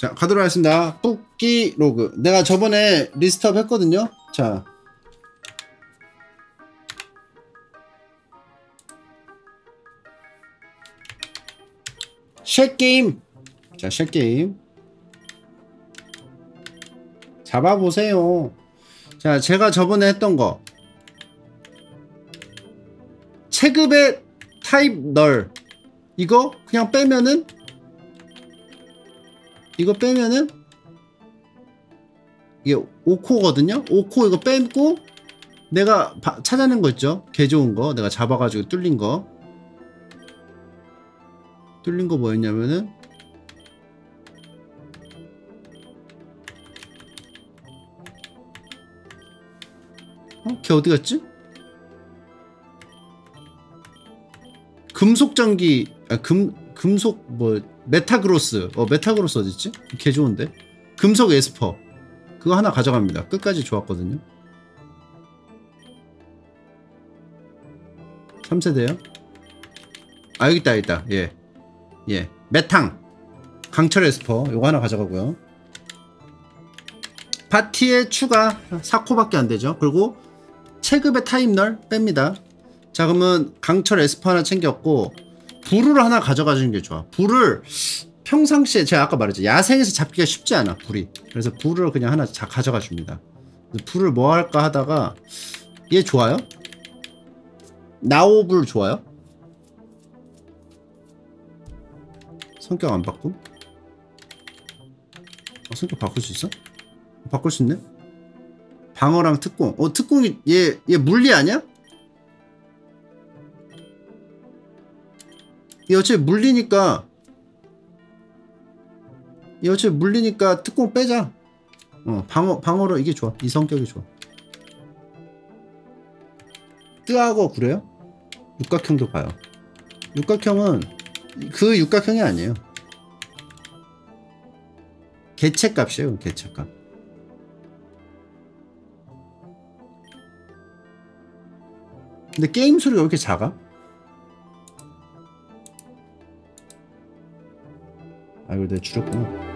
자 가도록 하겠습니다. 뽑기 로그. 내가 저번에 list up 했거든요. 자. 새 게임. 자 새 게임. 잡아보세요. 자 제가 저번에 했던 거. 체급의 타입 널. 이거 그냥 빼면은 이거 빼면은 이게 5코거든요 5코 이거 빼고 내가 바, 찾아낸 거 있죠 개 좋은 거 내가 잡아가지고 뚫린 거 뚫린 거 뭐였냐면은 어? 걔 어디 갔지? 금속 전기 아, 금 금속 뭐 메타그로스. 어 메타그로스 어딨지? 개 좋은데? 금속 esper. 그거 하나 가져갑니다. 끝까지 좋았거든요. 3세대요? 아 여기 있다 여기 있다. 예. 예. 메탕. 강철 esper. 요거 하나 가져가고요. 파티에 추가 4코밖에 안되죠. 그리고 체급의 타입 널 뺍니다. 자 그러면 강철 esper 하나 챙겼고 불을 하나 가져가 주는 게 좋아 불을 평상시에 제가 아까 말했죠 야생에서 잡기가 쉽지 않아 불이 그래서 불을 그냥 하나 자, 가져가 줍니다 불을 뭐 할까 하다가 얘 좋아요? 냐오불 좋아요? 성격 안 바꿈? 어, 성격 바꿀 수 있어? 바꿀 수 있네? 방어랑 특공 어 특공이 얘 얘 물리 아니야? 얘 어차피 물리니까 얘 어차피 물리니까 특공 빼자. 어 방어 방어로 이게 좋아. 이 성격이 좋아. 뜨하고 그래요? 육각형도 봐요. 육각형은 그 육각형이 아니에요. 개체값이에요 개체값. 근데 게임 소리가 왜 이렇게 작아? 아 이거 내가 줄였구나.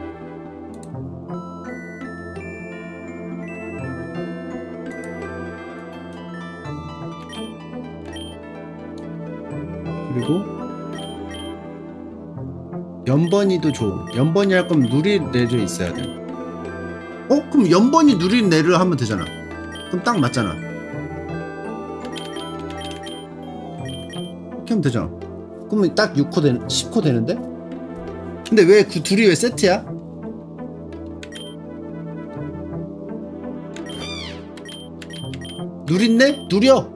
그리고 연번이도 좋음 연번이 할 거면 누릴 내도 있어야 돼. 어? 그럼 연번이 누릴 내를 하면 되잖아. 그럼 딱 맞잖아. 이렇게 하면 되잖아. 그러면 딱 6코 되 10코 되는데? 근데 왜 그 둘이 왜 세트야? 누린내? 누려!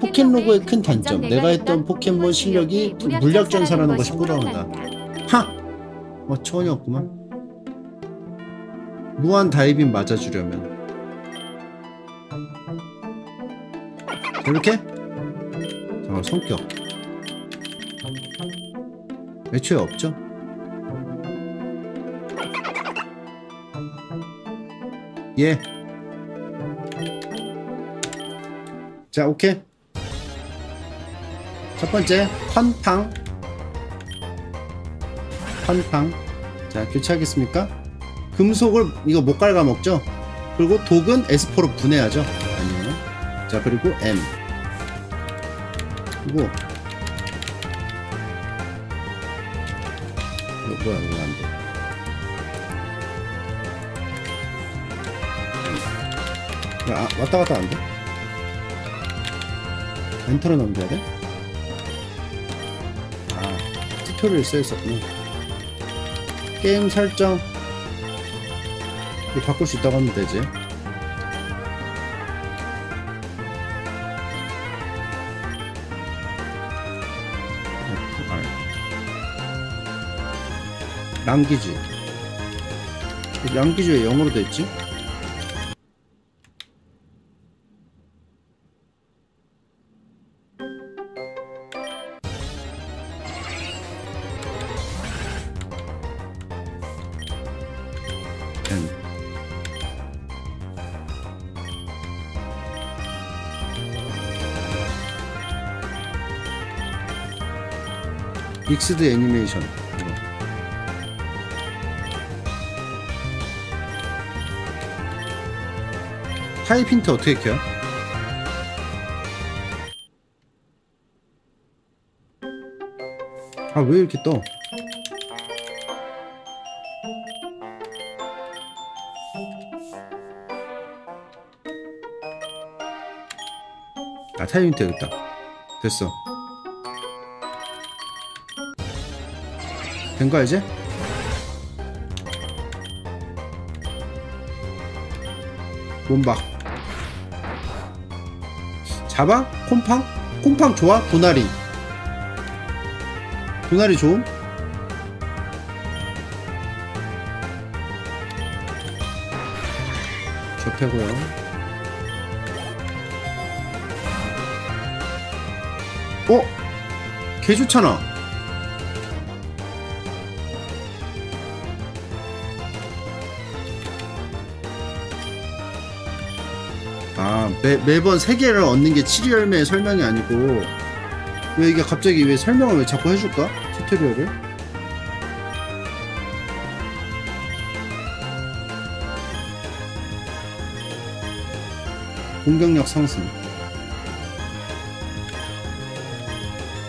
포켓로그의 큰 단점 내가 했던 포켓몬 실력이 물약 전사라는 것이 뿌라온다 하! 뭐 전혀 없구만 무한 다이빙 맞아주려면 이렇게? 잠깐 성격 애초에 없죠 예. 자, 오케이. 첫 번째, 헌팡. 헌팡. 자, 교체하겠습니까? 금속을 이거 못 갉아 먹죠? 그리고 독은 에스포로 분해하죠? 아니에요. 자, 그리고 M. 그리고 이거 이거 안 돼. 야, 아, 왔다 갔다 안 돼? 엔터를 넘겨야 돼? 아, 써 있었구나. 게임 설정. 바꿀 수 있다고 하면 되지. 랑기지. 랑기지 왜 영어로 됐지? 믹스드 애니메이션 힌트 어떻게 켜요? 아왜 이렇게 떠? 아 여기 있다 됐어 된 거야 이제? 몸박 잡아? 콤팡? 콤팡 좋아? 도나리 도나리 좋음? 접해고요 어? 개 좋잖아 매, 매번 세 개를 얻는 게 7열매의 설명이 아니고 왜 이게 갑자기 왜 설명을 왜 자꾸 해줄까? 튜토리얼을? 공격력 상승.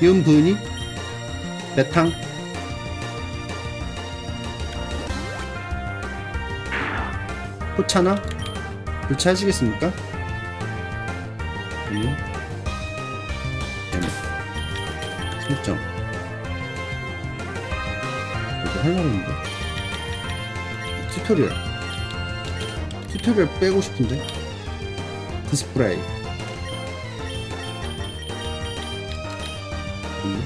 연분이? 배탕? 호차나? 교체하시겠습니까? 튜토리얼 튜토리얼 빼고 싶은데? 디스플레이. 음.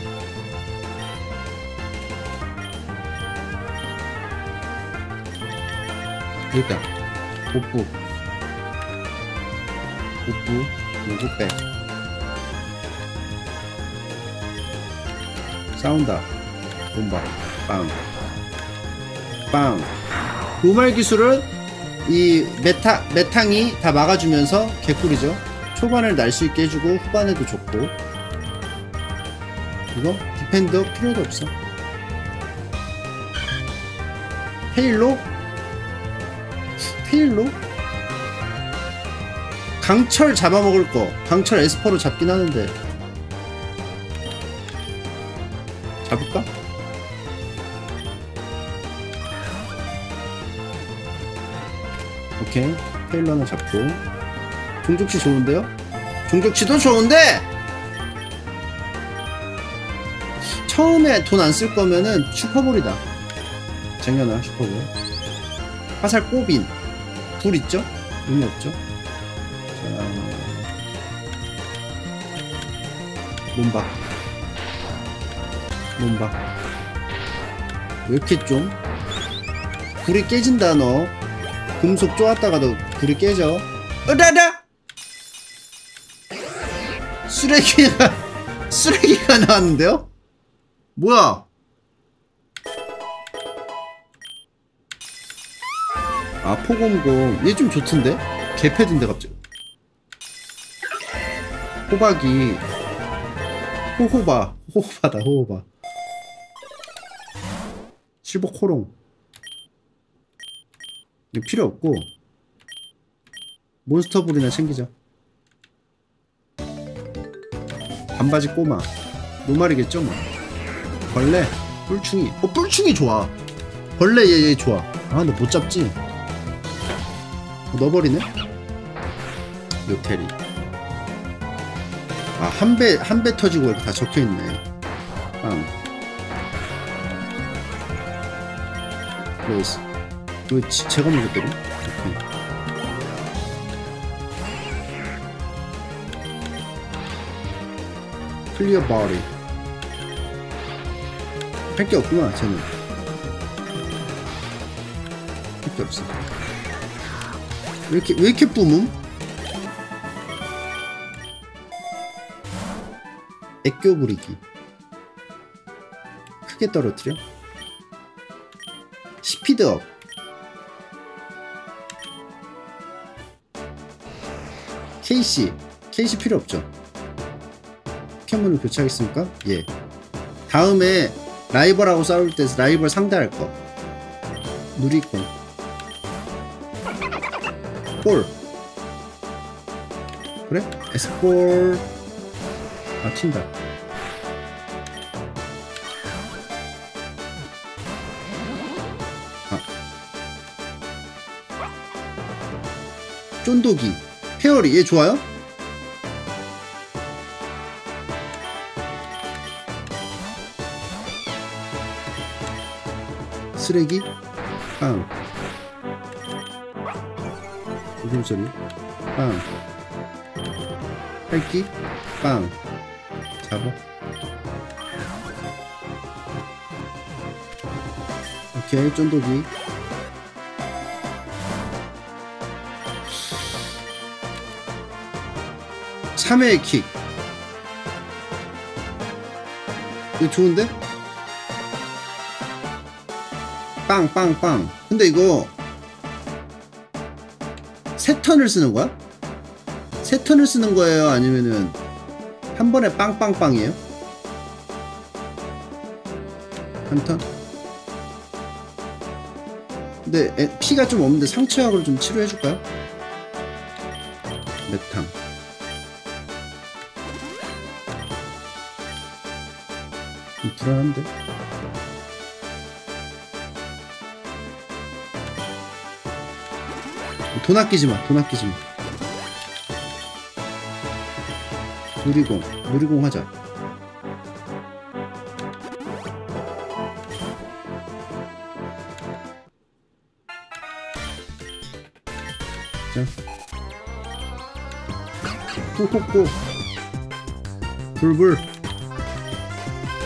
여기다. 복부. 복부. 요거 빼 싸운다 본바 빵빵 노말 기술은 이 메타 메탕이 다 막아주면서 개꿀이죠. 초반을 날 수 있게 해주고 후반에도 좋고. 이거 디펜더 필요도 없어. 테일로? 테일로? 강철 잡아먹을 거. 강철 에스퍼로 잡긴 하는데 하나 잡고. 종족치 좋은데요? 종족치도 좋은데! 처음에 돈 안 쓸 거면은 슈퍼볼이다. 쟁여놔 슈퍼볼. 화살 꼬빈. 불 있죠? 의미 없죠? 자 몸박. 몸박. 왜 이렇게 좀? 불이 깨진다 너. 금속 쪼았다가도 불이 깨져. 으라라 쓰레기가 쓰레기가 나왔는데요? 뭐야? 아 포검공. 얘 좀 좋던데? 개패드인데 갑자기. 호박이. 호호바. 호호바다 호호바. 실버 코롱. 필요 없고 몬스터볼이나 챙기자. 반바지 꼬마. 노말이겠죠 뭐. 벌레 뿔충이. 어 뿔충이 좋아. 벌레 얘 얘 좋아. 아 근데 못 잡지? 어, 넣어버리네? 요테리. 아 한 배 한 배 터지고 이렇게 다 적혀있네. 빵. 로이스 이거 지- 제가 때려 클리어 바리 할게 없구나 쟤는. 할게 없어. 왜 이렇게 왜 이렇게 뿜음? 애교 부리기. 크게 떨어뜨려? 스피드업. 케이시 케이시 필요 없죠 포켓몬을 교체하겠습니까? 예. 다음에 라이벌하고 싸울 때 라이벌 상대할 거. 누리콘 볼 그래? 에스콜. 아 튄다. 아. 쫀독이. 페어리. 얘 좋아요? 쓰레기? 빵. 웃음소리? 빵. 핥기? 빵. 잡아 오케이 쫀독이. 참회의킥. 이거 좋은데? 빵빵빵 근데 이거 세 턴을 쓰는 거야? 세 턴을 쓰는 거예요? 아니면은 한 번에 빵빵빵이에요? 한 턴? 근데 에, 피가 좀 없는데 상처약으로 좀 치료해줄까요? 메탕 좀 불안한데? 돈 아끼지 마, 돈 아끼지 마. 누리공, 누리공 하자. 자. 꾹꾹꾹. 불불.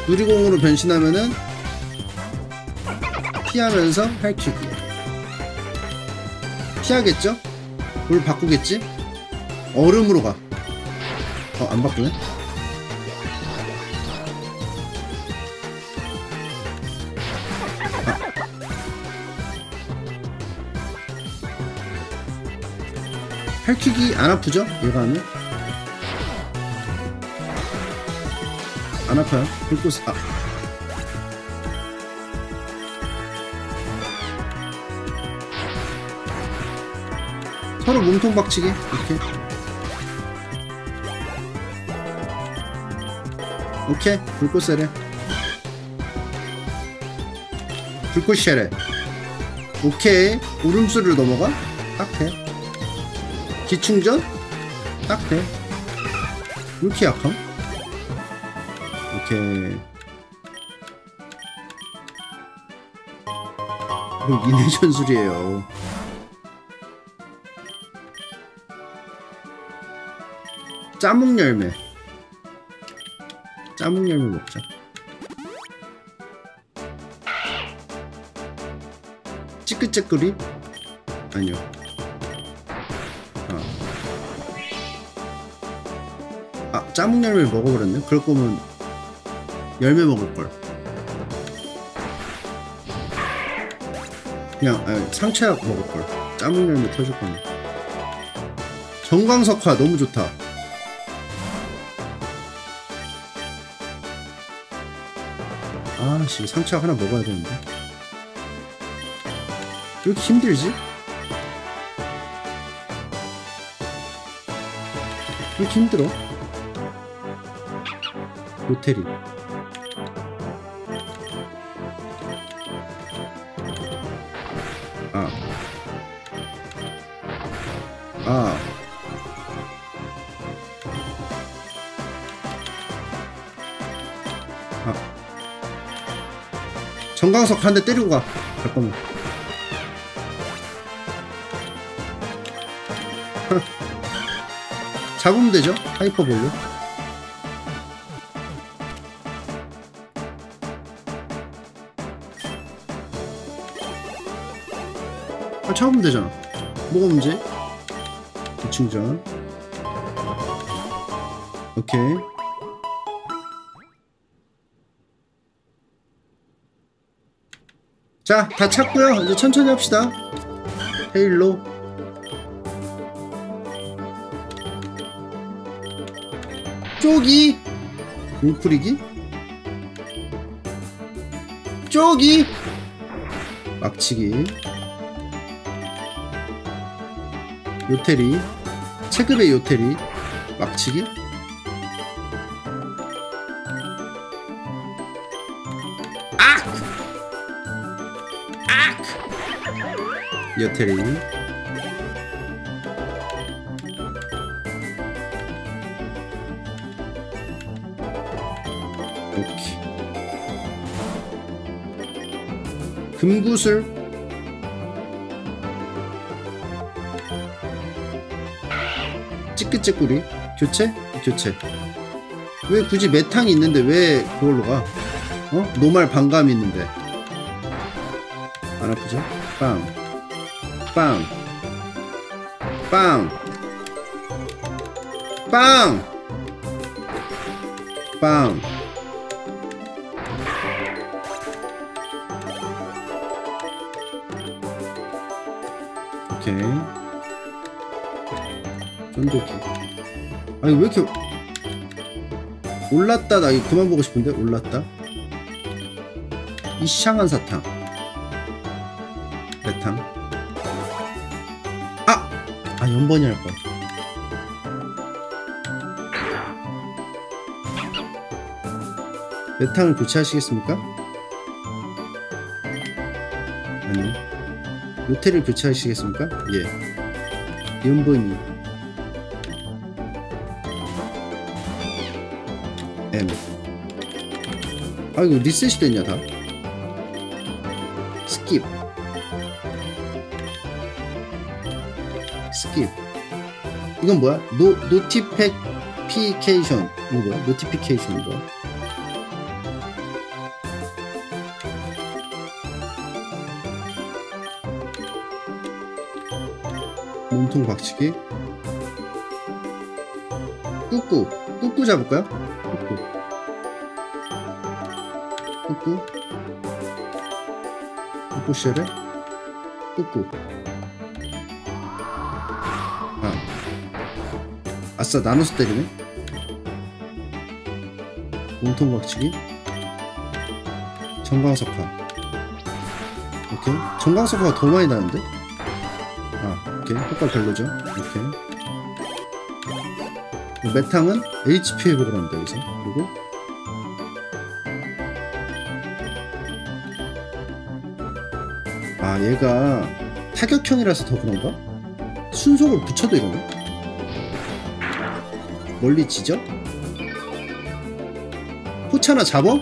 누리공으로 변신하면은 피하면서 할퀴기. 피하겠죠? 물 바꾸겠지? 얼음으로 가. 어, 안 바꾸네? 아. 할퀴기 안 아프죠? 얘가 하면? 안 아파요. 불꽃, 아. 서로 몸통 박치기? 이렇게? 오케이. 불꽃 세례. 불꽃 쉐레 오케이. 울음소리로 넘어가? 딱돼. 기충전? 왜 이렇게 약함? 오케이. 이거 이내 전술이에요 짜묵 열매. 짜묵 열매 먹자. 찌끄찌끄리? 아니요. 아. 아 짜묵 열매 먹어버렸네? 그럴 거면 열매 먹을걸. 그냥 아, 상체약 먹을걸. 짜묵 열매 터질 거면. 정광석화 너무 좋다 아씨 상처 하나 먹어야 되는데 왜 이렇게 힘들지? 왜 이렇게 힘들어? 로테리 정광석 한 대 때리고 가. 잠깐만. 잡으면 되죠? 하이퍼볼로. 아, 잡으면 되잖아. 뭐가 문제? 기충전. 오케이. 자, 다 찾고요. 이제 천천히 합시다. 헤일로. 쪼기. 웅크리기. 쪼기. 막치기. 요태리. 체급의 요태리. 막치기? 여테리 오케이 금구슬 찌끄찌꾸리 교체? 교체 왜 굳이 메탕이 있는데 왜 그걸로 가? 어? 노말 반감이 있는데 안 아프죠? 빵 빵! 빵! 빵! 빵! 오케이 쫀득이 아니 왜 이렇게 올랐다 나 이거 그만 보고 싶은데 올랐다 이 샹한 사탕 배탕 연번이 할걸 배탕을 교체하시겠습니까? 아니요. 요태를 교체하시겠습니까? 예. 연번이. M. 아 이거 리셋이 됐냐 다? 스킵 이건 뭐야? 노, 노티피케이션 이거 뭐야? 노티피케이션 이거. 몸통 박치기. 꾸꾸 꾸꾸 잡을까요? 꾸꾸 꾸꾸 꾸꾸 쉐레 꾸꾸 아싸 나눠서 때리네. 몸통 박치기. 정광석화. 오케이. 정광석화가 더 많이 나는데? 아 오케이. 효과 별로죠. 오케이. 메탕은 HP 회복을 합니다 여기서. 그리고 아 얘가 타격형이라서 더 그런가? 순속을 붙여도 이러나? 멀리 지져? 포차나 잡어?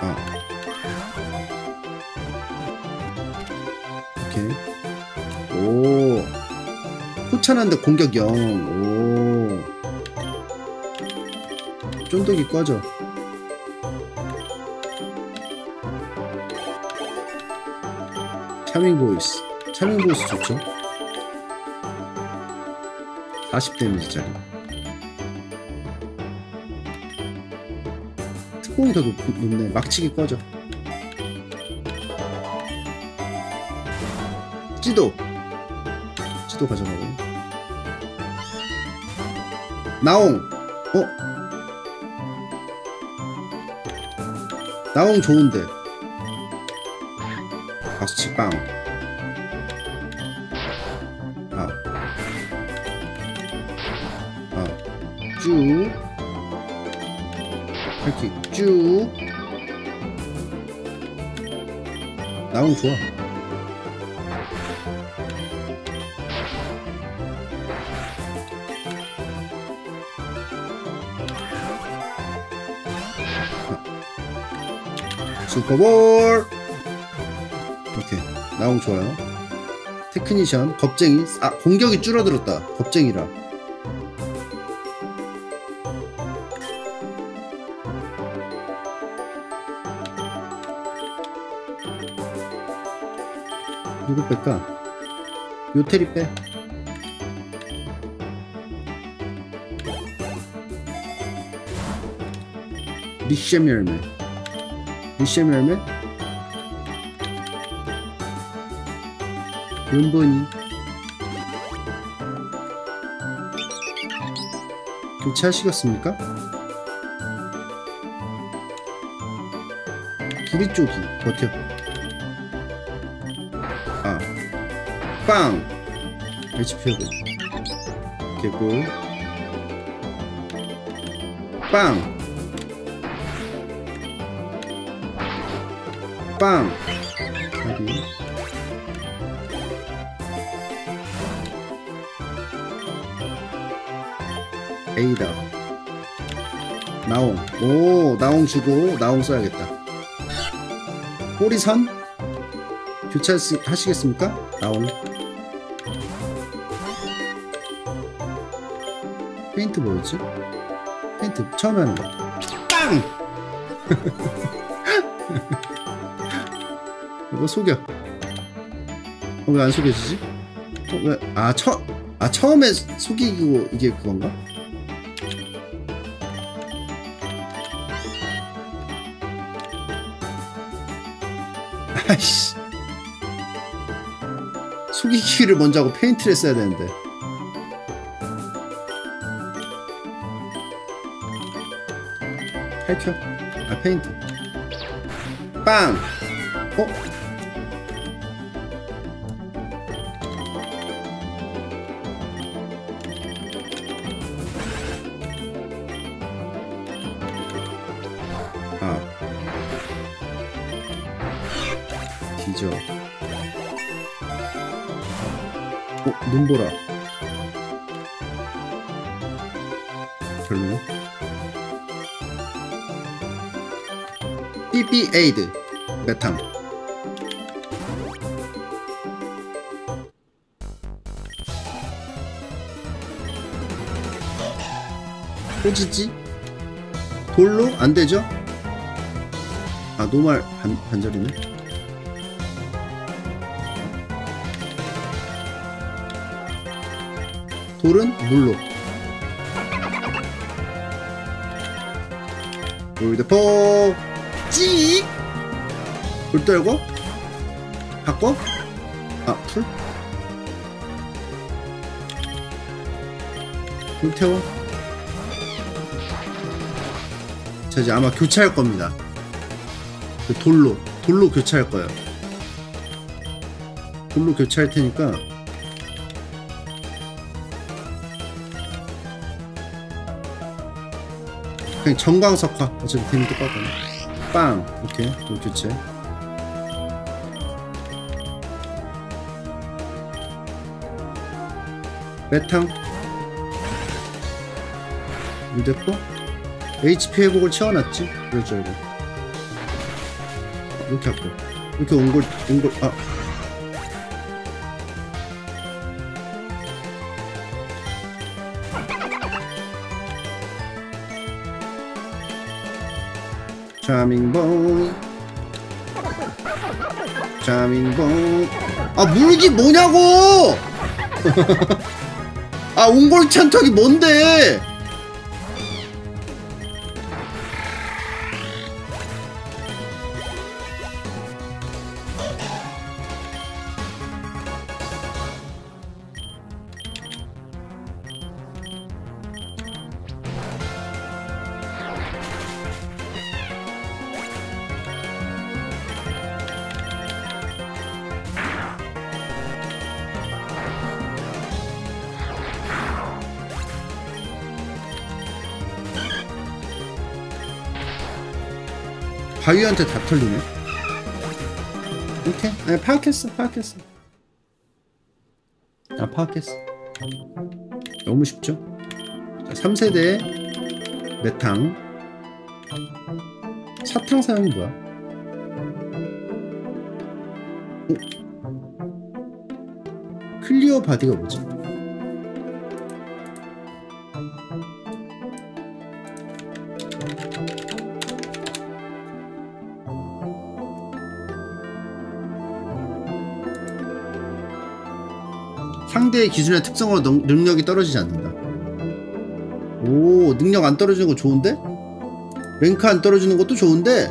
아 오케이 오 포차난데 공격 0 오. 쫀득이 꺼져 차밍 보이스. 차밍 보이스 좋죠? 40 데미지짜리 특공이 더 높, 높네. 막치기 꺼져. 찌도. 찌도 가져가고. 나옹. 어? 나옹 좋은데 박수치 빵 아. 아. 쭉 이렇게 쭉 나옹 좋 아 나옹 좋아요. 테크니션 겁쟁이 아 공격이 줄어들었다. 겁쟁이라. 누구 뺄까? 요태리 빼. 리셈 열매 리셈 열매 연번이 교체하시겠습니까? 구리 쪽이 버텨 아 빵! HP 회복 됐고 빵! 빵! A다 나옹 오 나옹 주고 나옹 써야겠다 꼬리선 교체하시겠습니까? 나옹 페인트 뭐였지? 페인트 처음에 하는 거 빵! 이거 속여 어, 왜 안 속여지지? 어, 왜? 아, 처, 아 처음에 속이고 이게 그건가? 아이씨 속이기를 먼저 하고 페인트를 써야 되는데 펼쳐 아 페인트 빵! 어? 뒤져 어? 눈보라 별로네. 삐삐 에이드 메탕 꼬지지? 돌로? 안 되죠? 아 노말 반, 반절이네 돌은 물로 골드포 찍! 불 떨고 바꿔? 아 풀? 불 태워 자 이제 아마 교체할 겁니다 그 돌로 돌로 교체할 거예요 돌로 교체할 테니까 그냥 정광석화. 어차피 템이 똑같거든 빵. 오케이. 돌 교체. 메탕. 물 됐고 HP 회복을 채워놨지? 그럴 줄 알고 이렇게 할거 이렇게 온골 온골 아 자밍봉. 자밍봉. 아 물기 뭐냐고! 아 옹골 찬턱이 뭔데 바위한테 다 털리네. 오케이. 아 파악했어 파악했어 아 파악했어 너무 쉽죠? 자, 3세대 메탕. 사탕 사용이 뭐야? 어? clear body가 뭐지 상대의 기술의 특성으로 능, 능력이 떨어지지 않는다. 오, 능력 안 떨어지는 거 좋은데? 랭크 안 떨어지는 것도 좋은데?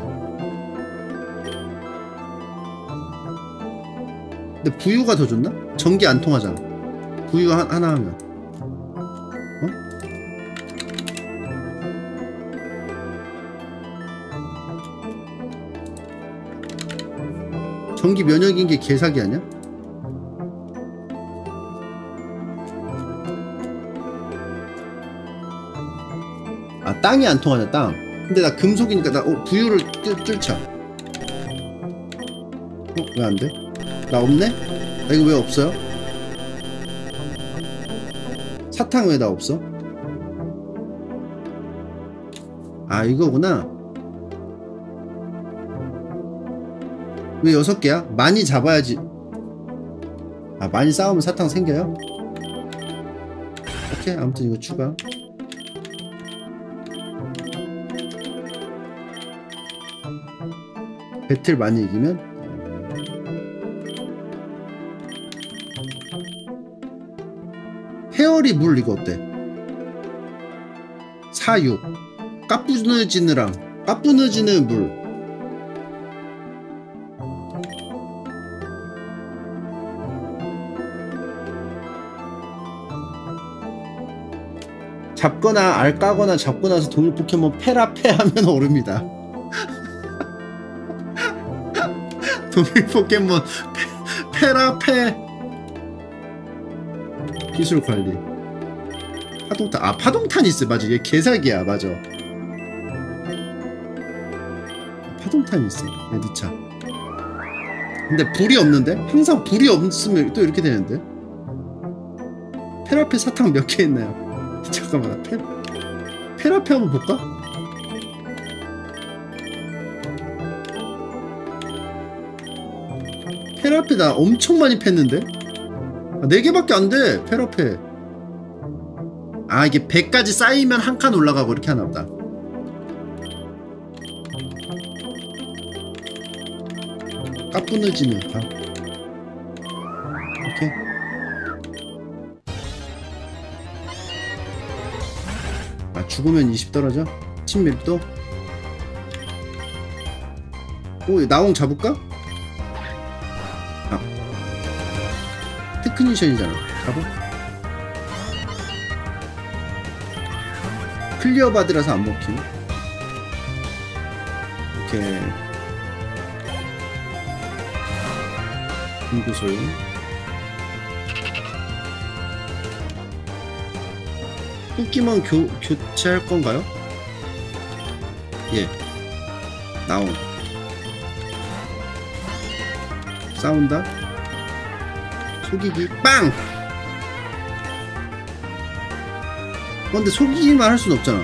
근데 부유가 더 좋나? 전기 안 통하잖아. 부유 하, 하나 하면. 어? 전기 면역인 게 개사기 아니야? 땅이 안 통하냐 땅 근데 나 금속이니까 나 어, 부유를 뚫, 뚫자 어? 왜 안 돼? 나 없네? 나 이거 왜 없어요? 사탕 왜 나 없어? 아 이거구나 왜 여섯 개야? 많이 잡아야지 아 많이 싸우면 사탕 생겨요? 오케이 아무튼 이거 추가 배틀 많이 이기면? 페어리 물 이거 어때? 사육 까뿌느지느랑. 까뿌느지느 물. 잡거나 알 까거나 잡고 나서 동일 포켓몬 페라페 하면 오릅니다 동일 포켓몬 페, 페라페. 기술 관리. 파동탄. 아 파동탄 있어. 맞아. 얘 개사기야. 맞아. 파동탄 있어. 얘 넣자 근데 불이 없는데? 항상 불이 없으면 또 이렇게 되는데? 페라페 사탕 몇 개 있나요? 잠깐만. 페, 페라페 한번 볼까? 페라페 나 엄청 많이 팼는데? 아, 4개밖에 안돼 페라페 아 이게 100까지 쌓이면 한 칸 올라가고 이렇게 하나보다 까뿌느지는 아. 오케이 아 죽으면 20 떨어져? 친밀도? 오 나옹 잡을까? technician이잖아. 잡아 clear body라서 안 먹힘. 오케이 금구소용 뽑기만 교, 교체할 건가요? 예. 나온. 싸운다 속이기 빵! 어, 근데 속이기만 할 순 없잖아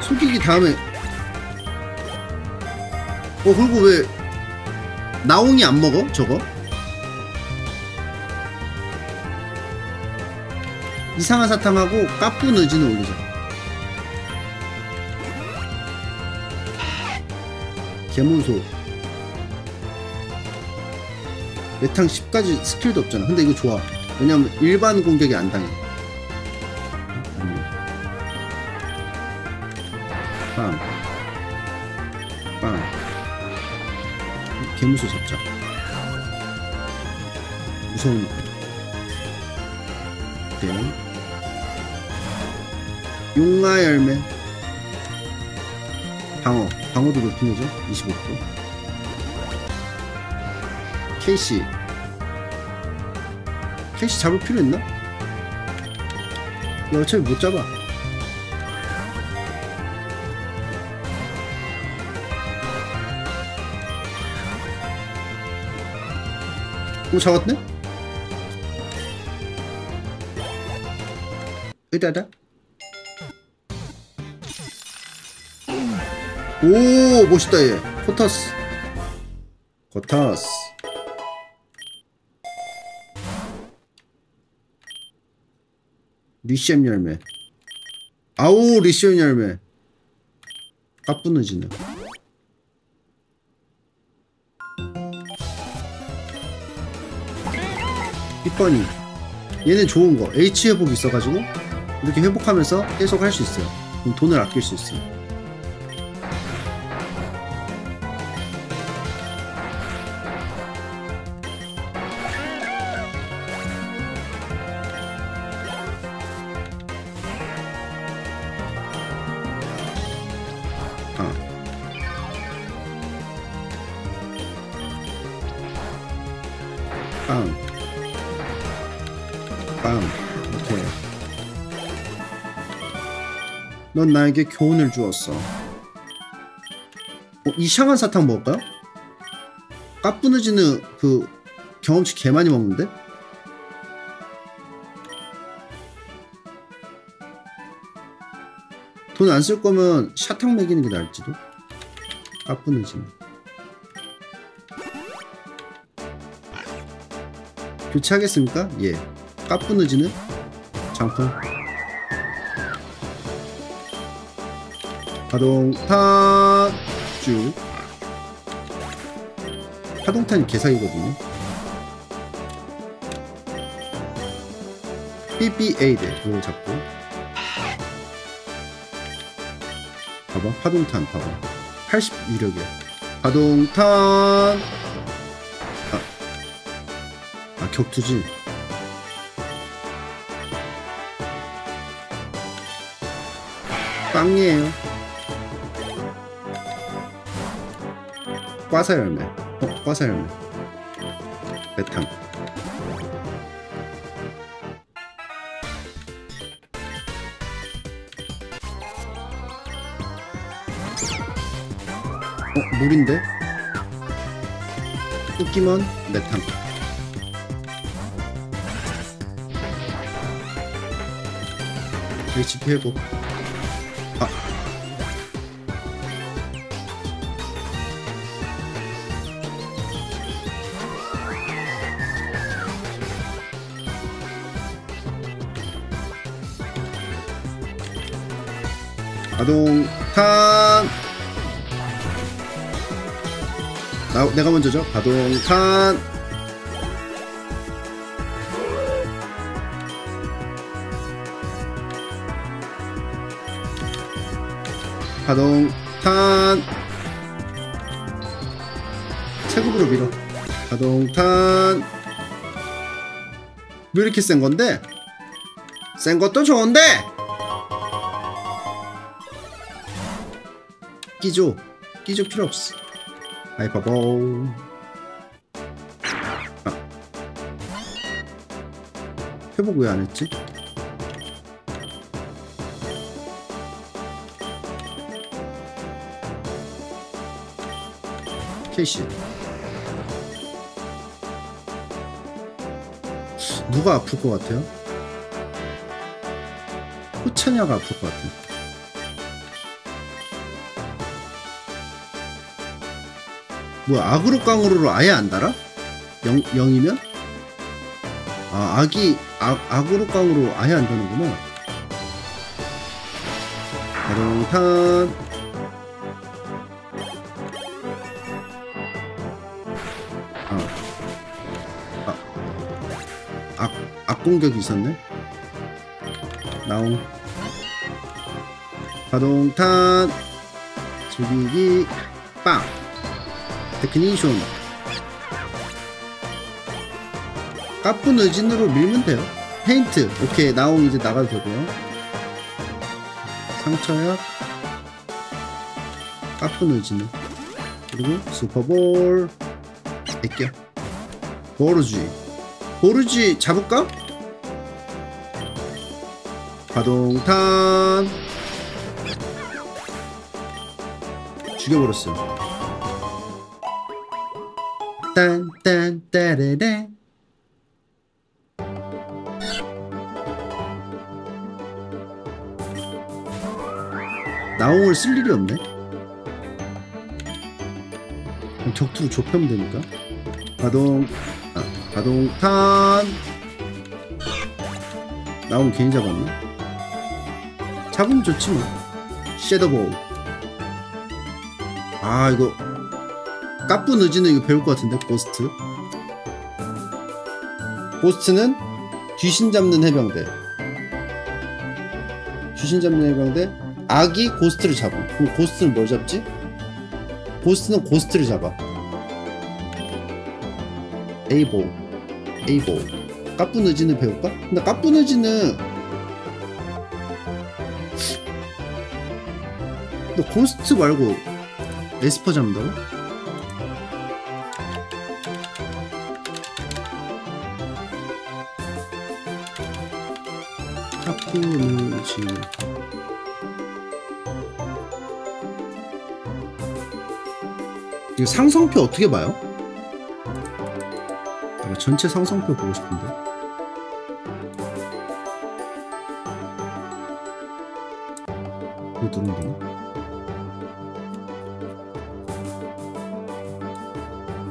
속이기 다음에 어 그리고 왜 나옹이 안 먹어 저거? 이상한 사탕하고 까뿌 느지는 올리자 개몬소 메탕 10까지 스킬도 없잖아 근데 이거 좋아 왜냐면 일반 공격이 안 당해. 빵. 빵. 개무소 잡자. 무서운. 용화 열매. 방어. 방어도 높은 거죠? 25%. 케이시. 케이시 잡을 필요 있나? 이거 어차피 못 잡아. 오 잡았네? 으다다 오 멋있다 얘. 포터스. 거타스. 리시엠 열매. 아우 리시엠 열매. 까뿌느지네. 삐뻔이. 얘는 좋은 거. H 회복 있어가지고 이렇게 회복하면서 계속 할 수 있어요. 돈을 아낄 수 있어요 넌 나에게 교훈을 주었어. 어, 이샹한 사탕 먹을까요? 까뿌느지는 그 경험치 개 많이 먹는데? 돈 안 쓸 거면 샤탕 먹이는 게 나을지도? 까뿌느지는 교체하겠습니까? 예. 까뿌느지는 장풍 파동탄. 쭉. 파동탄이 개사기거든요. BB8에 그걸 잡고. 봐봐 파동탄 봐봐. 80 유력이야. 파동탄. 아, 아 격투지. 빵이에요 과사 열매 어 과사 열매 배탕 어 물인데? 뽑기만 메탕 HP 회복 가동탄. 나, 내가 먼저죠? 가동탄. 가동탄. 체급으로 밀어. 가동탄. 왜 이렇게 센 건데? 센 것도 좋은데 끼죠 끼죠 필요 없어 하이퍼볼 아. 회복 왜 안 했지? 케이시 누가 아플 것 같아요? 호차냐가 아플 것 같아 뭐야 악으로 깡으로로 아예 안 달아? 0, 0이면? 아 악이 악, 악으로 깡으로 아예 안 되는구나 가동탄 아. 아. 악, 악공격이 있었네 나옹 가동탄 즐기기 빵 테크니션. 까뿐 의진으로 밀면 돼요. 페인트. 오케이 나옹 이제 나가도 되고요. 상처약 까뿐 의진을. 그리고 슈퍼볼. 애껴 보르지. 보르지 잡을까? 가동탄. 죽여버렸어 딴 나옹을 쓸 일이 없네. 격투로 좁혀면 되니까? 가동 아, 가동탄! 나옹 괜히 잡았네. 잡으면 좋지 뭐. 섀도볼 아 이거 까뿌 느지는 이거 배울 것 같은데 고스트. 고스트는 귀신 잡는 해병대. 귀신 잡는 해병대 악이 ghost를 잡음 그럼 ghost는 뭘 잡지? ghost는 ghost를 잡아 에이보 에이보 카푸느지느 배울까? 근데 느지느 너 ghost 말고 esper 잡는다고? 이거 상성표 어떻게 봐요? 내가 전체 상성표 보고 싶은데 이거 누르면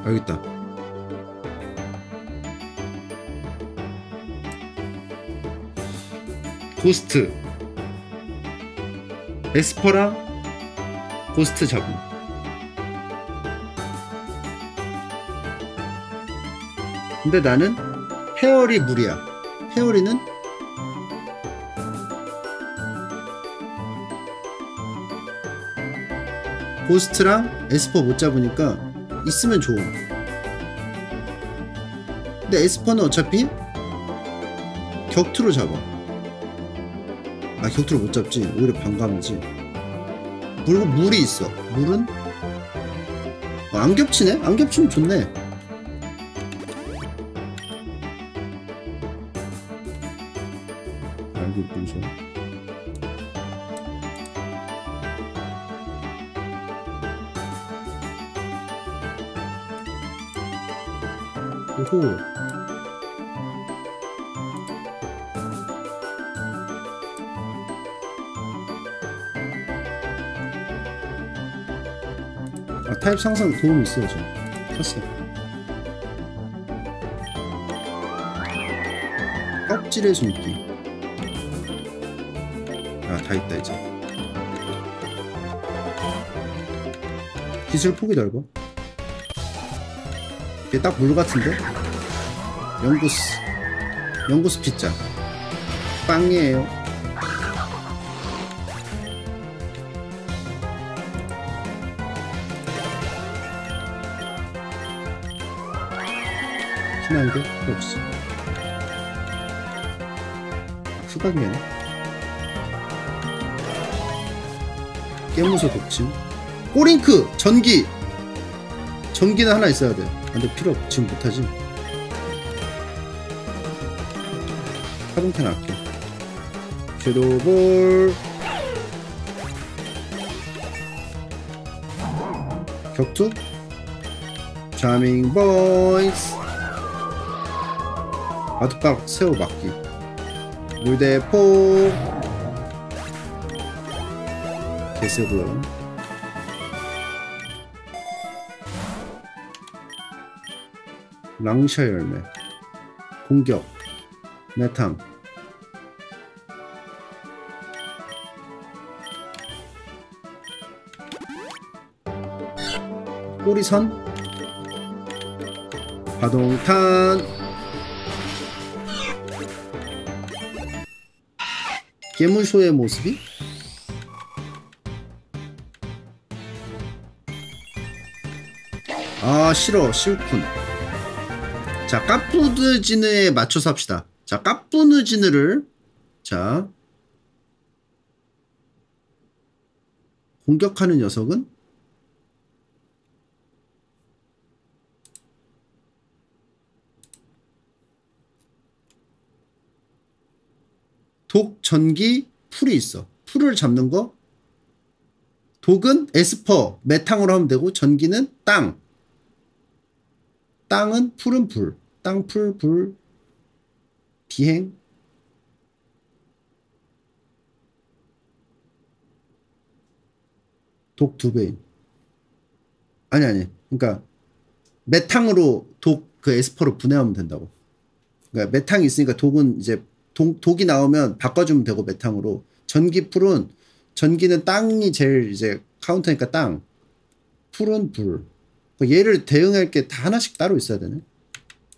되나? 있다 고스트 esper랑 ghost 잡음 근데 나는 fairy 물이야. fairy는 ghost랑 esper 못 잡으니까 있으면 좋음 근데 esper는 어차피 격투로 잡아. 아 격투로 못 잡지. 오히려 반감이지. 그리고 물이 있어. 물은? 어, 안 겹치네? 안 겹치면 좋네 타입 상승 도움이 있어요, 저. 켰어요. 껍질의 숨기. 아, 다 있다, 이제. 기술 폭이 넓어. 이게 딱 물 같은데? 연구스. 연구스 피자. 빵이에요. 필요 없어. 후각면. 깨무소 독침. 꼬링크! 전기! 전기는 하나 있어야 돼. 아, 근데 필요 없, 지금 못하지. 카동탄 할게. 섀도볼. 격투? 자밍 보이스. 아드박 새우 막기. 물대포. 개세고요. 랑샤 열매 공격 메탕 꼬리선 파동탄 괴물소의 모습이? 아 싫어. 싫군. 자, 까푸드지느에 맞춰서 합시다. 자, 까푸느지느를 자 공격하는 녀석은? 독, 전기, 있어. 풀을 잡는 거. 독은 esper, 메탕으로 하면 되고 전기는 땅. 땅은 풀은 불. 땅, 풀, 불, 비행. 독 두 배인. 아니, 아니. 그러니까, 메탕으로 독, 그 esper로 분해하면 된다고. 그러니까 메탕이 있으니까 독은 이제, 독, 독이 나오면 바꿔주면 되고, 메탕으로. 전기 풀은, 전기는 땅이 제일 이제 카운터니까 땅. 풀은 불. 얘를 대응할 게 다 하나씩 따로 있어야 되네.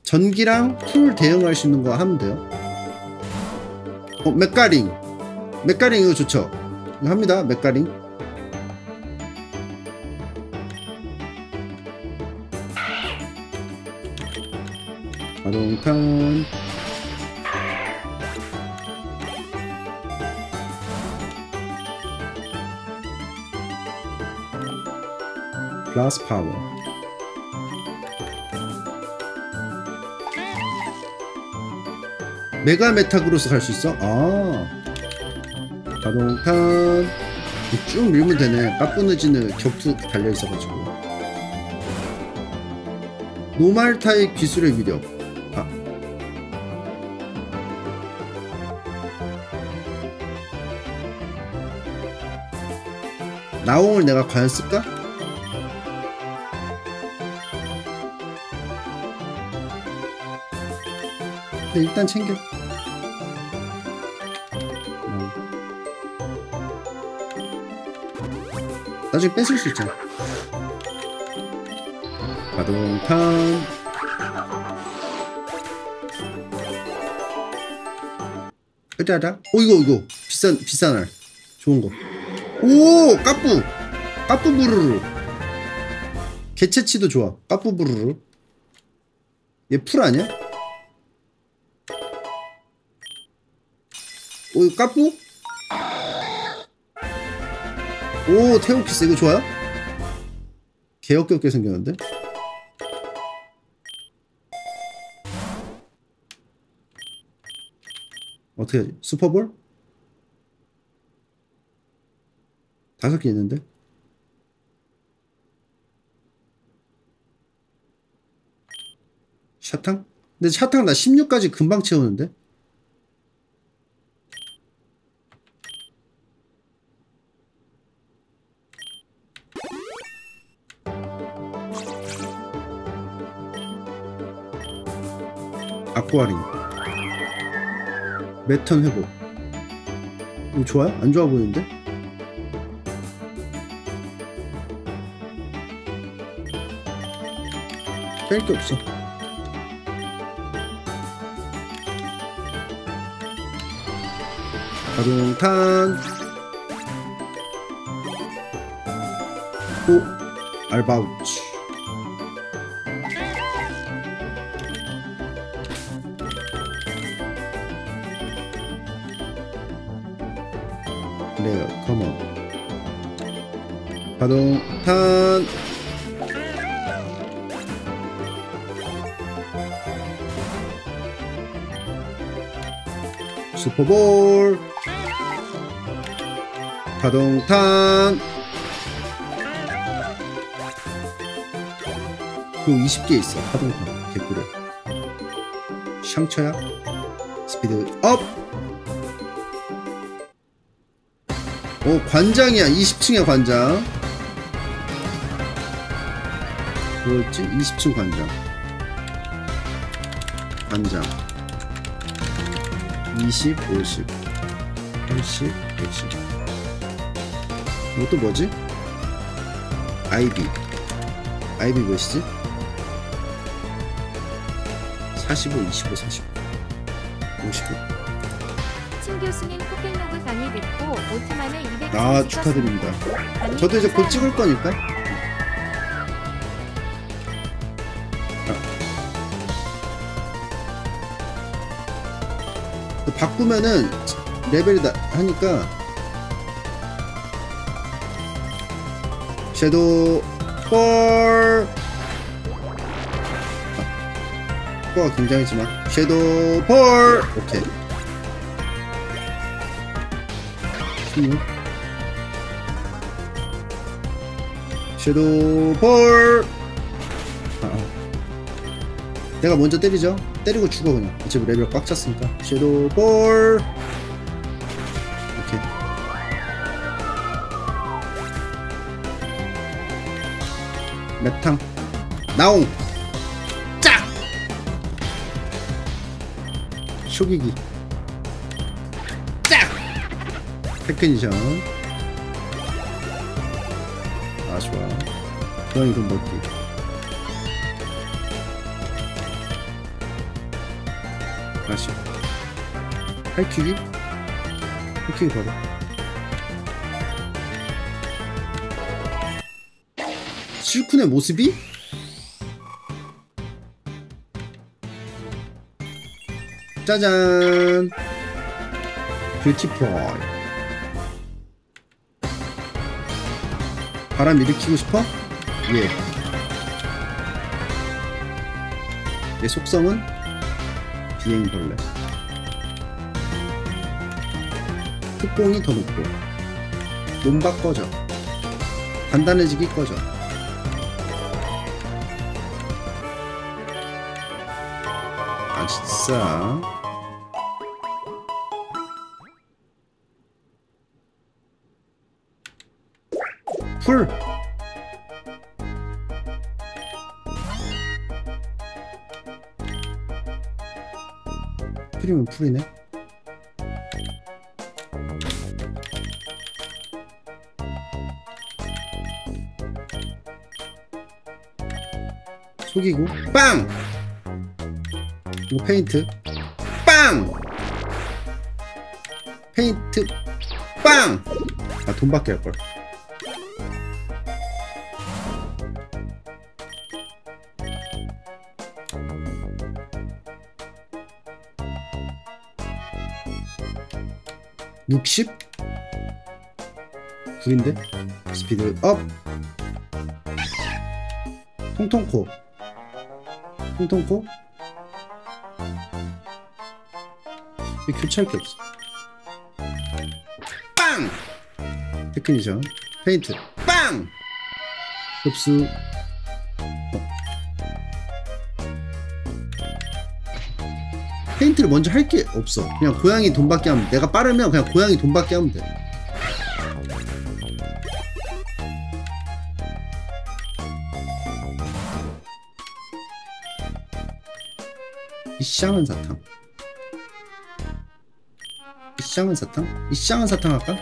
전기랑 풀 대응할 수 있는 거 하면 돼요. 어, 맥가링. 맥가링 이거 좋죠? 이거 합니다. 맥가링. 자동탄. 플러스 파워 메가 메타그로스 갈 수 있어? 아 자동탄 쭉 밀면 되네 까뿌느지는 격투 달려있어가지고 normal 타입 기술의 위력 아. 나옹을 내가 과연 쓸까? 근데 일단 챙겨. 어. 나중에 뺏을 수 있잖아. 가동탄. 으다다 오 이거 이거. 비싼 비싼 알. 좋은 거 오 까뿌. 까뿌 부르르. 개체치도 좋아. 까뿌 부르르. 얘 풀 아니야? 오 이거 까뿌? 오 태오키스 이거 좋아요? 개역겹게 생겼는데? 어떻게 하지? 슈퍼볼? 다섯 개 있는데? 샤탕? 근데 샤탕 나 16까지 금방 채우는데? 아쿠아링 매턴 회복. 이거 좋아요? 안 좋아 보이는데? 뺄 게 없어. 가동탄. 오 알바우치 가동 탄. 슈퍼볼. 가동 탄. 그 20개 있어 가동탄 개꿀에 샹쳐야 스피드 업! 오 관장이야 20층의 관장 뭐였지? 20층 관장 관장 20, 50 80, 110 이것도 뭐지? 아이비 아이비 몇이지? 45, 25, 45 55 신 교수님 포켓로그 강의 듣고 5초 만에 200. 아 축하드립니다 저도 이제 곧 찍을 거니까 바꾸면은 레벨이 나, 하니까 섀도우 볼 아, 코가 굉장히지만 shadow ball 오케이. 16 shadow 아. 내가 먼저 때리죠? 때리고 죽어 그냥. 어차피 레벨 꽉 찼으니까. shadow ball! 오케이. 맵탕. 나옹. 짝! 쇼기기. 짝! 테크니션. 아 좋아. 그럼 이건 먹기 할퀴기 할퀴기 버려 실쿤의 모습이 짜잔 뷰티풀 바람 일으키고 싶어? 얘. 얘 속성은 비행벌레. 특공이 더 높고 몸박 꺼져. 단단해지기 꺼져. 아 진짜. 풀. 풀이면 풀이네. 속이고 빵! 이거 페인트 빵! 페인트 빵! 아 돈밖에 할걸 육십? 9인데? speed up! 통통코 통통코 이 교체할 게 없어 빵! technician 페인트 빵! 흡수 어. 페인트를 먼저 할 게 없어 그냥 고양이 돈 받게 하면 내가 빠르면 그냥 고양이 돈 받게 하면 돼 이쌍은 사탕 이쌍은 사탕? 이쌍은 사탕 할까?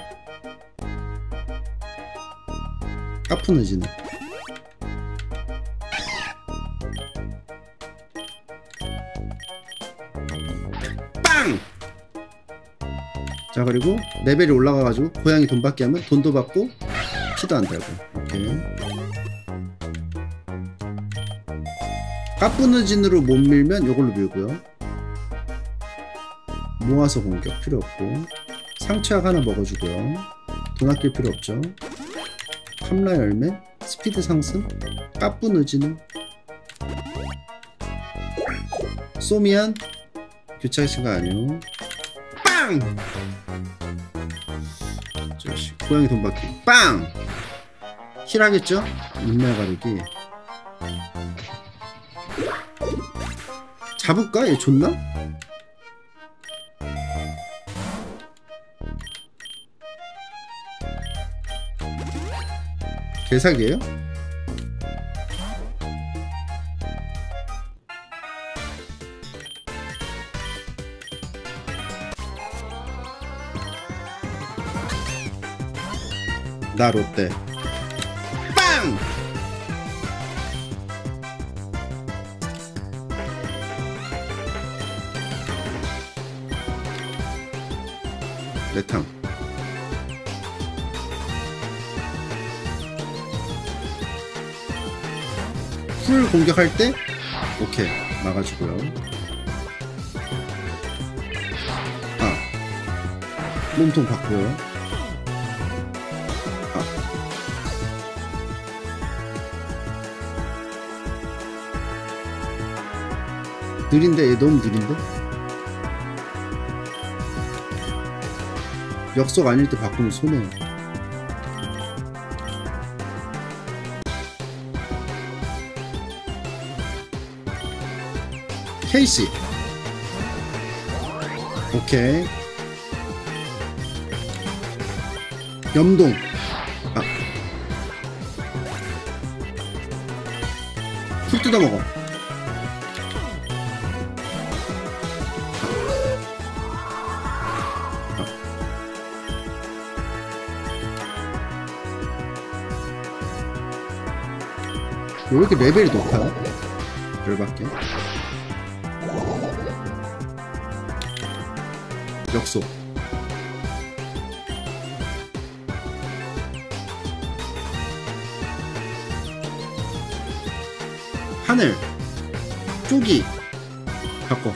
까푸느지는 빵! 자 그리고 레벨이 올라가가지고 고양이 돈 받게 하면 돈도 받고 피도 안 달고 오케이 까뿌느진으로 못 밀면 이걸로 밀고요. 모아서 공격 필요 없고 상처약 하나 먹어주고요. 돈 아낄 필요 없죠. 캄라 열매 스피드 상승 까뿌느지는 소미안 교차의 시간 아니요 빵! 자식 고양이 돈 받기. 빵! 힐하겠죠? 인내 가리기 잡을까? 얘 좋나? 개사기예요? 나 롯데 내탕. 풀 공격할 때? 오케이. 막아주고요. 아. 몸통 받고요. 아. 느린데? 얘 너무 느린데 역속 아닐 때 바꾸면 손해요 케이시. 오케이. 염동. 아. 풀 뜯어먹어 왜 이렇게 레벨이 높아? 열받게. 역소. 하늘. 쪼기. 바꿔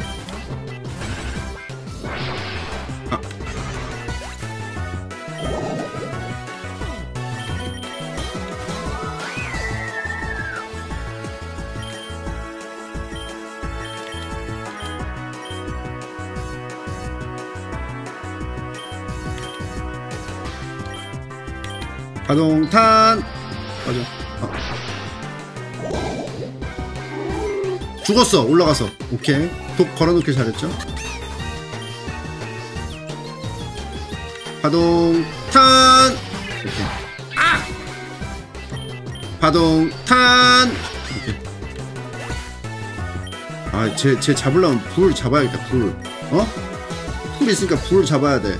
가동탄. 맞아. 어. 죽었어. 올라가서. 오케이. 독 걸어놓길 잘했죠? 가동탄. 오케이. 아! 가동탄. 오케이. 아쟤 쟤 잡으려면 불 잡아야겠다 불. 어? 풀 있으니까 불을 잡아야 돼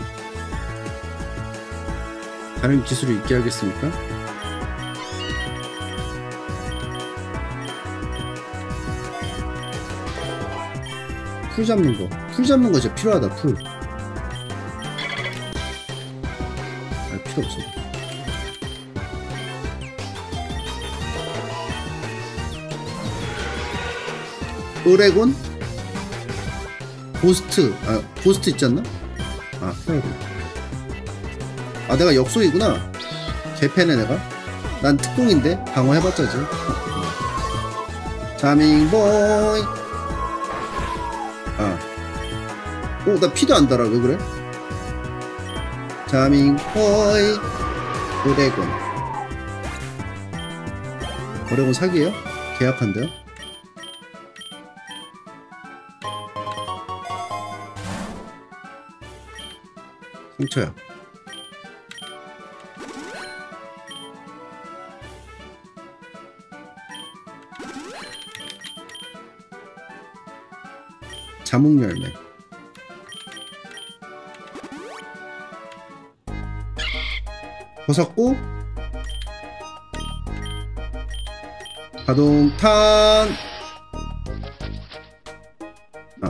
다른 기술이 있게 하겠습니까? 풀 잡는 거. 풀 잡는 거 진짜 필요하다, 풀. 아, 필요 없어. 오레곤? 고스트. 아, 고스트 있지 않나? 아, 오레곤. 아, 내가 역속이구나. 개패네, 내가. 난 특공인데? 방어해봤자지. 자밍보이. 아. 어, 나 피도 안 달아. 왜 그래? 자밍보이. 오레곤. 오레곤 사기예요? 계약한대요? 상처야. 자몽 열매. 버섯고 가동탄. 아.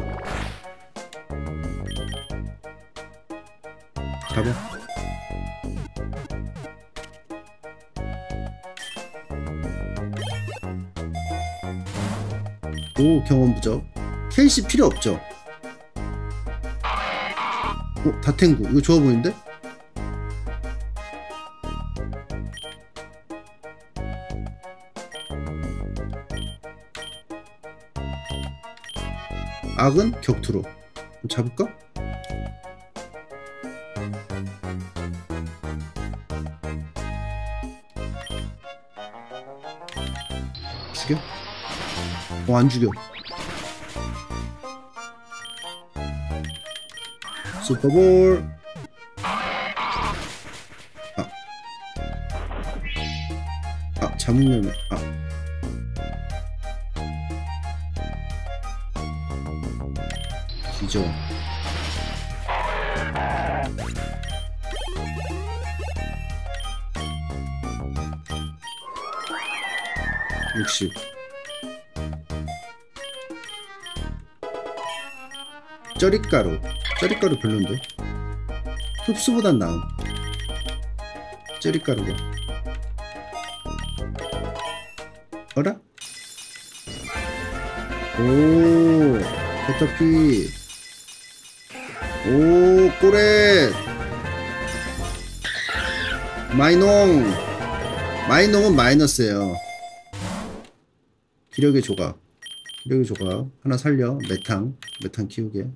잡아 오 경험 부적 KC 필요 없죠 어 다탱구 이거 좋아 보이는데 악은 격투로 잡을까? 죽여? 어, 안 죽여. 슈퍼볼. 아. 아, 자몽열매. 아. 뒤져. 육십. 쩌릿가루. 쩌릿가루 별론데. 흡수보단 나음. 쩌릿가루가. 어라? 오, 버터피. 오, 꼬렛. 마이농. 마이농은 마이너스예요. 기력의 조각. 기력의 조각. 하나 살려. 메탕. 메탕 키우게.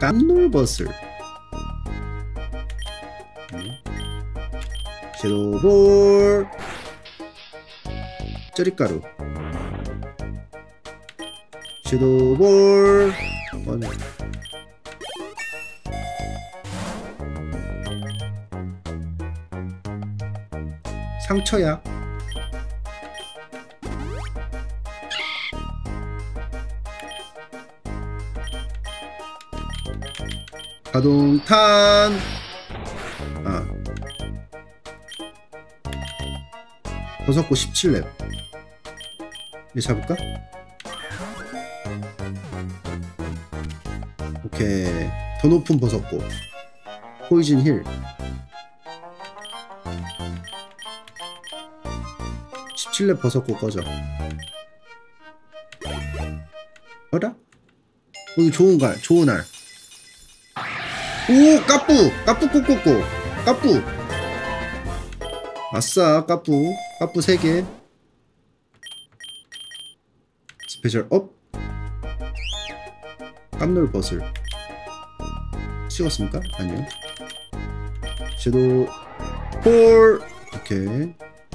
깜놀버슬. 섀도볼. 쩌릿가루. 섀도볼. 맞아. 상처야. 가동탄. 아. 버섯고 17렙. 이거 잡을까? 오케이. 더 높은 버섯고. poison heal. 17렙 버섯꼬 꺼져. 어라? 오늘 좋은 날, 좋은 날. 오, 까뿌! 까뿌 꼬꼬꼬! 까뿌! 아싸, 까뿌. 까뿌 3개. special up. 깜놀버슬. 찍었습니까? 아니요. shadow ball 오케이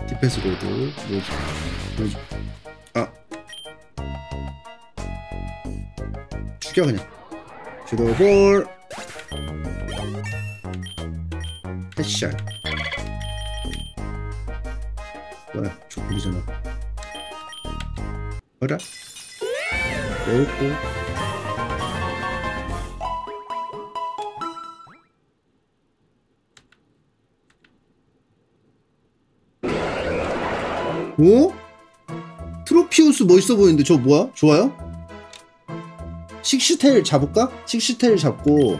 디펜스 로드 로드 아 죽여 그냥 shadow ball headshot 뭐야 조폭이잖아 어라 외웠고 오? 트로피우스 멋있어 보이는데 저 뭐야? 좋아요? 식시테일 잡을까? 식시테일 잡고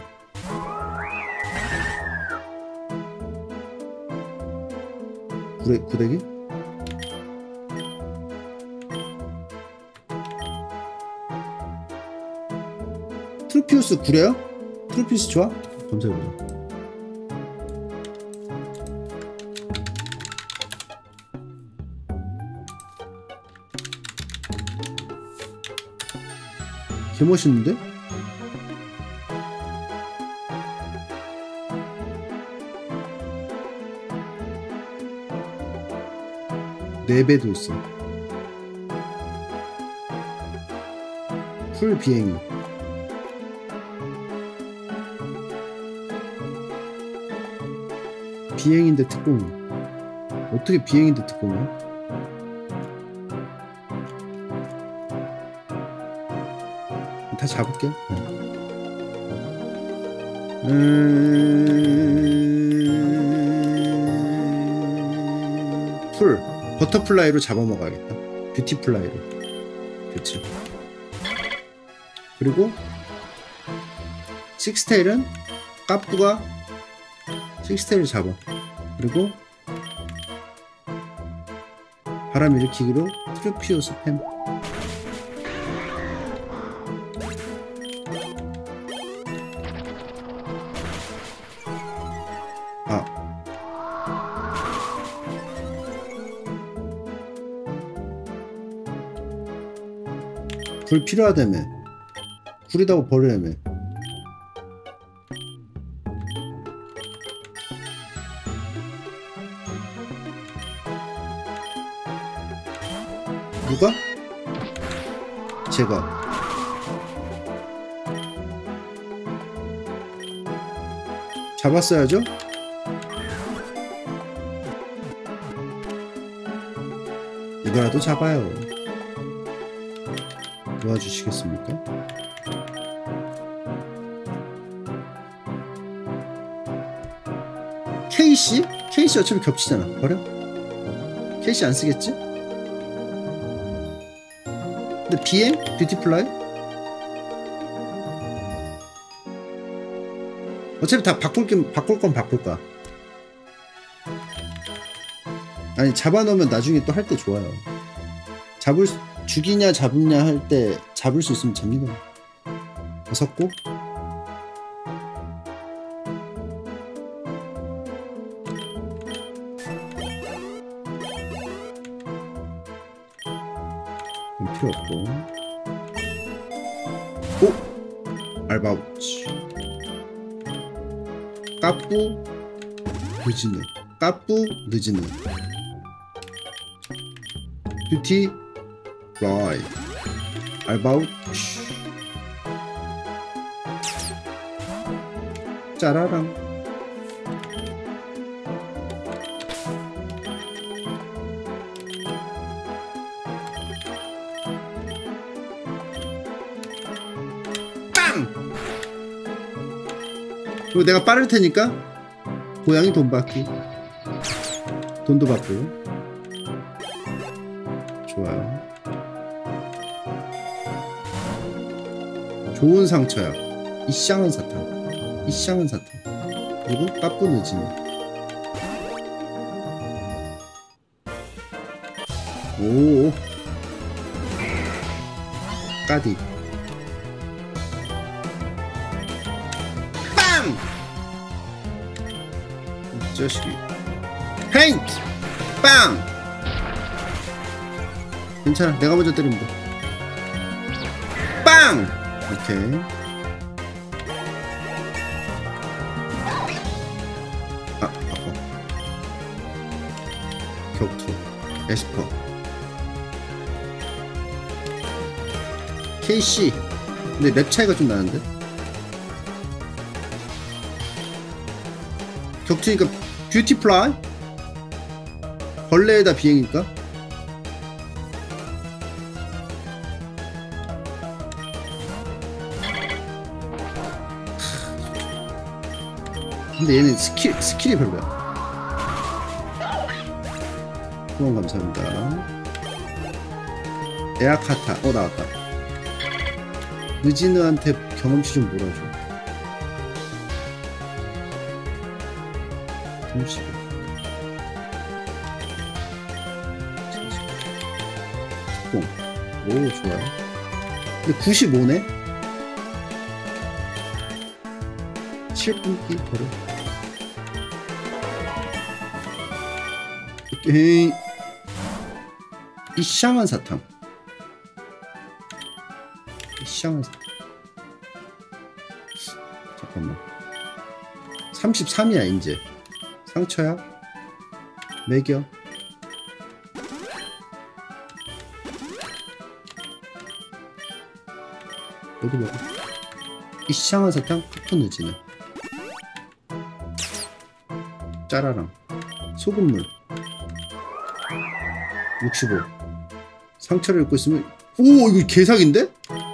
구레, 구데기? 트로피우스 구레요? 트로피우스 좋아? 검색해보자 개멋있는데? 네 배도 있어. 풀 비행이. 비행인데 특공. 어떻게 비행인데 특공이야? 다 잡을게요. 음... 버터플라이로 잡아먹어야겠다. 뷰티플라이로. 그치. 그리고 식스테일은 까뿌가 식스테일을 잡아. 그리고 바람 일으키기로 트로피우스 팸. 불 필요하다며. 구리다고 버리라며. 누가? 제가. 잡았어야죠? 이거라도 잡아요. 도와주시겠습니까? 케이시? 케이시 어차피 겹치잖아. 버려? 케이시 안 쓰겠지? 근데 비행? 뷰티플라이? 어차피 다 바꿀, 게, 바꿀 건 바꿀 거야. 아니, 잡아놓으면 나중에 또 할 때 좋아요. 잡을, 수, 죽이냐, 잡느냐 할 때 잡을 수 있으면 잡니다. 곡? 이건 필요 없고. 오! 알바우치. 까뿌 늦지는 까뿌 늦지는 뷰티 라이 알바우치 짜라랑 빵! 그리고 내가 빠를 테니까 고양이 돈 받기. 돈도 받고 좋은 상처야 이쌍은 사탕 이쌍은 사탕 그리고 까뿌 늦은 오 까디 빵! 이 자식이 헤잉! 빵! 괜찮아 내가 먼저 때리면 돼 빵! 오케이. 아 바꿔 격투. esper. 케이시 근데 랩 차이가 좀 나는데? 격투니까 뷰티플라이? 벌레에다 비행이니까 근데 얘는 스킬 스킬이 별로야. 후원 감사합니다. 에아카타 어 나왔다. 느지느한테 경험치 좀 몰아줘. 30. 40. 오 좋아요. 근데 95네? 7분기 버려. 오케이. 이샹한 사탕. 이샹한 사탕. 잠깐만. 33이야 이제. 상처야? 매겨. 너도 먹어. 이샹한 사탕 카푸느지네. 짜라랑. 소금물. 65 상처를 입고 있으면 오 이거 개사기인데?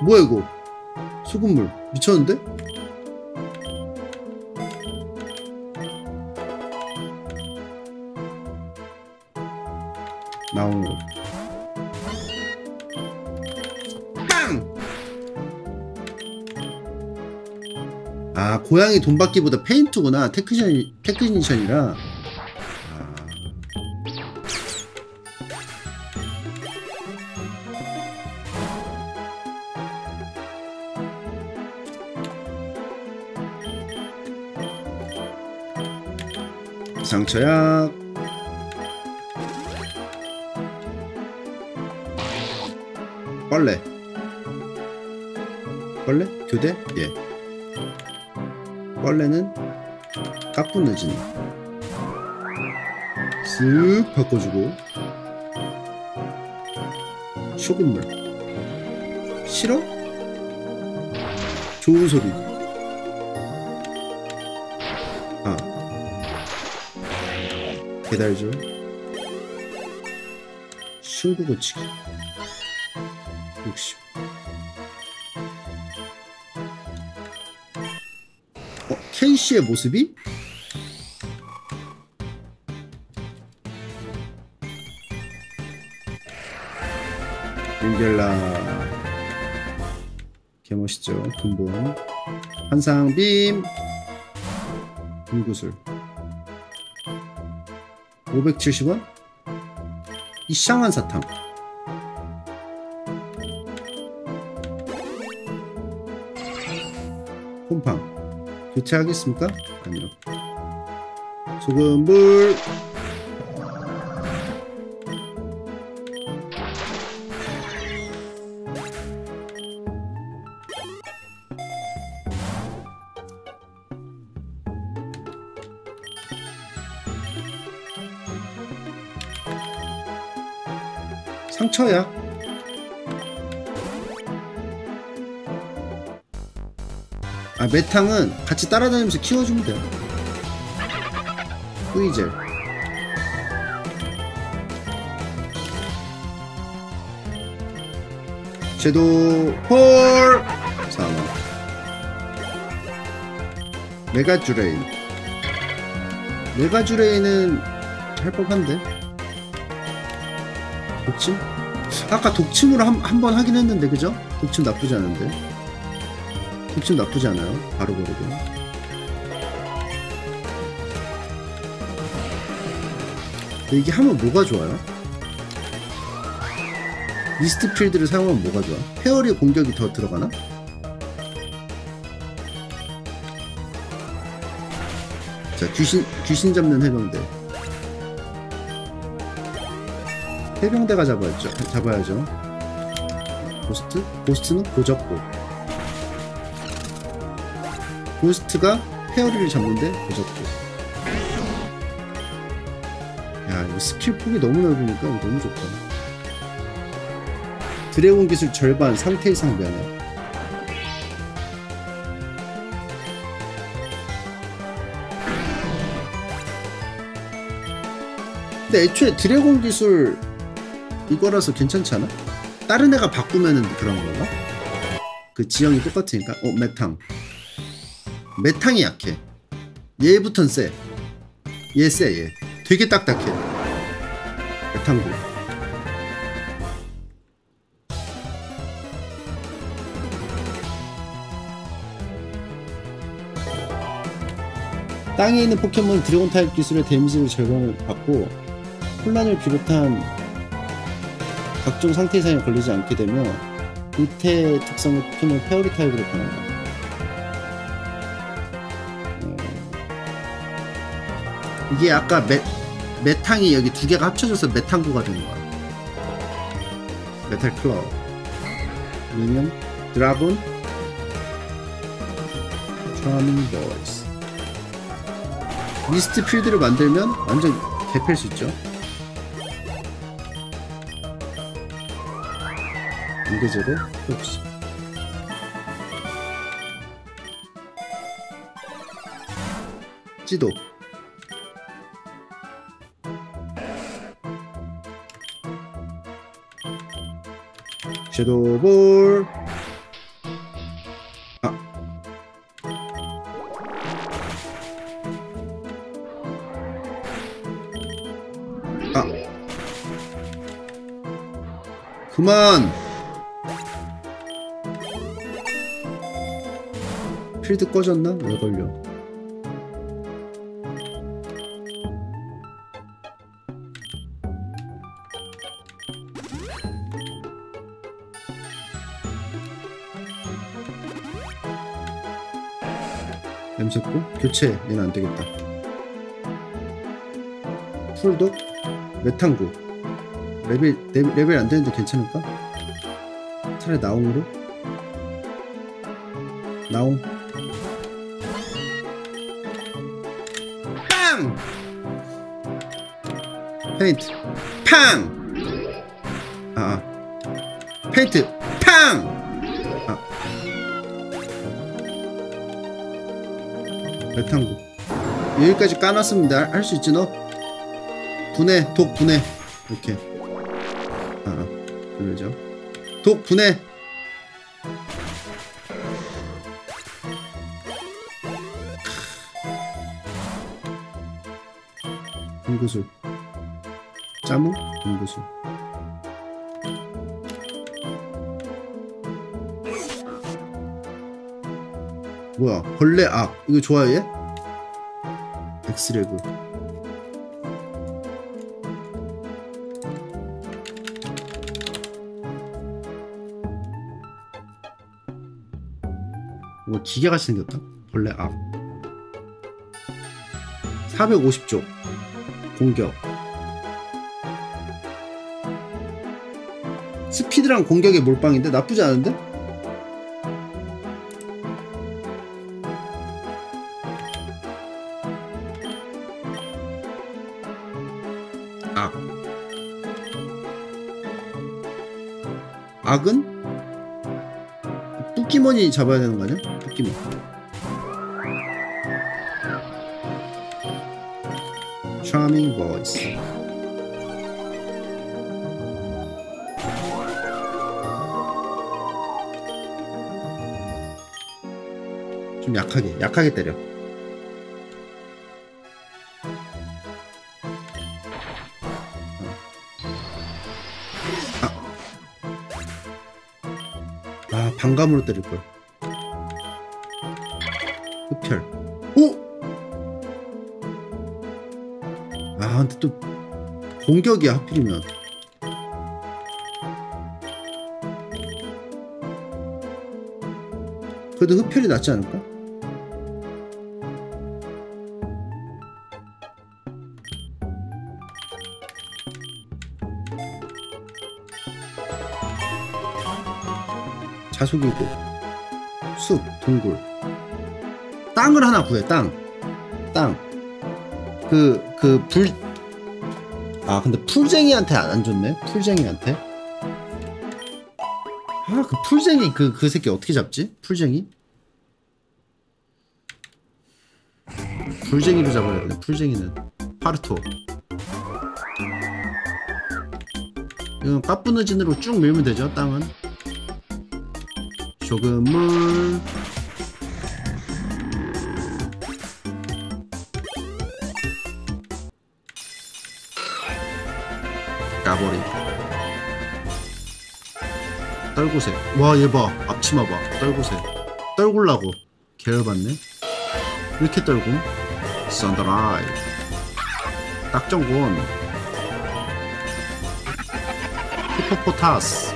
뭐야 이거 소금물 미쳤는데? 나온 거 빵! 아 고양이 돈 받기보다 페인트구나 테크니션, 테크니션이라 상처약 빨래 빨래? 교대? 예. 빨래는 까뿐느진 쓱 바꿔주고. 소금물. 싫어? 좋은 소리 배달줘 승부 고치기. 60 어? 케이씨의 모습이? 링겔라. 개멋있죠? 근본 환상빔. 불구슬 570원? 이샹한 사탕 홈팡 교체하겠습니까? 아니요 소금물 상처야. 아 메탕은 같이 따라다니면서 키워주면 돼요. 뿌이젤. 섀도 폴! 사망 메가주레인. 메가주레인은 할 법한데? 독침? 아까 독침으로 한, 한번 하긴 했는데 그죠? 독침 나쁘지 않은데 독침 나쁘지 않아요 바로 근데 이게 하면 뭐가 좋아요? 미스트 필드를 사용하면 뭐가 좋아? 페어리 공격이 더 들어가나? 자 귀신 귀신 잡는 해병대 해병대가 잡아야죠. 잡아야죠. ghost? ghost는 고잡고. 고스트가 fairy를 잡는데 고잡고. 야 이거 스킬 폭이 너무 넓으니까 너무 좋다 드래곤 기술 절반 상태 이상 변화 근데 애초에 드래곤 기술 이거라서 괜찮지 않아? 다른 애가 바꾸면은 그런 건가? 그 지형이 똑같으니까 어 메탕 메탕이 약해 얘부턴 세. 얘. 되게 딱딱해. 메탕구. 땅에 있는 포켓몬 드래곤 타입 기술의 데미지를 절반을 받고 혼란을 비롯한 각종 상태 이상에 걸리지 않게 되며 불태 특성의 포켓몬 페어리 타입으로 변한다. 이게 아까 메, 메탕이 여기 두 개가 합쳐져서 메탕구가 되는 거야. 메탈 클럽. 미니언, 드라군, 트라밍 보이스. 미스트 필드를 만들면 완전 개팰 수 있죠. 인계제로 포커스. 지도. 섀도우볼 아 아. 그만 필드 꺼졌나? 왜 걸려? 냄새고 교체 얘는 안 되겠다. 풀독 메탕구 레벨 레벨, 레벨 안 되는데 괜찮을까? 차라리 나옹으로 나옹 페인트. 팡. 아, 아. 페인트. 팡. 메탄구. 여기까지 까놨습니다. 할 수 있지 너? 분해 독 분해. 이렇게. 아, 아 그러죠. 독 분해. 분구술 짜무 분구술 뭐야? 벌레 악. 이거 좋아해? 엑스레그. 뭐 기계같이 생겼다? 벌레 악. 450조. 공격 스피드랑 공격의 몰빵인데 나쁘지 않은데? 악 악은 뿌기몬이 잡아야 되는 거 아니야? 뿌기몬 Charming voice 좀 약하게 약하게 때려. 아. 반감으로 때릴걸. 흡혈. 오! 아 근데 또 공격이야 하필이면. 그래도 흡혈이 낫지 않을까? 자속이고 숲 동굴 땅을 하나 구해 땅 땅. 그 그 불 아 근데 풀쟁이한테 안, 안 좋네? 풀쟁이한테? 아 그 풀쟁이 그 그 새끼 어떻게 잡지? 풀쟁이? 풀쟁이로 잡아야 돼. 풀쟁이는 파르토. 이건 까뿌느진으로 쭉 밀면 되죠 땅은 조금 물. 까버리. 떨구새 와얘 봐. 앞치마 봐. 떨구새 떨굴라고. 개열받네. 이렇게 떨굼 썬더라이. 딱정곤 히포포타스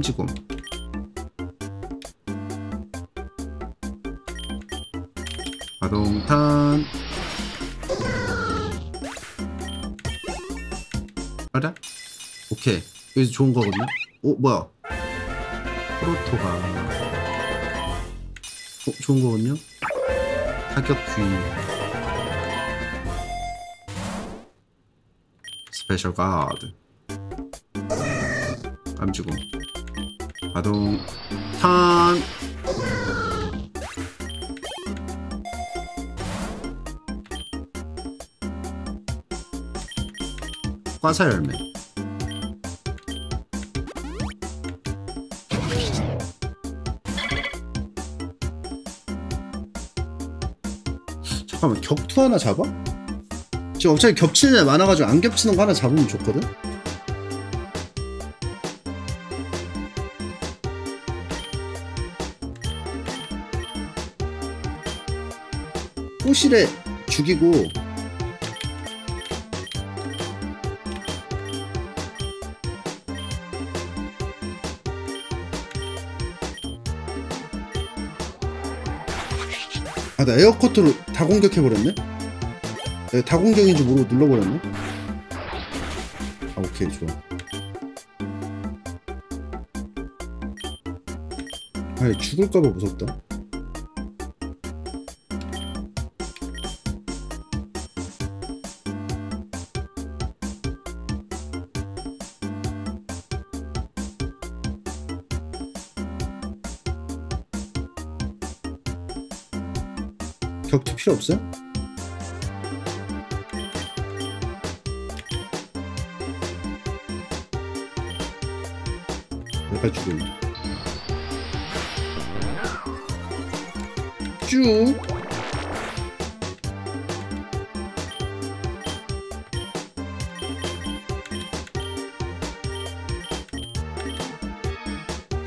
깜지곰 자동탄. 알아? 오케이. 여기서 좋은 거거든요. 오 뭐야? 프로토가 어 좋은 거거든요? 타격 귀. 스페셜 가드. 깜지고 가동 탄 과사 열매 잠깐만 격투 하나 잡아? 지금 어차피 겹치는 애 많아가지고 안 겹치는 거 하나 잡으면 좋거든? 꼬실에 죽이고 아 나 에어커트로 다 공격해버렸네? 내가 다 공격인지 모르고 눌러버렸네? 아 오케이 좋아 아 죽을까봐 무섭다 필요 없어요? 내가 죽을래 쭉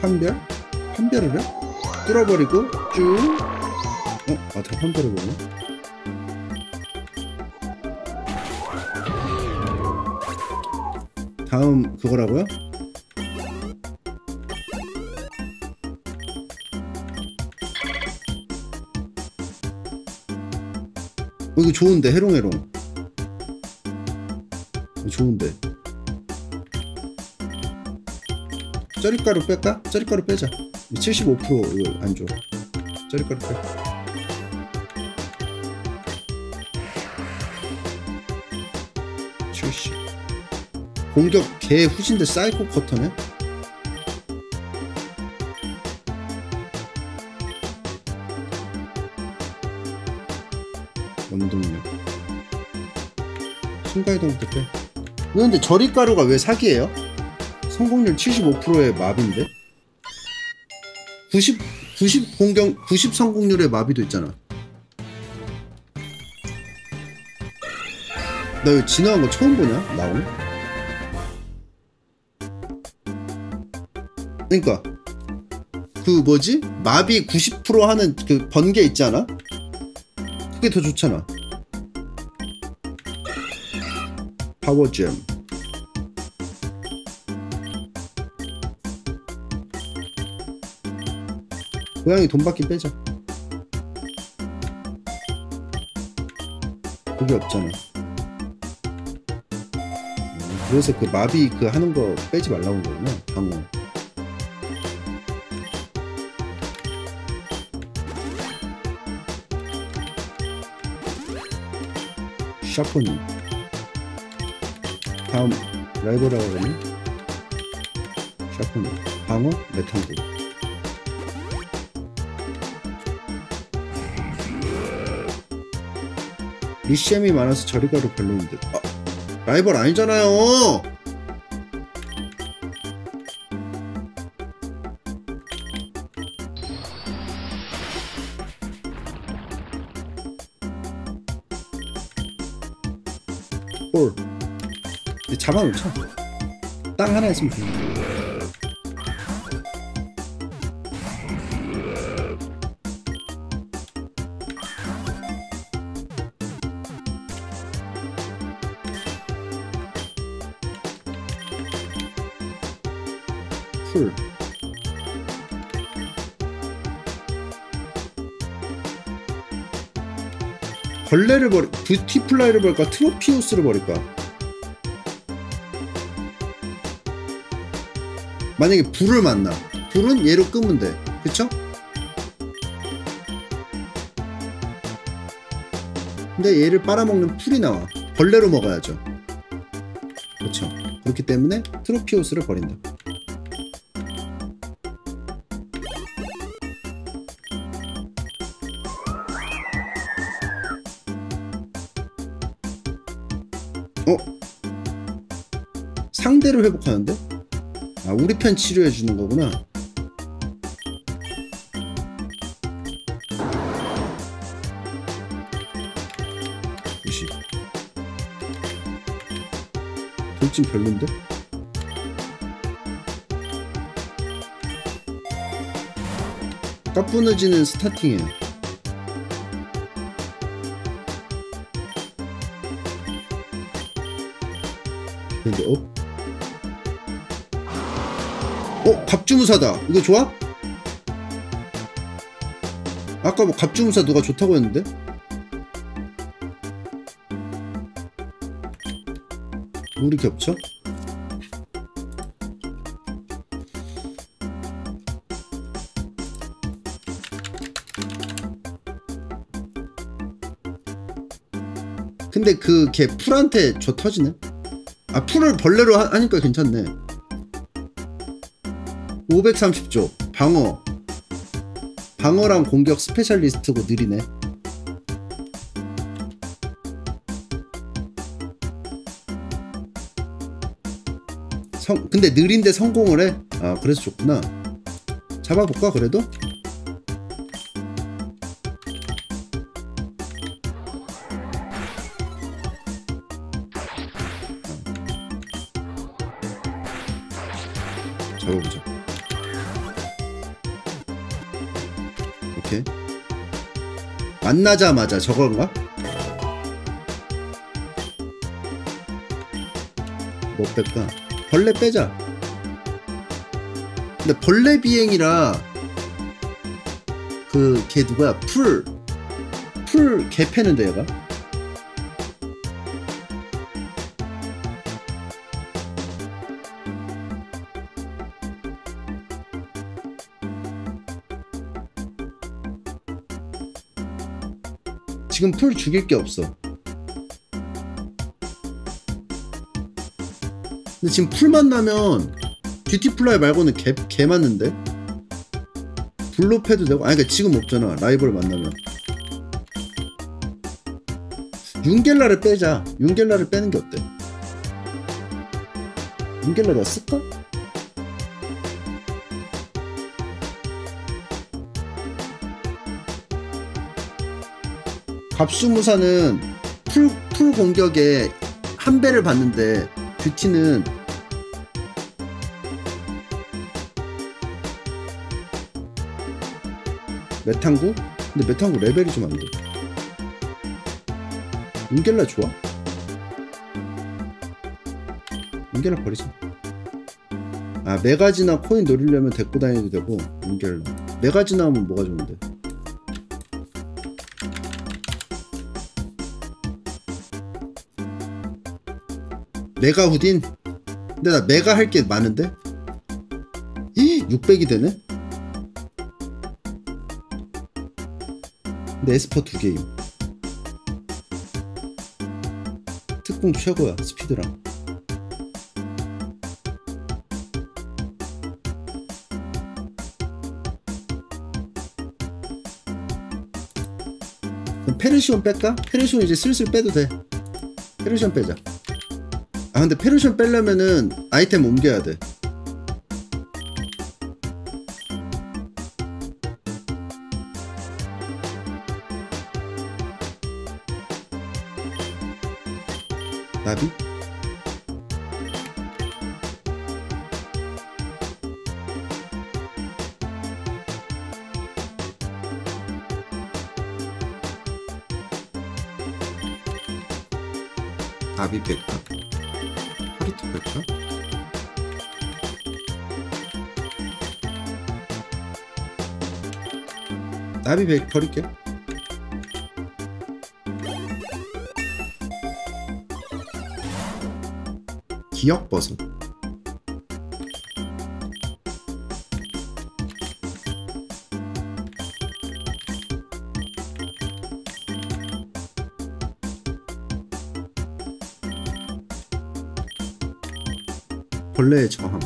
한별? 한별을 해? 뚫어버리고 쭉 어? 아, 다 판별을 보네. 다음 그거라고요? 어, 이거 좋은데 해롱해롱. 좋은데. 쩌릿가루 뺄까? 쩌릿가루 빼자. 75% 이거 안줘. 쩌릿가루 빼 공격 개 후진데 사이코 커터네? 염동력. 순간이동부터 빼 근데 저리가루가 왜 사기예요? 성공률 75%의 마비인데? 90 90 공격 90 성공률의 마비도 있잖아. 나 이거 지나간 거 처음 보냐? 나오 네? 그니까 그 뭐지? 마비 90% 하는 그 번개 있지 않아? 그게 더 좋잖아 파워잼 고양이 돈 받긴 빼자 그게 없잖아 음, 그래서 그 마비 그 하는 거 빼지 말라고 한 거구나 방어 샤코니. 다음 라이벌이라고 하면 샤코니. 방어 메탄구 리시엠이 많아서 저리가로 별로인데 아, 라이벌 아니잖아요 이제 잡아놓자 땅 하나 있으면 되는 풀 벌레를 버리 뷰티플라이를 버릴까? 트로피우스를 버릴까 만약에 불을 만나 불은 얘로 끄면 돼 그쵸? 근데 얘를 빨아먹는 풀이 나와 벌레로 먹어야죠 그렇죠 그렇기 때문에 트로피우스를 버린다 어? 상대를 회복하는데? 아 우리 편 치료해 주는 거구나 돌진 별론데? 까뿌느지는 스타팅이에요 근데 어? 어? 갑주무사다 이거 좋아? 아까 뭐 갑주무사 누가 좋다고 했는데? 우리 겹쳐? 근데 그 걔 풀한테 저 터지네? 아 풀을 벌레로 하, 하니까 괜찮네 530조 방어 방어랑 공격 스페셜리스트고 느리네 성, 근데 느린데 성공을 해? 아 그래서 좋구나 잡아볼까 그래도? 만나자마자 저건가? 뭐 뺄까? 벌레 빼자 근데 벌레 비행이라 그 걔 누구야 풀풀 개 패는데 얘가 지금 풀 죽일 게 없어 근데 지금 풀만 나면 뷰티플라이 말고는 걔, 걔 맞는데? 블록 해도 되고 아니 그니까 지금 없잖아 라이벌 만나면 윤겔라를 빼자 윤겔라를 빼는 게 어때? 윤겔라 내가 쓸까? 갑주무사는 풀, 풀 공격에 한 배를 받는데 뷰티는 메탕구? 근데 메탕구 레벨이 좀 안돼 윤겔라 좋아? 윤겔라 버리자 아 메가진화 코인 노리려면 데리고 다녀도 되고 윤겔라 메가진화 하면 뭐가 좋은데 메가 후딘? 근데 나 메가 할 게 많은데? 600이 되네? 근데 에스퍼 두 개임 특공 최고야 스피드랑 페르시온 뺄까? 페르시온 이제 슬슬 빼도 돼 페르시온 빼자 아 근데 페르시온 빼려면은 아이템 옮겨야 돼 나비 백 버릴게? 기억 버섯. 벌레의 저항.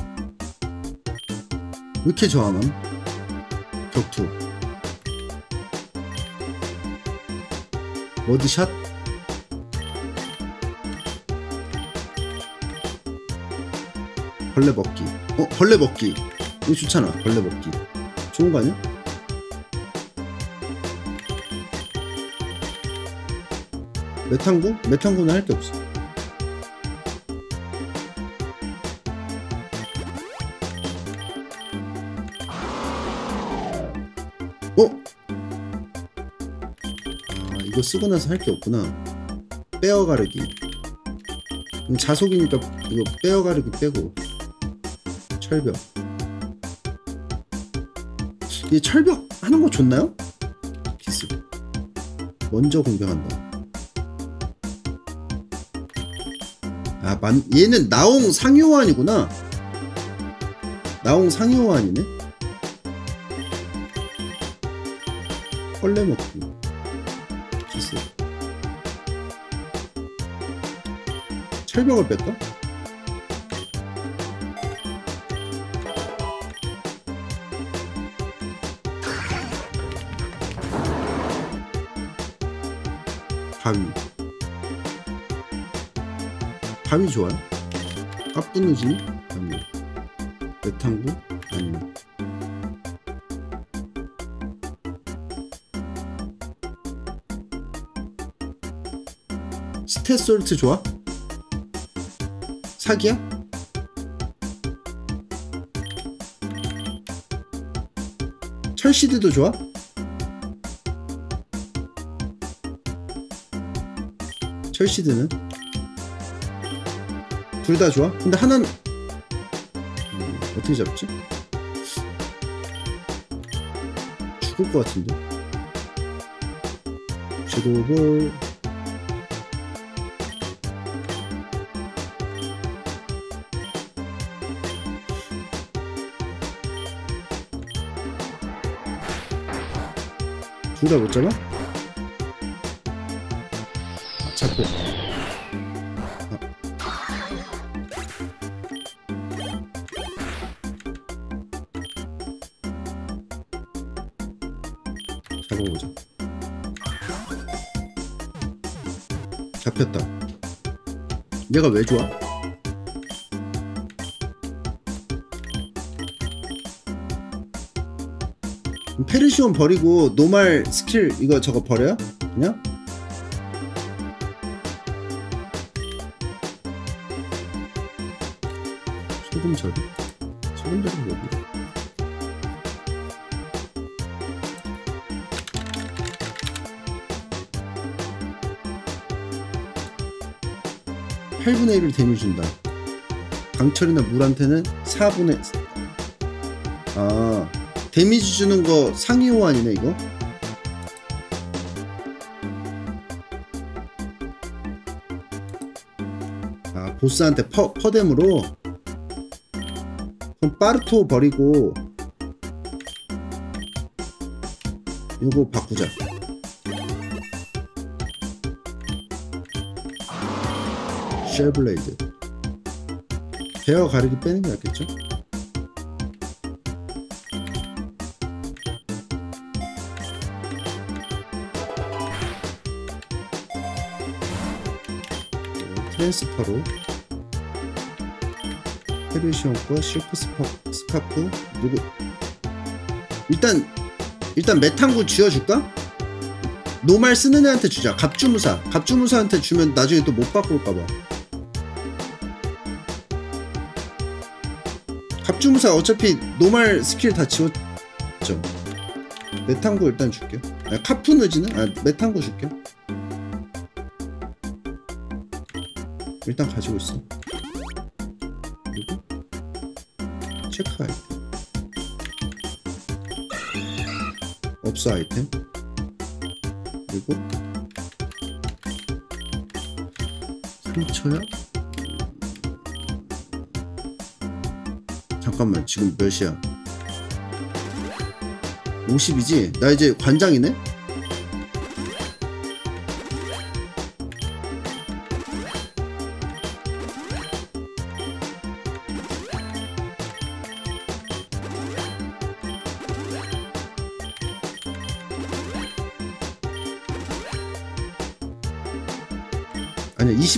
왜 이렇게 저항함? 워드샷. 벌레 먹기. 어 벌레 먹기. 이거 좋잖아 벌레 먹기. 좋은 거 아니야? 메탄구? 메탄구는 할 게 없어 이거 쓰고 나서 할 게 없구나. 빼어 가르기. 이거 자속이니까 이거 빼어 가르기 빼고. 철벽. 이 철벽 하는 거 좋나요? 기스 먼저 공격한다. 아 만, 얘는 나옹 상요환이구나. 나옹 상요환이네? 헐레 먹기 철벽을 뺄까? 바위 바위 좋아요? 까뿌느지 아니 메탄구 아니 스테솔트 좋아? 사기야? 철시드도 좋아? 철시드는? 둘 다 좋아? 근데 하나는 음, 어떻게 잡지? 죽을 것 같은데 섀도우볼 둘다 못 잡아? 아, 잡고 잡아보자. 잡혔다. 얘가 왜 좋아? 페르시온 버리고 노말 스킬 이거 저거 버려요? 그냥? 소금 처리? 소금 처리 뭐지? 팔분의 1을 데미 준다. 강철이나 물한테는 4분의 아 데미지 주는 거 상위 호환이네 이거? 아 보스한테 퍼, 퍼뎀으로 그럼 빠르토 버리고 이거 바꾸자. 쉘블레이드. 베어 가르기 빼는 게 낫겠죠? 스퍼로 페르시온과 실크 스파, 스카프 누구? 일단 일단 메탕구 쥐어줄까? 노말 쓰는 애한테 주자. 갑주무사. 갑주무사한테 주면 나중에 또 못 바꿀까봐. 갑주무사 어차피 노말 스킬 다 지웠죠. 메탄구 일단 줄게요 아, 카푸느지는? 아 메탄구 줄게요 일단 가지고 있어 그리고 체크 아이템 없어 아이템 그리고 상처야? 잠깐만 지금 몇 시야? 50이지? 나 이제 관장이네?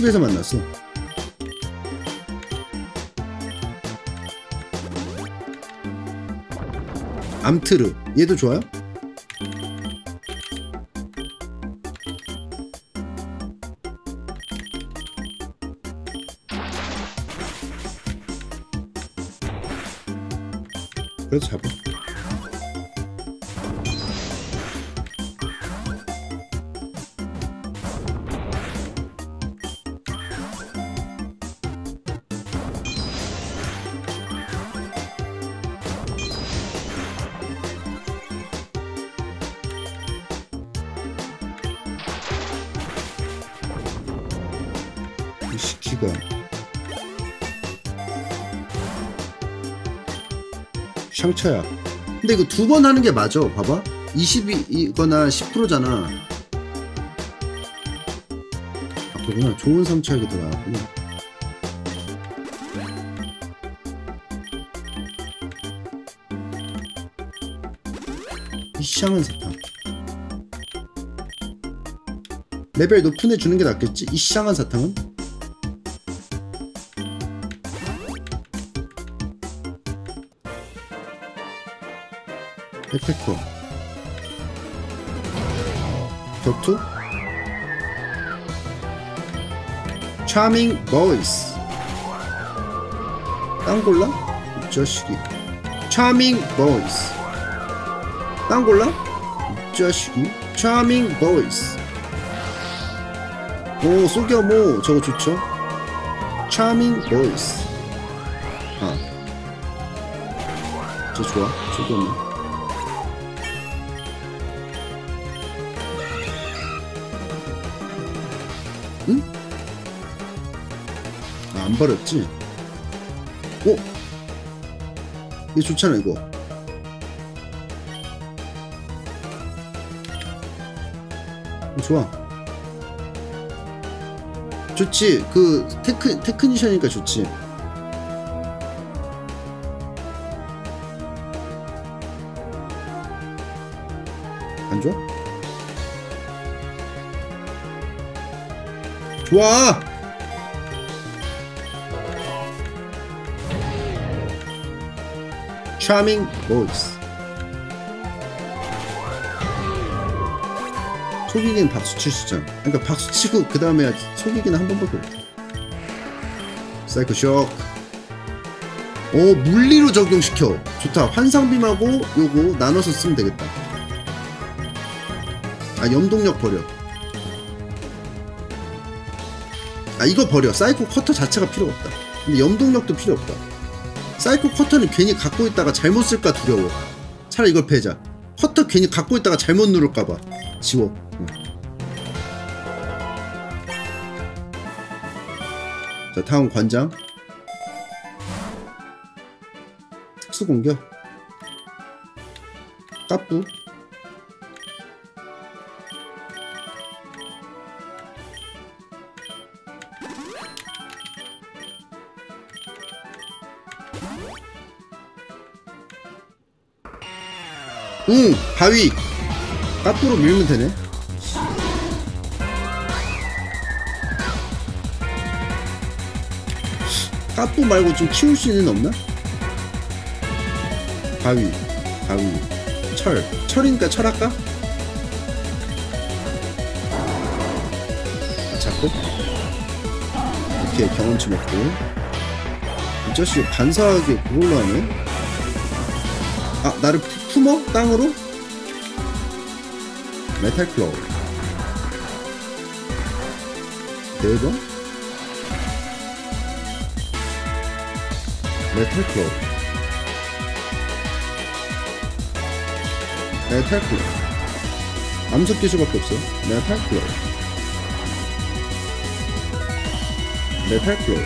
20에서 만났어 암트르 얘도 좋아요? 샹차야 근데 이거 두 번 하는 게 맞아. 봐봐. 20이거나 10%잖아. 아 그러구나. 좋은 상처에게 들어가구나. 이샹은 사탕 레벨 높은 애 주는 게 낫겠지? 이 시장한 사탕은? 백패커 격투? 차밍 보이스 땅골라? 이 자식이. 차밍 보이스 땅골라? 이 자식이. 차밍 보이스 오 소겨모 저거 좋죠? 차밍 보이스 아 저 좋아. 소겨모 버렸지? 오! 이거 좋잖아 이거 이거 좋아 좋지 그 테크 테크니션이니까 좋지 안 좋아? 좋아 차밍 보이스 속이기는 박수 칠수 있잖아. 그러니까 박수 치고 그 다음에 속이기는 한 번밖에 못해. 사이코 쇼크. 오 물리로 적용시켜. 좋다. 환상빔하고 요거 나눠서 쓰면 되겠다. 아 염동력 버려. 아 이거 버려. 사이코 커터 자체가 필요 없다. 근데 염동력도 필요 없다. 사이코 커터는 괜히 갖고 있다가 잘못 쓸까 두려워. 차라리 이걸 패자. 커터 괜히 갖고 있다가 잘못 누를까봐. 지워. 응. 자, 다음 관장. 특수 공격. 까뿌. 바위 까꾸로 밀면 되네 까꾸 말고 좀 키울 수 있는 애 없나? 바위 바위 철 철이니까 철 할까? 아, 잡고 이렇게 경험치 먹고 이 자식 반사하게 그걸로 하네 아 나를 푸- 품어? 땅으로? 메탈 클로우. 네번 메탈 클로우. 메탈 클로우. 암석 기술밖에 없어 메탈 클로우. 메탈 클로우.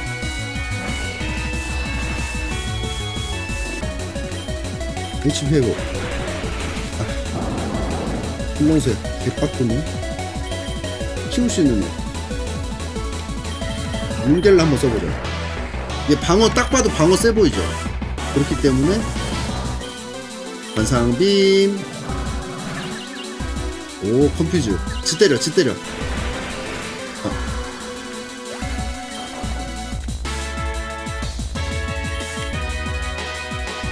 HP 회복. 아, 분홍색 개빡꾸네 키울 수 있는 애 뭉겔라 한번 써보자 얘 방어 딱 봐도 방어 세 보이죠? 그렇기 때문에 관상빔. 오 컴퓨즈. 지 때려 지 때려. 어.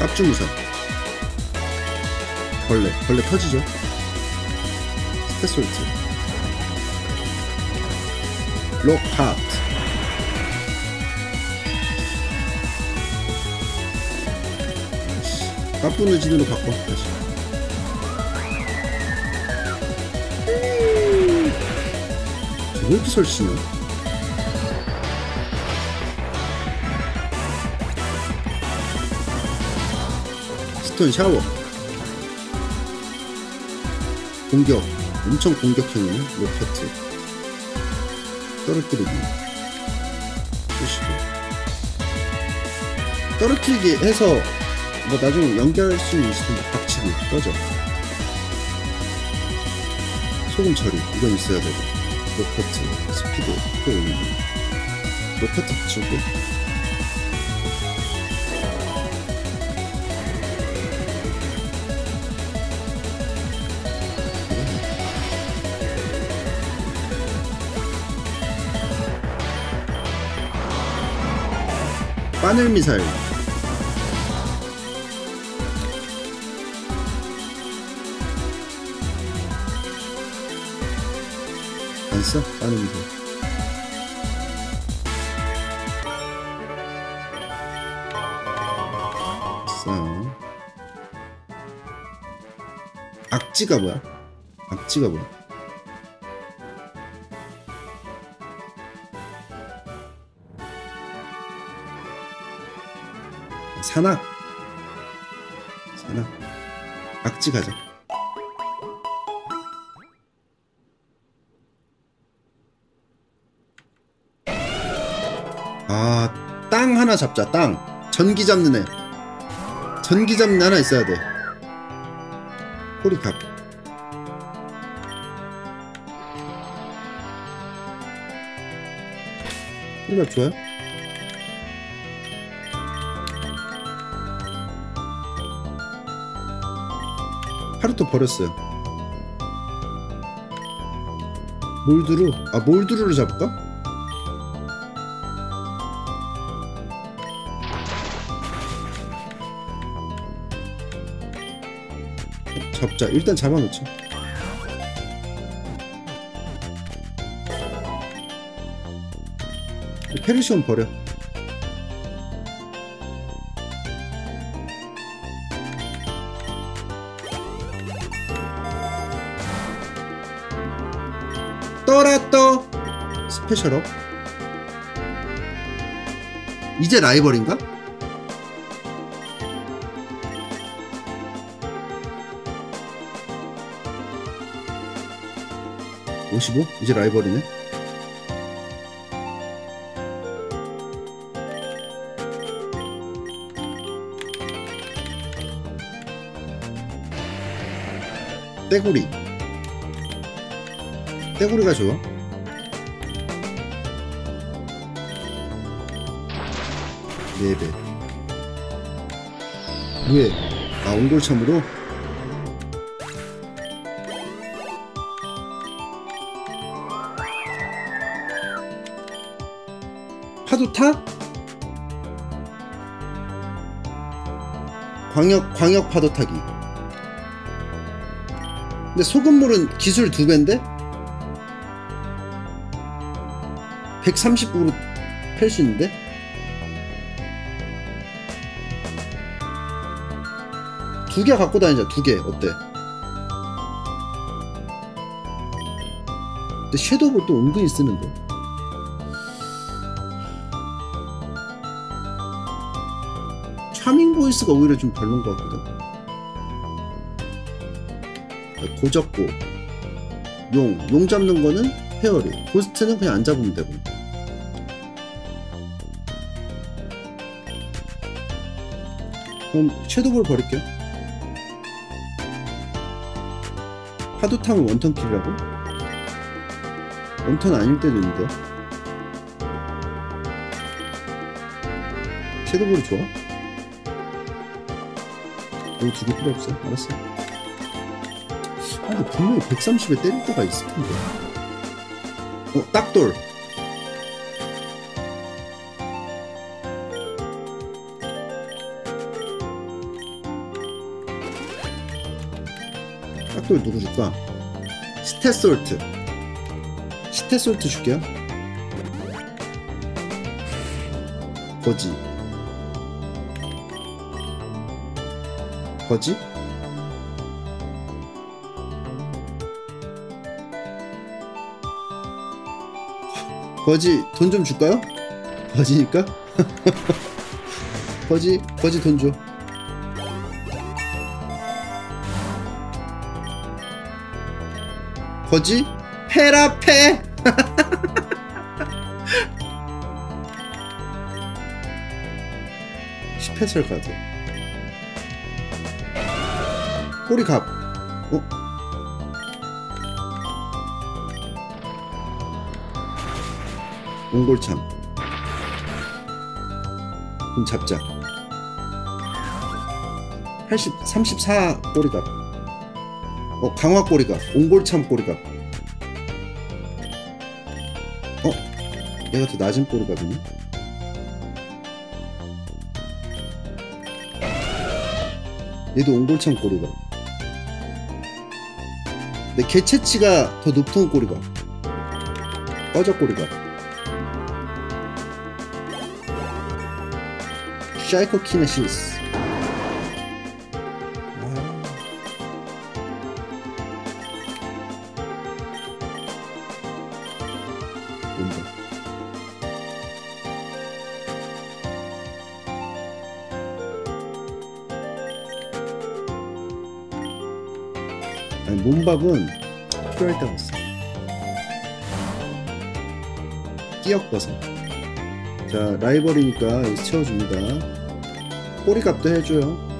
깝주무사 벌레 벌레 터지죠? 스 테솔트 록하트. 까뿌는 진으로 바꿔 다시. 왜 이렇게 설치냐? 스톤 샤워. 공격 엄청 공격형이네 로켓 떨어뜨리기. 푸시고 떨어뜨리기 해서 뭐 나중에 연결할 수 텐데 박치기 꺼져. 소금 처리. 이건 있어야 되고. 로켓 스피드 또 올리기. 로켓 붙이고 바늘 미사일 안 써? 바늘 미사일 싸 악지가 뭐야? 악지가 뭐야? 산악 산악 악지 가자. 아 땅 하나 잡자 땅. 전기 잡는 애. 전기 잡는 애 하나 있어야 돼. 호리갑 호리갑 좋아요? 버렸어요. 몰드루? 아 몰드루를 잡을까? 잡자. 일단 잡아놓자. 페르시온 버려. 스페셜업 이제 라이벌인가? (55) 이제 라이벌이네? 떼구리. 떼구리가 좋아 네배 왜? 아 옹골참으로? 파도 타? 광역 광역 파도 타기. 근데 소금물은 기술 두 배인데? 130으로 팰 수 있는데? 두 개 갖고 다니자 두 개. 어때? 근데 섀도우볼 또 은근히 쓰는데. 차밍 보이스가 오히려 좀 별론 것 같거든. 고적고. 용, 용 잡는 거는 페어리. 고스트는 그냥 안 잡으면 되고. 그럼 섀도우볼 버릴게요 파도탕을 원턴킬이라고? 원턴 아닐 때도 있는데. 섀도우볼이 좋아? 이거 두 개 필요 없어. 알았어. 아 근데 분명히 130에 때릴 때가 있을 텐데. 어 딱돌 딱돌 누구 줄까? 스테솔트 스테솔트 줄게요 거지 거지? 거지 돈 좀 줄까요? 거지니까? 거지 거지 돈 줘. 거지 페라페. 스페셜 카드. 꼬리갑. 어? 옹골참 그럼 잡자 80, 34 꼬리갑 어 강화 꼬리갑 옹골참 꼬리갑 어? 얘가 더 낮은 꼬리갑이네 얘도 옹골참 꼬리갑 근데 개체치가 더 높은 꼬리갑 꺼져 꼬리갑 사이코 키네시스 몸밥은 필요할 때가 있어 끼역버섯. 자 라이벌이니까 채워줍니다. 꼬리값도 해줘요.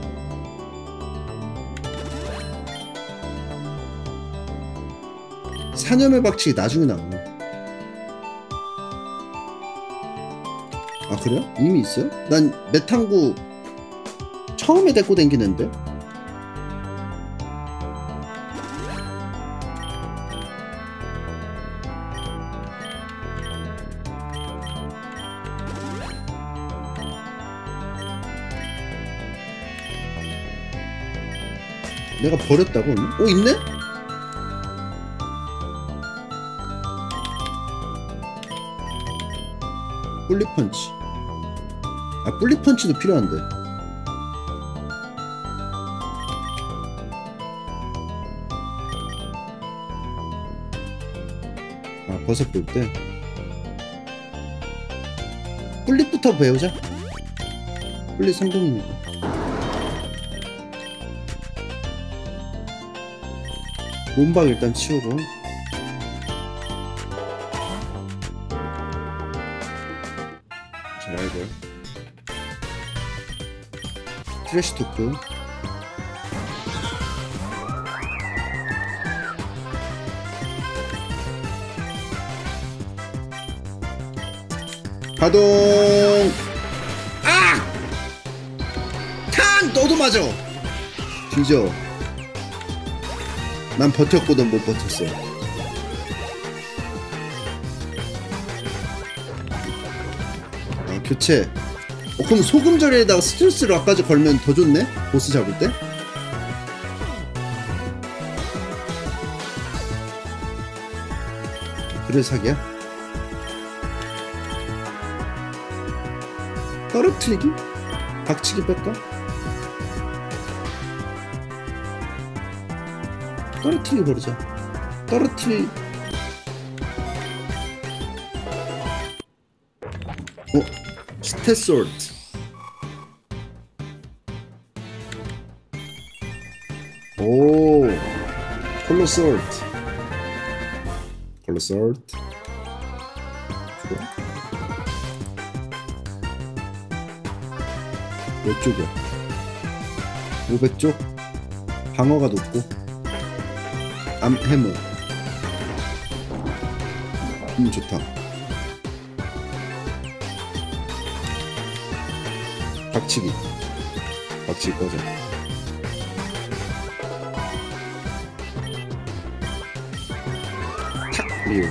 사념의 박치기 나중에 나와 아 그래요? 이미 있어요? 난 메탄구 처음에 데리고 댕기는데 내가 버렸다고? 어 있네? 뿔리펀치. 아 뿔리펀치도 필요한데. 아 버섯 볼때. 뿔릿부터 배우자. 뿔릿 성공이니까 몸박 일단 치우고. 자 이거 트래시 토크. 가동! 아! 탄! 너도 맞아! 뒤져 난 버텼고 넌못 버텼어 아 교체 어, 그럼 소금 절에다가 스트레스를 아까지 걸면 더 좋네? 보스 잡을 때? 그래서 사기야? 떨어뜨리기? 박치기 뺄까? 떨어뜨리기 버리자. 떨어뜨리. 어? 스테솔트. 오. 콜로솔트. 콜로솔트. 좋아 몇 쪽이야. 500쪽? 방어가 높고 암 해모. 음 좋다. 박치기. 박치기 꺼져. 탁! 리오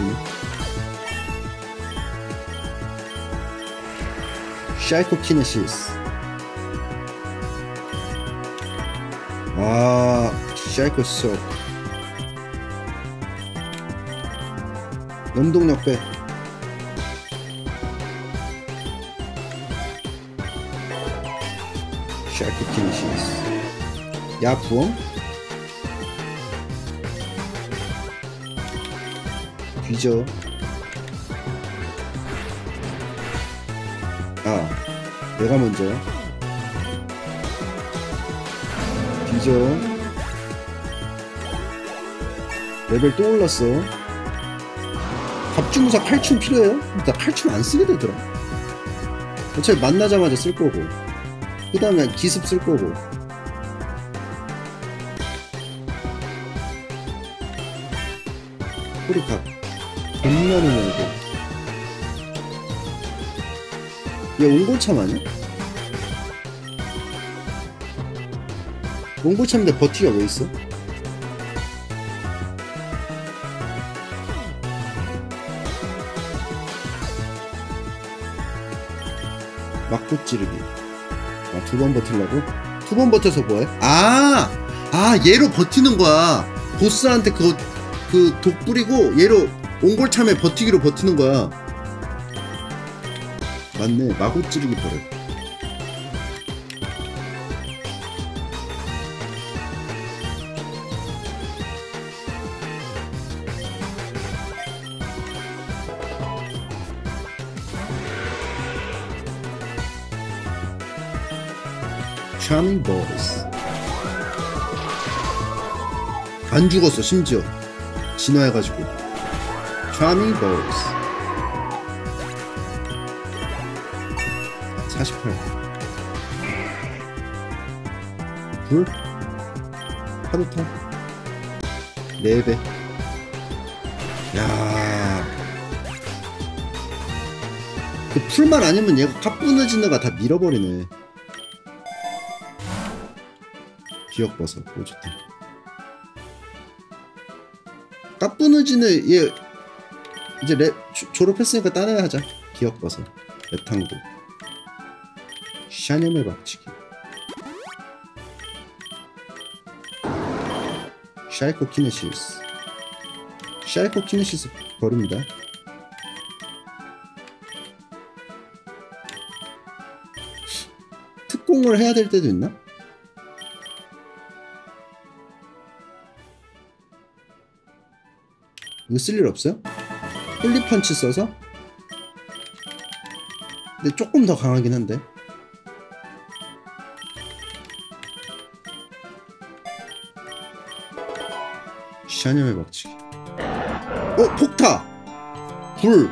음. 샤이코키네시스 샤이코 속 염동력 빼 샤이코키네시스 야 부엉? 뒤져. 아 내가 먼저 뒤져 레벨 또 올랐어 갑주무사 칼춤 필요해요? 나 칼춤 안 쓰게 되더라 어차피 만나자마자 쓸 거고 그 다음에 기습 쓸 거고 꼬리카 겁나는 애고 얘 옹골참 아니야? 옹골참인데 버티가 왜 있어? 막고 찌르기 아, 두 번 버틸라고? 두 번 버텨서 뭐해? 아! 아 얘로 버티는 거야 보스한테 그거 그 독 뿌리고 얘로 옹골참에 버티기로 버티는 거야 맞네 마구 찌르기 버려 안 죽었어 심지어. 진화해가지고. Charming Boys. 48불 파도탄 4배? 야. 그 풀만 아니면 얘가 카푸느지느가 다 밀어버리네. 기억버섯 오 좋다 까뿌느지는 얘 이제 랩 조- 졸업했으니까 딴애 하자. 기억버섯 레탕도. 샤넬의 박치기. 샤이코 키네시스. 샤이코 키네시스 버립니다. 특공을 해야 될 때도 있나? 이거 쓸 일 없어요? 홀리펀치 써서? 근데 조금 더 강하긴 한데 샤념의 박치기 어? 폭타! 불!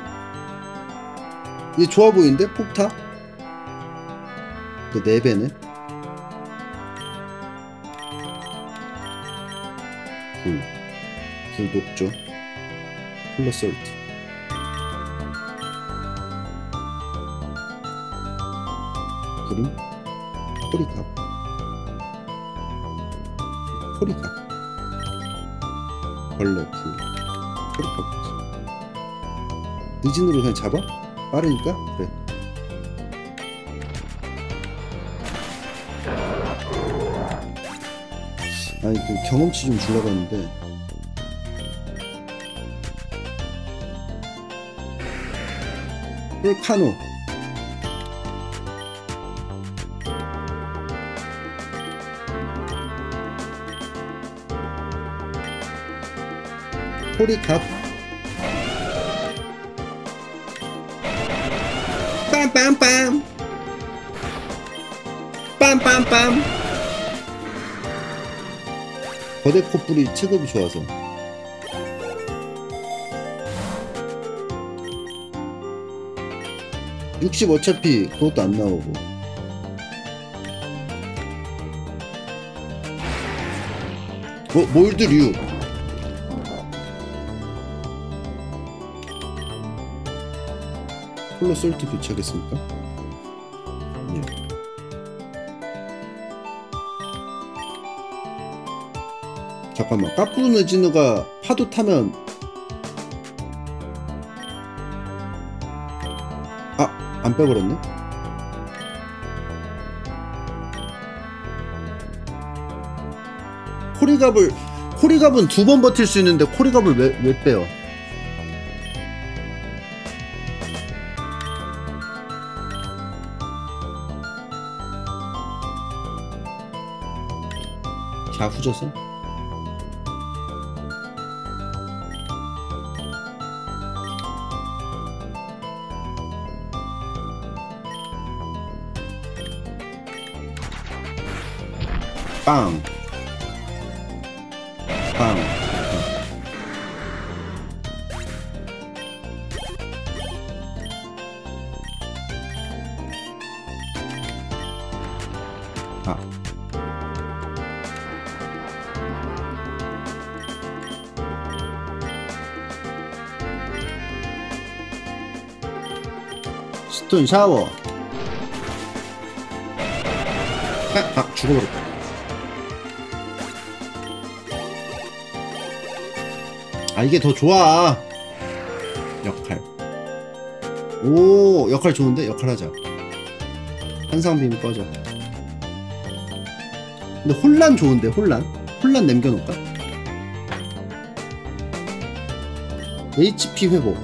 얘 좋아 보이는데? 폭타? 그 4배네 불. 불 높죠 플러스 얼트. 뿌림 코리캅 코리캅 벌레 풀 코리캅 의진으로 그냥 잡아? 빠르니까? 그래. 아니 그 경험치 좀 주려고 했는데 뿔카노 호리캅 빰빰빰. 빰빰빰. 거대 코뿔이 체급이 좋아서 육십 어차피 그것도 안 나오고 뭐, 몰드류 폴로 솔트 교체하겠습니까? 예. 잠깐만 까꾸르느지느가 파도 타면 안 빼버렸네? 코리갑을 코리갑은 두 번 버틸 수 있는데 코리갑을 왜, 왜 빼요? 좌후져서 빵. 빵. 아. 스톤 샤워. 아, 아 죽어버렸다. 아 이게 더 좋아. 역할. 오 역할 좋은데? 역할 하자. 한상빔 꺼져. 근데 혼란 좋은데 혼란? 혼란 남겨놓을까? HP 회복.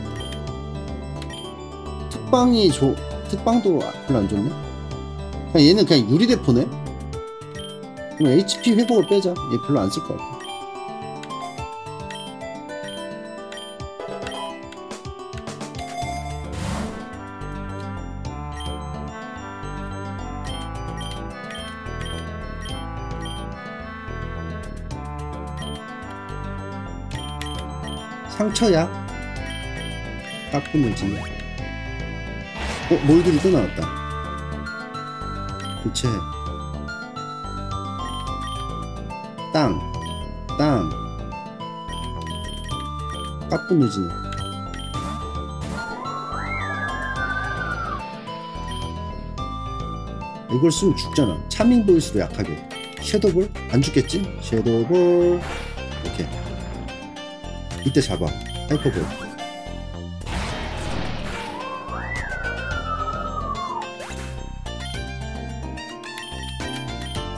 특방이 좋 특방도 별로 안 좋네? 그냥 얘는 그냥 유리대포네? 그럼 HP 회복을 빼자. 얘 별로 안 쓸 것 같아 상처야 까꾸물지 어? 몰들이 또 나왔다 교체 땅 땅. 까꾸물지 이걸 쓰면 죽잖아 차밍 보일수도 약하게 섀도볼? 안 죽겠지? 섀도볼 오케이 이때 잡아 하이퍼볼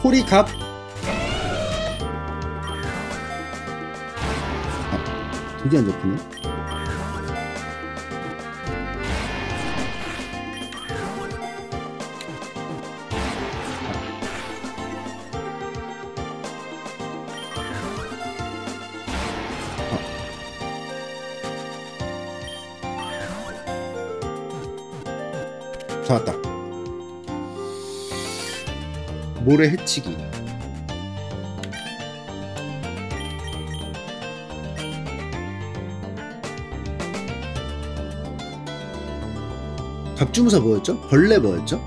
호리갑 아 되게 안 잡히네 해치기. 갑주무사 뭐였죠? 벌레 뭐였죠?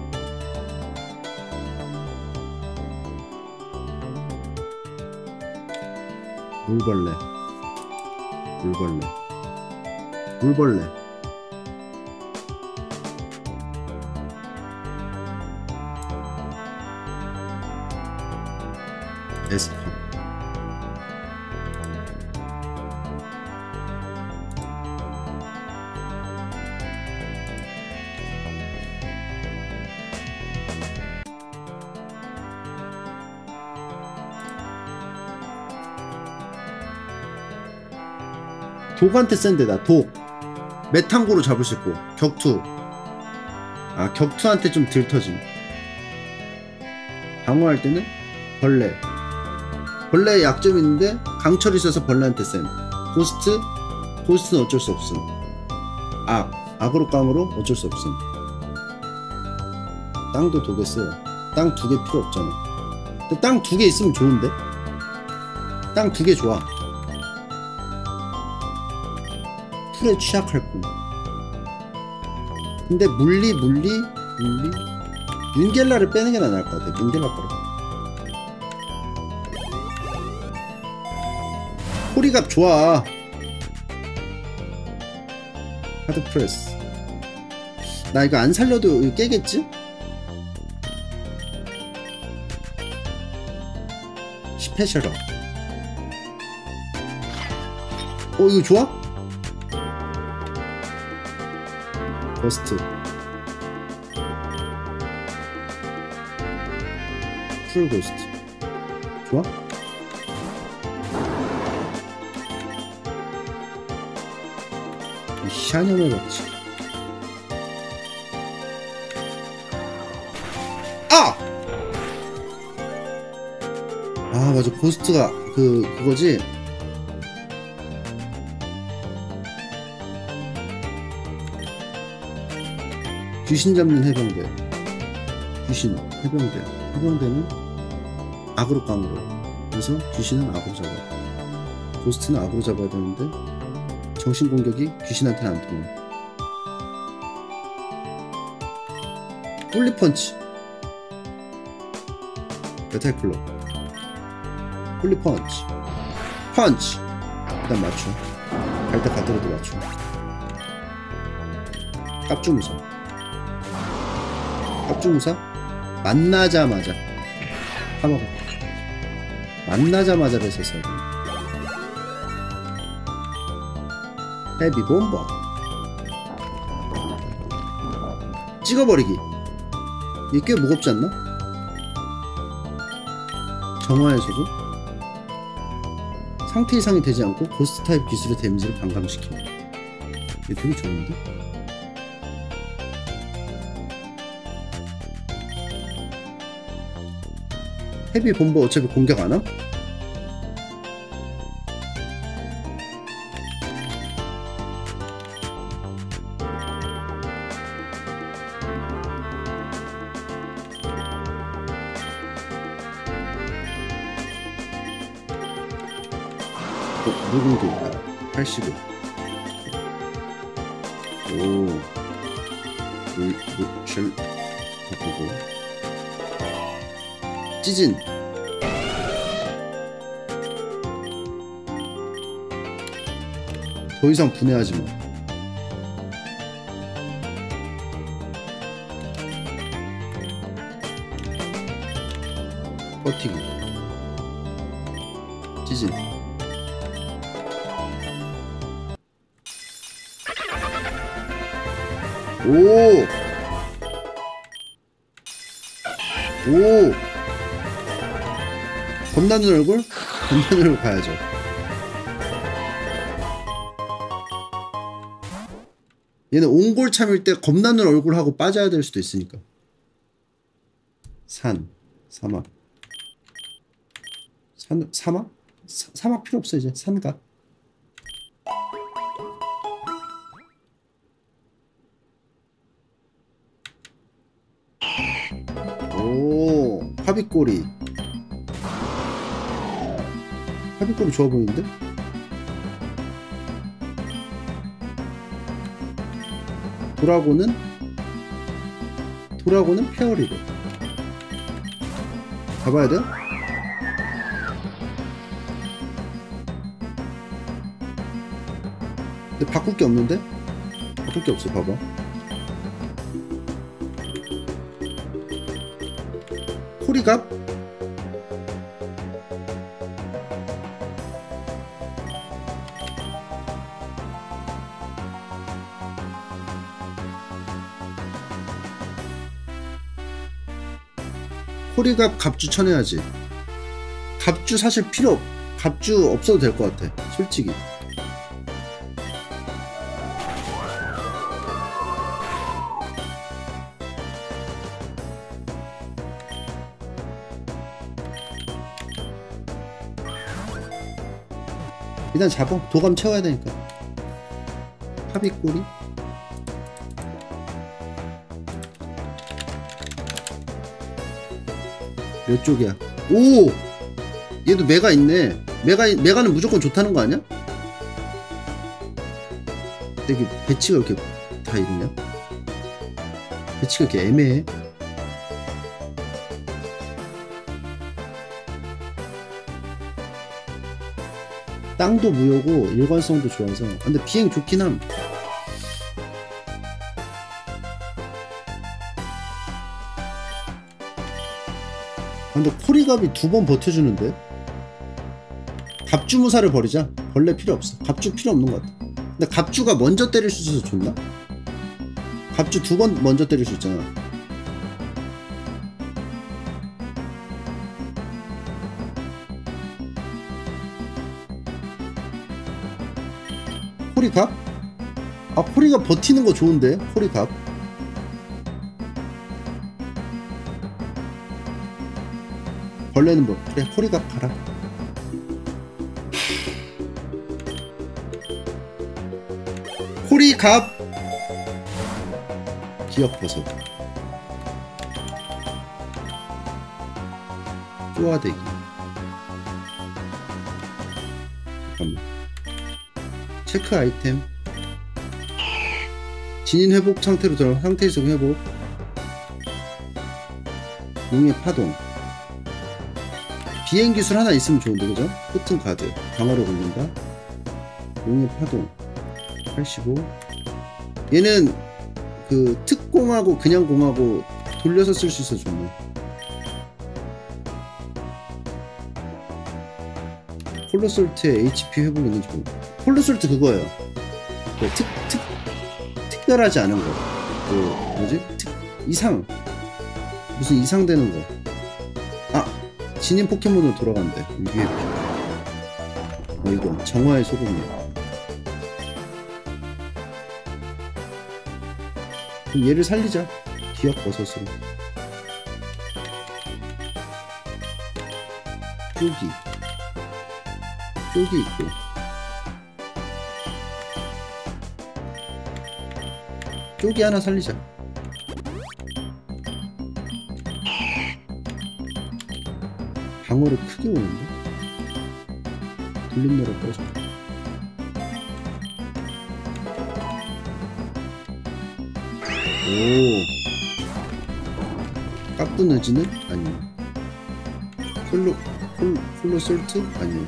물벌레. 물벌레. 물벌레. 독한테 센데다? 독. 메탕구로 잡을 수 있고 격투. 아 격투한테 좀 들터짐. 방어할 때는 벌레. 벌레에 약점이 있는데 강철이 있어서 벌레한테 쎔 고스트? 고스트는 어쩔 수 없음. 악. 악으로 깡으로 어쩔 수 없음. 땅도 독에 쎄요. 땅 두 개 필요 없잖아. 땅 두 개 있으면 좋은데? 땅 두 개 좋아 풀에 취약할 뿐. 근데 물리 물리 물리. 윤겔라를 빼는 게 나을 것 같아 윤겔라 거로 호리갑 좋아. 하드 프레스. 나 이거 안 살려도 깨겠지? 스페셜업. 어 이거 좋아? 버스트. 풀 고스트. 좋아? 이 샤넬의 법칙 아! 아 맞아. 고스트가 그 그거지 귀신 잡는 해병대. 귀신 해병대. 해병대는 악으로 깡으로. 그래서 귀신은 악으로 잡아. 고스트는 악으로 잡아야 되는데 정신 공격이 귀신한테는 안 통해 폴리펀치. 메탈 클럽. 폴리펀치. 펀치. 일단 맞춤 갈때 가더라도 맞춤 깝주무사 깝주무사 만나자마자. 하마가 만나자마자 배서 써야 돼 헤비 본버 찍어버리기. 이게 꽤 무겁지 않나? 정화해주고 상태 이상이 되지 않고 ghost 타입 기술의 데미지를 반감시켜 이게 되게 좋은데? heavy bomber 어차피 공격 안 함? 이상 분해하지 마 버티기 찌진 오! 오! 겁나는 얼굴? 겁나는 얼굴 가야죠. 얘는 옹골 참일 때 겁나는 얼굴 하고 빠져야 될 수도 있으니까. 산, 사막. 산, 사막? 사, 사막 필요 없어 이제 산가. 오, 화비꼬리. 화비꼬리 좋아 보이는데? 도라고는 도라고는 페어리로 가봐야 돼? 근데 바꿀 게 없는데? 바꿀 게 없어 봐봐 호리갑 갑주 쳐내야지. 갑주 사실 필요 없 갑주 없어도 될 것 같아 솔직히. 일단 잡아 도감 채워야 되니까. 합의 꼬리 몇 쪽이야. 오! 얘도 메가 있네. 메가 메가는 무조건 좋다는 거 아니야? 되게 배치가 이렇게 다 있냐? 배치가 이렇게 애매해. 땅도 무효고 일관성도 좋아서. 근데 비행 좋긴 함 코리갑이 두 번 버텨주는데? 갑주무사를 버리자? 벌레 필요 없어. 갑주 필요 없는 것 같아. 근데 갑주가 먼저 때릴 수 있어서 좋나? 갑주 두 번 먼저 때릴 수 있잖아. 호리갑? 아 호리갑 버티는 거 좋은데? 호리갑 벌레는 뭐 그래 호리갑 가라 호리갑. 기억 버섯 쪼아대기. 잠깐만. 체크 아이템. 진인 회복 상태로 들어 상태 이속 회복. 용의 파동 비행 기술 하나 있으면 좋은데 그죠? 코튼 카드 방어력 올린다 용의 파동 85 얘는 그 특공하고 그냥 공하고 돌려서 쓸 수 있어 좋네 콜로솔트의 HP 회복 있는지 모르 콜로솔트 그거예요 그 특, 특, 특별하지 않은 거. 그, 뭐지? 특, 이상. 무슨 이상 되는 거. 아! 진인 포켓몬으로 돌아간대. 위에. 어, 이거. 정화의 소금이야. 그럼 얘를 살리자. 기억 버섯으로. 쪼기. 쪼기 있고. 쪼기 하나 살리자. 방어를 크게 오는데? 돌림노래 꺼져. 오. 깍두느지는? 아니요. 콜로, 콜, 콜로 솔트? 아니요.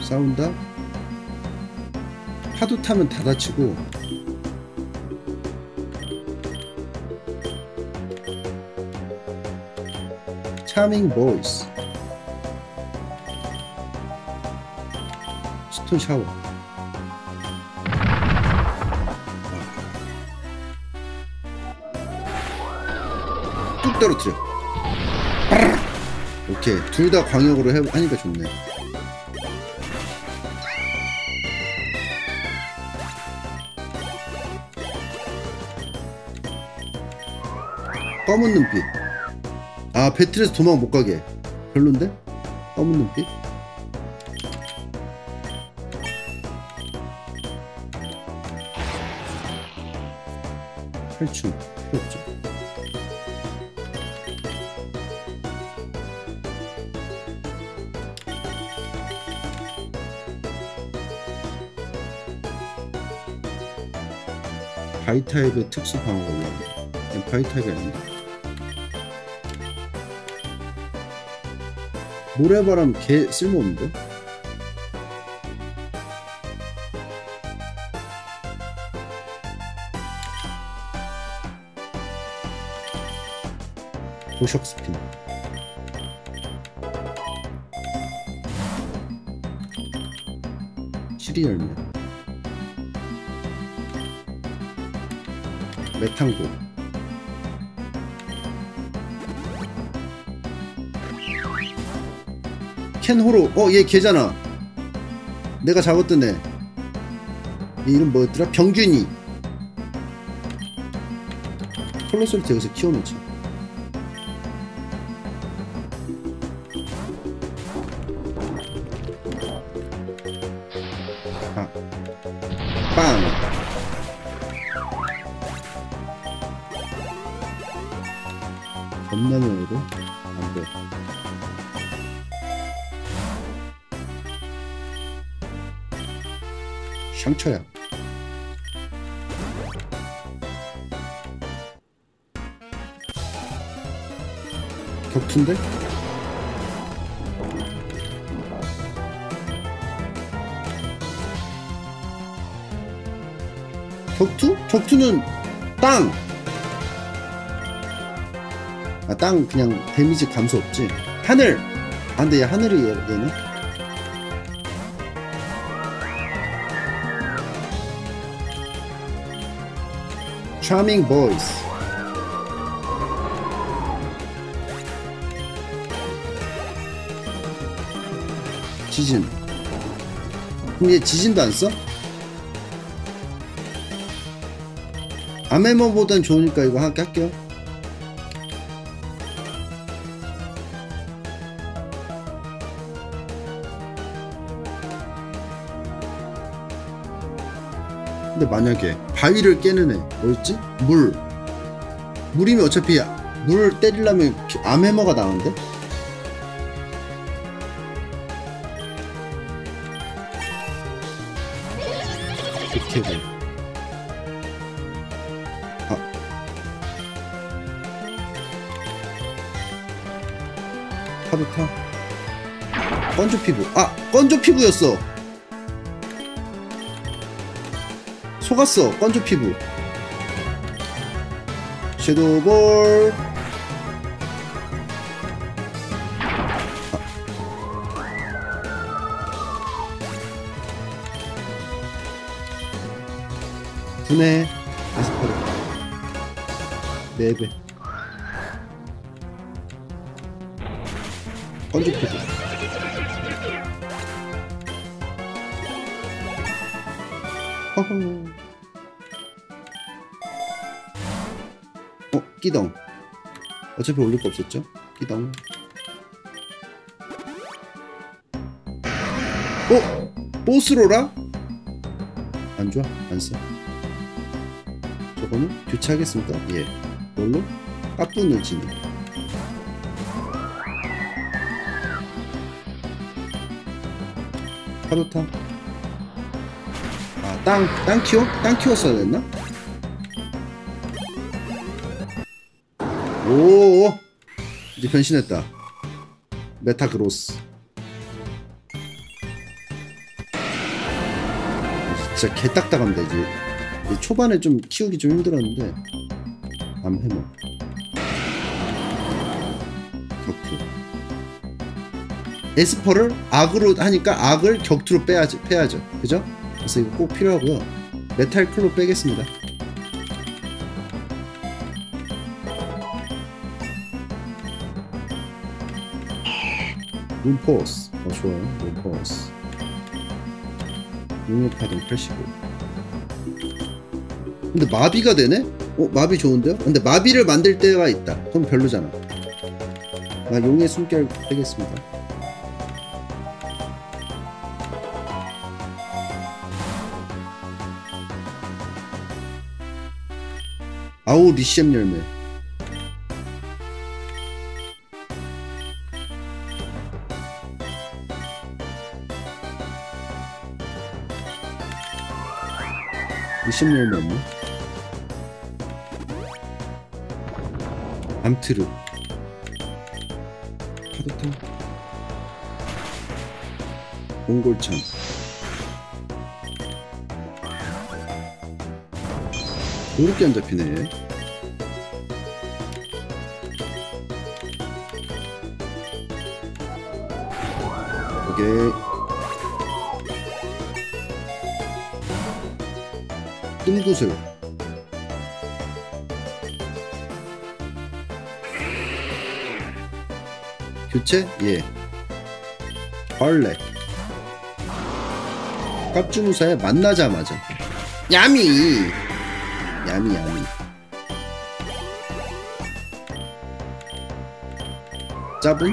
싸운다? 파도 타면 다 다치고 보이스 스톤 샤워. 뚝 떨어뜨려. 오케이. 둘 다 광역으로 해, 하니까 좋네. 검은 눈빛 아 배틀에서 도망 못 가게. 별론데? 검은 눈빛 탈춤 필요 없죠. 바이타입의 특수 방어가 올라갑니다 바이타입이 아닙니다 모래바람 개 쓸모없는데? 도적 스핀 시리 열매. 메탄고 켄호로 어 얘 걔잖아. 내가 잡았던 애얘 이름 뭐였더라? 병균이. 콜로솔트 여기서 키워놓자 격투인데? 격투? 격투는 땅! 아, 땅 그냥 데미지 감소 없지. 하늘! 안 돼, 얘 하늘이 얘, 얘네. Charming Boys. 지진. 얘 지진도 안 써? 아메모보단 좋으니까 이거 할게 할게요. 근데 만약에 바위를 깨는 애 뭐였지? 물 물이면 어차피 물을 때리려면 암해머가 나오는데? 돼. 아. 파도 타. 건조 피부. 아! 건조 피부였어! 속았어 건조 피부 섀도우볼 분해 에스파르 4배 건조 피부 허허 어, 끼덩. 어차피 올릴 거 없었죠? 끼덩. 어? 보스로라? 안 좋아? 안 써. 저거는 교체하겠습니까? 예. 뭘로? 까뿌는 진이. 파도타. 아, 땅, 땅 키워? 땅 키웠어야 됐나? 오 이제 변신했다 메타그로스 진짜 이제 이제 초반에 좀 키우기 좀 힘들었는데 암해머 격투. esper를 악으로 하니까 악을 격투로 빼야죠, 빼야죠. 그죠? 그래서 이거 꼭 필요하고요. metal claw로 빼겠습니다. moon force. 어 좋아요. moon force. 용의파동 85 근데 마비가 되네? 어 마비 좋은데요? 근데 마비를 만들 때가 있다. 그럼 별로잖아. 아 용의 숨결 빼겠습니다. 아우 리시엠 열매. 리시엠 열매 없네 암트르 파도탄 몽골참 더럽게 안 잡히네. 얘. 오케이. 뜸구슬 교체? 예. 벌레. 깝주무사에 만나자마자. 야미 야미 야미 짜분?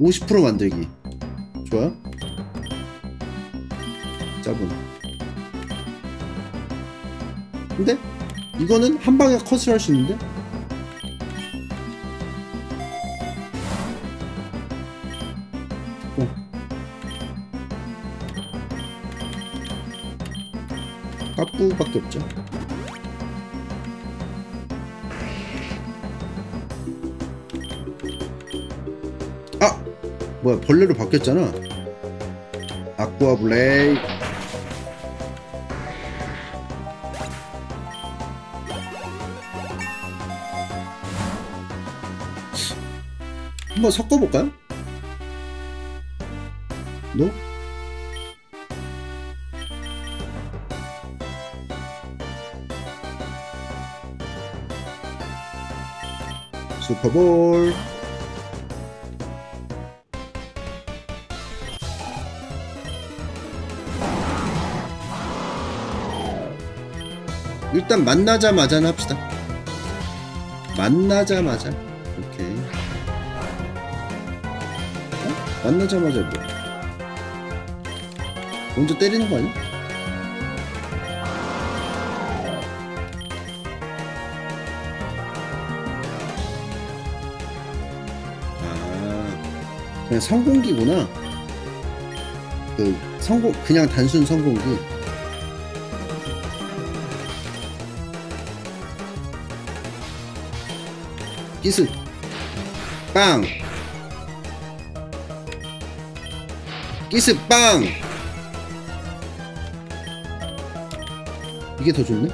50% 만들기. 좋아? 짜분. 근데 이거는 한 방에 컷을 할 수 있는데 까뿌밖에 없죠 아! 뭐야 벌레로 바뀌었잖아 아쿠아 블레이 한번 섞어볼까요? 슈퍼볼. 일단 만나자마자는 합시다. 만나자마자. 오케이. 어? 만나자마자 뭐? 먼저 때리는 거 아니야? 그냥 성공기구나. 그 성공 그냥 단순 성공기. 기술. 빵. 기스 빵. 이게 더 좋네?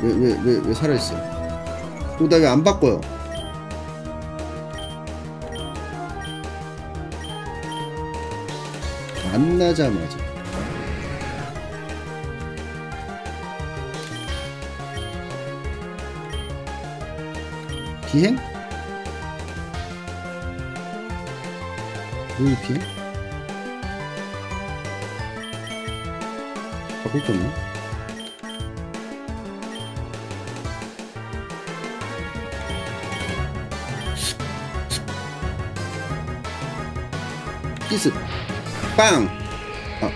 왜 왜 왜 왜 살아있어? 어, 나왜 안 바꿔요 만나자마자 비행? 왜 비행? 바꿀 게 없나? 키스 빵! 아.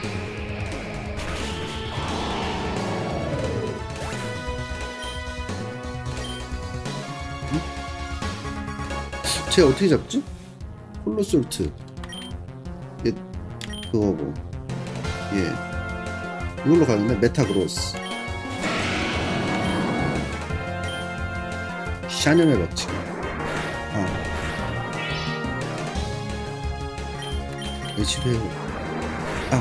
쟤 어떻게 잡지? 홀로솔트. 얘 그거고. 예 이걸로 가는데? 메타그로스. 샤념의 법칙. 아 HPO 아.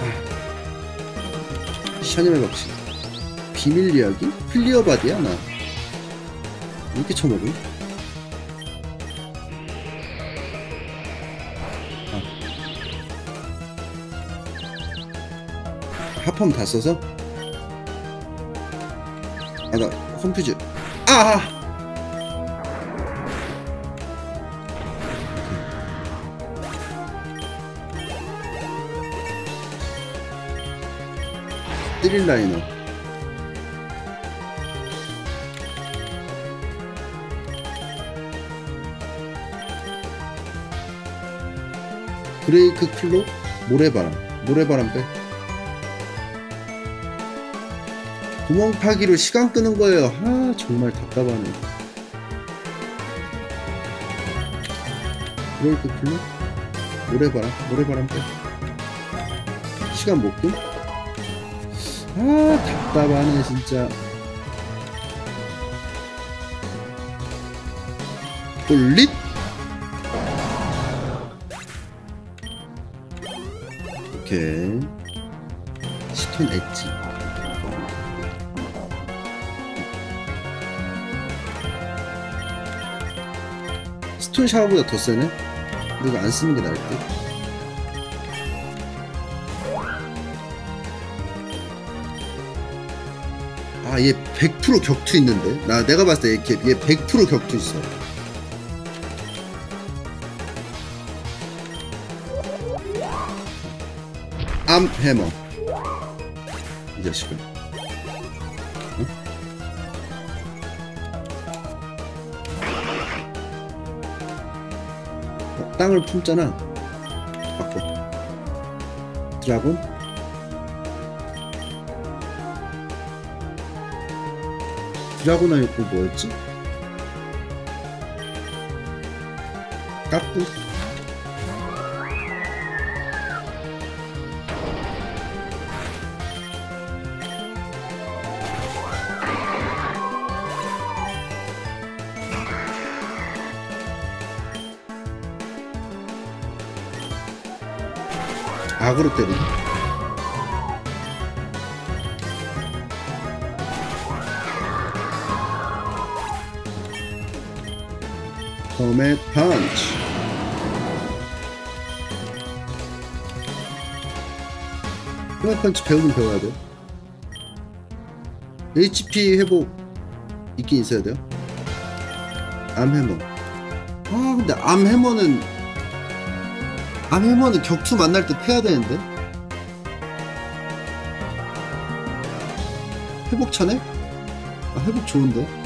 아. 샤념의 법칙 비밀 이야기? 클리어 바디야 나 이렇게 쳐먹음? 아. 하펌 다 써서? 아나 홈퓨즈 아! 드릴 라이너. 브레이크 클로 모래바람. 모래바람 빼. 구멍 파기로 시간 끄는 거예요. 아 정말 답답하네. 브레이크 클로 모래바람 모래바람 빼. 시간 못 끔? 아 답답하네 진짜. 돌릿? 오케이. 스톤 엣지. 스톤 샤워보다 더 세네? 근데 이거 안 쓰는 게 나을 듯 얘 100% 격투 있는데? 나, 내가 봤을 때 얘, 얘100% 격투 있어. 암 해머. 이 자식은. 응? 어, 땅을 품잖아. 바꿔. 드라곤? 드라곤 아니고 뭐였지? 까꾸? 악으로 때리 네. 컴의 펀치. 컴의 펀치 배우긴 배워야 돼요. HP 회복 있긴 있어야 돼요. 암 해머. 아 근데 암 해머는 암 해머는 격투 만날 때 패야 되는데. 회복 차네? 아 회복 좋은데.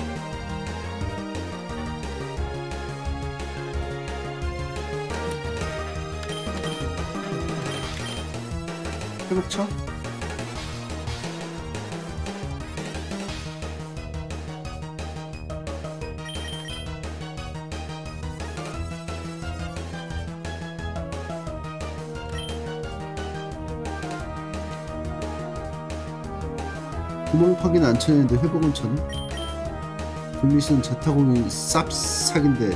안 차는데 회복은 차네? 불미스는 자타공이 쌉싹인데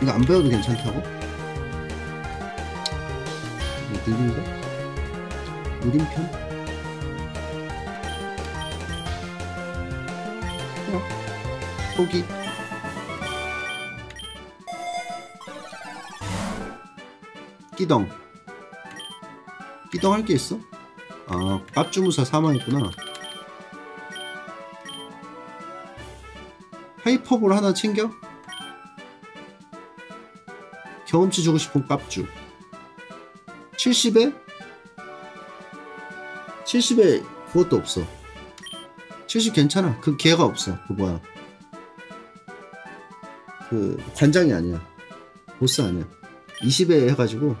이거 안 배워도 괜찮다고? 이거 느린가? 느린 편? 어? 포기 끼덩 끼덩 할 게 있어? 아 깝주무사 사망했구나. 하이퍼볼 하나 챙겨? 경험치 주고 싶은 깝주. 70에? 70에 그것도 없어. 70 괜찮아. 그 기회가 없어. 그 뭐야. 그 관장이 아니야. 보스 아니야. 20에 해가지고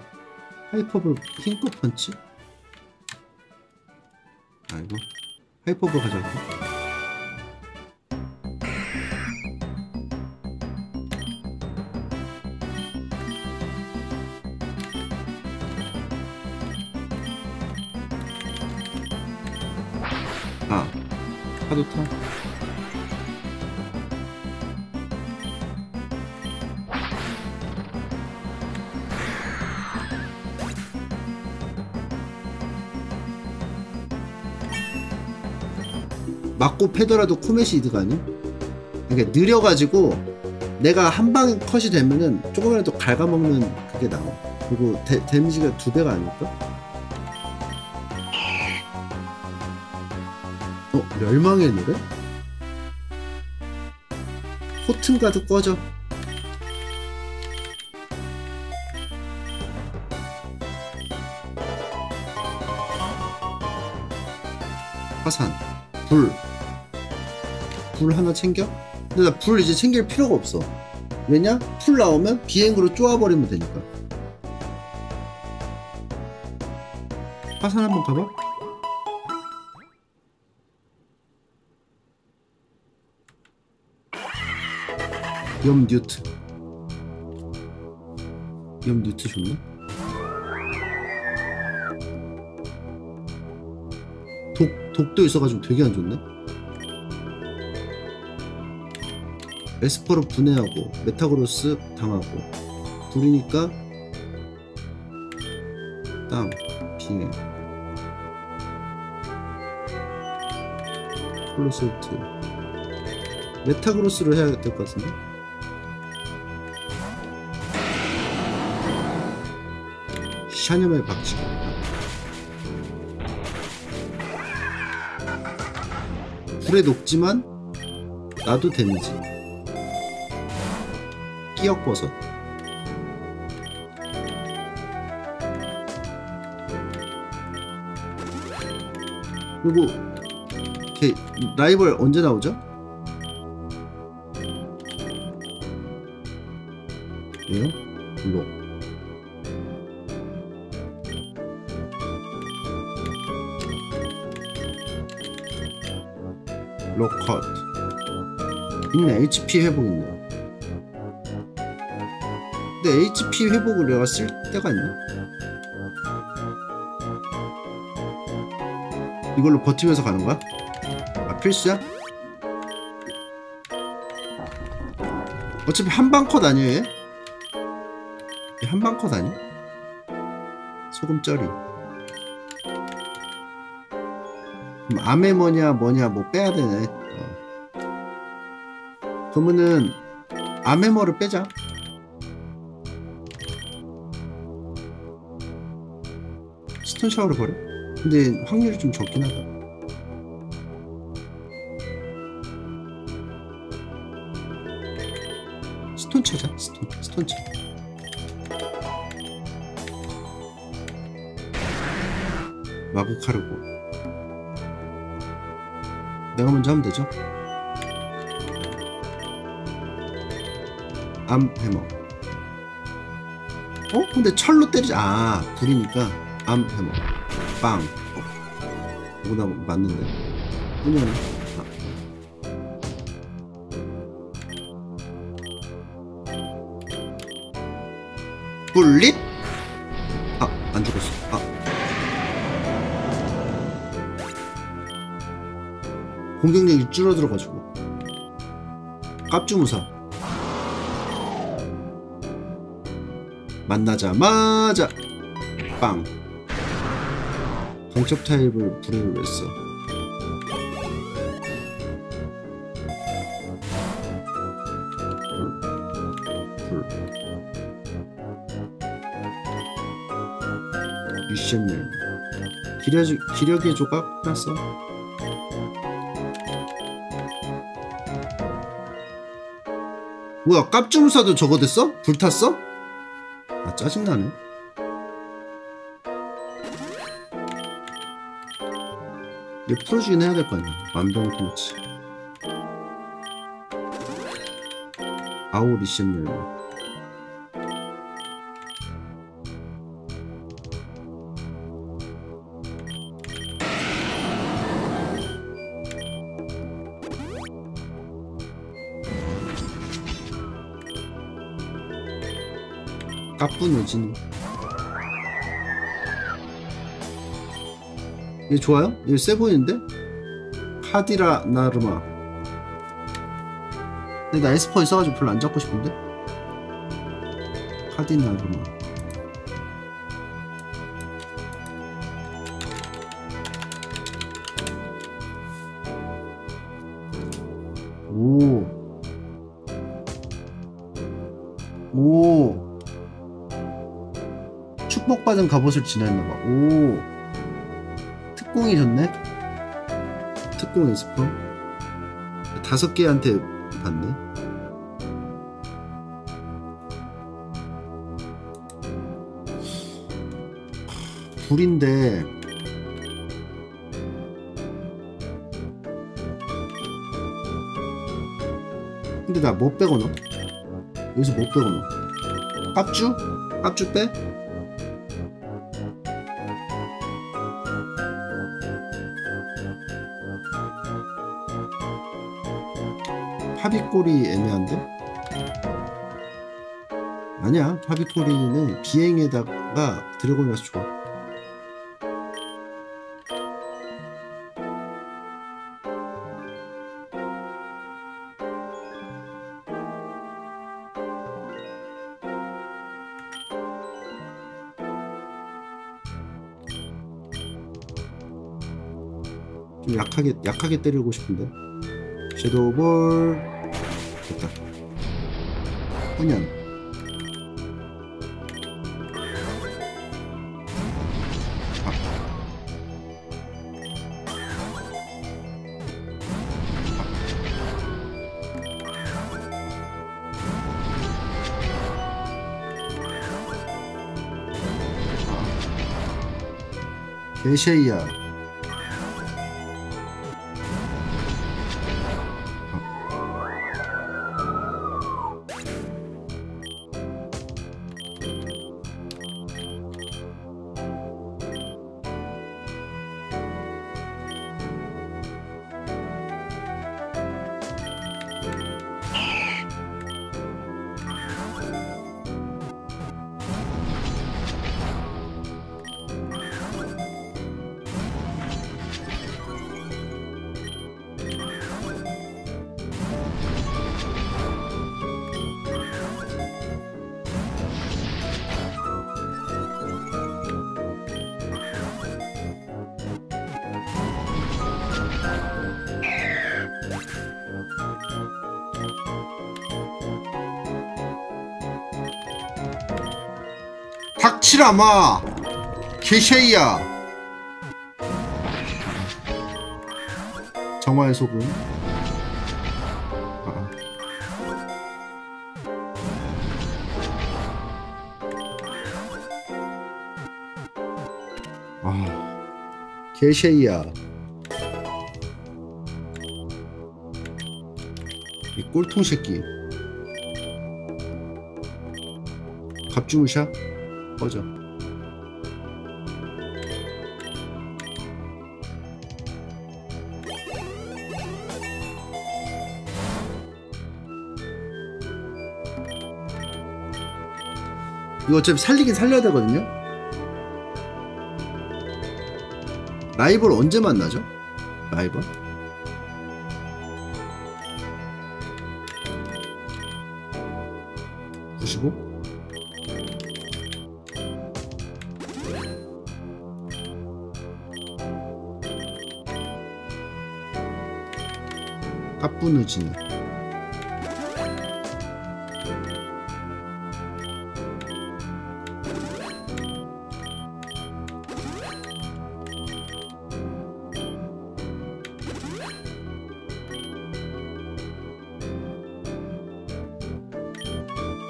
하이퍼볼 킹급 펀치 하이퍼볼 가져갈게 맞고 패더라도 코메시 이드가 아니야? 그러니까 느려가지고 내가 한 방 컷이 되면은 조금이라도 갉아먹는 그게 나와 그리고 데, 데미지가 두 배가 아닐까? 어? 멸망의 노래? 호튼 가드 꺼져 화산 불. 불 하나 챙겨? 근데 나 불 이제 챙길 필요가 없어. 왜냐? 풀 나오면 비행으로 쪼아버리면 되니까. 화산 한번 가봐. 염뉴트. 염뉴트 좋나? 독, 독도 있어가지고 되게 안 좋네. esper로 분해하고 메타그로스 당하고. 둘이니까 땅 비행 콜로솔트. 메타그로스로 해야 될 것 같은데? 샤념의 박치기 불에 녹지만 나도 데미지 끼역버섯 그리고 걔 라이벌 언제 나오죠? 얘요? 록 록컷 있네 HP 회복 있네 요 근데 HP 회복을 내가 쓸 때가 있나? 이걸로 버티면서 가는 거야? 아 필수야? 어차피 한방 컷 아니에요 얘? 얘 한방 컷 아니? 소금 쩌리 그럼 암에 뭐냐 뭐냐 뭐 빼야 되네 어. 그러면은 암에머를 빼자 스톤 샤워를 버려? 근데 확률이 좀 적긴 하다. stone 찾아 stone stone 찾아. 마구카르고. 내가 먼저 하면 되죠? 암 해머. 어? 근데 철로 때리지 아 불이니까 암 해머 빵 어. 이거 나 맞는데 뿐이네 아. 뿔릿? 아, 안 죽었어. 아. 공격력이 줄어들어가지고. 깝주무사. 만나자마자 빵. 강첩 타입을 불을 했어. 불. 미션 열 기력, 기력의 조각 났어 뭐야 깝주무사도 저거 됐어? 불탔어? 아 짜증나네 얘 풀어주긴 해야 될 거 아니야. 만병통치. 아오 미션 열무 까뿐 오지니 얘 좋아요? 얘 세 보이는데? 카디라 나르마 근데 나 에스퍼 있어가지고 별로 안 잡고 싶은데? 카디 나르마 오. 오. 축복받은 갑옷을 지냈나봐. 오. 특공이 좋네? 특공 에스퍼? 다섯 개한테 받네? 불인데 근데 나못 빼고 넣어 여기서 못 빼고 넣어 깝주? 깝주 빼? 파비꼬리 애매한데? 아니야 파비꼬리는 비행에다가 드래곤이라서 좀 약하게 약하게 때리고 싶은데? 섀도우볼 됐다. 훈연. 대셰이야 닥치라마 개쉐이야. 정화의 소금. 아. 아 개쉐이야. 이 꼴통 새끼. 갑주무샤? 꺼져 이거 어차피 살리긴 살려야 되거든요 라이벌 언제 만나죠? 라이벌? 구십오? 까뿌느지는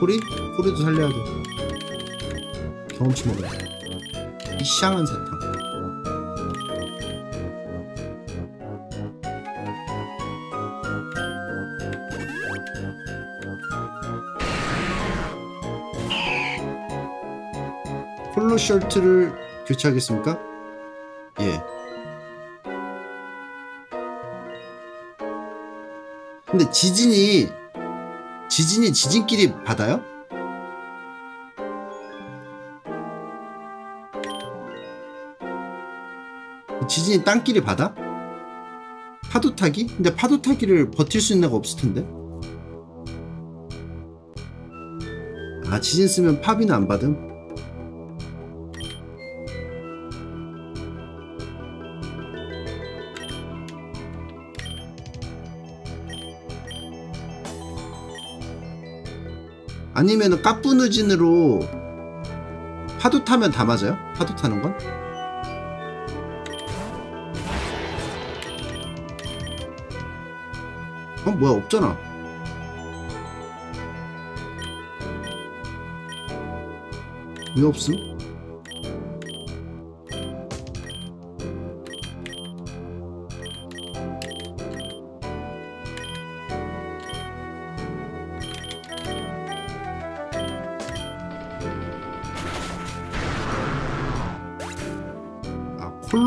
꼬리? 꼬리도 살려야 돼 경험치 먹어야 돼 이샹한 사탕 폴로 셔츠를 교체하겠습니까? 예. 근데 지진이 지진이 지진끼리 받아요? 지진이 땅끼리 받아? 파도 타기? 근데 파도 타기를 버틸 수 있는 애가 없을 텐데. 아 지진 쓰면 팝이는 안 받음? 아니면은 까뿌느진으로 파도 타면 다 맞아요? 파도 타는 건? 어 뭐야 없잖아 왜 없음?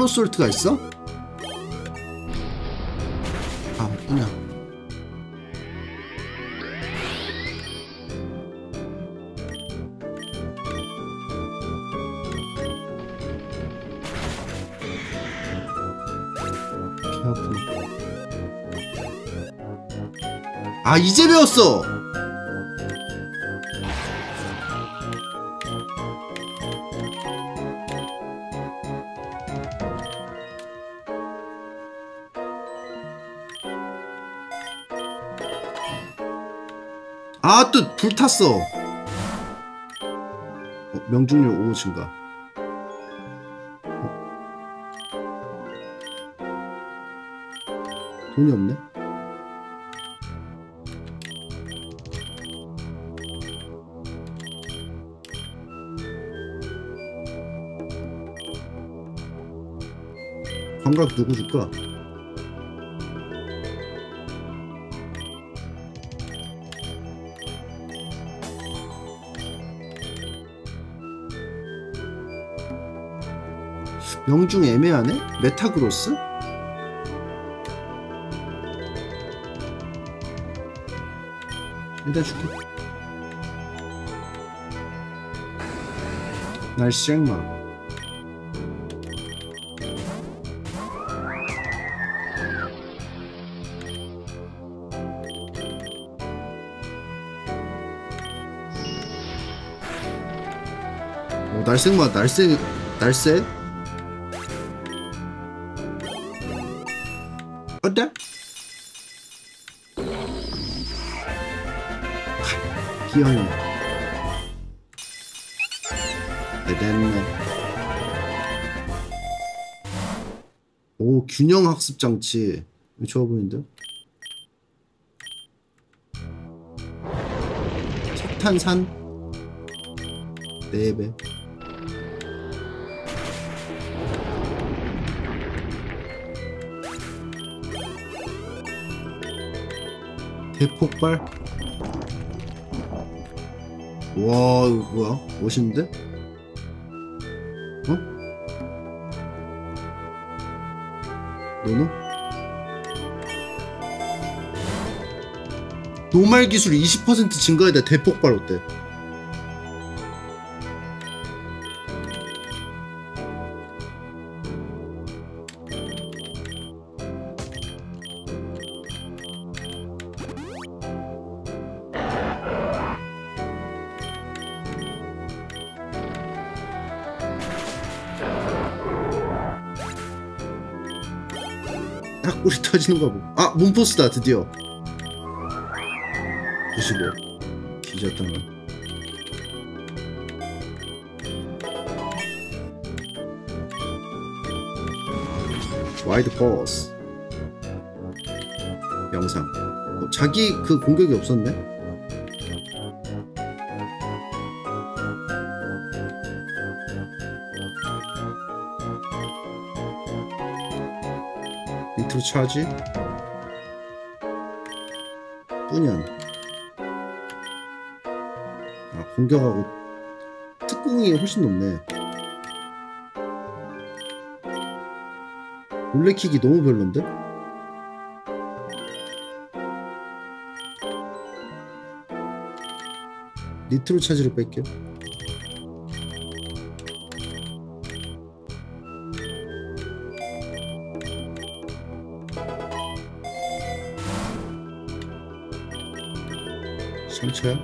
아 콜로솔트가 있어? 아 뭐냐 개 아프네 아 이제 배웠어 불탔어 어, 명중률 5 증가 어. 돈이 없네 광각 누구 줄까? 명중 애매하네? 메타그로스? 일단 줄게 앵마 오 날쌘마 날쌘 날쌘 귀여워 됐네 오 균형 학습 장치. 좋아 보이는데요? 석탄산? 4배. 대폭발 와 이거 뭐야 멋있는데? 어? 노노? 노말 기술 20% 증가에다 대폭발 어때? 딱 꿀이 터지는 거 보고. 아 문포스다 드디어. 95 뒤졌던 거. 와이드 포스. 영상. 어, 자기 그 공격이 없었네 밑으로 차지? 뿌년. 아 공격하고 특공이 훨씬 높네. 올레킥이 너무 별론데? 니트로 차지로 뺄게요 상처야?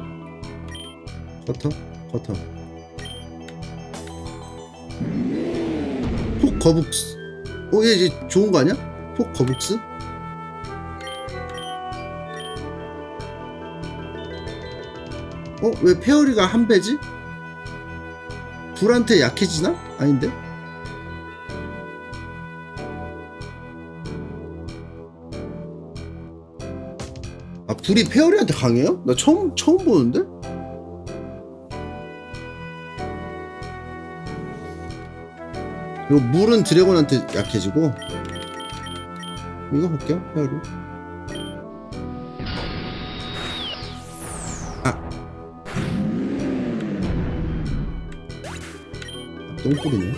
커터? 커터 폭 거북스 어? 얘 이제 좋은 거 아니야? 폭 거북스? 어? 왜 페어리가 한 배지? 불한테 약해지나? 아닌데? 불이 페어리한테 강해요? 나 처음 처음 보는데? 요 물은 드래곤한테 약해지고 이거 볼게요 페어리 아. 아 똥꼬리네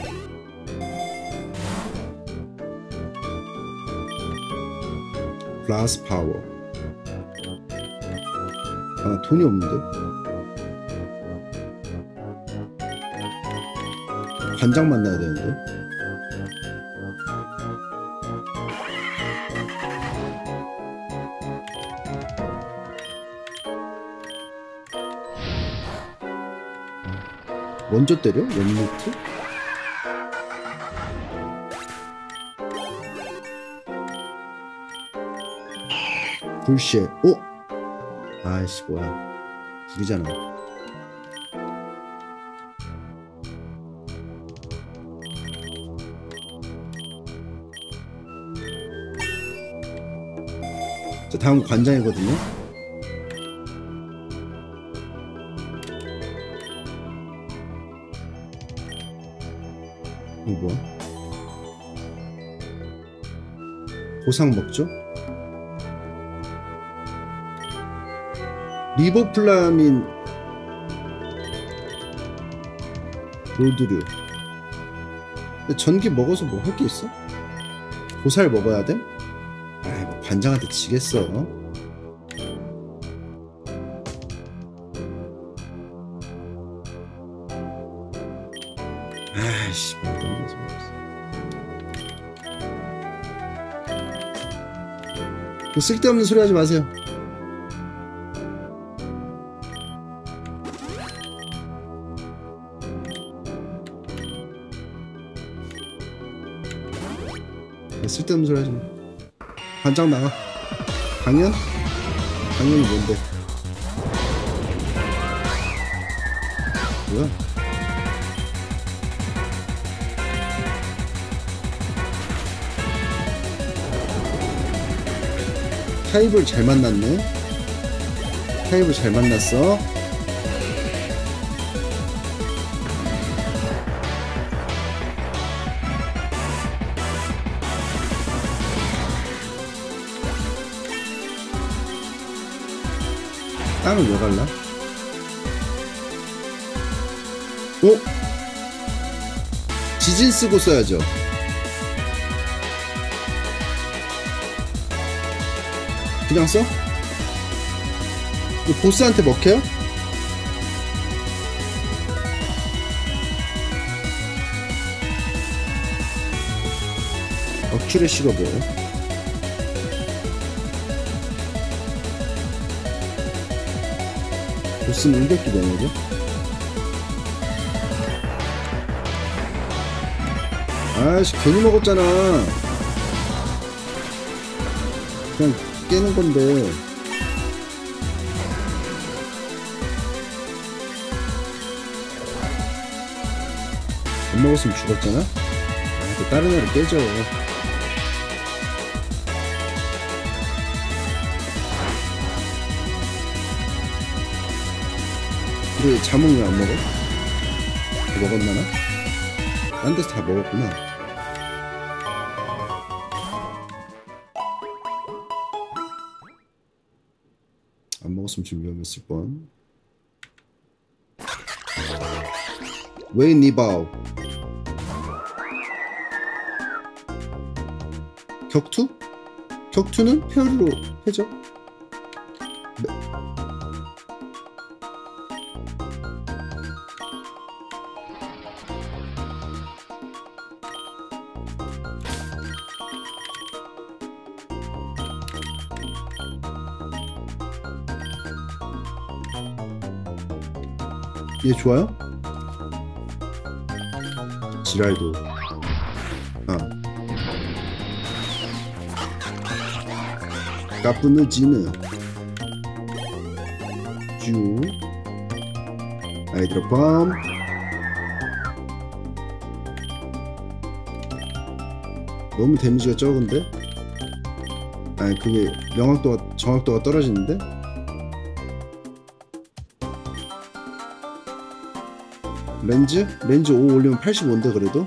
플라스 파워 아 돈이 없는데 관장 만나야 되는데 먼저 때려? 왼무트? 불쉐 어? 아이씨 뭐야. 불이잖아. 자 다음 관장이거든요. 이거 뭐야? 보상 먹죠 리보플라민 로드류 전기 먹어서 뭐 할 게 있어? 보살 먹어야 돼? 아이 뭐 관장한테 지겠어 아이씨 뭐그 쓸데없는 소리 하지 마세요 쓸데없는 소리 하지 마. 반장 나가. 강연? 강연이 뭔데? 뭐야? 타입을 잘 만났네. 타입을 잘 만났어. 땅을 왜 갈라? 오? 지진 쓰고 써야죠. 그냥 써? 보스한테 먹혀요? 어큐레시가 뭐예 요? 보스는 일격기 되는데? 아씨 괜히 먹었잖아 그냥 깨는 건데 못 먹었으면 죽었잖아? 아, 또 다른 애를 깨져 근데 자뭉 왜 안 먹어? 다 먹었나나? 딴 데서 다 먹었구나 안 먹었으면 지금 위험했을 뻔 웨이니발 격투? 격투는 페어리로 해죠 얘 좋아요? 지랄도 아 까뿌느지느 쭈 아이드라 밤 너무 데미지가 적은데? 아니 그게 명확도가 정확도가 떨어지는데? 렌즈? 렌즈 5 올리면 85인데 그래도?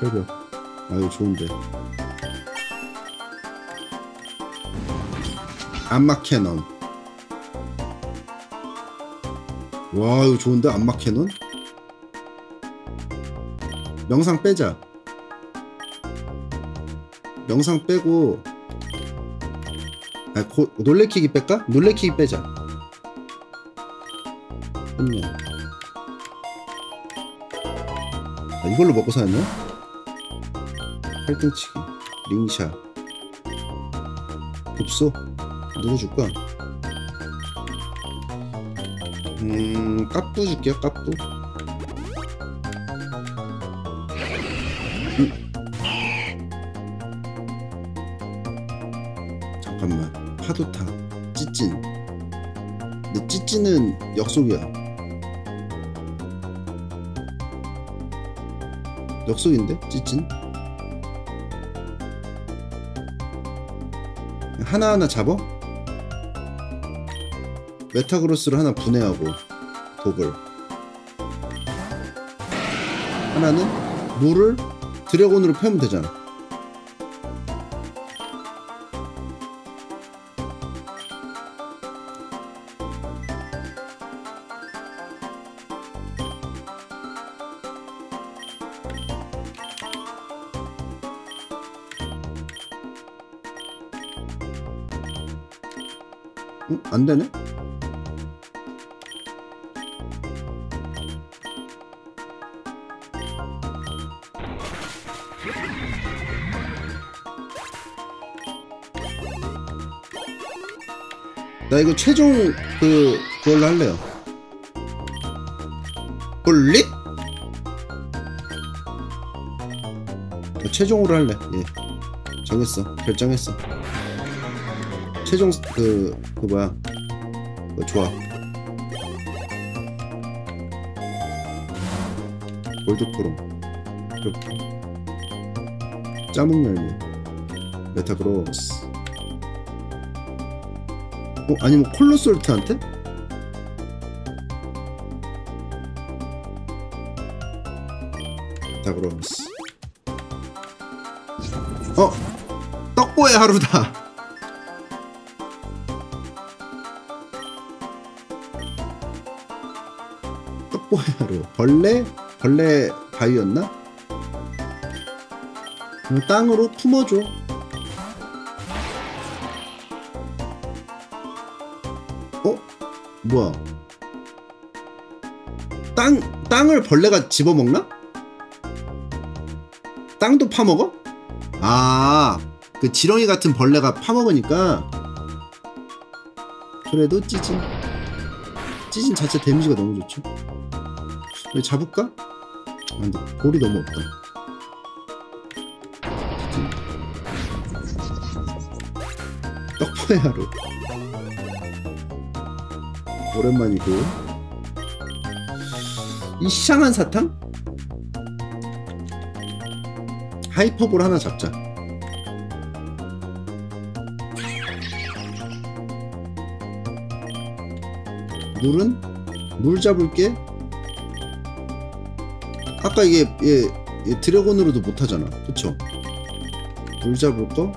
철벽 아 이거 좋은데 안마 캐논 와 이거 좋은데 안마 캐논? 명상 빼자 명상 빼고 아, 고, 놀래키기 뺄까? 놀래키기 빼자. 그냥. 아, 이걸로 먹고 사냐? 팔등치기, 링샷, 급소 누구 줄까? 음, 까뿌 줄게요. 까뿌. 찌찐은 역속이야. 역속인데? 찌찐? 하나하나 잡어? 메타그로스를 하나 분해하고 독을 하나는 물을 드래곤으로 패면 되잖아. 안 되네? 나 이거 최종 그 그걸로 할래요. 나 최종으로 할래. 예. 정했어. 결정했어. 최종 그, 그 뭐야? 그 좋아. 골드프롬. 이렇게. 짜몽 열매. 메타그로스. 어, 아니면 콜로솔트한테? 메타그로스. 어, 떡보의 하루다. 벌레? 벌레 바위였나? 땅으로 품어줘. 어? 뭐야? 땅, 땅을 벌레가 집어먹나? 땅도 파먹어? 아, 그 지렁이 같은 벌레가 파먹으니까 그래도 찌진 찌진 자체 데미지가 너무 좋죠 왜 잡을까? 아, 근데 볼이 너무 없다. 떡보의 하루. 오랜만이고. 이상한 사탕? 하이퍼볼 하나 잡자. 물은? 물 잡을게 아까 이게 얘, 얘 드래곤으로도 못하잖아. 그쵸? 물 잡을 거?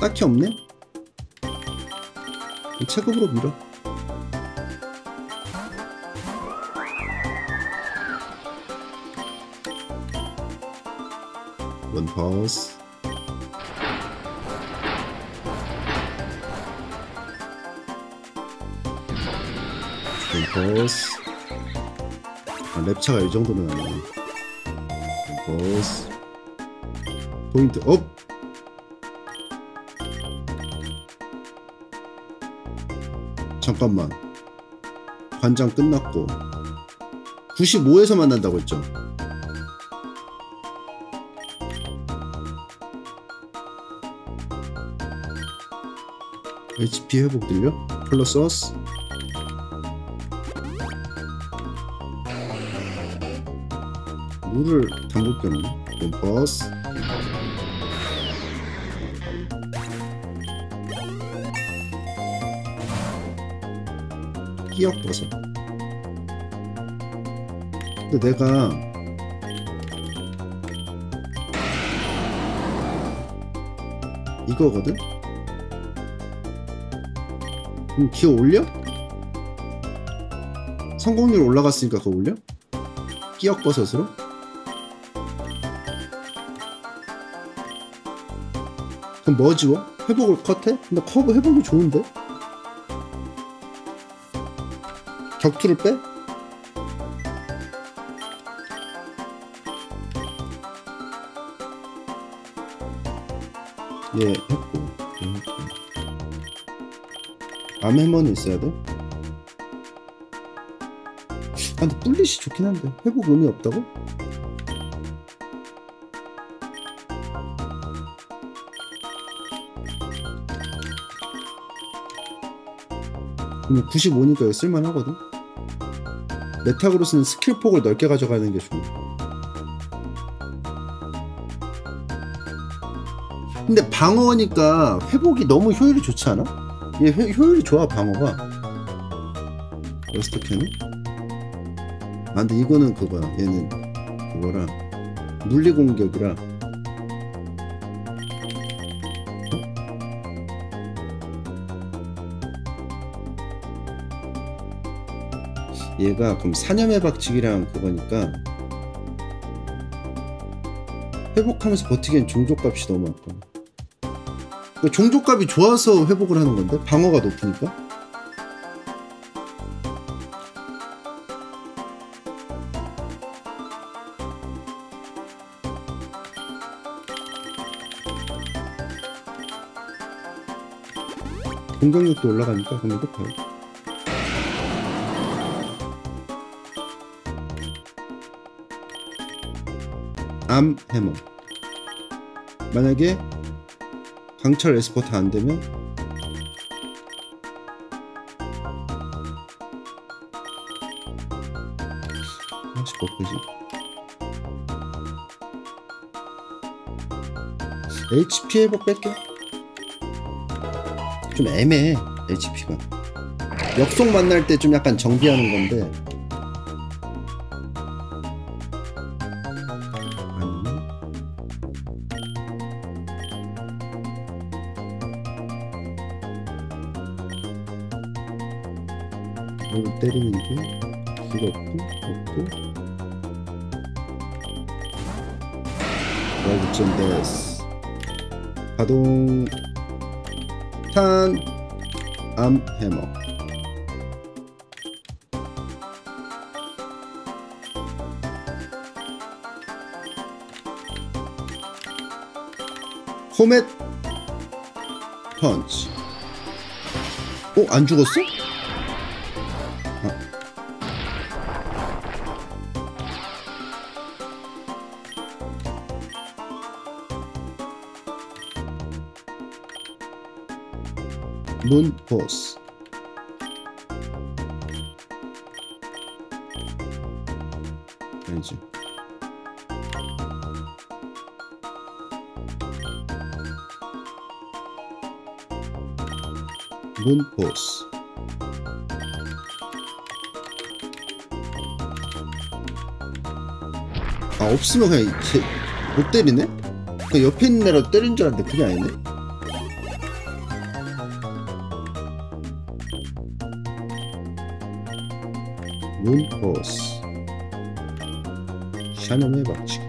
딱히 없네? 체급으로 밀어. 원파우스. 원파우스. 아, 랩차가 이 정도는 아니네 원파우스. 포인트 업! 잠깐만. 관장 끝났고. 95에서 만난다고 했죠? HP 회복 들려? 플러스 어스 물을 담글 게 없네 원버스 끼역버섯 근데 내가 이거거든? 그럼 기어 올려? 성공률 올라갔으니까 그거 올려? 끼역버섯으로? 그럼 뭐 지워? 회복을 컷해? 근데 커브 회복이 좋은데? 격투를 빼? 얘 했고 얘 했고 arm hammer는 있어야 돼? 아 근데 bullet이 좋긴 한데 회복 의미 없다고? 그러면 95니까 이거 쓸만하거든? 메타그로스는 스킬 폭을 넓게 가져가는 게 좋아 근데 방어니까 회복이 너무 효율이 좋지 않아? 얘 효, 효율이 좋아 방어가 luster cannon은? 근데 이거는 그거야 얘는 그거라 물리 공격이라 얘가 그럼 사념의 박치기랑 그거니까 회복하면서 버티기엔 종족값이 너무 아까 그러니까 종족값이 좋아서 회복을 하는 건데? 방어가 높으니까? 공격력도 올라가니까 그럼 높아요 암 해머 만약에 강철 에스포트 안 되면 하나씩 바꾸지. HP 회복 뺄게. 좀 애매해 HP가. 역속 만날 때 좀 약간 정비하는 건데 펀치. 어, 안 죽었어? 아. 문 보스 문 보스. 아 없으면 그냥 이렇게 못 때리네? 그 옆에 있는 애라도 때린 줄 알았는데 그게 아니네? 문포스. 샤념의 박치기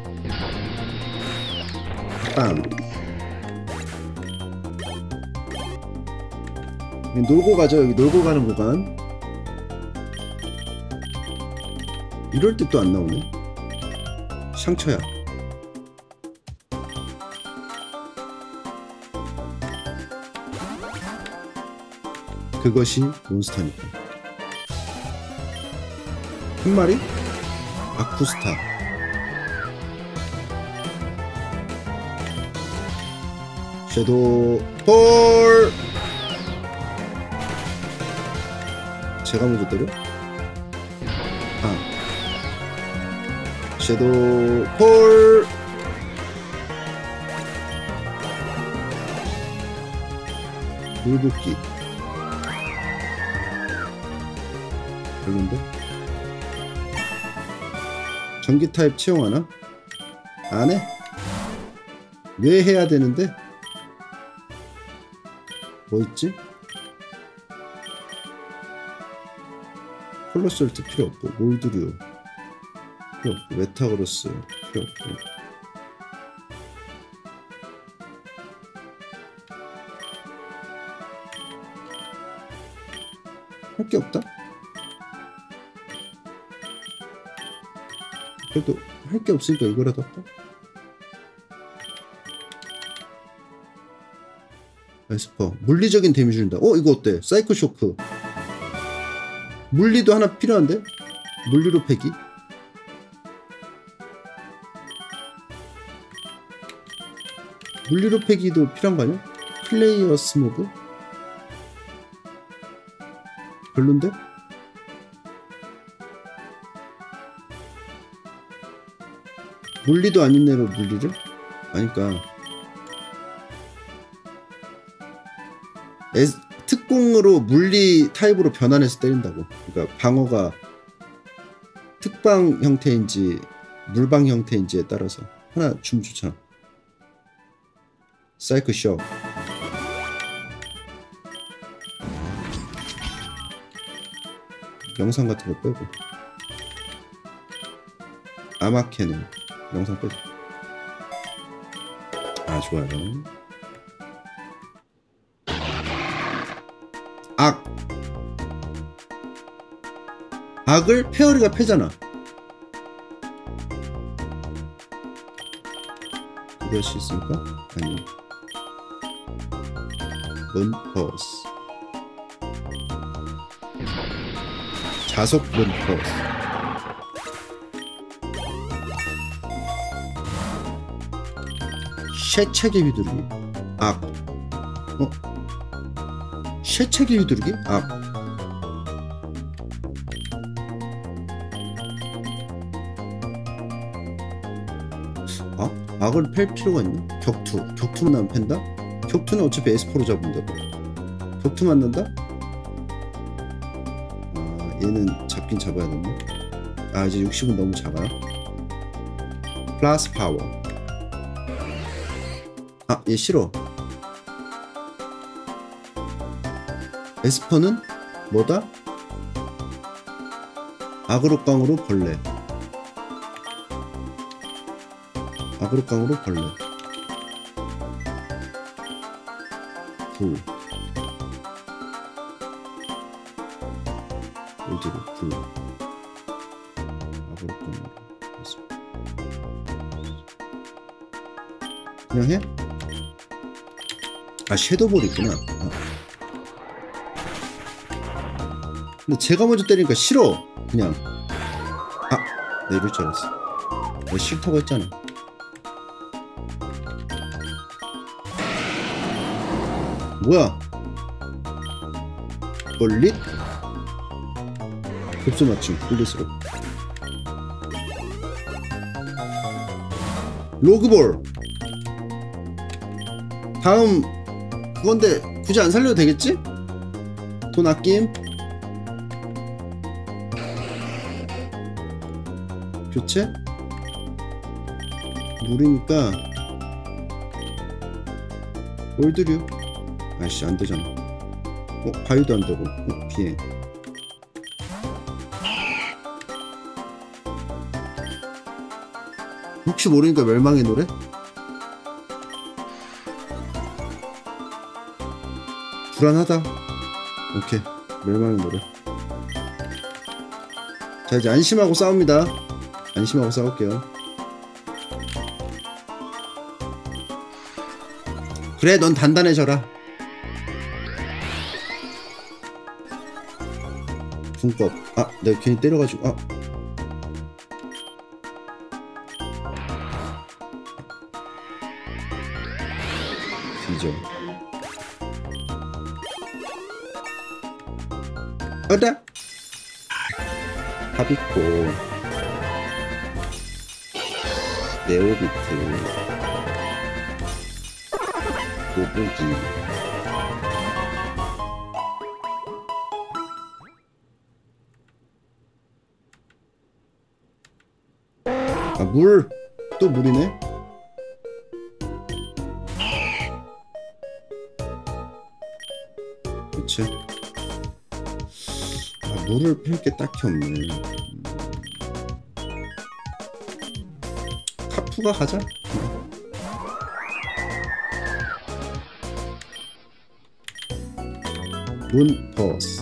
빵 놀고 가죠. 여기 놀고 가는 구간. 이럴 때 또 안 나오네. 상처야. 그것이 몬스터니까. 한 마리? 아쿠스타. 섀도우 폴 제가 먼저 때려? 아 섀도우 폴 물붓기 별론데? 전기 타입 채용하나? 안 해? 왜 해야 되는데? 뭐 있지? 콜로솔트 필요 없고 몰드류 필요 없고 메타그로스 필요 없고 할 게 없다? 그래도 할 게 없으니까 이거라도 할까? 에스퍼 물리적인 데미지 준다 어 이거 어때? 사이코 쇼크 물리도 하나 필요한데? 물리로 패기 물리로 패기도 필요한 거 아니야? 클리어 스모그? 별론데? 물리도 아닌 애로 물리를? 아니까 에스, 특공으로 물리 타입으로 변환해서 때린다고 그러니까 방어가 특방 특방 형태인지 물방 형태인지에 따라서 하나 주면 좋잖아. 사이클 쇼. 영상 같은 거 빼고. 아마케노 영상 빼고. 아 좋아요. 악을 페어리가 패잖아. 이럴 수 있습니까? 아니. 문퍼스. 자석 문퍼스. 쇠체계 휘두르기. 악. 어? 쇠체계 휘두르기? 악. 악? 악을 팰 필요가 있나? 격투. 격투만 하면 팬다? 격투는 어차피 에스퍼로 잡는다고. 격투 맞는다? 아, 얘는 잡긴 잡아야겠네. 아, 이제 60은 너무 작아요. 플러스 파워. 아, 얘 싫어. 에스퍼는 뭐다? 아그로깡으로 벌레. 아그로깡으로 벌레. 불. 어디로 불. 아그로깡으로. 그냥 해? 아 섀도볼 있구나 아. 근데 제가 먼저 때리니까 싫어 그냥 아 내릴 줄 알았어 내가 싫다고 했잖아 뭐야? 볼릿? 급수 맞춤 볼릿으로. 로그볼! 다음 그건데 굳이 안 살려도 되겠지? 돈 아낌? 교체? 물이니까. 올드류 아이씨 안되잖아 어? 바위도 안되고 어, 비행 혹시 모르니까 멸망의 노래? 불안하다. 오케이. 멸망의 노래. 자, 이제 안심하고 싸웁니다. 안심하고 싸울게요. 그래, 넌 단단해져라. 분법. 아, 내가 괜히 때려가지고. 아. 뒤져. 어다 하비코 네오비트 고부기 물 또 물이네 그치 아, 물을 필게 딱히 없네. 음. 카푸가 가자. 문 버스.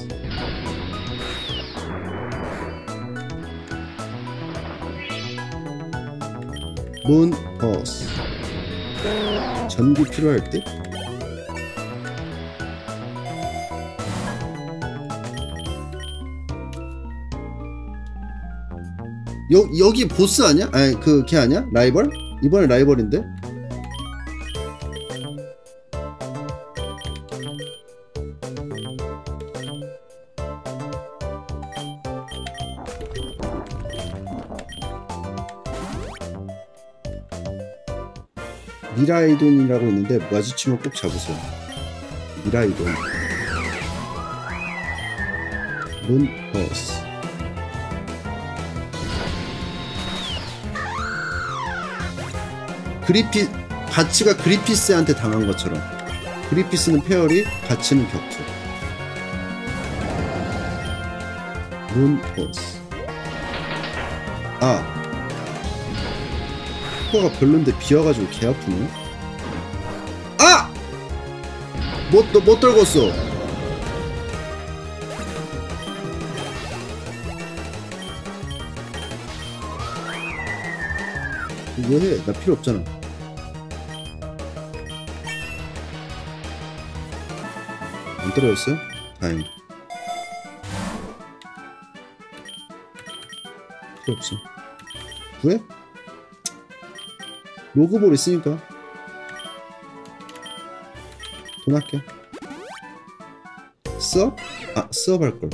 문버스. 전기 필요할 듯? 여, 여기 보스 아니야? 아니 그 걔 아니야? 라이벌? 이번에 라이벌인데? 미라이돈이라고 있는데 마주치면 꼭 잡으세요. 미라이돈. 룬버스. 그리피 가치가 그리피스한테 당한 것처럼 그리피스는 페어리 가치는 격투. 룬버스. 아 효과가 별론데 비와가지고 개 아프네 아! 못, 못 떨궜어 이거 해. 나 필요 없잖아. 안 떨어졌어요? 다행. 필요 없어. 구해? 로그볼 있으니까. 돈 아껴. 수업? 아, 수업 할걸.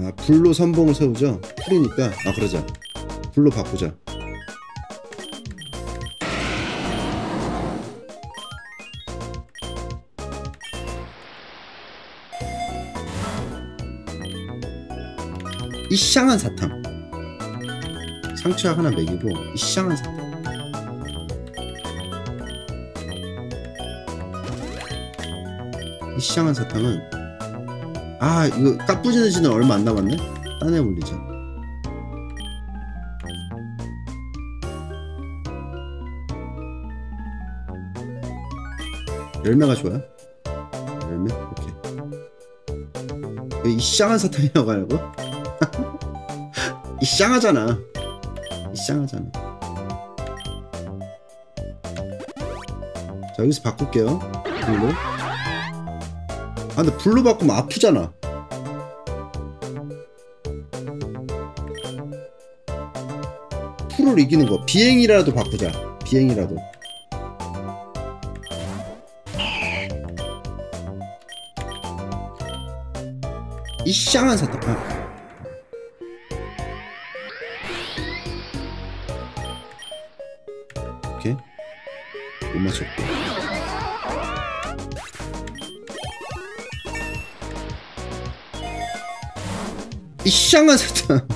아, 불로 선봉을 세우죠? 풀이니까, 아, 그러자. 불로 바꾸자. 이샹한 사탕. 상추약 하나 먹이고, 이샹한 사탕. 이샹한 사탕은 아 이거 까부지는 지는 얼마 안 남았네 딴에 올리자 열매가 좋아요? 열매? 오케이 왜 이쌍한 사탕이라고 하냐고? 이쌍하잖아. 이쌍하잖아. 자 여기서 바꿀게요. 불로 아 근데 불로 바꾸면 아프잖아. 풀을 이기는 거. 비행이라도 바꾸자. 비행이라도. 이쌍한 사탕. 아. 이쌍한 사탕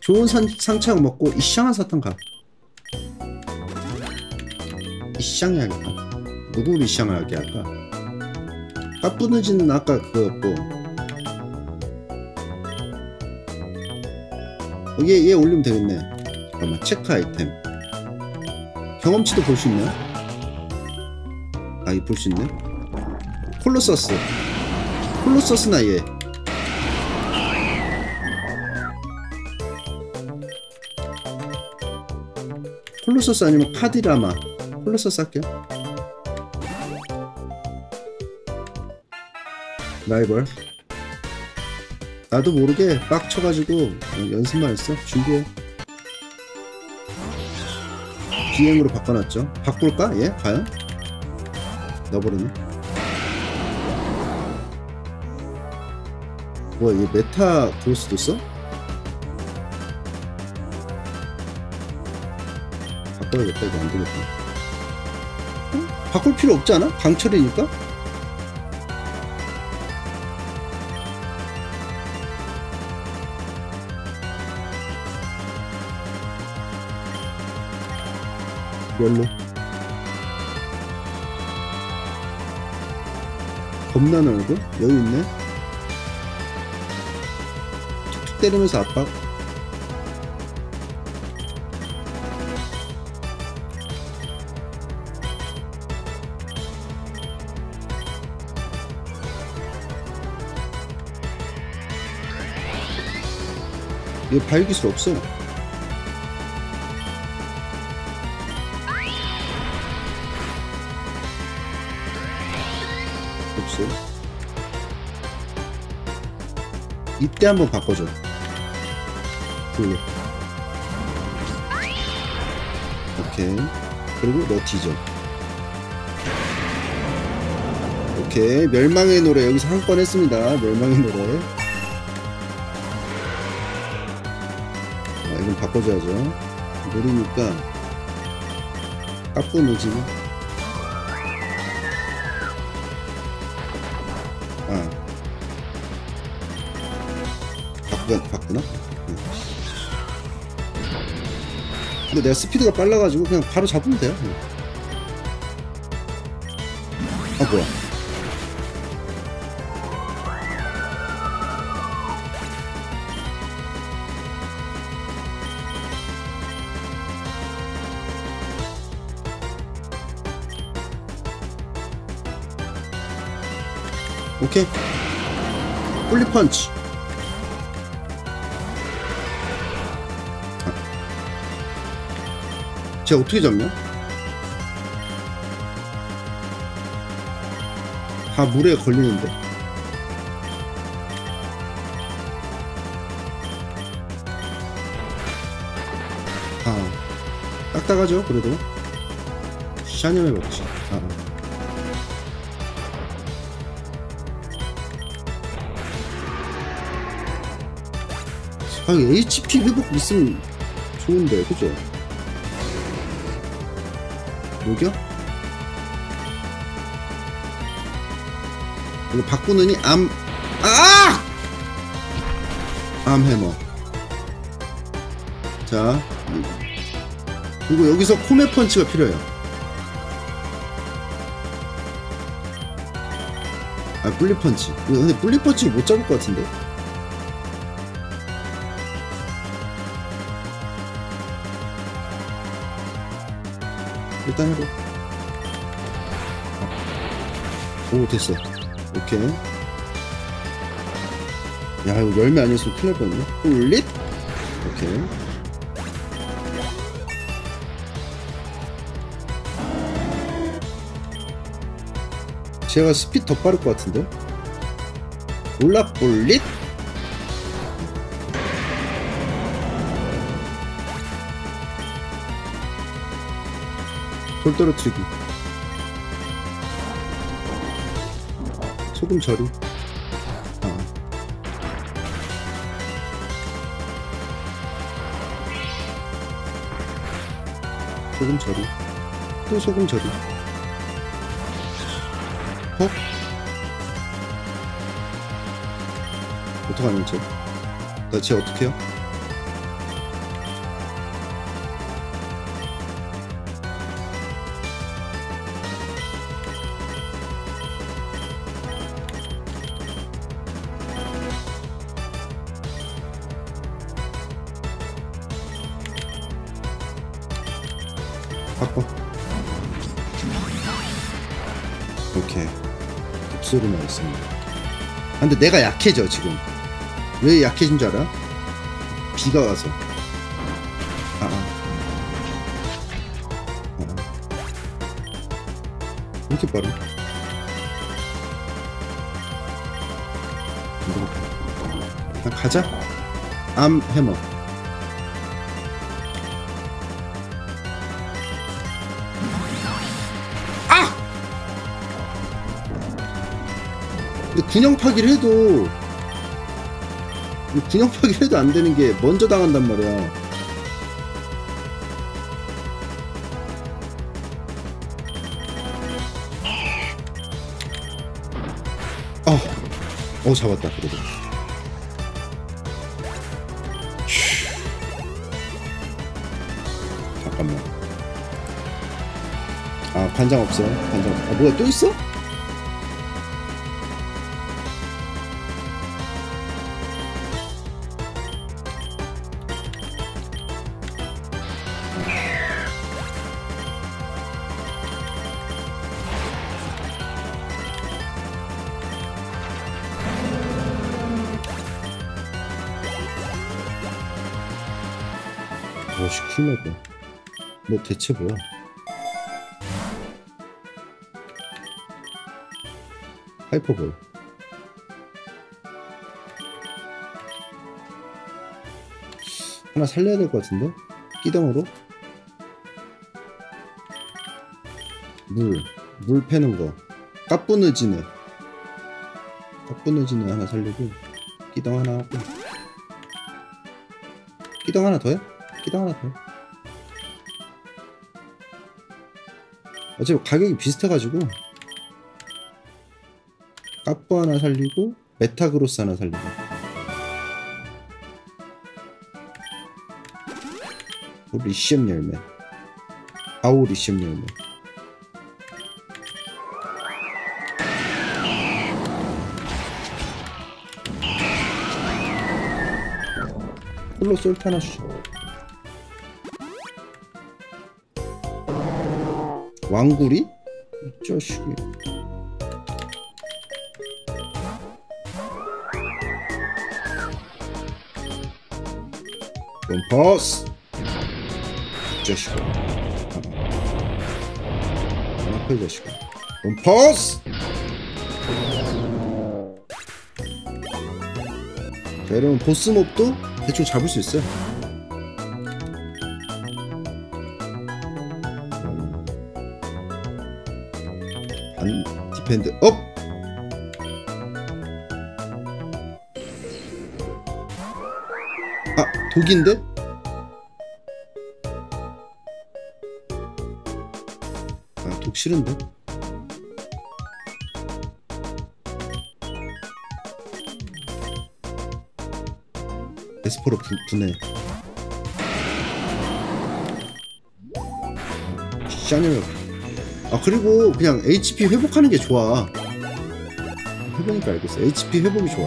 좋은 산, 상차약 먹고 이쌍한 사탕 가. 이쌍이 하겠다 누구를 이쌍을 하게 할까? 까뿌느지는 아까 그거였고. 어, 얘, 얘 올리면 되겠네. 잠깐만 체크 아이템. 경험치도 볼 수 있나? 아, 이볼수 있네? 콜로서스. 콜로서스나 얘 콜로솔트 아니면 카디나르마 콜로솔트 할게요 라이벌 나도 모르게 빡 쳐가지고 연습만 했어 준비해 비행으로 바꿔놨죠 바꿀까? 얘? 과연? 넣어버리네 뭐야 얘 메타그로스도 써? 바꿔야겠다 이거 안되겠다 어? 바꿀 필요 없지 않아? 강철이니까? 별로 겁나 넓어? 여유 있네 툭툭 때리면서 압박 얘 발기술 없어 없어 이때 한번 바꿔줘 불로 오케이. 그리고 너 뒤져 오케이. 멸망의 노래 여기서 한 건 했습니다. 멸망의 노래 바꿔줘야죠. 누르니까 깎고 놓지 뭐. 아. 바꾸나? 바꾸나? 근데 내가 스피드가 빨라가지고 그냥 바로 잡으면 돼요. 네. 아 뭐야. 오케이. 폴리 펀치. 아. 제가 어떻게 잡냐? 다 물에 걸리는데. 아, 딱딱하죠, 그래도. 샤넬 먹지. 아, HP 회복 있으면 좋은데, 그죠? 녹여? 이거 바꾸느니 암, 아! 암 해머. 자, 그리고 여기서 코메 펀치가 필요해요. 아, 뿔리 펀치. 근데 뿔리 펀치를 못 잡을 것 같은데? 일단 해봐. 오, 됐어. 오케이. 야, 이거 열매 아니었으면 큰일 날 뻔했네. 뿔릿? 오케이. 제가 스피드 더 빠를 것 같은데? 올라 뿔릿? 돌 떨어뜨리기 소금 절이 아. 소금 절이 또 소금 절이 어? 어떡하냐 쟤? 나 쟤 어떡해요? 근데 내가 약해져, 지금. 왜 약해진 줄 알아? 비가 와서. 아, 아. 아, 이렇게? 그냥 가자. 암 해머. 군형 파기를 해도 이 군형 파기를 해도 안 되는 게 먼저 당한단 말이야. 어, 어 잡았다 그래도. 휴. 잠깐만. 아 관장 없어. 관장. 없어. 아 뭐야 또 있어? 너 대체 뭐야? 하이퍼볼. 하나 살려야 될 것 같은데? 끼덩으로? 물. 물 패는 거. 까뿌느지네. 까뿌느지네 하나 살리고 끼덩 하나 하고 끼덩 하나 더해? 끼덩 하나 더. 어차피 가격이 비슷해가지고 카푸 하나 살리고 메타그로스 하나 살리고. 리샘 열매. 아우 리샘 열매. 홀로 솔트 하나 주죠 왕구리? 이 자식이. 럼퍼스! 이 자식아. 안 아파 이 자식아. 럼퍼스! 자 여러분 보스몹도 대충 잡을 수 있어요 디펜드 업 아 독인데? 아 독 싫은데? 에스포로 분, 분해 샤넬 아 그리고 그냥 HP 회복하는 게 좋아. 해보니까 알겠어 HP 회복이 좋아.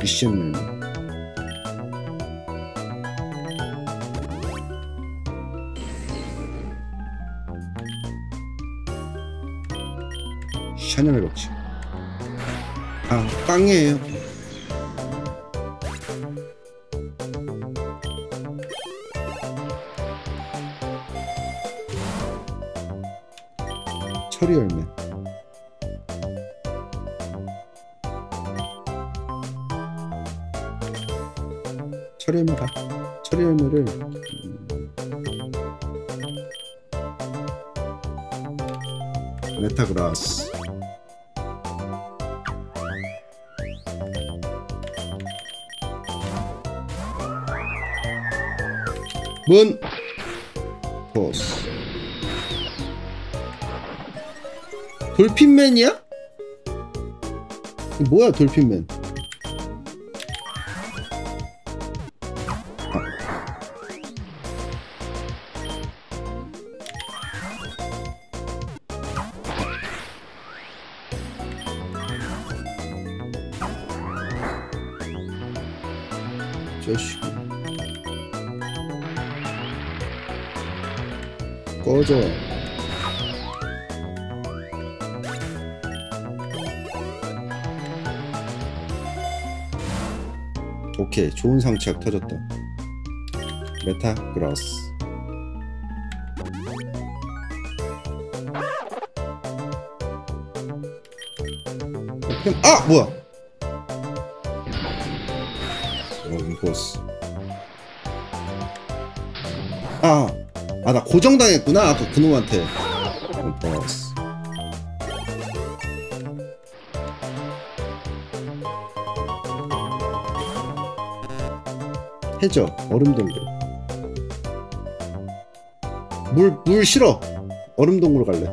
미션 열매 샤넬 럭치 아 빵이에요 문. 보스. 돌핀맨이야? 뭐야 돌핀맨 좋은 상착 터졌다. 메타 그라스. 아 뭐야? 어 보스 아 아 나 고정당했구나 아까 그놈한테 해저 얼음동굴. 물 물 싫어. 얼음동굴 갈래.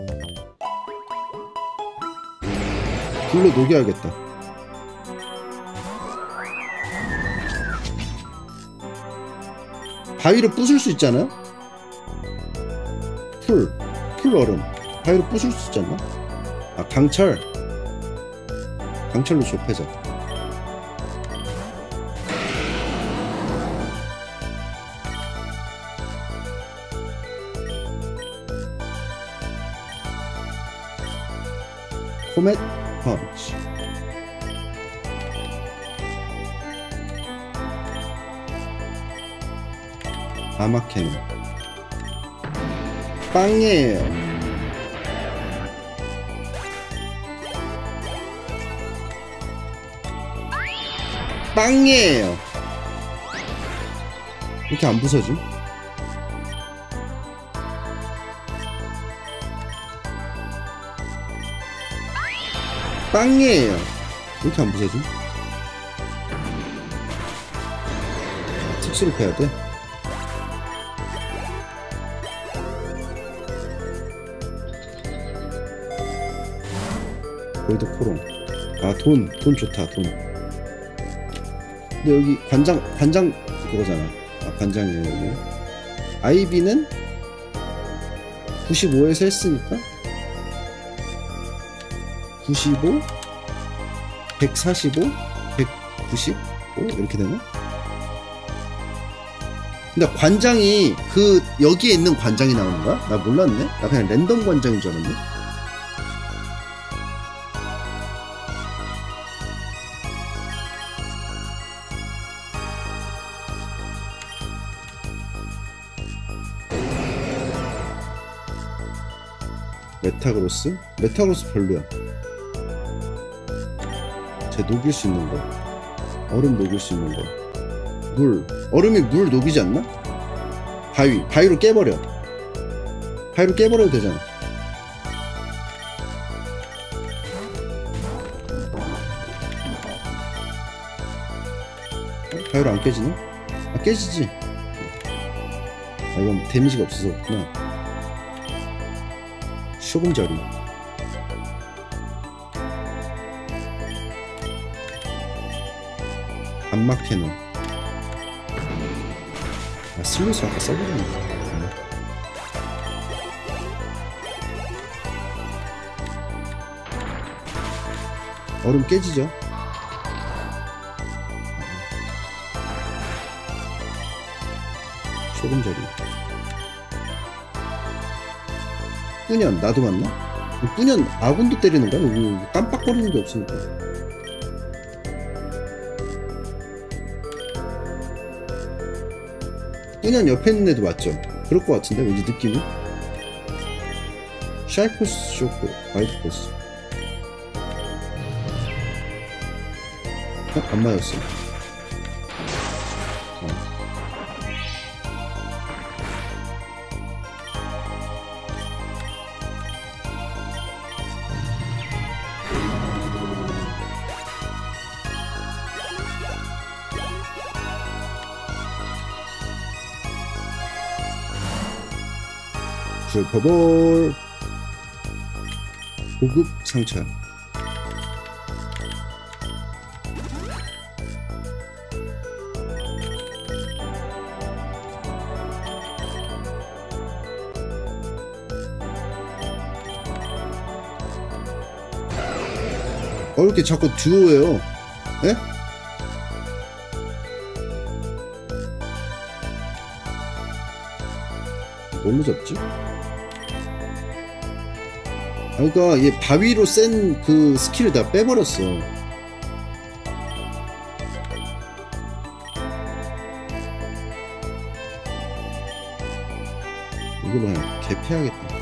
불로 녹여야겠다. 바위로 부술 수 있잖아? 풀, 풀 얼음. 바위로 부술 수 있잖아 아 강철. 강철로 좁혀져 코멧 펀치. 아마케는 빵이에요. 빵이에요. 이렇게 안 부서짐? 빵이에요. 이렇게 안 부서지? 특수로 패야 돼? 골드 코롱. 아, 돈. 돈 좋다, 돈. 근데 여기 관장 관장 그거잖아. 아 관장이에요 여기. 아이비는 95에서 했으니까 95 145 195 이렇게 되나? 근데 관장이 그 여기에 있는 관장이 나오는 거야? 나 몰랐네. 나 그냥 랜덤 관장인 줄 알았네. 메타그로스? 메타그로스 별로야. 쟤 녹일 수 있는 거. 얼음 녹일 수 있는 거. 물. 얼음이 물 녹이지 않나? 바위. 바위로 깨버려. 바위로 깨버려도 되잖아. 어? 바위로 안 깨지네? 아, 깨지지. 아, 이건 데미지가 없어서 그렇구나. 소금자리. 안막 캐논. 아, 슬롯을 아까 써버렸네. 얼음 깨지죠? 소금절이. 분연, 나도 맞나? 분연 아군도 때리는 거야? 깜빡거리는 게 없으니까. 분연 옆에 있는 애도 맞죠? 그럴 것 같은데, 왠지 느낌이? 사이코 쇼크, 와이드 포스. 어? 안 맞았어. 어. 슈퍼볼 고급 상처 어 이렇게 자꾸 듀오예요 예? 뭘로 잡지? 아, 그니까 얘 바위로 센 그 스킬을 다 빼버렸어. 이거 그냥 개패야겠다.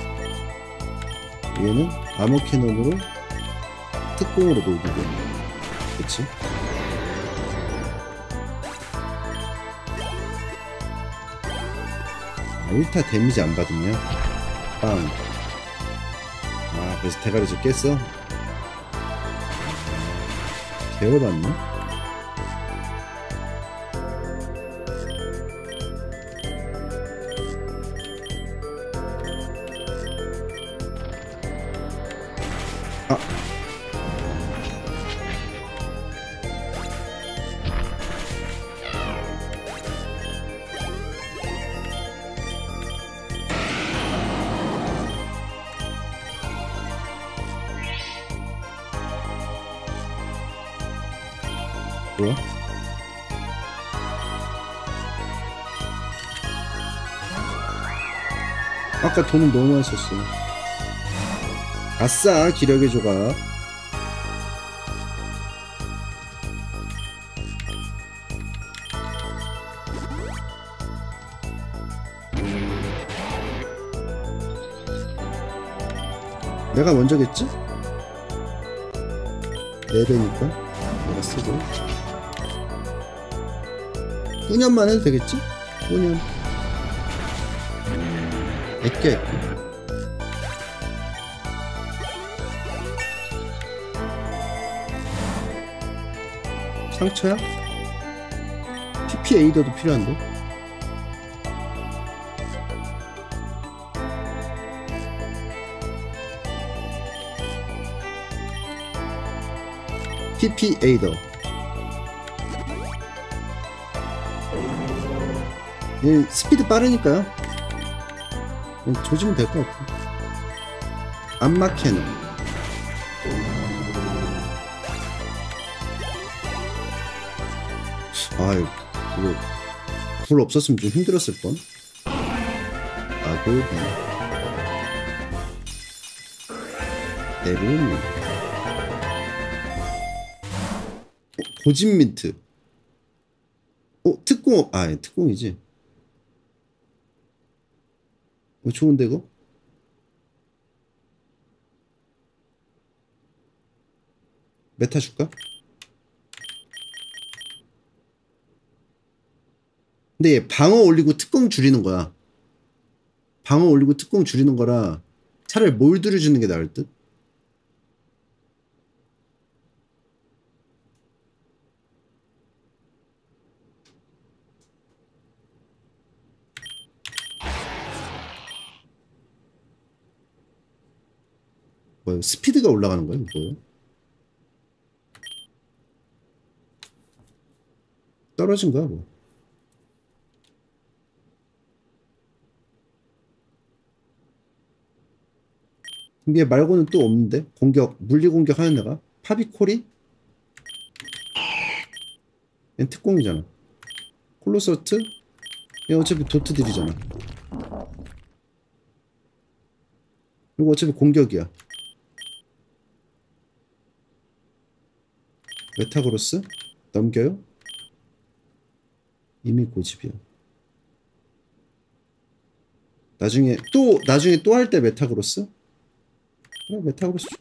얘는 아머 캐논으로 특공으로 녹이고. 그치? 아, 1타 데미지 안 받으면 빵. 아, 그래서 대가리 좀 깼어? 개열받네? 아까 돈은 너무 많이 썼어. 아싸, 기력의 조각. 내가 먼저겠지? 4배니까 내가 쓰고 9년만 해도 되겠지? 5년 애껴 애껴 상처야? TP 에이더도 필요한데? TP 에이더 얘 스피드 빠르니까요. 그냥 조지면 될 것 같아. 안마 캐논. 아, 이거 불 없었으면 좀 힘들었을 뻔. 아고비. 에르미. 어, 고진 민트. 어, 특공, 아, 예, 특공이지. 어, 좋은데, 이거? 메타 줄까? 근데 얘 방어 올리고 특공 줄이는 거야. 방어 올리고 특공 줄이는 거라 차라리 몰드를 주는 게 나을 듯? 스피드가 올라가는 거야, 이거? 떨어진 거야, 뭐. 얘 말고는 또 없는데? 공격, 물리 공격 하는 애가? 파비코리? 얘 특공이잖아. 콜로솔트? 얘 어차피 도트들이잖아. 그리고 어차피 공격이야. 메타그로스? 넘겨요? 이미 고집이야. 나중에 또 나중에 또 할 때 메타그로스? 그래 메타그로스. 줘.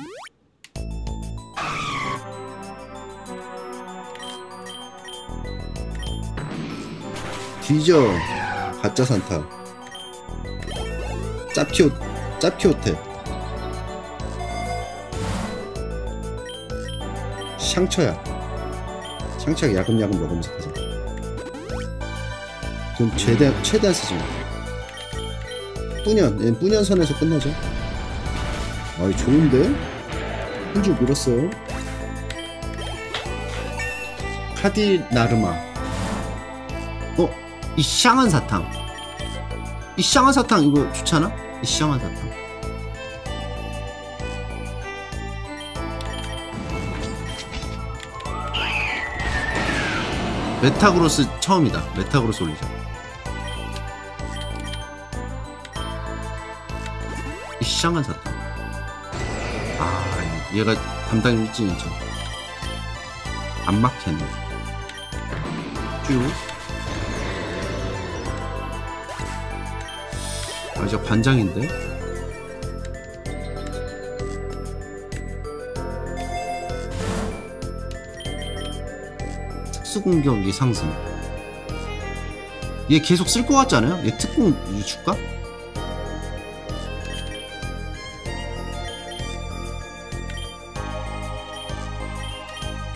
뒤져 가짜 산타. 짭티오 짭티오테. 샹처야. 샹처가 야금야금 먹으면서 가자. 돈 최대 최대한 쓰지 마. 뿌년, 얘 뿌년 선에서 끝나죠. 아이 좋은데? 한 줄 밀었어요. 카디 나르마. 어? 이 샹한 사탕. 이 샹한 사탕 이거 좋잖아? 이 샹한 사탕. 메타그로스 처음이다. 메타그로스 올리자. 이상한 사탕. 아, 얘가 담당 일진이죠. 안 막혔네. 쭉. 아, 이제 반장인데? 특수 공격이 상승. 얘 계속 쓸 것 같지 않아요? 얘 특공 줄까?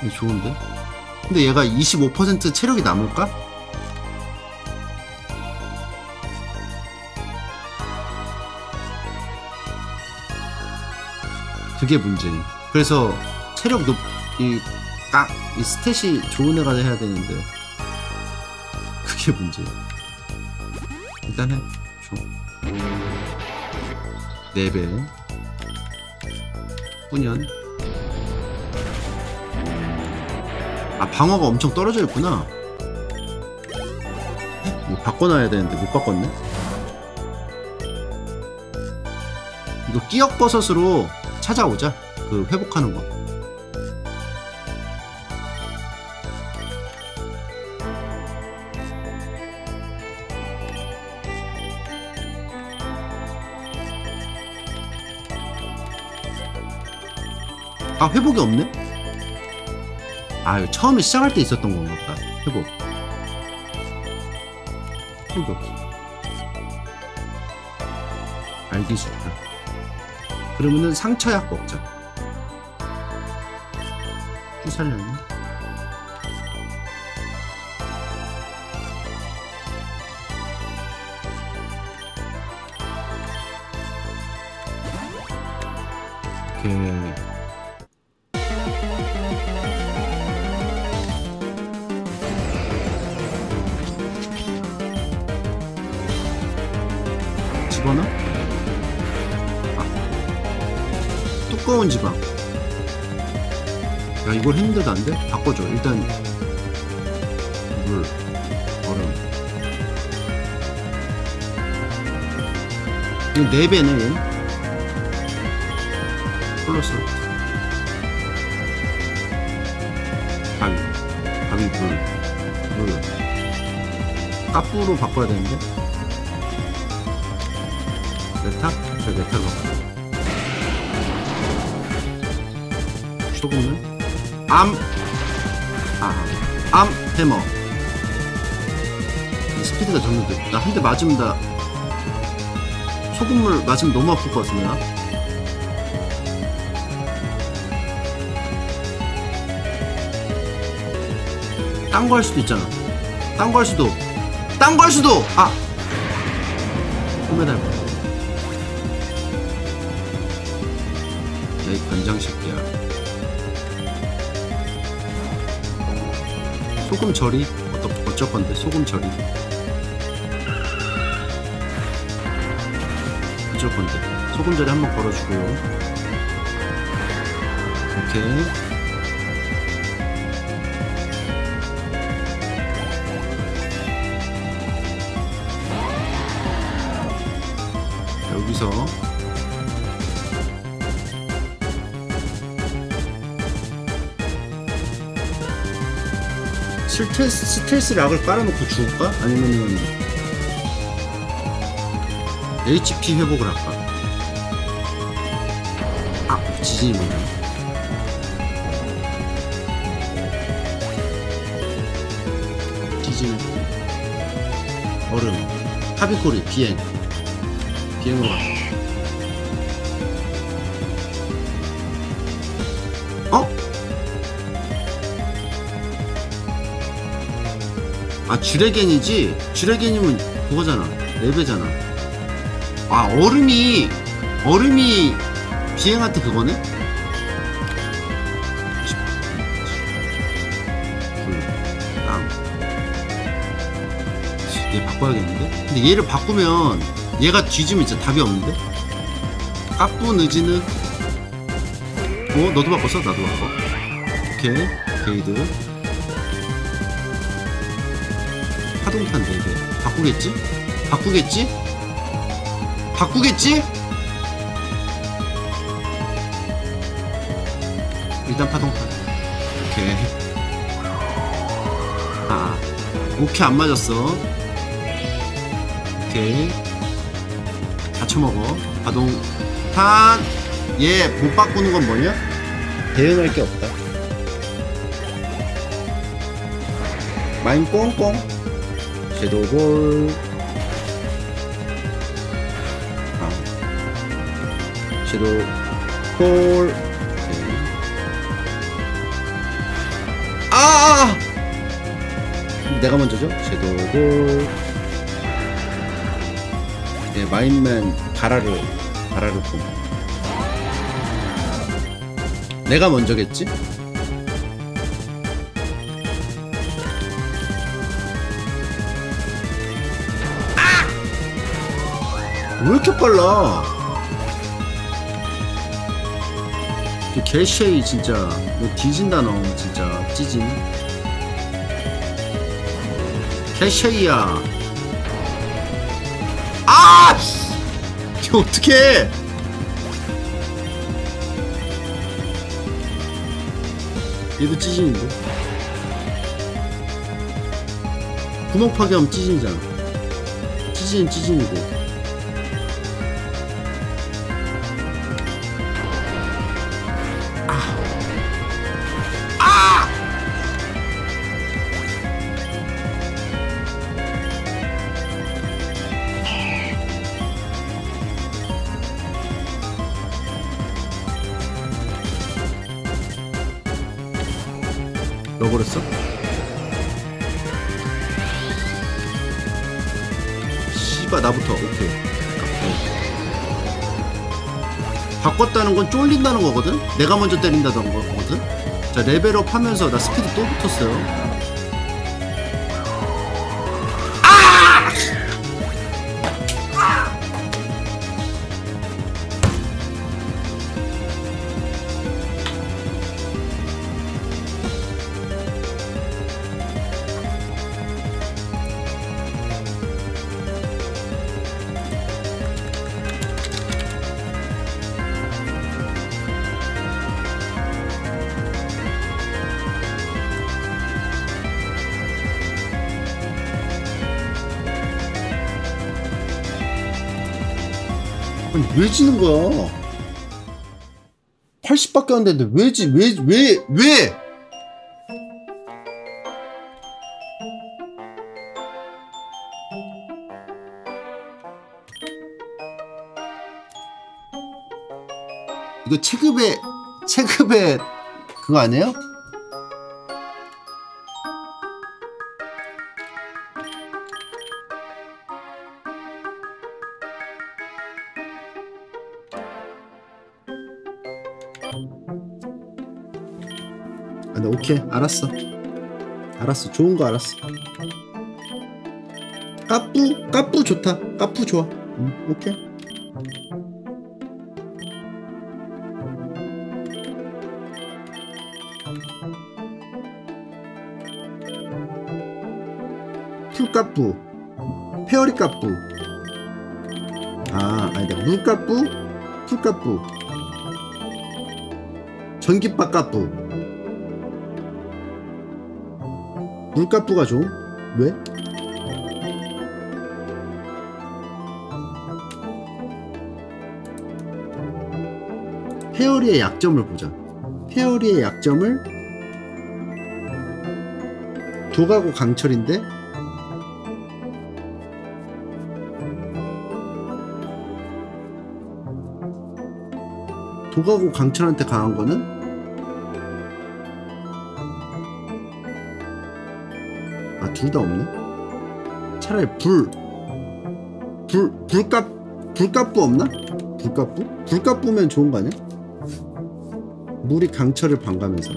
이게 좋은데? 근데 얘가 25% 체력이 남을까? 그게 문제임. 그래서 체력 높, 이, 딱, 이 스탯이 좋은 애가 해야 되는데. 그게 문제야. 일단 해. 줘. 4배. 뿌년. 아 방어가 엄청 떨어져 있구나 이거 바꿔놔야 되는데 못 바꿨네 이거 끼역버섯으로 찾아오자 그 회복하는 거 아 회복이 없네? 아 이거 처음에 시작할 때 있었던 건가 보다. 회복. 회복이 없어 알기 쉽다. 그러면은 상처약 먹자. 쭉 살려네 오케이 지방 야 이걸 했는데도 안 돼? 바꿔줘. 일단 물 얼음. 이거 4배네 얘 플러스 가위 가위 물물. 까뿌로 바꿔야 되는데? 메타? 저 메타로 바꿔 소금을 암! 아, 암 해머. 이 스피드가 적는데 나 한 대 맞으면 다 소금물 맞으면 너무 아플 것 같은데 나? 딴거 할 수도 있잖아. 딴 거 할 수도 딴 거 할 수도! 아! 꿈에 닮아 야이 반장 새끼야 소금 절이 어떠, 어쩔 건데 소금 절이? 어쩔 건데? 소금 절이 한번 걸어주고요. 이렇게 스트레스, 스트레스 락을 깔아놓고 죽을까? 아니면은 HP 회복을 할까? 아 지진이 뭐냐 지진 얼음 하비코리 비행 비행으로 가 어? 아 주레겐이지? 주레겐이면 그거잖아 레베잖아 아 얼음이 얼음이 비행할 때 그거네? 불, 땅. 얘 바꿔야겠는데? 근데 얘를 바꾸면 얘가 뒤지면 진짜 답이 없는데? 까뿌 느지는 어? 너도 바꿨어? 나도 바꿔 오케이 게이드 바꾸겠지? 바꾸겠지? 바꾸겠지? 일단 파동탄 오케이 아 오케이 안 맞았어 오케이 다 쳐먹어 파동탄 얘못 바꾸는 건 뭐냐? 대응할 게 없다 마인 꽁꽁 섀도우볼 아 섀도우볼 오케이. 아, 아! 내가 먼저죠? 섀도우볼 네, 마인맨 가라르 가라르 품 내가 먼저겠지? 왜 이렇게 빨라? 저 개쉐이 진짜. 너 뒤진다 너 진짜. 찌진 개쉐이야. 아! 씨! 이거 어떡해? 얘도 찌진인데? 구멍 파괴하면 찌진이잖아. 찌진 찌진이고 쫄린다는 거거든? 내가 먼저 때린다는 거거든? 자 레벨업 하면서 나 스피드 또 붙었어요 왜 지는 거야 80밖에 안 되는데 왜 지? 왜? 왜? 왜? 이거 체급에 체급에 그거 아니에요? 알았어. 알았어. 좋은 거 알았어. 까뿌 까뿌 좋다. 까뿌 좋아. 응, 오케이. 풀까뿌. 페어리 까뿌. 아 아니다. 물까뿌 풀까뿌. 전기밥 까뿌 물가쁘가 좀? 왜? 페어리의 약점을 보자. 페어리의 약점을 도가고 강철인데 도가고 강철한테 강한 거는 둘 다 없네? 차라리 불, 불, 불값, 불값부 없나? 불값부? 불값부면 좋은 거 아니야? 물이 강철을 반가면서.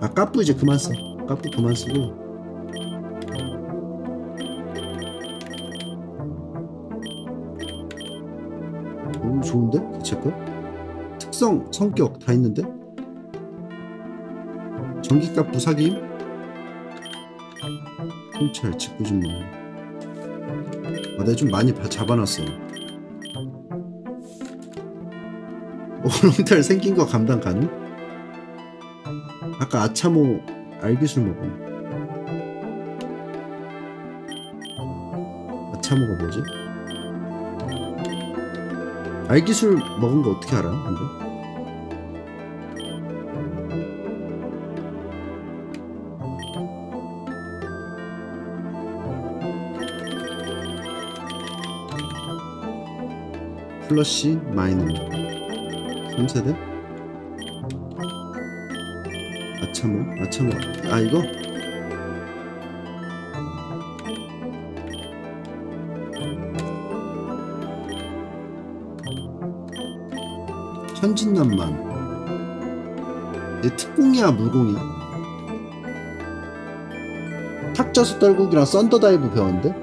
아, 깝부 이제 그만 써. 깝부 그만 쓰고. 오, 좋은데? 기체급? 특성, 성격 다 있는데? 전기값 부사기 통찰 직구준만 아, 내가 좀 많이 바- 잡아놨어 오롱탈 생긴 거 감당 가능? 아까 아차모 알기술 먹어 아차모가 뭐지? 알기술 먹은 거 어떻게 알아? 근데? 플러시 마이너 3세대? 아차모 아차모 아 이거? 현진남만. 얘 특공이야 물공이야 탁자수 떨구기랑 Thunder Dive 배웠는데?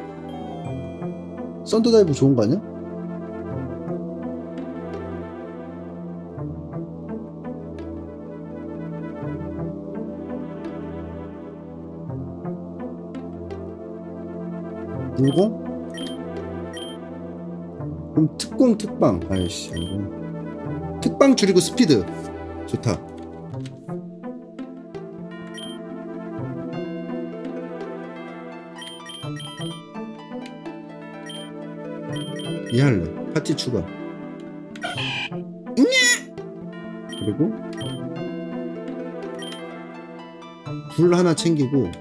Thunder Dive 좋은 거 아니야? 물공? 그럼 특공 특방 아이씨 이거. 특방 줄이고 스피드. 좋다. 이해할래? 파티 추가. 그리고 불 하나 챙기고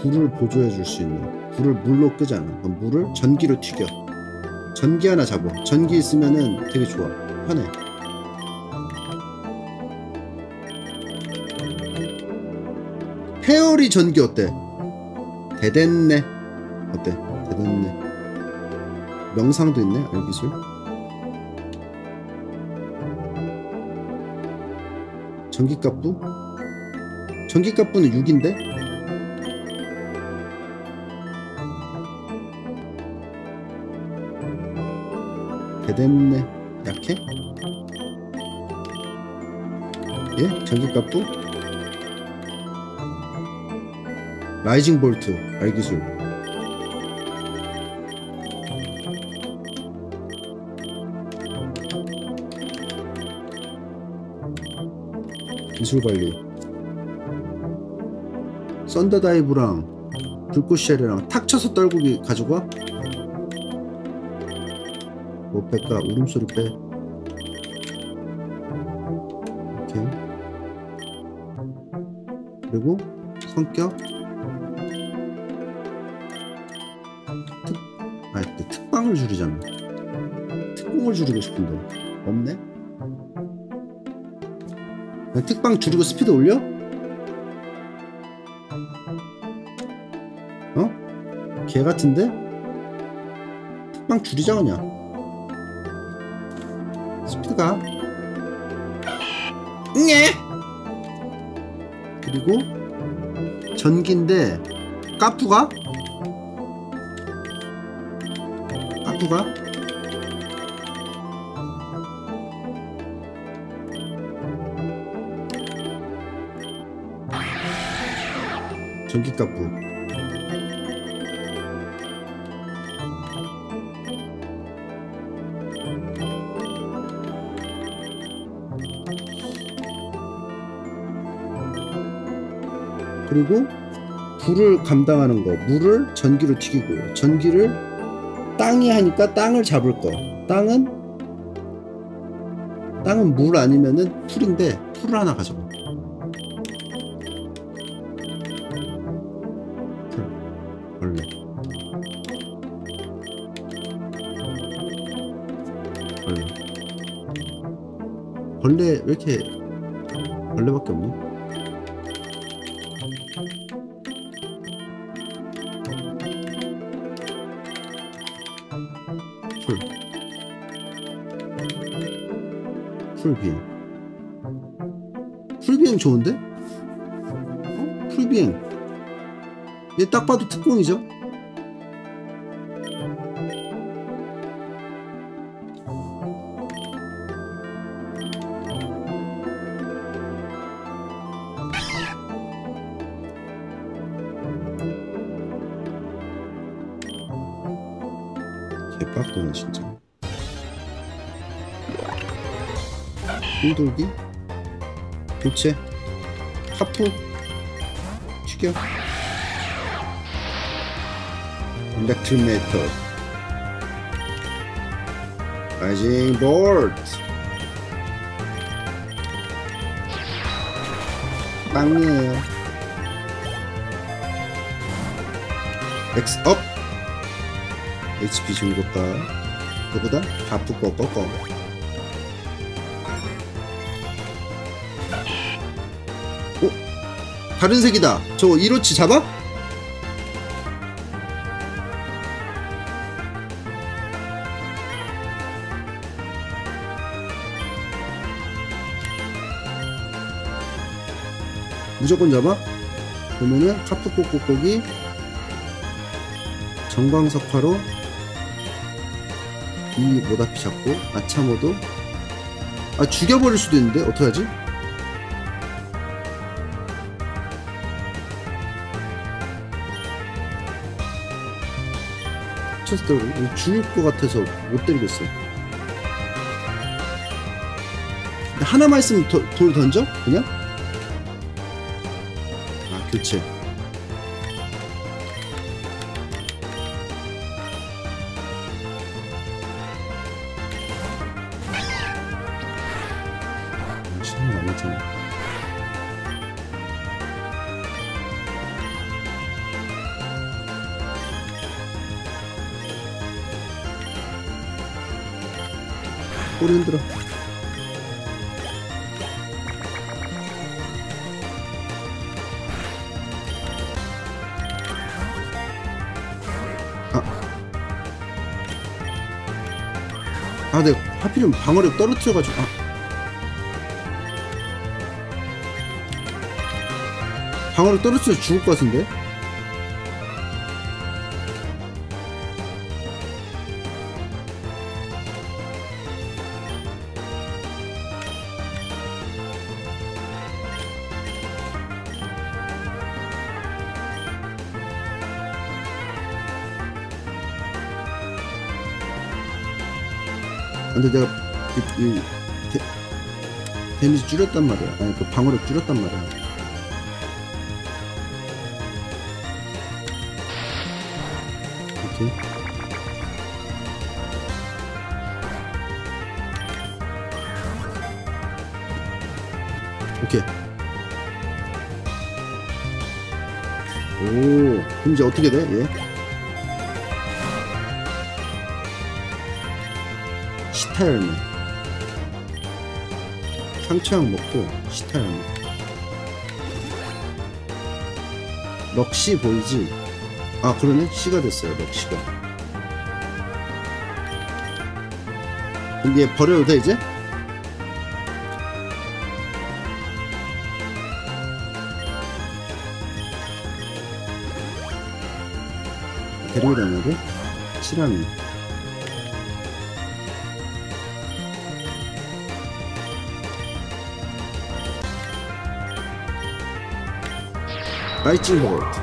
불을 보조해 줄 수 있는 불을 물로 끄잖아 그럼 물을 전기로 튀겨 전기 하나 잡아 전기 있으면은 되게 좋아 편해 페어리 전기 어때? 대됐네 어때? 대됐네 명상도 있네 알기술 전기값부? 전기값부는 6인데? 대됐네 약해? 예? 전기값부? 라이징 볼트 알기술 기술관리 썬더다이브랑 불꽃쉘이랑 탁 쳐서 떨구기 와? 뭐 뺄까? 울음소리 빼. 오케이. 그리고 성격. 특, 아, 근데 특방을 줄이잖아. 특공을 줄이고 싶은데. 없네? 특방 줄이고 스피드 올려? 어? 개 같은데? 특방 줄이자 그냥. 스피드가? 네. 그리고 전기인데 까푸가? 까푸가? 전기 까푸 그리고 불을 감당하는 거 물을 전기로 튀기고 전기를 땅이 하니까 땅을 잡을 거. 땅은 땅은 물 아니면은 풀인데 풀을 하나 가져가. 풀 벌레 벌레 벌레 왜 이렇게 벌레밖에 없니? 좋은데? 어? 풀비행. 얘 딱 봐도 특공이죠? 개빡도네 진짜 힘돌기 교체 하프 튀겨 일렉트리메이터 라이징 보드 빵이에요. 엑스업 HP 증고가 그보다 바쁘 꺼꺼꺼 다른 색이다 저 1호치 잡아? 무조건 잡아? 그러면은 꼭꼭이 정광석화로 이 모다피 잡고 아차모도 아 죽여버릴 수도 있는데 어떡하지? 쳤을 때 죽일 것 같아서 못 때리겠어 하나만 있으면 도, 돌 던져? 그냥? 아 교체 하필이면 방어력 떨어뜨려가지고. 아. 방어력 떨어뜨려 죽을 것 같은데? 이 데, 미지 줄였단 말이야. 아니 그 방어력 줄였단 말이야. 오케이. 오, 그럼 이제 어떻게 돼? 예. 시타열매 상처약 먹고 시타열매. 럭시 보이지? 아 그러네 C가 됐어요 럭시가 근데 얘 버려도 돼 이제? 데리고 다녀도 칠하는 라이징 볼트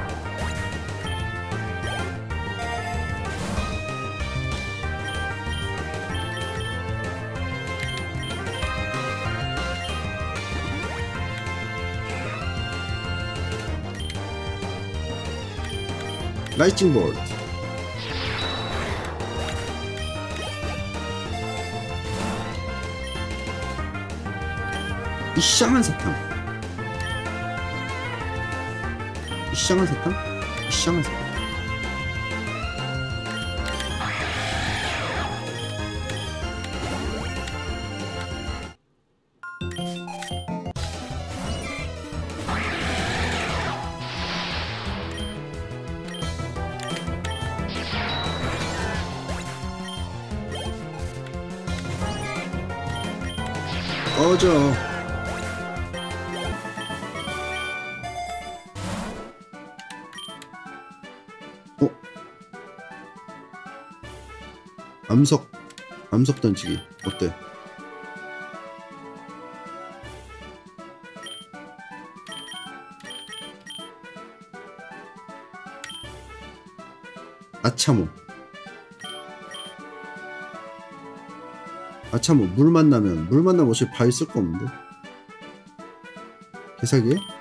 라이징 볼트 이쌍한 사탕 이쌍한 사탕? 이쌍한 사탕 꺼져 암석 암석 던지기 어때? 아차모 아차모 물 만나면 물 만나면 어차피 바위 쓸 거 없는데 개사기에?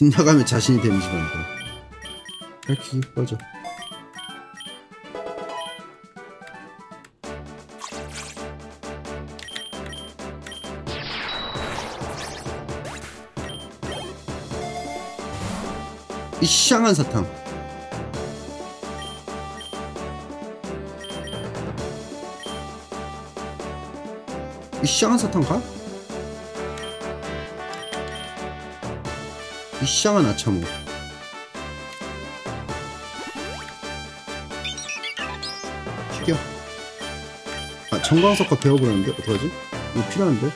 빗나가면 자신이 데미지 받는다 이렇게 꺼져. 이 쌍한 사탕. 이 쌍한 사탕 가? 이 쌍한 아차모 튀겨 아 정광석과 배워보라는데 어떡하지? 이거 필요한데?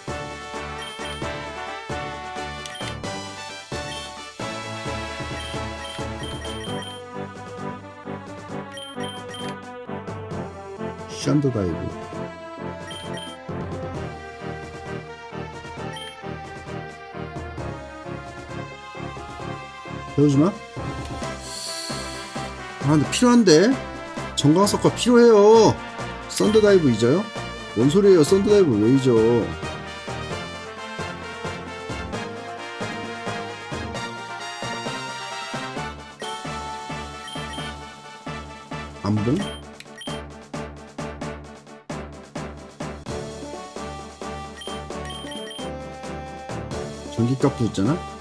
Thunder Dive 배워주나? 아 근데 필요한데 전광석화 필요해요 Thunder Dive 잊어요? 뭔 소리예요 Thunder Dive 왜 잊어 안봉? 전기값 있잖아?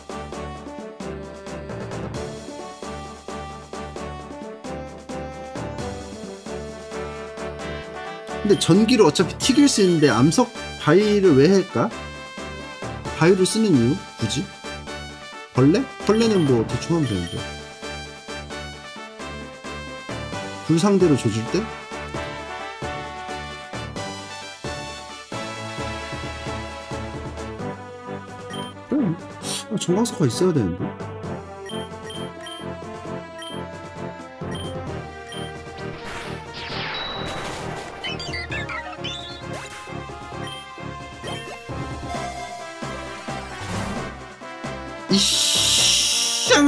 근데 전기를 어차피 튀길 수 있는데 암석 바위를 왜 할까? 바위를 쓰는 이유? 굳이? 벌레? 벌레는 뭐 대충 하면 되는데 불 상대로 조질 때? 그럼 아, 정광석가 있어야 되는데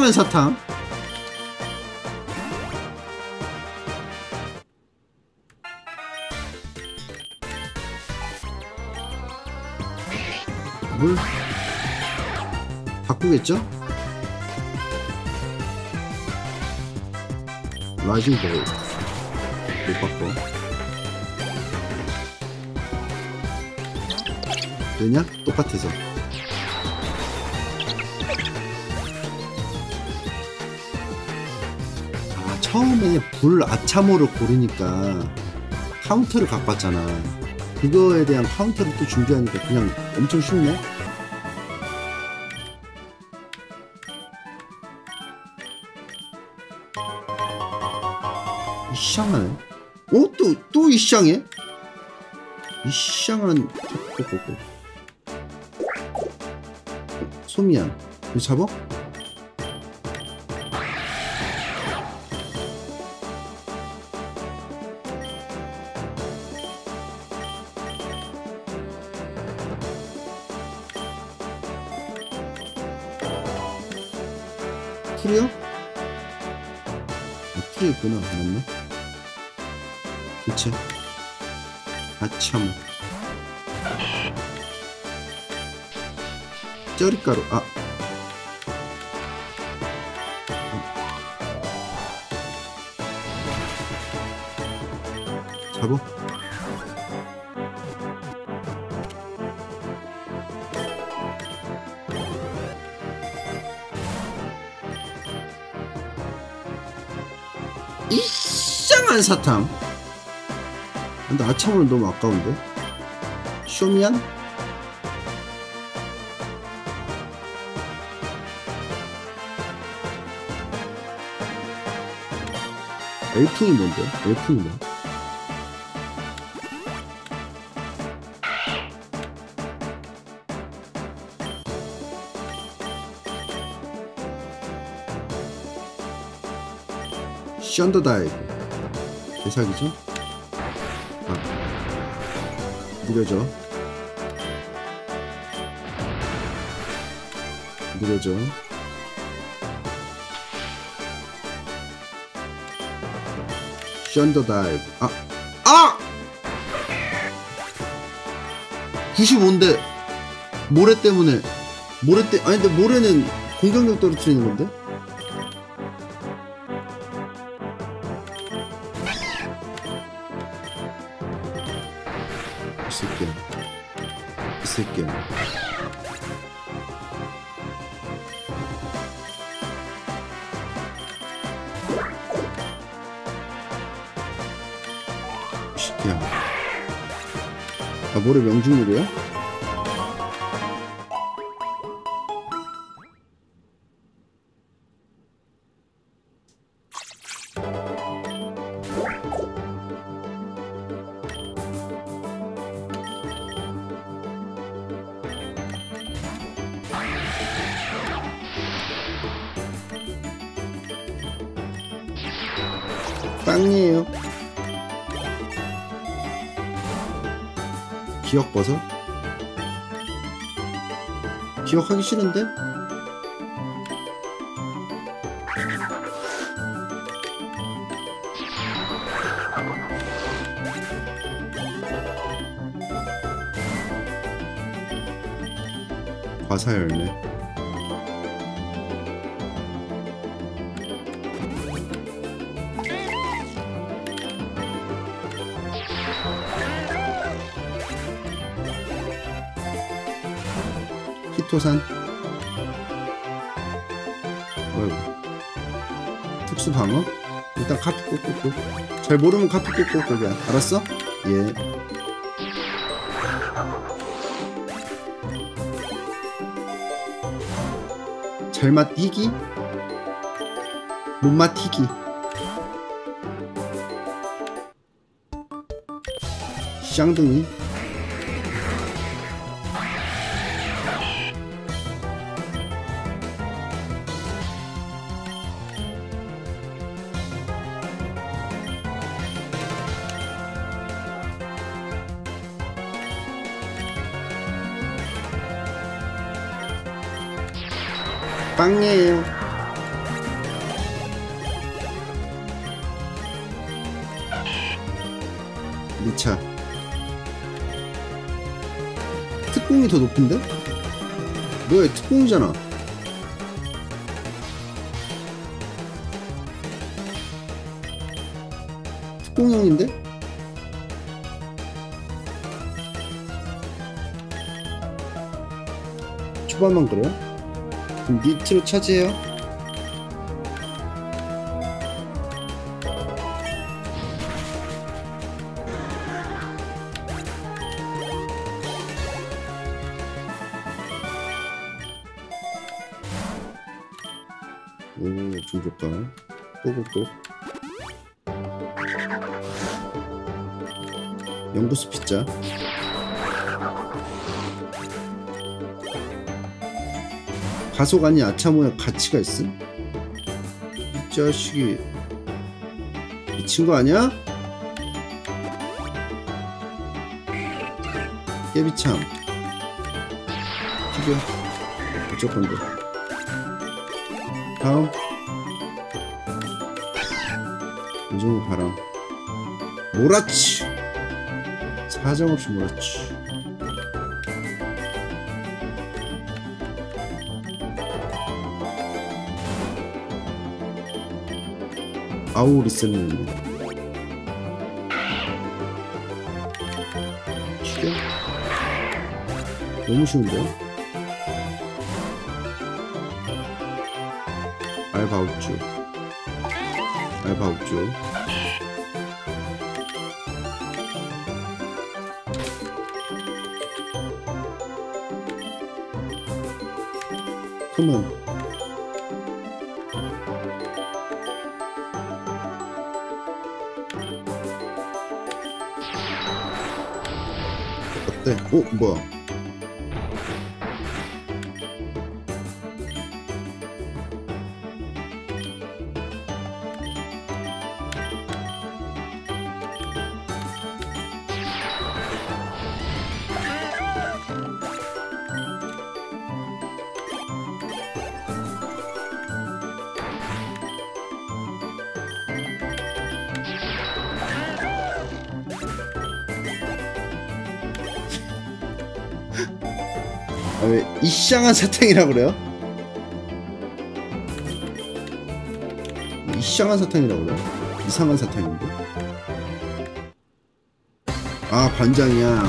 쌍한 사탕 물 바꾸겠죠? 라이징 볼. 못 바꿔. 되냐? 똑같아서. 처음에 불 아차모를 고르니까 카운터를 왔잖아. 그거에 대한 카운터를 또 준비하니까 그냥 엄청 쉽네? 이상하네. 어? 또, 또 이상해? 이상한, 꼬꼬꼬. 소미안. 이거 잡아? 쩌리가루, 아. 잡어. 이상한 사탕. 근데 아참은 너무 아까운데? 쇼미안? 엘풍이 뭔데? 엘풍이 뭐야? 션더다이브 대사기죠? 아 느려져 느려져 Thunder Dive 아! 아! 95인데 모래 때문에 모래 때 아니 근데 모래는 공격력 떨어뜨리는 건데? 모르면 카피 꽂고 그게 알았어? 예. 잘 맞히기? 못 맞히기. 쌍둥이 특공이잖아. 특공형인데? 초반만 그래요? 니트로 차지해요? 가속 아니 아차모에 가치가 있음? 이 자식이 미친 거 아니야? 깨비참. 튀겨 어쩔 건데 다음. 이정도 바람 몰아치. 사정없이 몰아치 아우 리셋는 튀겨 너무 쉬운데요? 알바 없죠 알바 없죠 그러 면어 아, 왜 이쌍한 사탕이라 그래요? 이쌍한 사탕이라 그래요? 이상한 사탕인데? 아 반장이야.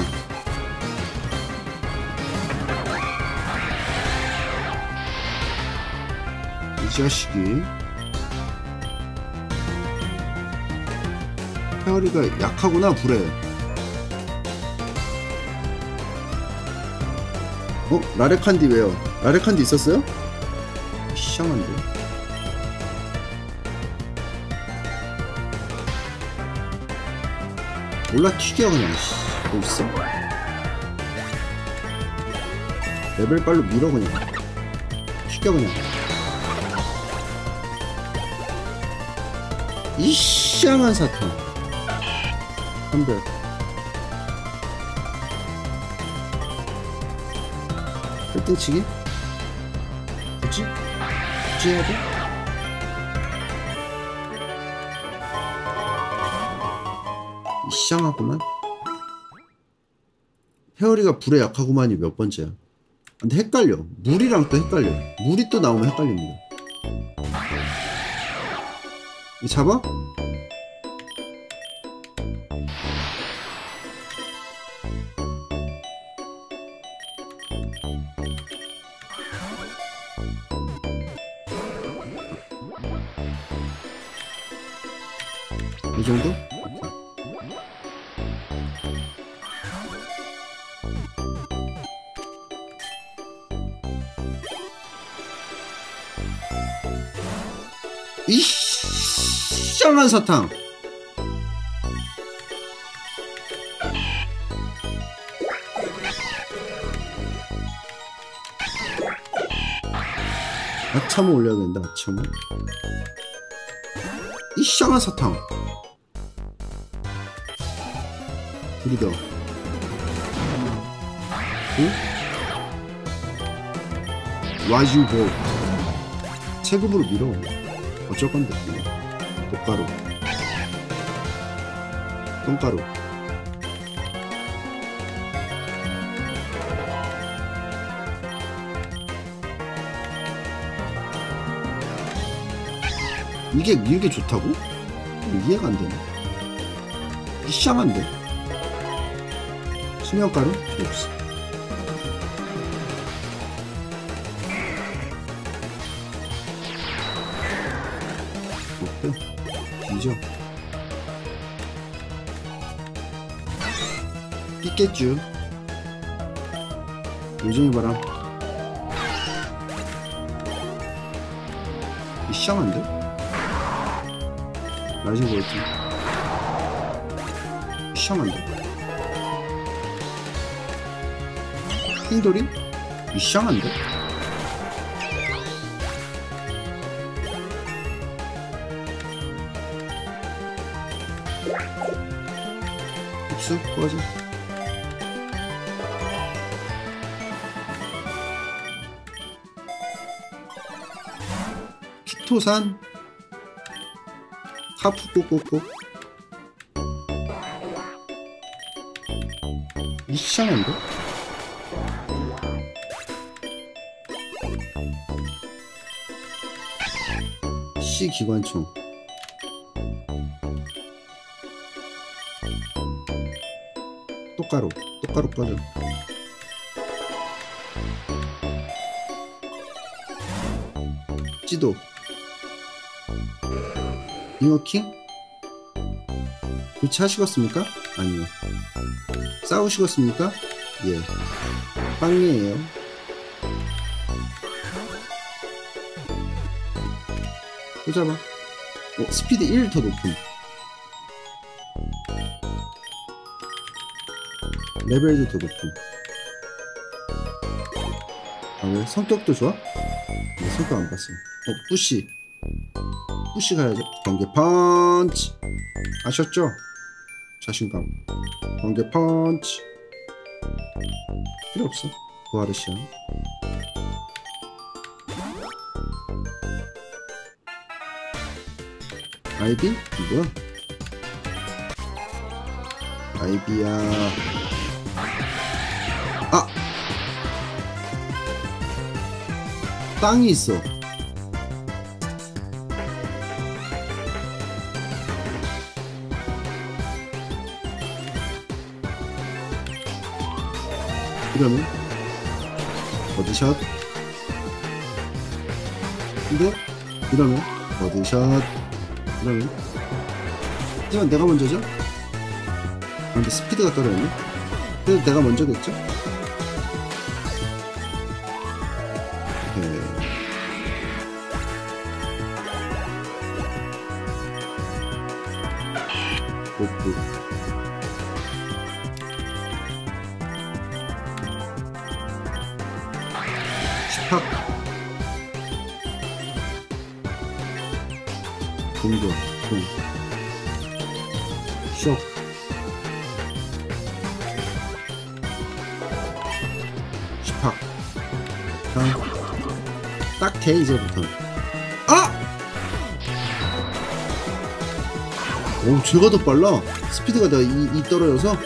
이 자식이 페어리가 약하구나 불에. 어? 라레칸디 왜요? 라레칸디 있었어요? 이상한데 몰라 튀겨 그냥 씨. 뭐 있어? 레벨 빨로 밀어 그냥 튀겨 그냥 이쌍한 사탕 300 1등치기? 굳이? 굳이 해야 돼? 이상하구만 페어리가 불에 약하구만이 몇 번째야 근데 헷갈려 물이랑 또 헷갈려 물이 또 나오면 헷갈립니다 이 잡아? 이쌍한 사탕. 아참을 올려야 된다 아참을. 이쌍한 사탕. 둘이다 응? 와주보 체급으로 밀어. 어쩔 건데 꽃가루 똥가루 이게 이게 좋다고? 이해가 안 되네. 이상한데? 수면가루? 필요 없어 삐겠쥬 요정이 봐라 이상한데? 라이징 볼트 이상한데? 흰돌이? 이상한데? 흡수 꺼져 토산? 하프 꼬꼬꼬 이상한데? C 기관총. 똑가루 똑가루 꺼져. 찌도 잉어킹? 교체하시겠습니까? 아니요 싸우시겠습니까? 예 빵이에요 또 잡아 어, 스피드 1 더 높음 레벨도 더 높음 아 왜? 성격도 좋아? 네, 성격 안 봤어 어 뿌시 뿌시 가야죠 번개 펀치 아셨죠? 자신감 번개 펀치 필요 없어 부하르시아 아이비? 뭐야? 아이비야 아! 땅이 있어 이러면 버디샷 근데 이러면 버디샷 이러면 하지만 내가 먼저죠? 아, 근데 스피드가 떨어졌네 그래도 내가 먼저겠죠? 제가 더 빨라. 스피드가 더 이, 이 떨어져서.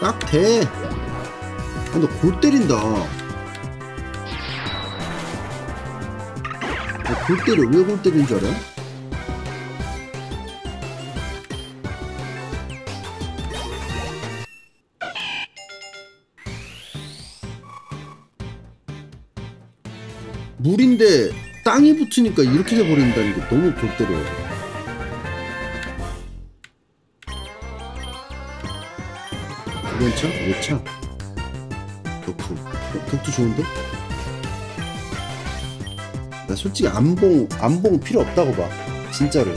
딱 돼. 아, 근데 골 때린다. 아, 골 때려. 왜 골 때리는 줄 알아? 땅이 붙으니까 이렇게 돼버린다는 게 너무 골 때려요. 이건 차? 왜 차? 격투. 어, 격투 좋은데? 나 솔직히 안봉, 안봉 필요 없다고 봐. 진짜로.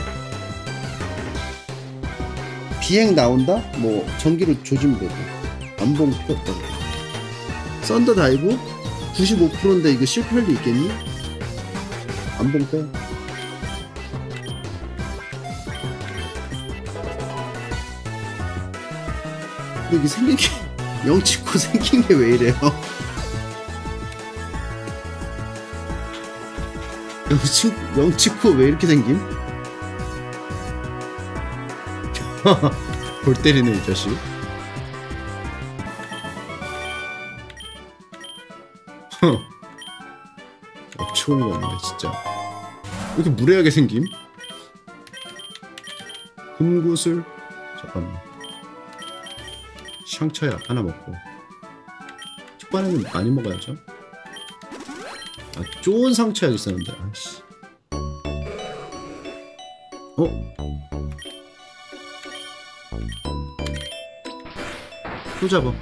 비행 나온다? 뭐, 전기로 조지면 되고. 안봉 필요 없다고 봐. Thunder Dive? 95%인데 이거 실패할 리 있겠니? 안봉 빼. 근데 이게 생긴 게, 영치코 생긴 게 왜 이래요? 영치, 영치코 왜 이렇게 생김? 골 때리네, 이 자식. 엄청 많네, 진짜. 왜 이렇게 무례하게 생김? 금구슬 잠깐만 샹처약 하나 먹고. 초반에는 많이 먹어야죠. 아 좋은 상처약 있었는데 아씨. 어? 또 잡아.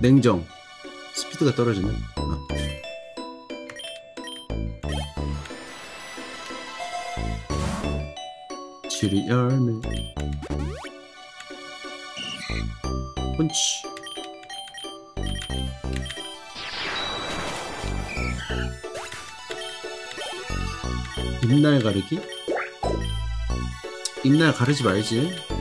냉정 스피드가 떨어지네 어. 지리 열매 펀치 입날 가르기? 입날 가르지 말지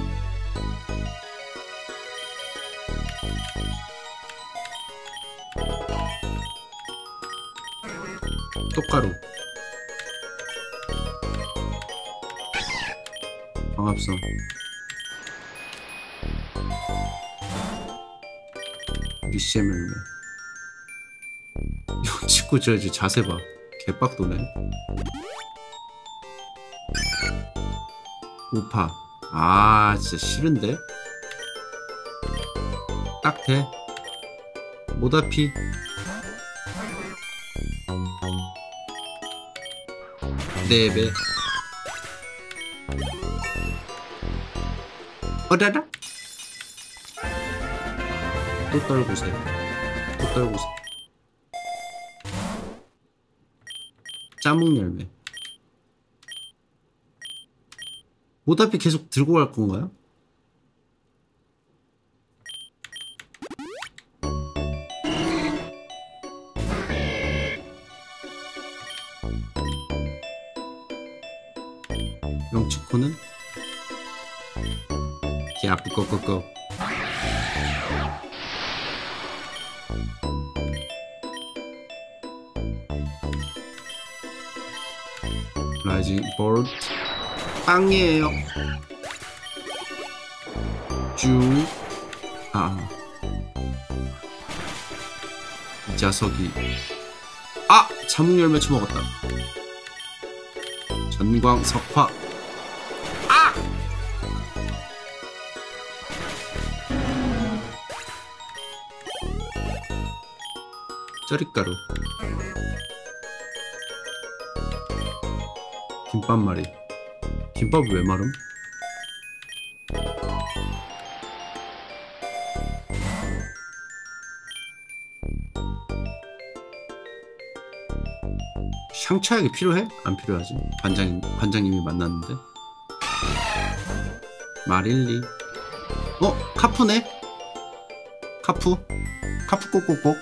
저 이제 자세 봐. 개빡도네. 우파. 아 진짜 싫은데? 딱돼. 모다피 네배. 어라라? 또 떨구세요. 또 떨구세요 짜묵 열매 모다피 계속 들고 갈 건가요? 빵이에요. 쭉 아. 이 자석이. 아! 자몽 열매 처먹었다. 전광 석화. 아! 쩌릿가루. 김밥 말이 김밥이 왜 마름? 샹차하게 필요해? 안 필요하지 관장, 관장님이 만났는데 마릴리 어? 카푸네? 카푸? 카푸 꼭꼭꼭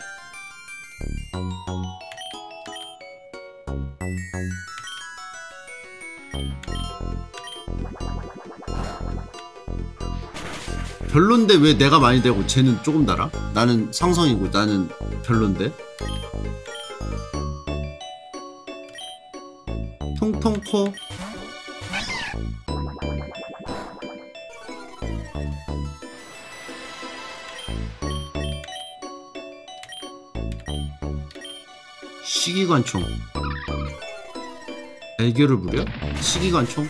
별론데 왜 내가 많이 되고 쟤는 조금 달아? 나는 상성이고 나는 별론데 통통코 시기관총 애교를 부려? 시기관총?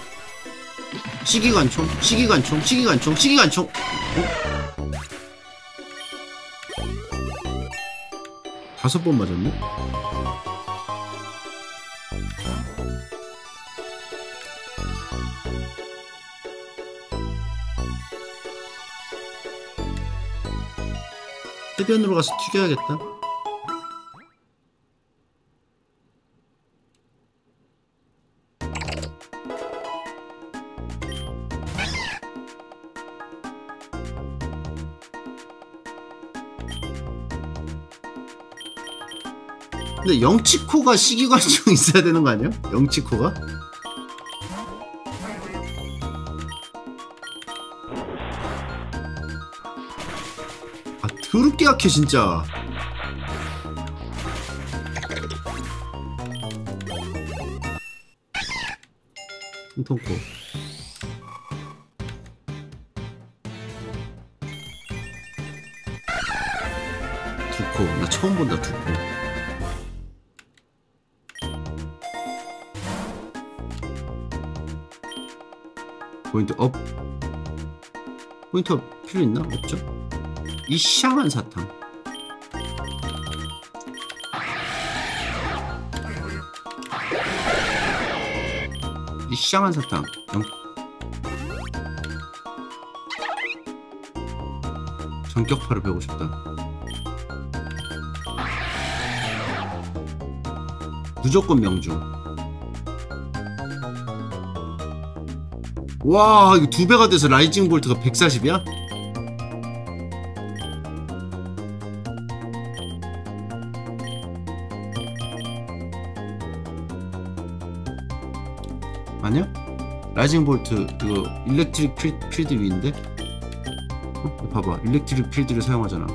시기관총? 시기관총? 시기관총? 시기관총? 어? 다섯 번 맞았네? 해변으로 가서 튀겨야겠다. 영치코가 시기관총 있어야 되는 거 아니야? 영치코가? 아 더럽게 약해 진짜 통통코 포인트 업 필요 있나? 없죠? 이샹한 사탕 이샹한 사탕 영... 전격파를 배우고 싶다 무조건 명중 와 이거 두 배가 돼서 Rising Volt가 140이야? 아니야? Rising Volt 이거 Electric Fie-, Field 위인데? 어? 봐봐 Electric Field를 사용하잖아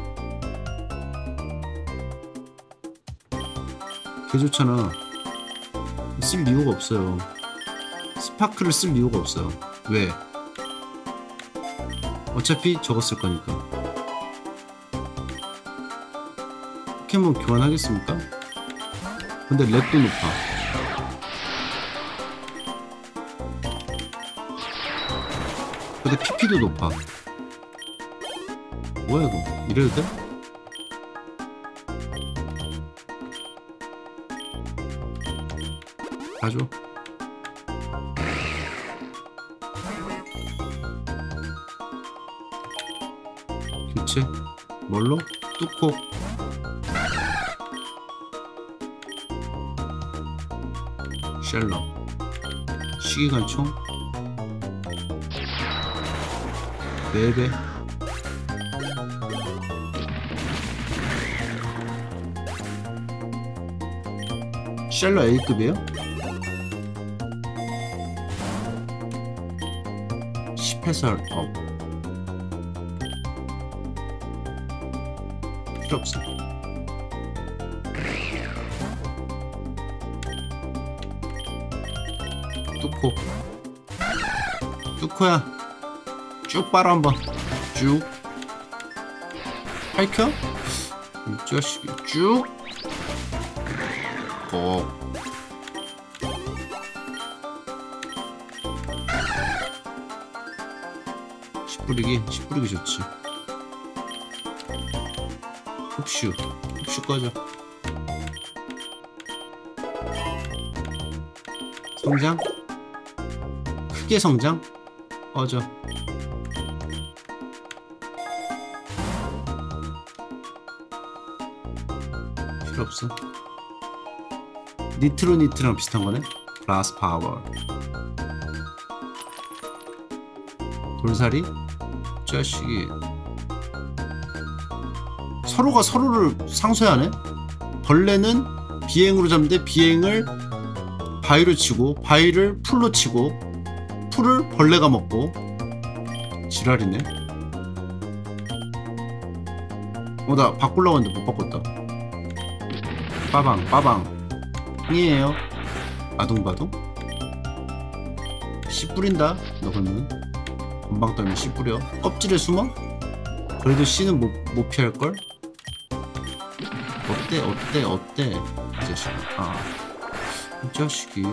개 좋잖아 쓸 이유가 없어요 스파크를 쓸 이유가 없어요 왜? 어차피 쓸 거니까 포켓몬 교환하겠습니까? 근데 랩도 높아 근데 PP도 높아 뭐야 이거 이래도 돼? 가져 쉘러 시기관총 4배. 쉘러 A급이에요? 10회설 업. 필요 없어 빨아 한번. 쭉. 할켜? 이 자식이. 쭉. 꼭. 씨 뿌리기? 씨 뿌리기 좋지. 흡슈. 흡슈 꺼져. 성장? 크게 성장? 꺼져 없어? Nitro Nit랑 비슷한 거네? Plus Power 돌살이? 자식이. 서로가 서로를 상쇄하네? 벌레는 비행으로 잡는데 비행을 바위로 치고 바위를 풀로 치고 풀을 벌레가 먹고. 지랄이네. 어 나 바꾸려고 했는데 못 바꿨다 빠방 빠방. 아니에요. 아둥바둥 씨 뿌린다 너 그러면 건방 떨면 씨 뿌려. 껍질에 숨어? 그래도 씨는 못, 못 피할걸? 어때 어때 어때 이 자식 아이 자식이.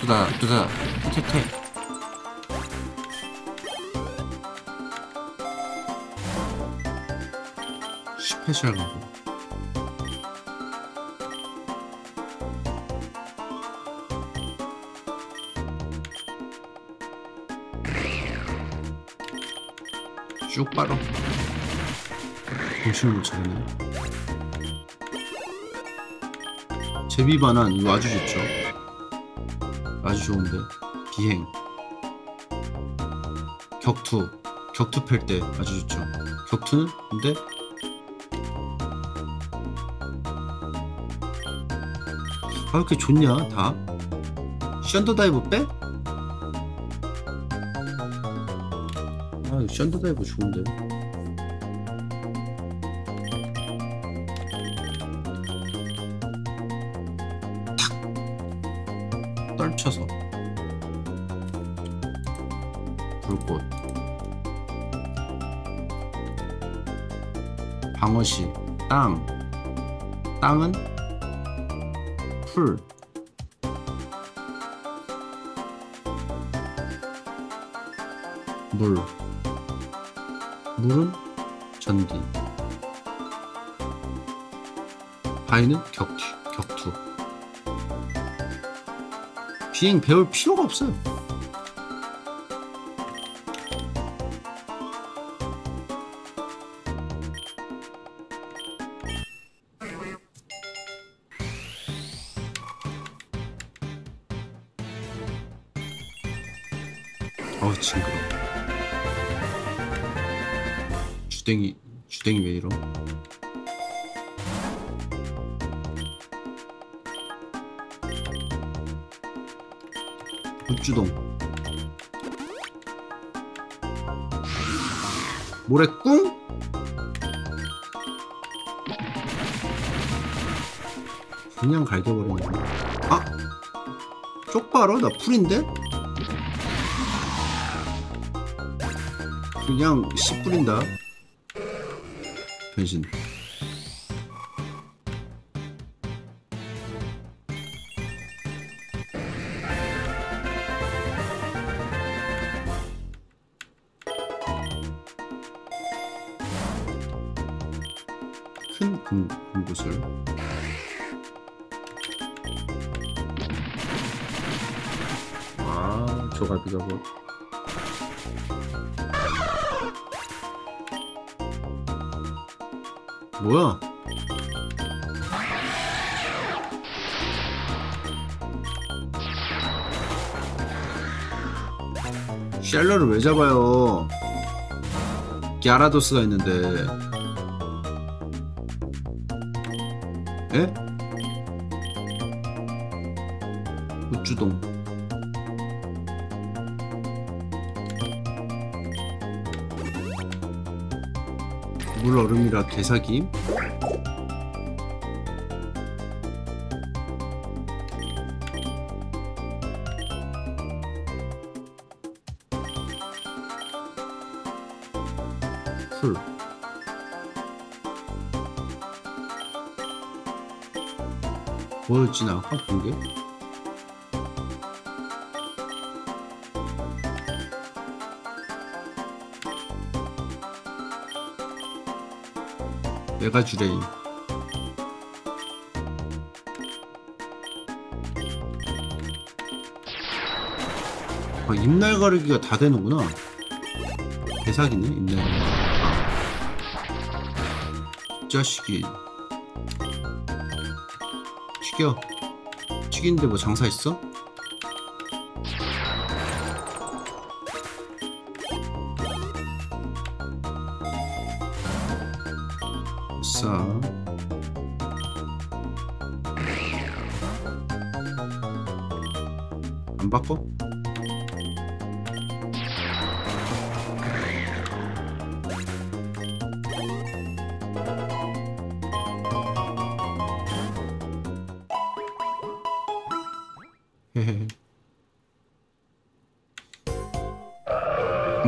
두다 두다 퇴퇴. 스페셜 가고 쭉 빨아. 못 차리네. 제비 반환 이거 아주 좋죠? 아주 좋은데. 비행. 격투. 격투 팰때 아주 좋죠. 격투는? 근데? 아 이렇게 좋냐 다? Thunder Dive 빼? 션더다이브 좋은데. 탁! 떨쳐서. 불꽃 방어시 땅. 땅은 풀. 물 물은 전기. 바위는 격투 격투. 비행 배울 필요가 없어요 풀인데? 그냥 씨 뿌린다. 변신 샬러를 왜 잡아요? 갸라도스가 있는데. 에? 우주동. 물 얼음이라 개사김? 지 나? 아까 본게? 메가주레인. 아, 입날 가르기가 다 되는구나. 대사기네 입날. 가르기 이 자식이 튀겨 튀기는데 뭐 장사 있어?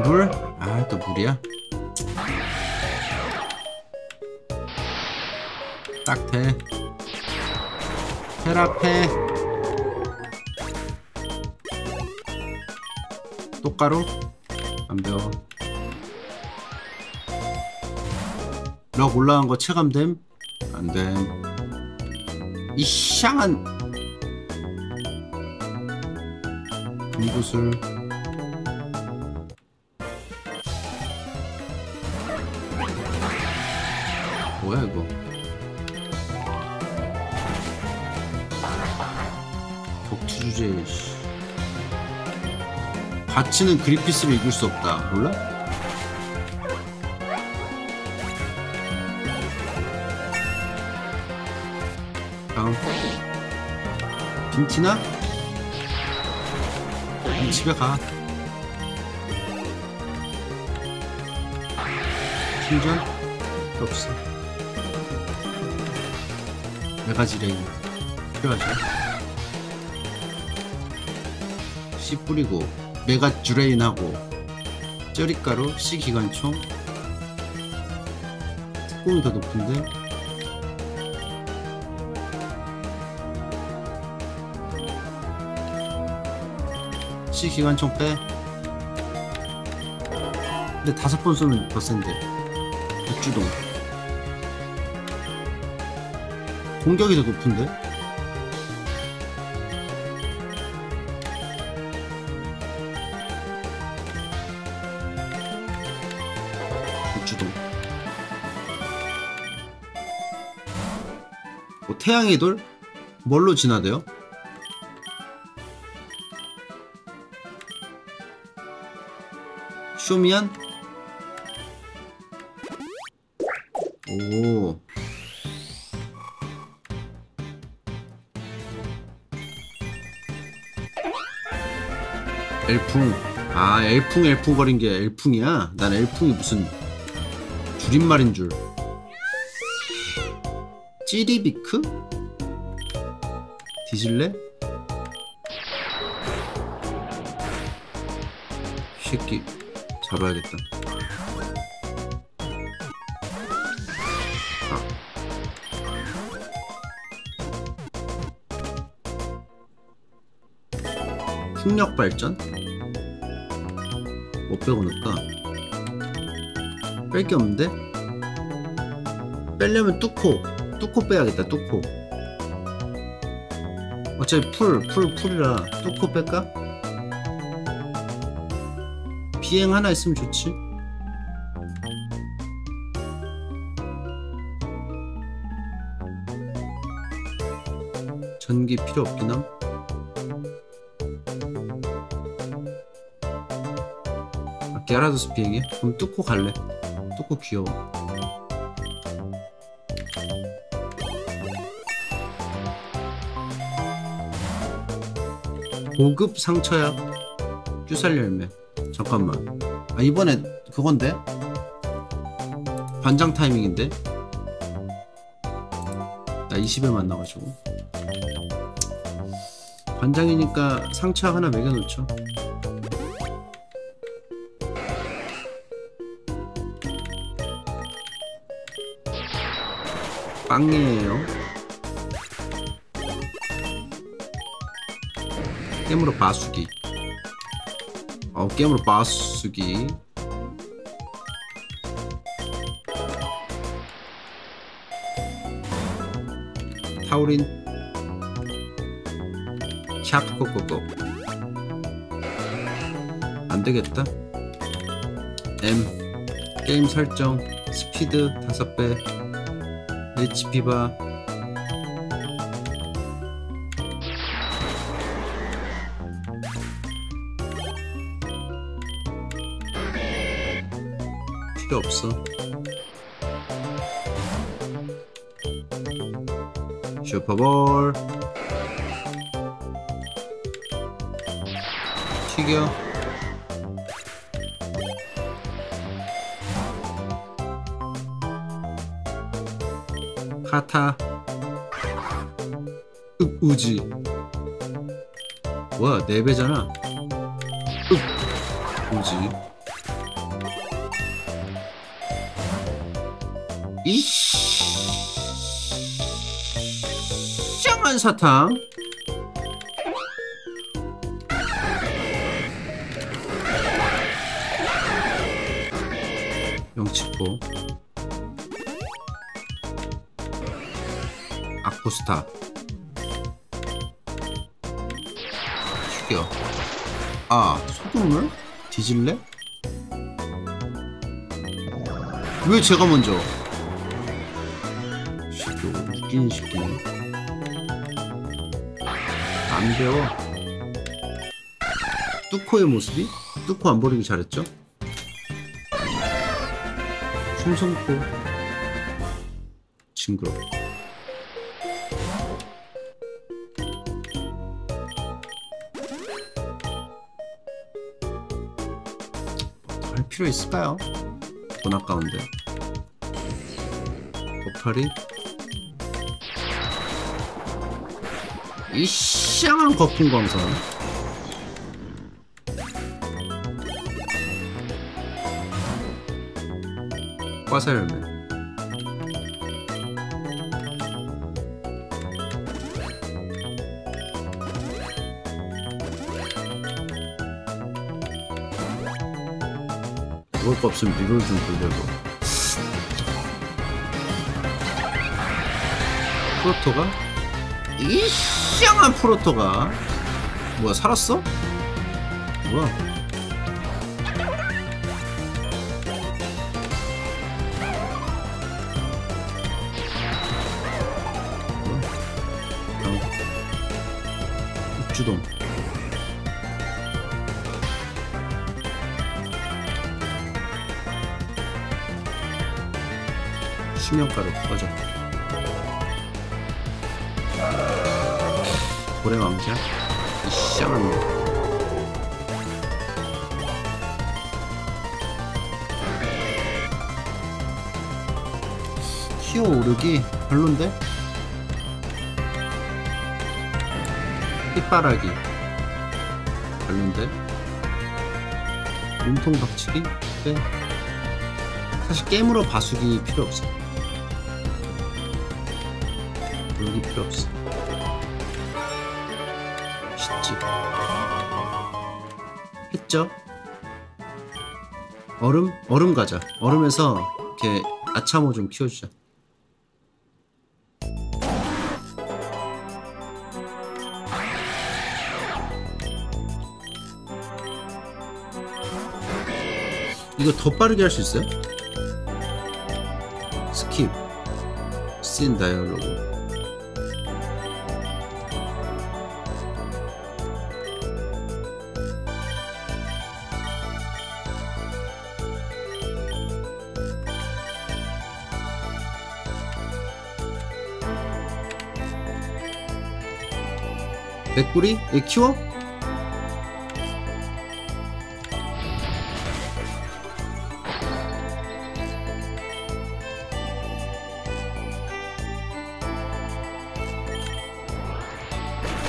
물? 아, 또 물이야? 딱 돼. 테라페. 똑가루? 안 배워. 럭 올라간 거 체감됨? 안 됨. 이 샹한 금구슬 뭐야 이거 격투 주제 씨. 가치는 그리피스를 이길 수 없다 몰라? 다음 빈티나? 집에 가 충전? 없어 메가지 레인 필요하죠 씨 뿌리고 메가 주레인하고 쩌릿가루 C 기관총. 특공이 더 높은데? C 기관총 빼. 근데 다섯 번 쏘면 더 센데. 육주동 공격이 더 높은데? 육주동 뭐 태양의 돌? 뭘로 진화돼요? 쇼미안? 엘풍 엘풍 거린 게 엘풍이야? 난 엘풍이 무슨 줄임말인 줄. 찌리비크? 뒤질래? 새끼 잡아야겠다. 풍력 발전? 뭐 빼고 넣을까? 뺄 게 없는데? 빼려면 뚜코 뚜코 빼야겠다 뚜코 어차피 풀, 풀, 풀이라 뚜코 뺄까? 비행 하나 있으면 좋지 전기 필요 없긴 함 아, 게라도스 비행해? 그럼 뚜코 갈래. 뚜코 귀여워. 고급 상처약 쭈살 열매. 잠깐만. 아 이번에 그건데? 반장 타이밍인데? 나 20에 만나가지고 반장이니까 상처약 하나 매겨놓죠 빵이에요. 깨물어 바수기. 어 깨물어 바수기. 타우린. 샤크코코코. 안되겠다. M. 게임 설정. 스피드 5배 HP 바 필요 없어. 슈퍼볼. 튀겨 카타 윽 우지. 뭐야 4배잖아. 윽 우지. 이쌍한 사탕 아쿠스타 죽여 아 소금을? 뒤질래? 왜 제가 먼저 새끼 웃긴 새끼네 안 배워 뚜코의 모습이? 뚜코 안 버리기 잘했죠? 충성코 징그러 할 필요 있을까요? 돈 아까운데. 버팔이. 이 쌍한 거품 광선 화살열매 거 없으면 리롤 좀 돌려고 프로토가? 이쌍한 프로토가. 뭐야 살았어? 뭐야 수면가루 꺼져 고래 왕자 이쌍한 놈 키어 오르기 별론데? 핏바라기 별론데? 몸통 박치기? 네. 사실 게임으로 봐주기 필요 없어 여기 필요 없어 쉽지 했죠? 얼음? 얼음 가자 얼음에서 이렇게 아차모 좀 키워주자 이거 더 빠르게 할 수 있어요? 스킵 씬 다이얼로그 백구리? 얘 키워?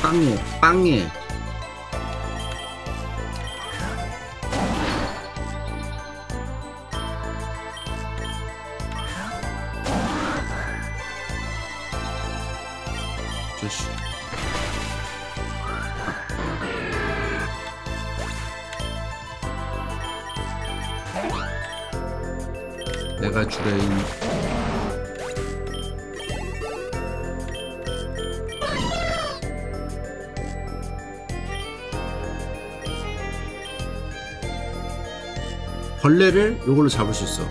빵해 빵해 벌레를 요걸로 잡을 수 있어.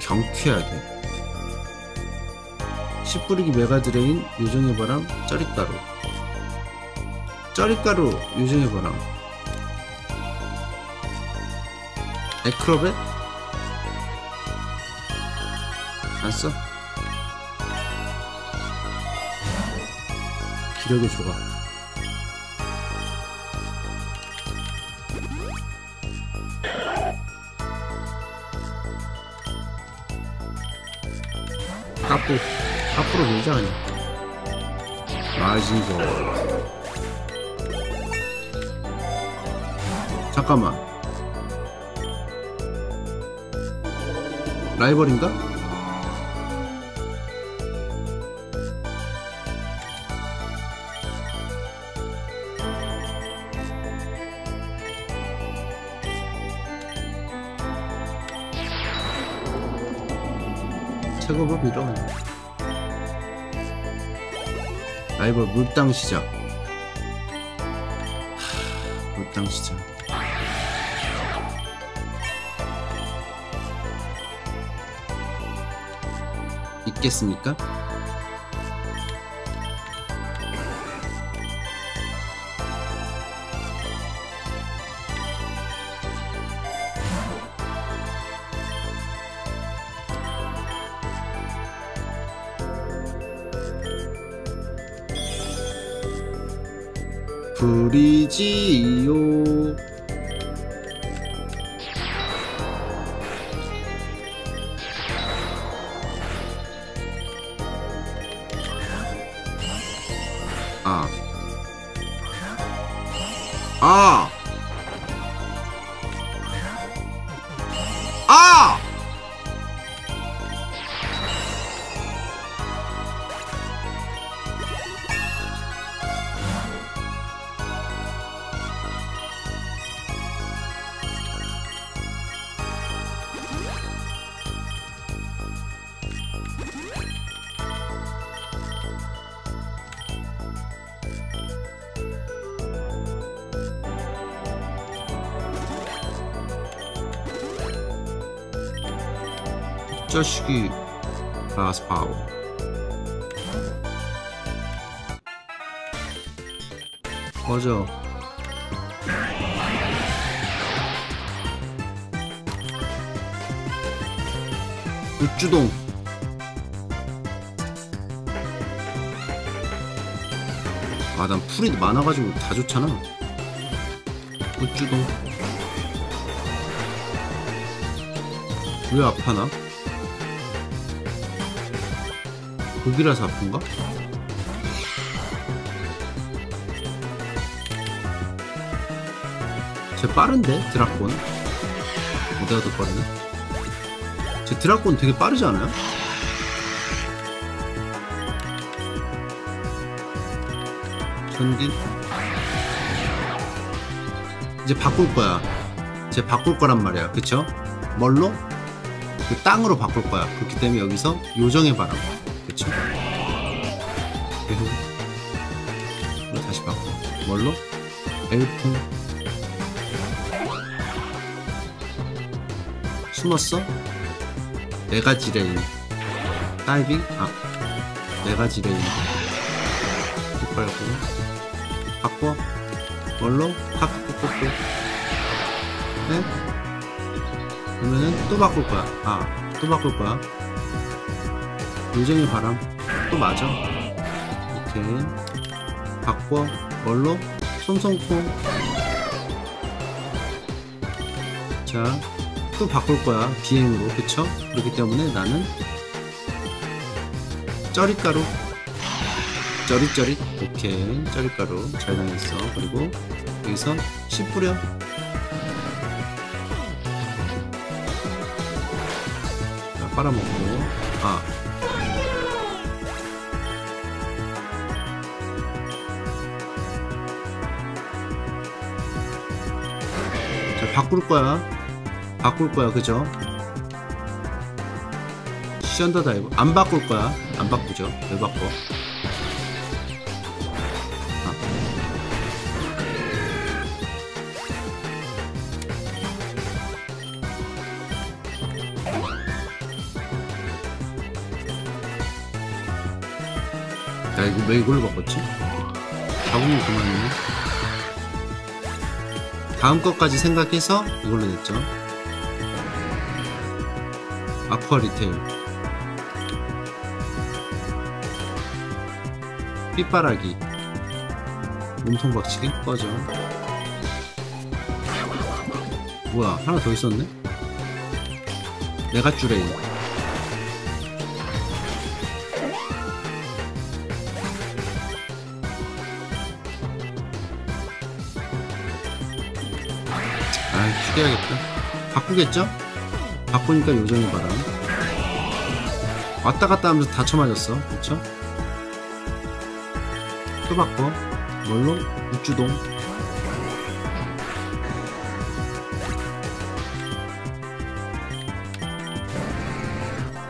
경쾌하게. 씨뿌리기 Mega Drain 요정의 바람 저리가루. 저리가루 요정의 바람. Acrobat 안써. 기력의 조각 까뿌 까뿌로 밀자 그냥 마지고 잠깐만. 라이벌인가? 최고법 이런 라이벌 물당 시작 하, 물당 시작 있겠습니까? 불이지요 자식이 라스파우 맞아 우주동 아 난 풀이 많아가지고 다 좋잖아 우주동 왜 아파나? 독이라서 아픈가? 쟤 빠른데 드라콘 어디가 더 빠르네? 쟤 드라콘 되게 빠르지 않아요? 전기 이제 바꿀 거야 쟤 바꿀 거란 말이야 그쵸? 뭘로? 그 땅으로 바꿀 거야 그렇기 때문에 여기서 요정의 바람 숨었어? 내가 지레인. 다이빙? 아 내가 지레인. 깃발고 바꿔. 뭘로? 하크코코코 네? 그러면은 또 바꿀 거야. 아 또 바꿀 거야. 요정의 바람. 또 맞아. 오케이. 바꿔. 뭘로? 솜솜콩 자 또 바꿀 거야 비행으로. 그쵸? 그렇기 때문에 나는 쩌릿가루. 쩌릿쩌릿. 오케이. 쩌릿가루 잘 당했어. 그리고 여기서 씨 뿌려. 자 빨아먹고. 아 바꿀 거야. 바꿀 거야, 그죠? Thunder Dive. 안 바꿀 거야. 안 바꾸죠. 왜 바꿔? 아. 야, 이거 왜 이걸로 바꿨지? 잡으면 그만이네. 다음 것까지 생각해서 이걸로 냈죠. 아쿠아 리테일. 삐빠라기. 몸통 박치기 꺼져. 뭐야, 하나 더 있었네? 메가쭈레인. 아, 휴대하겠다. 바꾸겠죠? 바꾸니까 요정의 바람. 왔다 갔다 하면서 다쳐 맞았어. 그쵸? 또 바꿔. 뭘로? 우주동.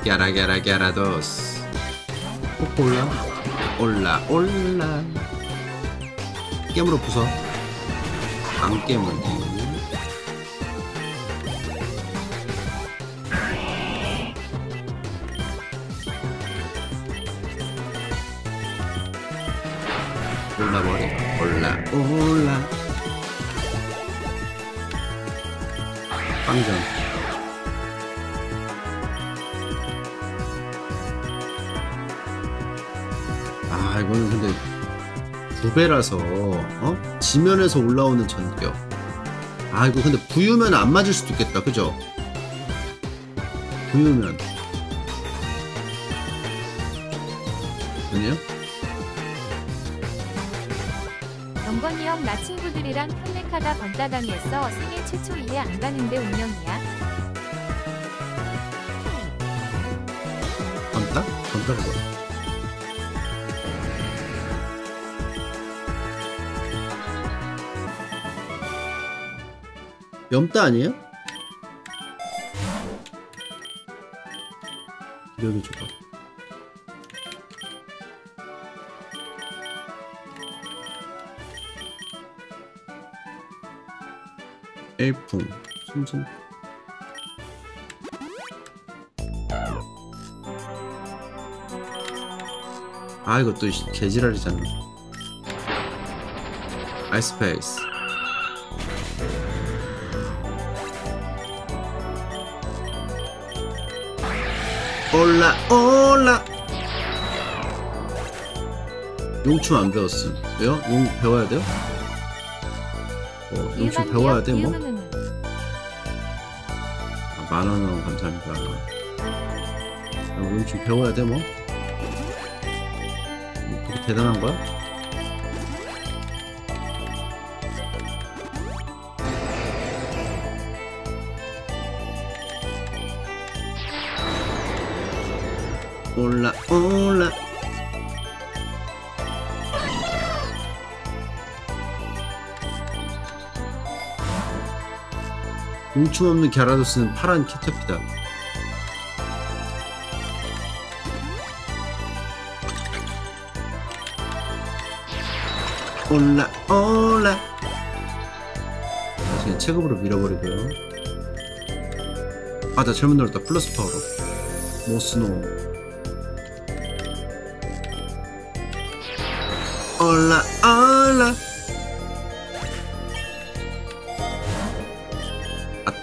갸라 갸라 갸라도스. 꼭 올라. 올라 올라. 깨물어 부숴. 안 깨물기. 올라. 빵전. 아 이거는 근데 두 배라서 어? 지면에서 올라오는 전격. 아 이거 근데 부유면 안 맞을 수도 있겠다. 그죠? 부유면 번따당했어 생애 최초 이해 안 가는데 운명이야 번따? 번따가 뭐야? 염따 아니에요? 숨숨 아 이거 또 개지랄이잖아 아이스페이스 올라 올라 용춤 안 배웠음 왜요? 용 배워야 돼요? 어, 용춤 배워야 돼 뭐? 감사합니다 아, 용춤 배워야 돼 뭐? 뭐 그렇게 대단한 거야? 뭉춤 없는 갸라도스는 파란 캐터피다. 올라 올라. 그냥 체급으로 밀어버리고요. 아나 잘못 눌렀다. 플러스 파워로. 모스노. 올라 올라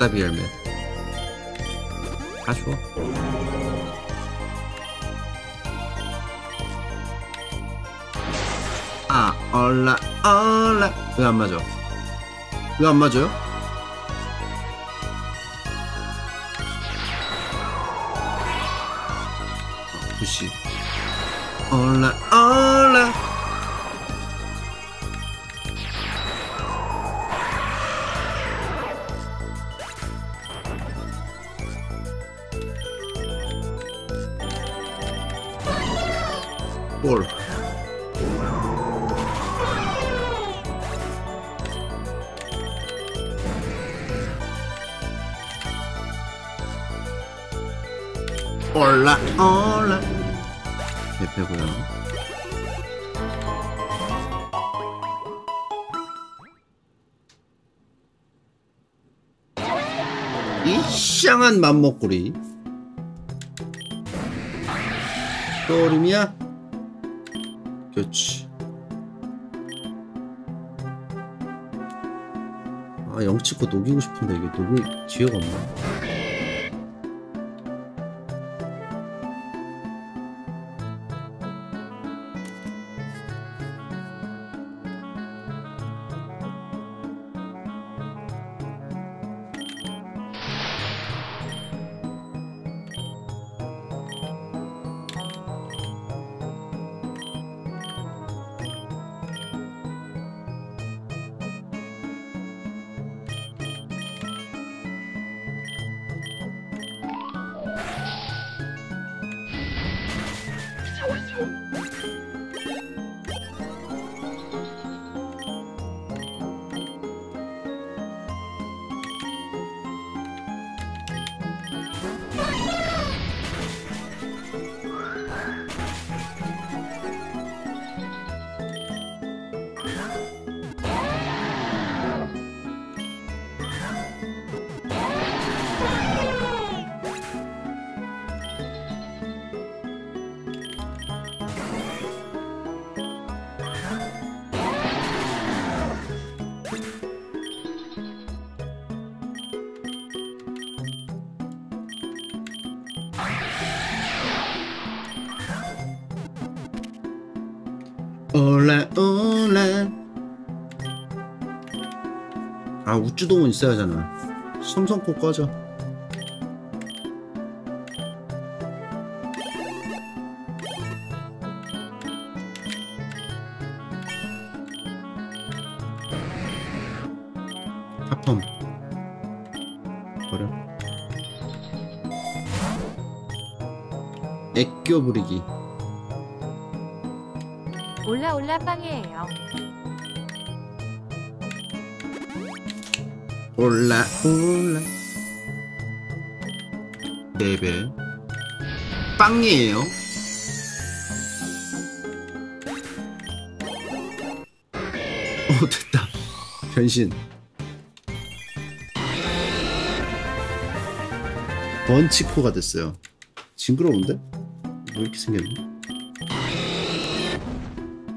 아따비 열매. 다 줘. 아 올라 올라. 왜 안 맞아? 왜 안 맞아요? 아, 부시 올라 올라 맘먹구리. 또 얼음이야? 그렇지. 아 영치코 녹이고 싶은데 이게 녹을 기회가 없나 우쭈동은 있어야 하잖아. 삼성코 꺼져 팝펌 버려. 애껴 부리기. 올라 올라 빵이에요. 올라 올라 네배 빵이에요. 어 됐다. 변신. 번치코가 됐어요. 징그러운데? 왜 이렇게 생겼니?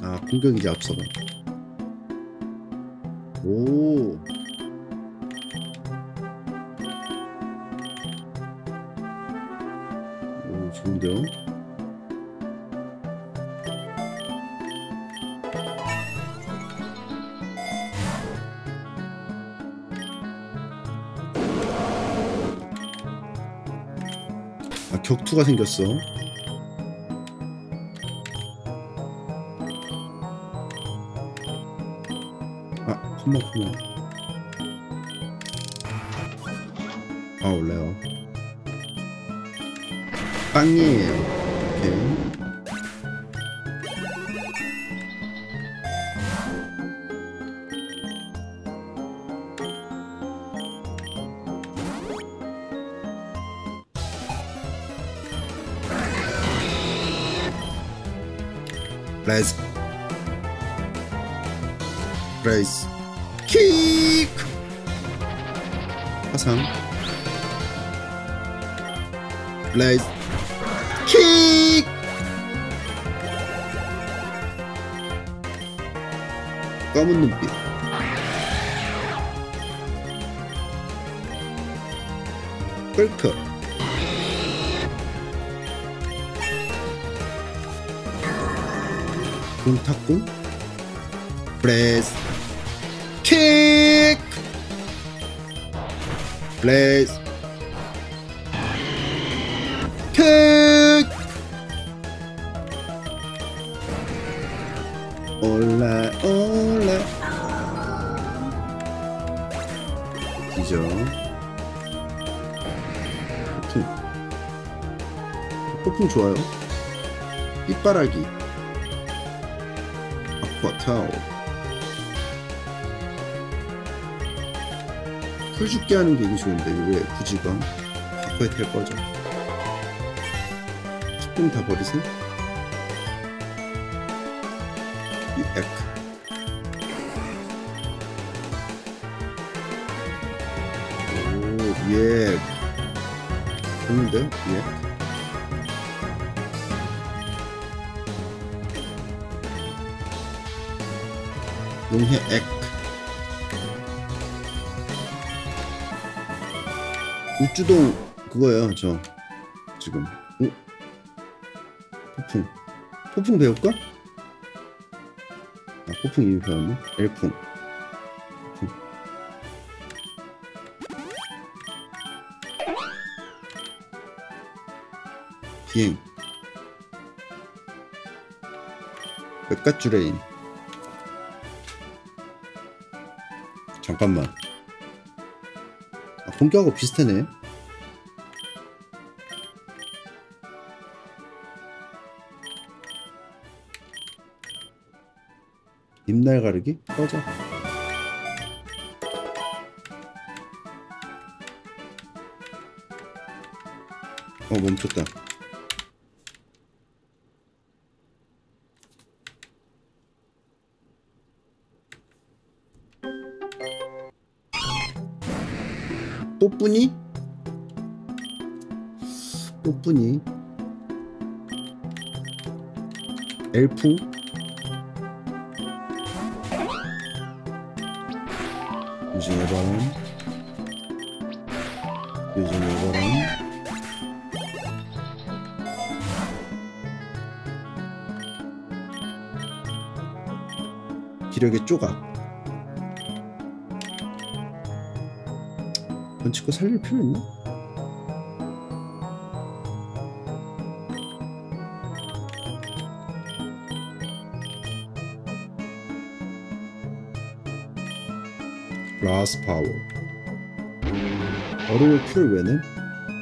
아 공격 이제 앞서가. 오. 오 아 격투가 생겼어. 아 컴온 컴온. 아 올래요. 빵이에요. 레츠 레이스 킥 화상. 레이스 킥 검은 눈빛. 끌크 군탁군 블레스 킥! 블레스 킥! 올라 올라 뒤져. 폭풍 좋아요. 삐빠라기 아쿠아타워 풀 죽게 하는 게 좋은데 이거 왜 굳이 이건 바꿔야 될 거죠? 조금 다 버리세요. 이 에크 오예 좋은데요? 예 용해 액 우주동 그거예요 저. 지금. 오? 폭풍. 폭풍 배울까? 아 폭풍 이미 배웠네. 엘풍. 폭풍. 비행. 백가쭈레인 잠깐만. 아, 본격하고 비슷하네. 입날 가르기? 꺼져. 어 멈췄다 뽀뿌니? 뽀뿌니? 엘풍 유진의 바람? 유진의 바람? 기력의 조각 번치고 살릴 필요 있나? 라스 파워 어려울 필요를 왜 내?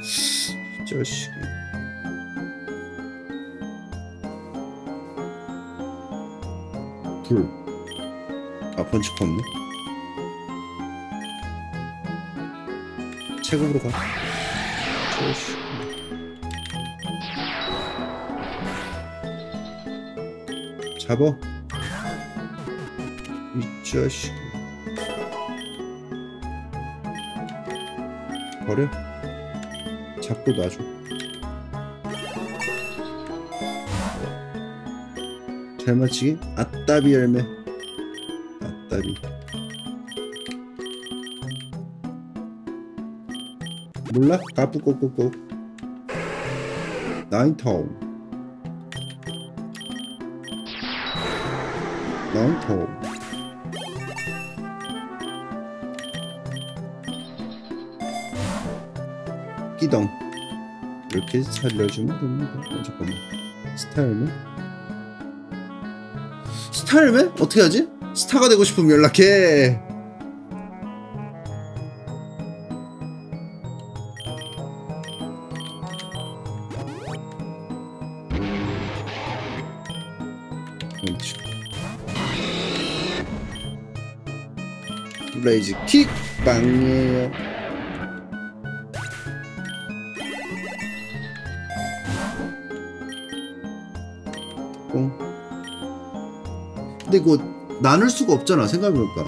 이 자식이 불. 아 번치코 없네 제국으로 가. 오씨. 잡어. 이 자식. 버려. 잡고 놔줘. 잘 맞히기? 아따비 열매. 아따비. 몰라? 까뿌 꼬꼬꼬 나인타운 나인타운 끼덩. 이렇게 살려주면 됩니다. 어, 잠깐만. 스타일맨? 스타일맨? 어떻게 하지? 스타가 되고 싶으면 연락해 블레이즈 킥 빵이에요 꽁 근데 이거 나눌 수가 없잖아 생각해보니까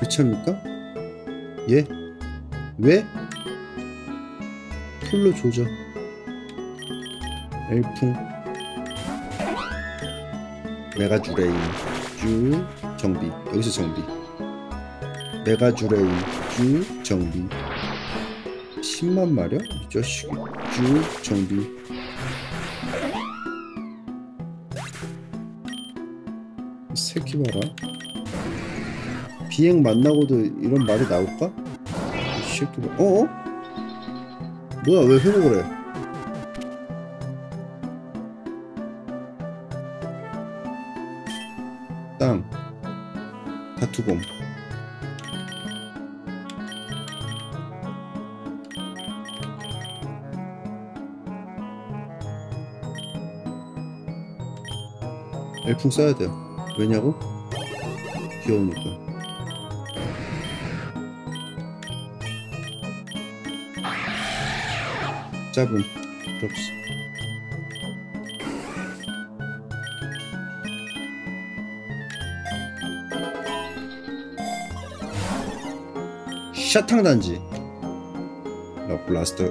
교체합니까? 예? 왜? 풀로 조져 엘풍 메가주레인 주 정비. 여기서 정비. 메가주레인 주 정비. 10만 마력? 이 자식 주 정비. 이 새끼 봐라. 비행 만나고도 이런 말이 나올까? 이 새끼 봐 어어? 뭐야 왜 회복을 해 엘풍 써야 돼요. 왜냐고? 귀여우니까. 짧은 그렇지 샤탕 단지. 럭블라스터.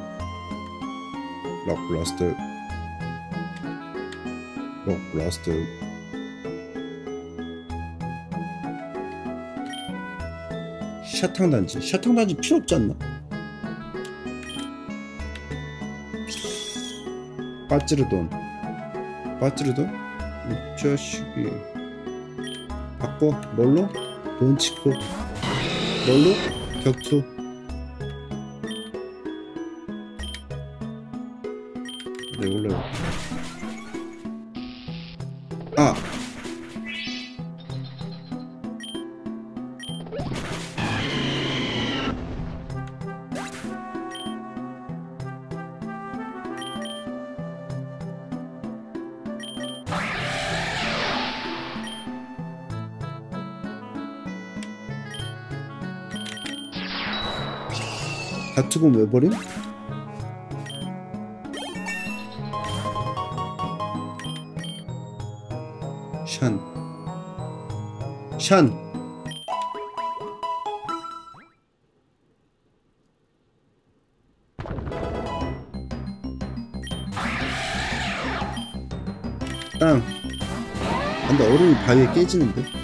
럭블라스터. 럭블라스터 샤탕 단지 샤탕 단지 필요 없지 않나? 빠찌르돈 빠찌르돈? 이 자식이 바꿔 뭘로? 돈치코 뭘로? 격투 투고 왜 버림? 샨. 샨. 땅. 안돼 얼음이 바위에 깨지는데.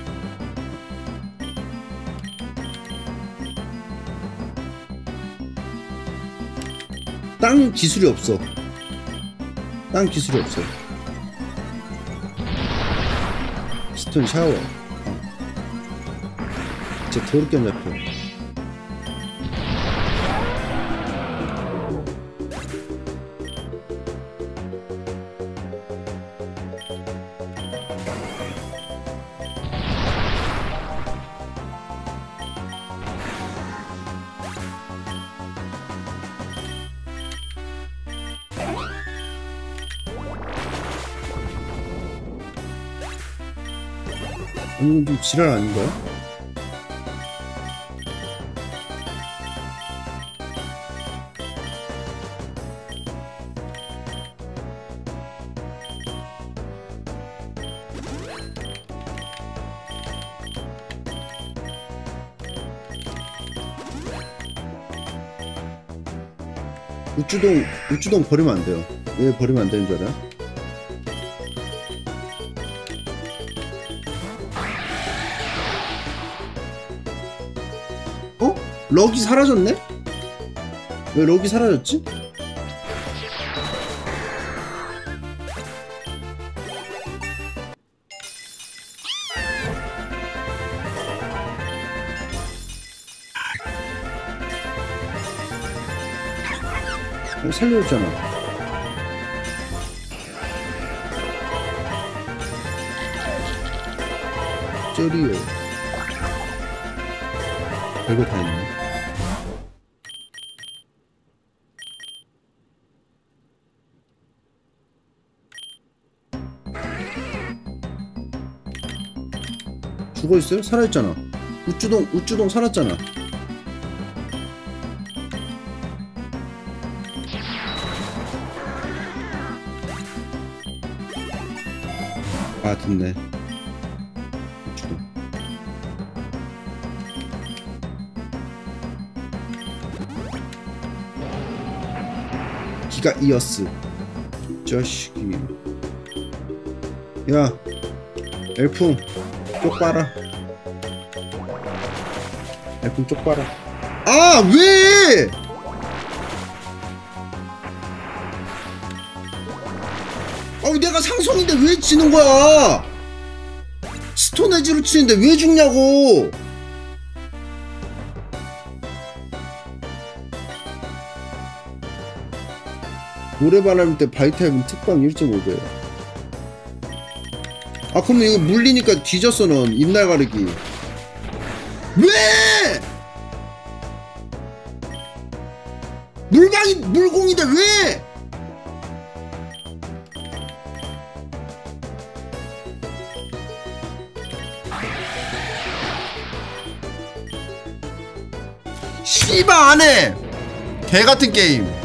기술이 없어. 땅 기술이 없어. 스톤 샤워. 어. 진짜 더럽게 안 잡혀. 좀 지랄 아닌가요? 우주동 우주동 버리면 안 돼요. 왜 버리면 안 되는 줄 알아요? 럭이 사라졌네? 왜 럭이 사라졌지? 어, 살려줬잖아. 쩌리요. 별거 다 있네. 죽어 있어요? 살아있잖아. 우쭈동 우쭈동 살았잖아. 아 됐네. 기가 이어스. 자식이. 야, 엘풍 쪽 봐라. 엘풍 쪽 봐라. 아 왜? 아 내가 상성인데 왜 지는 거야? 스톤에지로 치는데 왜 죽냐고? 모래바람 때 바이타임은 특방 1.5배. 아 그럼 이거 물리니까 뒤졌어 넌 입날 가르기. 왜? 물방이 물공인데 왜? 씨발 안해 개 같은 게임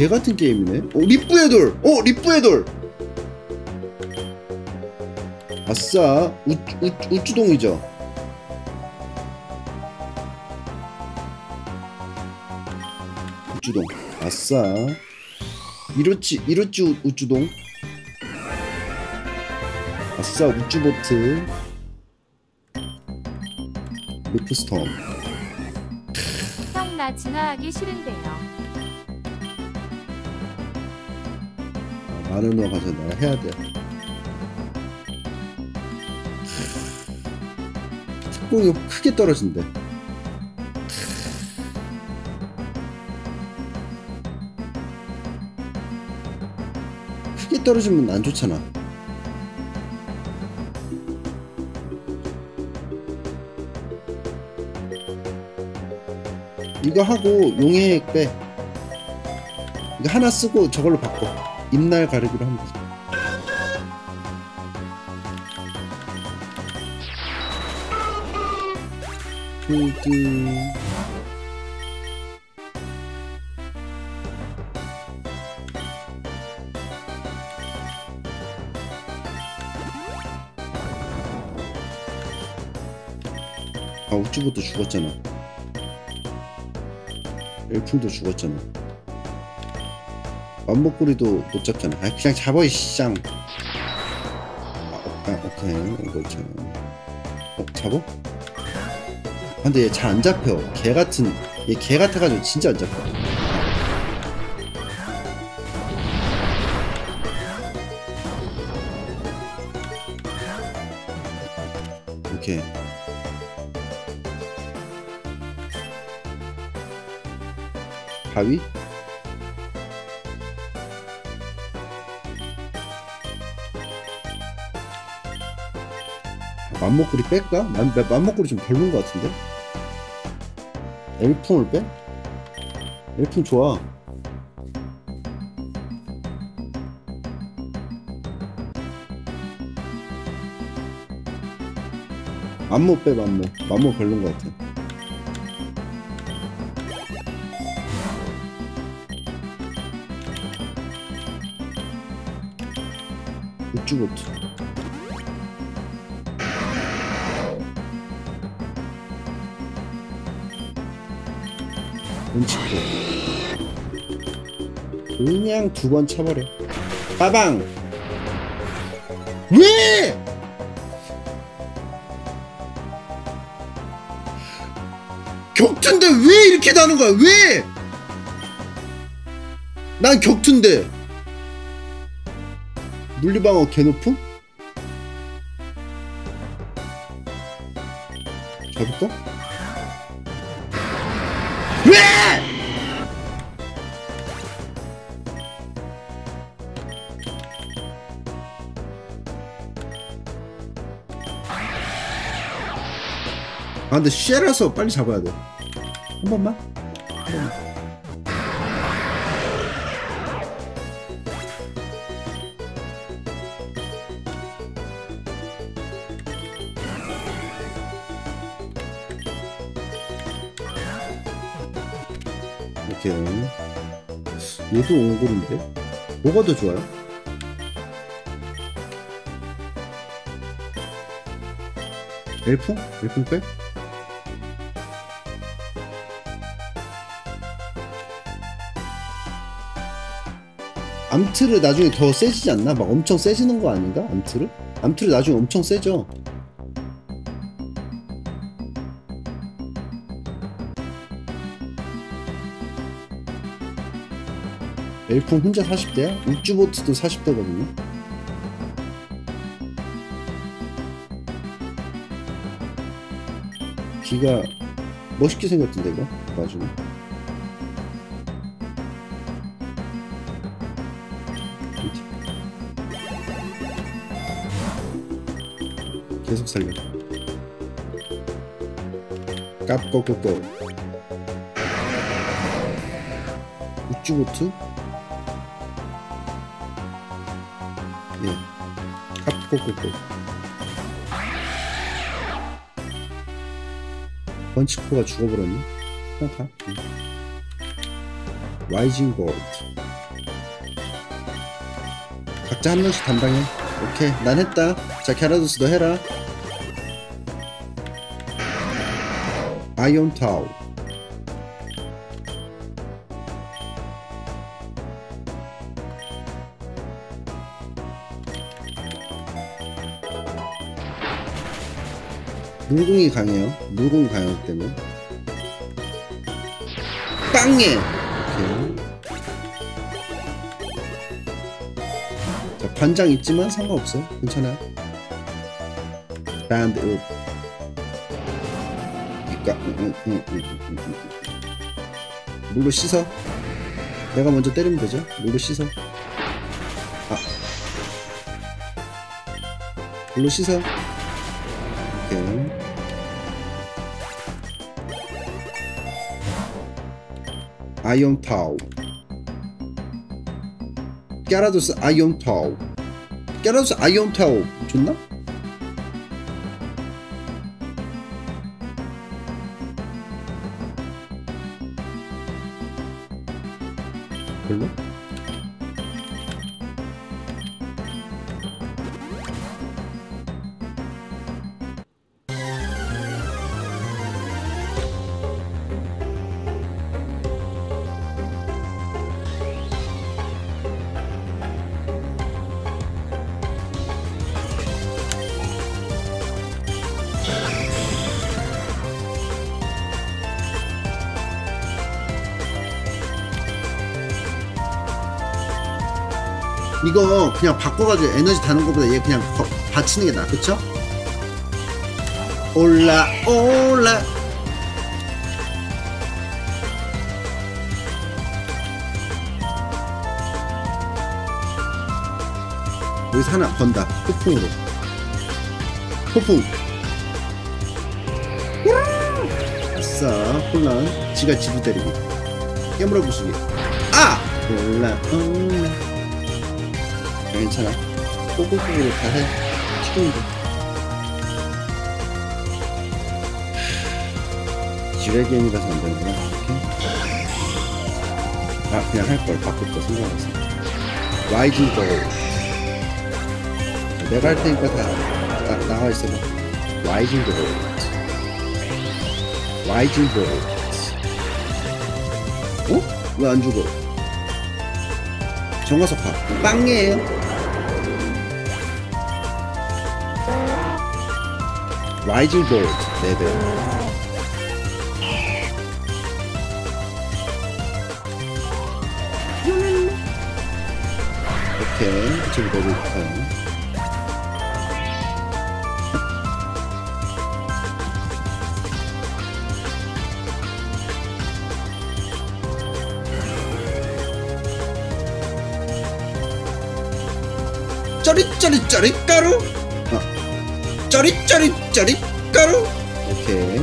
개 같은 게임이네. 어 리프의 돌! 어 리프의 돌! 아싸 우, 우, 우주동이죠. 우주동. 아싸. 이로치 이로치 우- 우주동. 아싸 우주보트. 루프스톰. 형 나 진화하기 싫은데요. 거 가서 내가 해야 돼 특공이 크게 떨어진대 크게 떨어지면 안 좋잖아 이거 하고 용의 핵 빼. 이거 하나 쓰고 저걸로 바꿔. 입날 가르기로 하면 되지. 푸드. 아 우쭈부터 죽었잖아. 엘풀도 죽었잖아. 맘목구리도 못 잡잖아. 아 그냥 잡아 이 쌍. 아, 아 오케이 이거 있잖아. 어 잡어? 아, 근데 얘 잘 안 잡혀. 개 같은 얘 개 같아가지고 진짜 안 잡혀. 오케이. 바위? 맘목구리 뺄까? 맘, 맘목구리 좀 별론 것 같은데? 엘풍을 빼? 엘풍 좋아 맘목 빼 맘목 맘목 별론 것 같아 우쭈보트 왼치고 그냥 두 번 쳐버려 빠방 왜 격투인데 왜 이렇게 나는 거야 왜? 난 격투인데 물리방어 개높음? 잡을까? 아 근데 쉐라서 빨리 잡아야 돼. 한 번만. 한 번만. 이렇게 얘도 옹골인데 뭐가 더 좋아요? 엘풍? 엘풍 빼? 암트르 나중에 더 세지지 않나? 막 엄청 세지는 거 아닌가? 암트르? 암트르 나중에 엄청 세져 엘풍 혼자 40대야? 우쭈보트도 40대거든요 기가 멋있게 생겼던데 이거 나중에 계속 살려 깝꼬꼬꼬. 우쭈보트 예. 깝꼬꼬꼬. 번치코가 죽어버렸네. 그냥 가 응. 라이징 볼트. 각자 한 명씩 담당해. 오케이. 난 했다. 자 캐라도스 너 해라 아이온 타우 물공이 강해요? 물공 강하기 때문에. 오케이 자 관장 있지만 상관없어요. 괜찮아요. 밴드 업 이까 음, 음, 음, 음, 음, 음. 물로 씻어. 내가 먼저 때리면 되죠? 물로 씻어. 아. 물로 씻어. 오케이. 아이온 타우 깨라도스 아이온 타우 깨라도스 아이온 타우 좋나? 그냥 바꿔가지고 에너지 다는 것보다 얘 그냥 거- 받치는 게 나아. 그쵸? 올라 올라. 여기서 하나 건다. 폭풍으로. 폭풍. 아싸 혼란 지가 지를 때리고 깨물어 부수기. 아! 올라 올라 괜찮아. 꼬불꼬불 다 해. 튀긴데. 지뢰 게임이라서 안 되는구나. 이렇게. 아, 그냥 할 걸. 바꿀 거 생각났어. Rising 거. 내가 할 테니까 다 나, 나와 있어봐. Rising 거. 라이징 거. 어? 왜 안 죽어? 정화석화 빵이에요 라이징 볼트 4배 오케이 저기 넣어볼까요? 짜릿짜릿짜릿 가루 어. 짜릿짜릿 짜릿 가루? 오케이.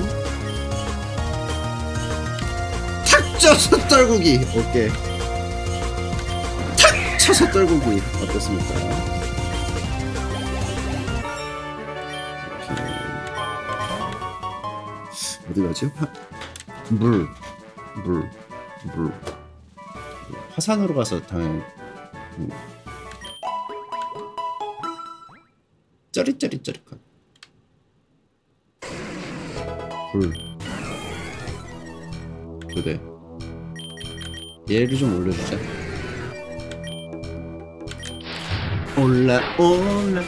탁 쳐서 떨구기. 오케이. 탁 쳐서 떨구기. 어떻습니까. 어디 가지 물. 물, 물. 화산으로 가서 당연히 음. 짜릿짜릿짜릿한 불 교대. 얘를 좀 올려주자. 올라 올라.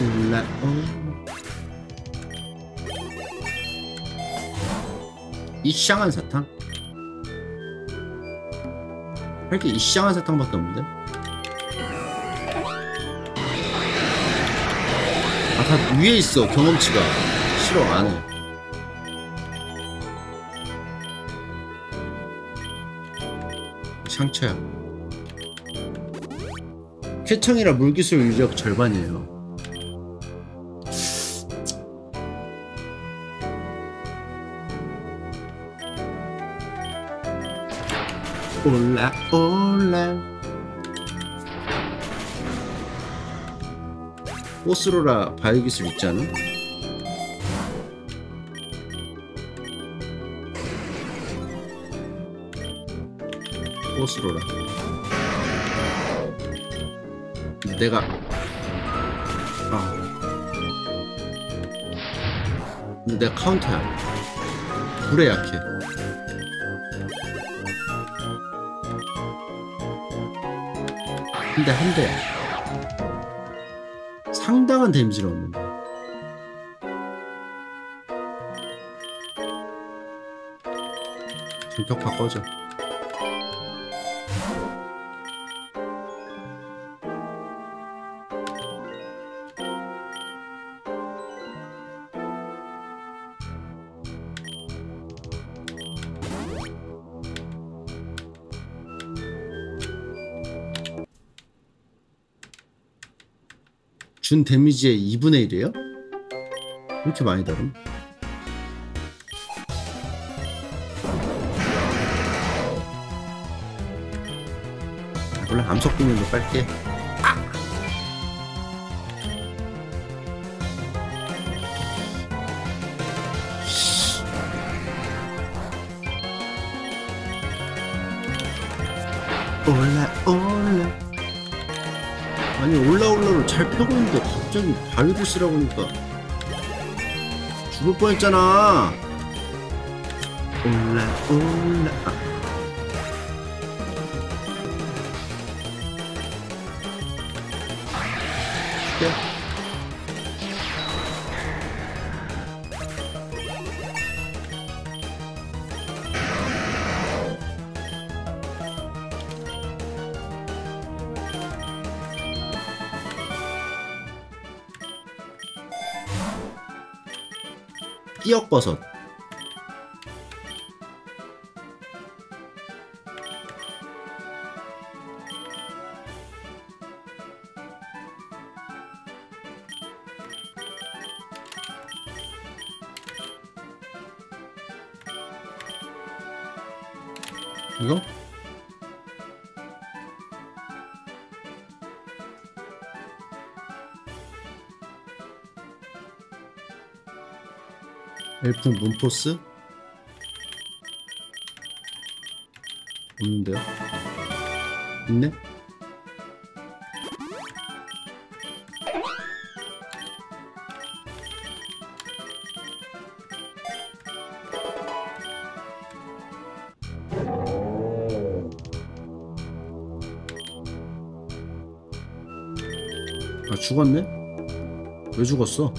올라 올라. 이샹한 사탕? 이렇게 이샹한 사탕밖에 없는데? 다 위에 있어, 경험치가. 싫어, 안 해. 상처야. 쾌청이라 물기술 인력 절반이에요. 올라 올라 오스로라 바이기술 있지 않아? 오스로라. 내가 아 근데 내가 카운터야. 불에 약해. 근데 한 대야 상당한 데미지를 얻는다. 전격파 꺼져 준 데미지의 2분의 1이에요? 이렇게 많이 다름? 원래 암석 비밀로 빨게 올라 올라 잘 펴고 있는데 갑자기 바위를 쓰라고 하니까 죽을 뻔했잖아. 올라 올라 끼역버섯 벤토스? 없는데요? 있네? 아 죽었네? 왜 죽었어?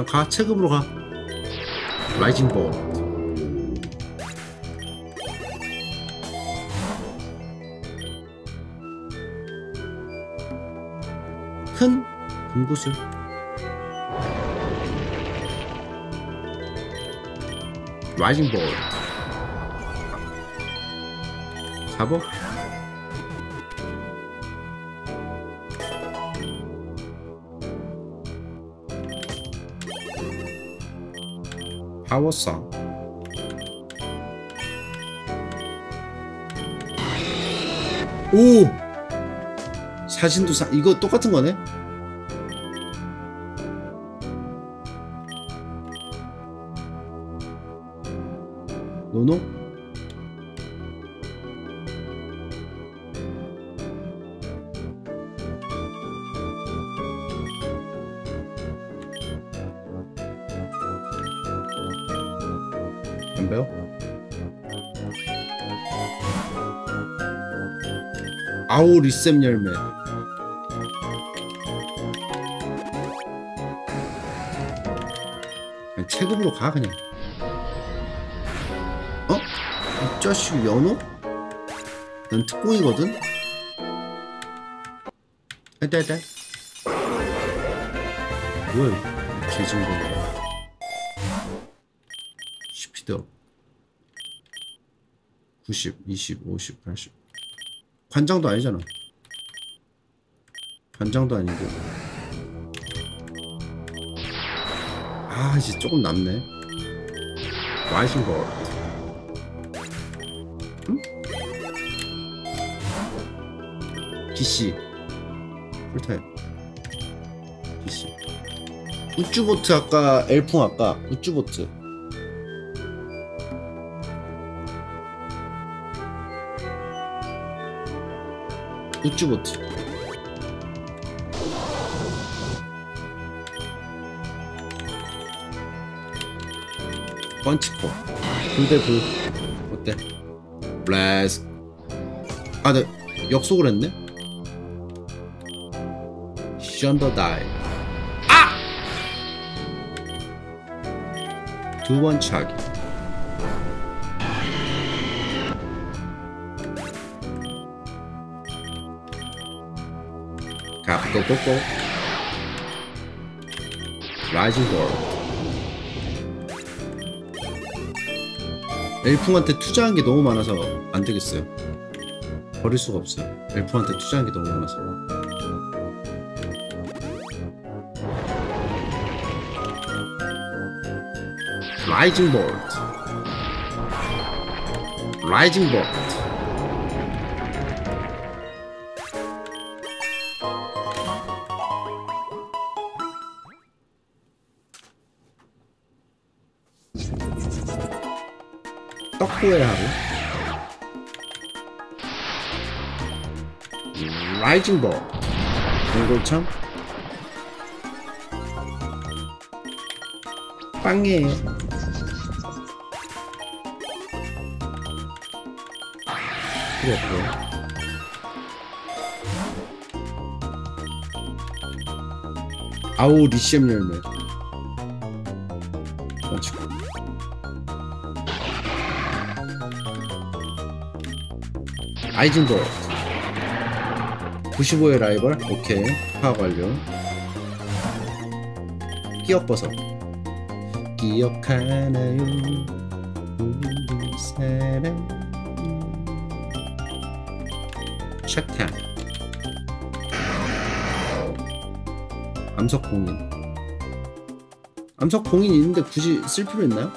그냥 가 체급으로 가. 라이징 볼. 큰 금구슬. 라이징 볼. 잡어? 파워성 오! 사진도 사 이거 똑같은 거네? 노노? 아오 리셈 열매 그냥 체급으로 가 그냥 어? 이 자식 연어? 난 특공이거든? 해다 해다 뭐야 이거 개진 거 스피드업 90, 20, 50, 80 관장도 아니잖아. 관장도 아니고. 아 이제 조금 남네. 와이신 거. 응? DC 풀타임. DC 우쭈보트 아까 엘풍 아까. 우쭈보트 우쭈보트 펀치코 불대불 어때? 블레스. 아네 역속을 했네? 션더 다이. 아! 두 번 차기 카푸꼬꼬꼭 Rising Volt 엘풍한테 투자한 게 너무 많아서 안 되겠어요. 버릴 수가 없어요. 엘풍한테 투자한 게 너무 많아서. Rising Volt. Rising Volt. 떡구의 하루 라이징 볼. 동골참. 빵이에요. 필요 없고요. 아우 리시엠 열매 아이징볼 95의 라이벌? 오케이. 파악 완료. 끼역버섯. 기억하나요? 우리 사랑. 샥탕 암석공인. 암석공인 있는데 굳이 쓸 필요 있나요?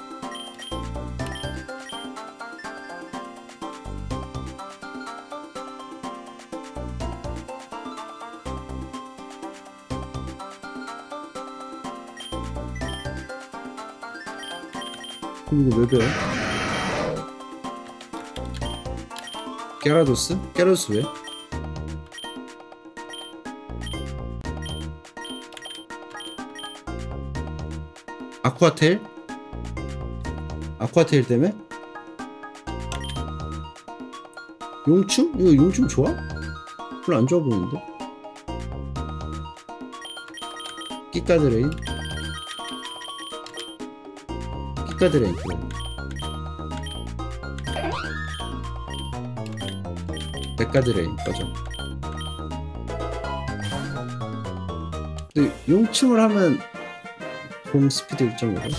이거 왜 배워? 게라도스? 게라도스 왜? 아쿠아테일? 아쿠아테일 때문에? 용춤? 이거 용춤 좋아? 별로 안 좋아 보이는데? Giga Drain? 그래 Mega Drain 꺼져 근데 용춤을 하면 공 스피드 1.5로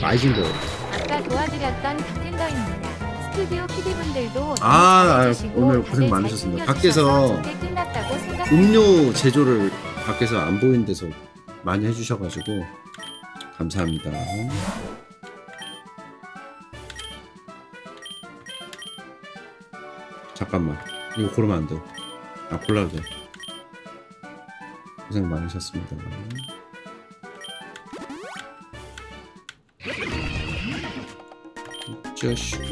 Rising Volt 아까 도와드렸던 박텐더입니다. 스튜디오 PD분들도 아, 잘해주시고 오늘 고생 잘 많으셨습니다. 밖에서. 음료 제조를 밖에서 안 보이는 데서 많이 해주셔가지고 감사합니다. 잠깐만 이거 고르면 안 돼. 아 골라도 돼. 고생 많으셨습니다. 이 자식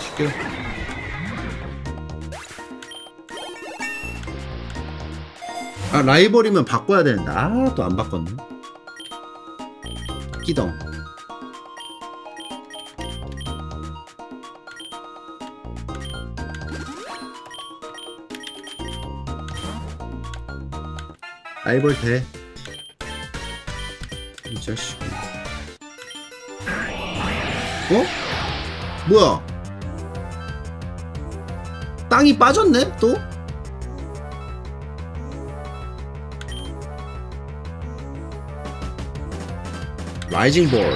시켜. 아 라이벌이면 바꿔야 되는데 아 또 안 바꿨네 끼덩 라이벌 돼. 이 자식. 어? 뭐야? 땅이 빠졌네? 또? 라이징 볼트.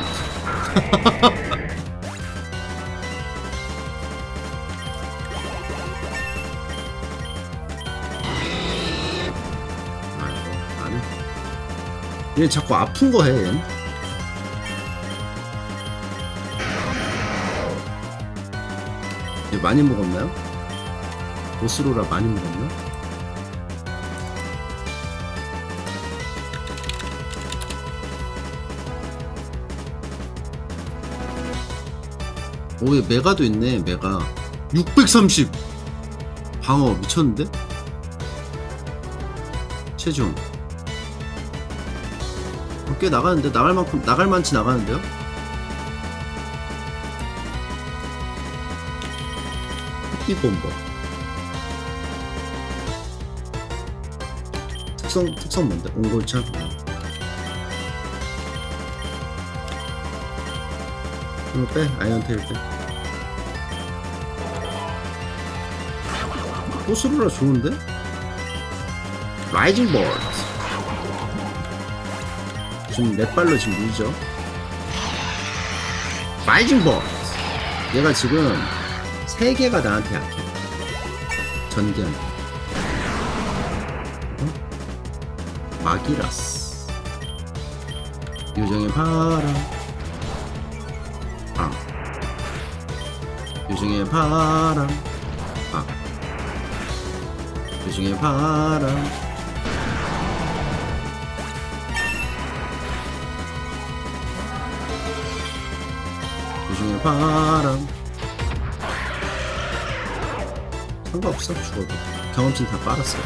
얘 자꾸 아픈 거 해, 얘. 얘 많이 먹었나요? 보스로라 많이 먹었나? 오, 얘 메가도 있네, 메가. 630! 방어 미쳤는데? 체중. 어, 꽤 나가는데? 나갈 만큼, 나갈 만치 나가는데요? 흑비본버. 특성, 특성 뭔데? 옹골차? 어. 이거 빼 아이언테일 빼 보스로라 좋은데? Rising Volt 지금 몇 발로 지금 밀죠 Rising Volt 얘가 지금 세 개가 나한테 약해 전기한테 어? 마기라스 요정의 바람 아. 요정의 바람 아. 요정의 바람. 요정의 바람. 상관없어 죽어도. 경험치 다 빨았어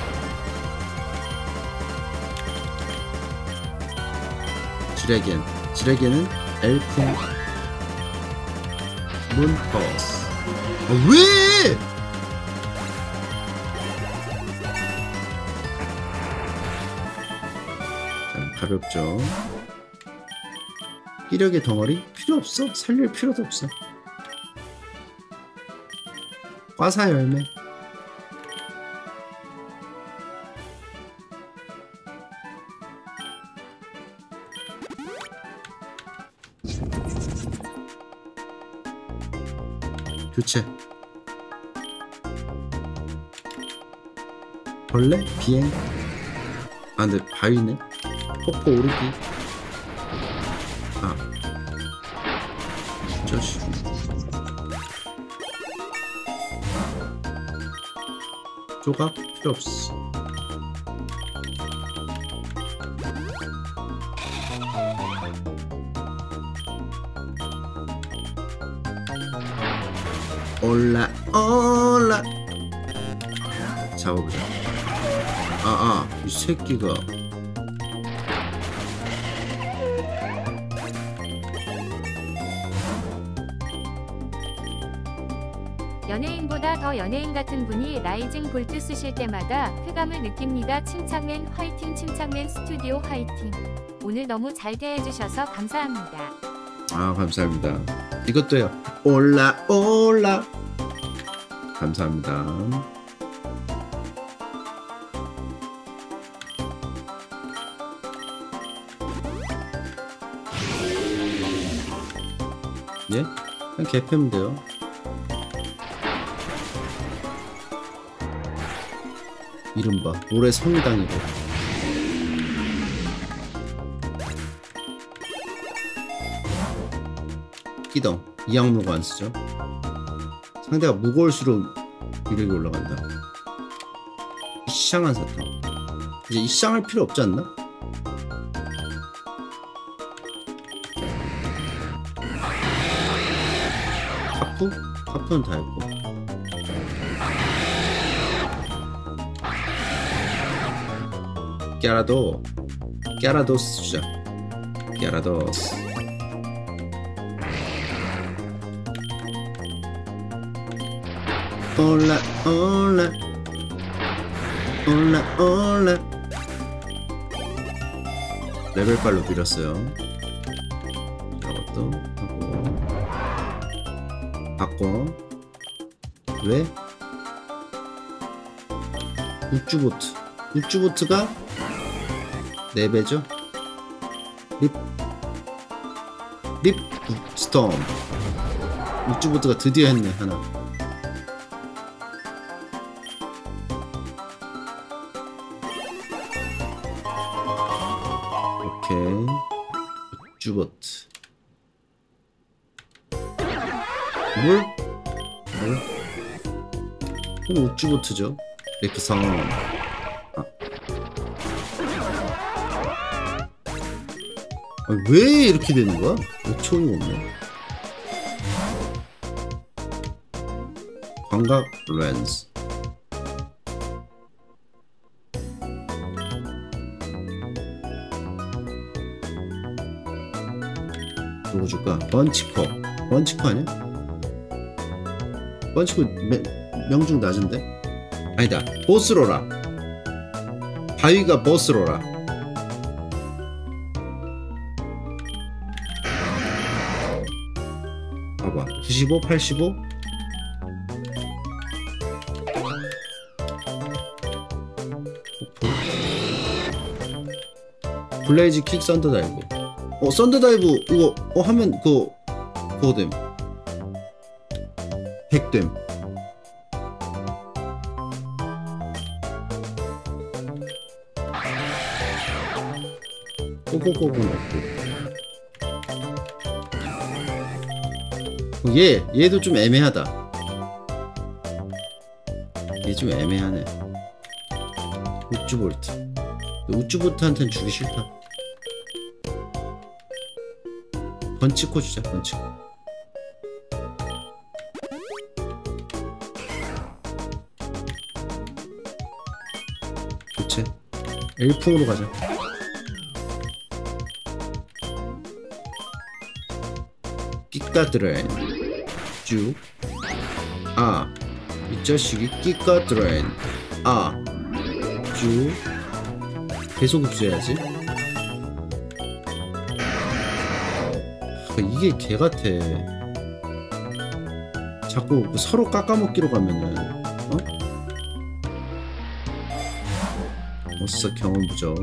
지레겐 지레겐은 엘프 문버스. 아, 왜? 가볍죠 기력의 덩어리? 필요 없어 살릴 필요도 없어 과사 열매 교체 벌레? 비행? 아 근데 바위네 폭포 오르기. 아. 자식 조각 필요 없어. 올라 올라. 잡아보자. 아아 이 새끼가 연예인 같은 분이 Rising Volt 쓰실 때마다 쾌감을 느낍니다. 침착맨 화이팅 침착맨 스튜디오 화이팅. 오늘 너무 잘 대해주셔서 감사합니다. 아 감사합니다. 이것도요. 올라 올라. 감사합니다. 예? 그냥 개패면 돼요. 이른바 올해 성당이고 끼덩 이 악물고 안 쓰죠? 상대가 무거울수록 위력이 올라간다. 이샹한 사탕. 이제 이샹할 필요 없지 않나? 하프? 하프는 다 했고 깨라도 깨라도스 주자. 깨라도스 올라 올라 올라 올라 레벨빨로 밀었어요. 이것도 하고. 바꿔. 왜? 우쭈보트. 우쭈보트가 4배죠? 립. 립. 스톰. 우쭈보트가 드디어 했네 하나. 오케이. 우쭈보트. 물? 물? 그럼 우쭈보트죠. 렉성 아. 아니, 왜 이렇게 되는 거야? 어처구니가 없네 광각 렌즈 누구 줄까? 번치커 번치커 아니야? 번치커 매- 명중 낮은데? 아니다 보스로라 바위가 보스로라 95, 85 Blaze Kick Thunder Dive. 어 Thunder Dive 이거 어 하면 그거 그거 됨. 100됨. 꼬꼬꼬꼬 얘 얘도 좀 애매하다. 얘 좀 애매하네. 우쭈볼트. 우쭈볼트한테는 주기 싫다. 번치코 주자 번치코. 좋지? 일풍으로 가자. 끼까드렌 쭉 아, 이 자식이 끼까드렌 아, 쭉 계속 흡수해야지. 아, 이게 개 같아. 자꾸 그 서로 깎아먹기로 가면은 어? 어서 경험 부족.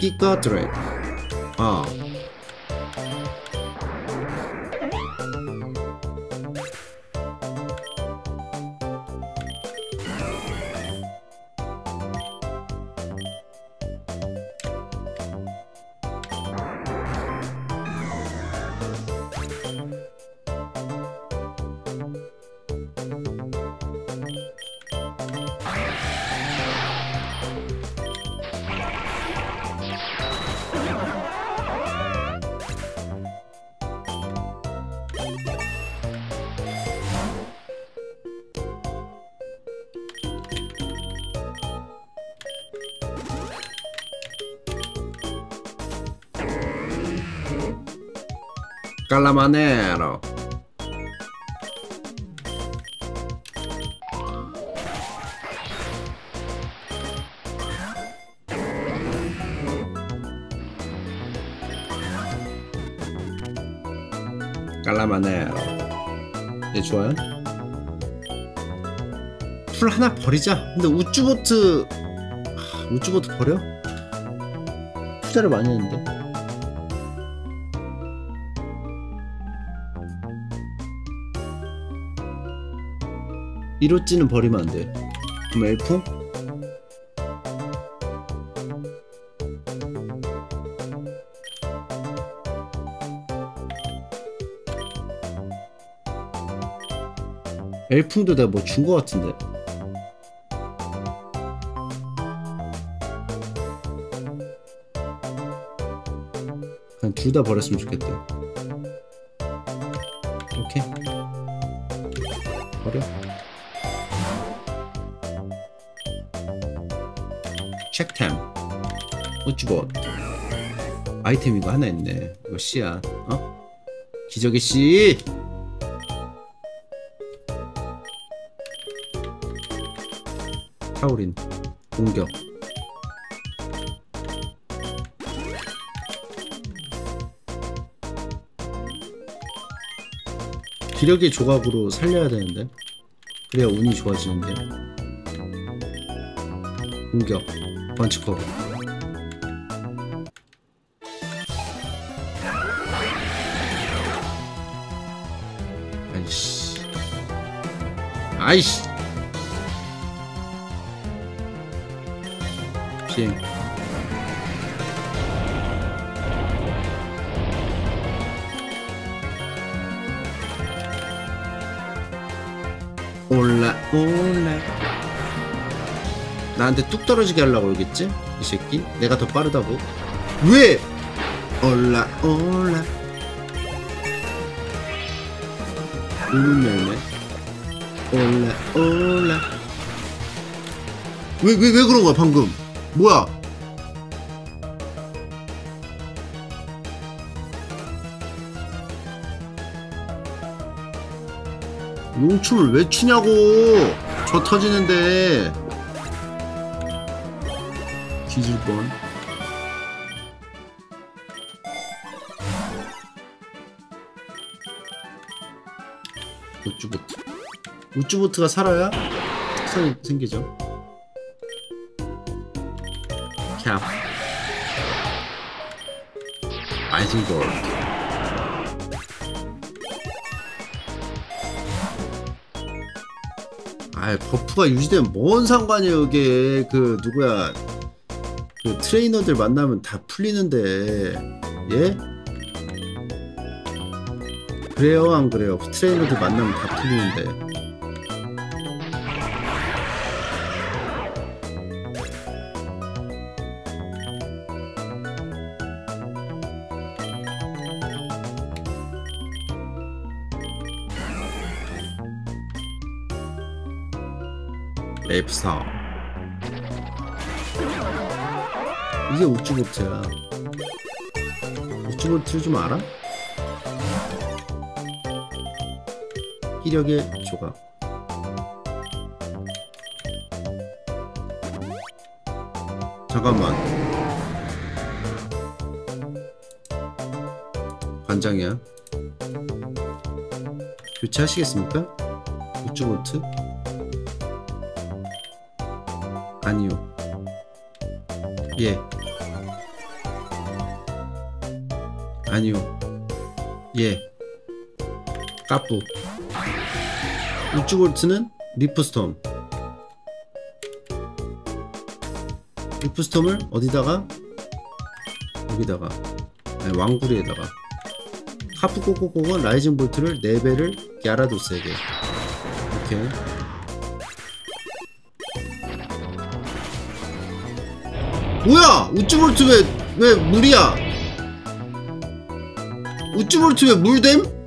끼까드렌 아 깔라마네 maneiro. 깔라마네로 예 좋아요 풀 하나 버리자 근데 우쭈보트 우쭈보트 버려? 투자를 많이 했는데 이로찌는 버리면 안돼 그럼 엘프? 엘풍도 내가 뭐 준 거 같은데. 그냥 둘 다 버렸으면 좋겠다 아이템 이거 하나 있네. 이거 C야. 어? 기적의 C 타우린. 공격. 기력의 조각으로 살려야 되는데? 그래야 운이 좋아지는데? 공격. 번치커 아이씨. 피행 올라 올라. 나한테 뚝 떨어지게 하려고 그러겠지? 이 새끼? 내가 더 빠르다고? 왜? 올라 올라. 울음 열매 올라 올라. 왜 왜 왜 그런 거야 방금? 뭐야? 용춤을 왜 추냐고. 저 터지는데. 뒤질 뻔 우쭈보트가 살아야 특성이 생기죠. 캡 아이징 볼트 아이 버프가 유지되면 뭔 상관이에요 이게. 그 누구야. 그 트레이너들 만나면 다 풀리는데. 예? 그래요 안 그래요? 트레이너들 만나면 다 풀리는데 랩사 이게 우쭈보트야. 우쭈보트 좀 알아? 기력의 조각. 잠깐만. 관장이야. 교체하시겠습니까? 우쭈보트 까뿌. 우쭈볼트는 리프스톰. 리프스톰을 어디다가? 여기다가. 아니, 왕구리에다가. 카프코코코건 라이징 볼트를 4배를 야라도스에게. 오케이. 뭐야! 우쭈볼트 왜, 왜 물이야? 우쭈볼트 왜 물됨?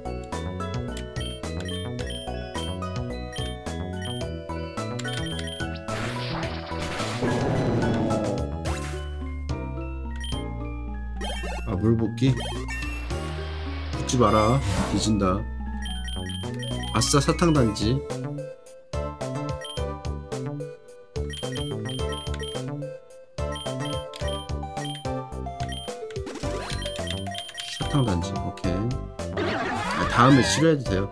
붙지 마라. 뒤진다. 아싸, 사탕단지. 사탕단지 오케이 아, 다음에 치료해도 돼요.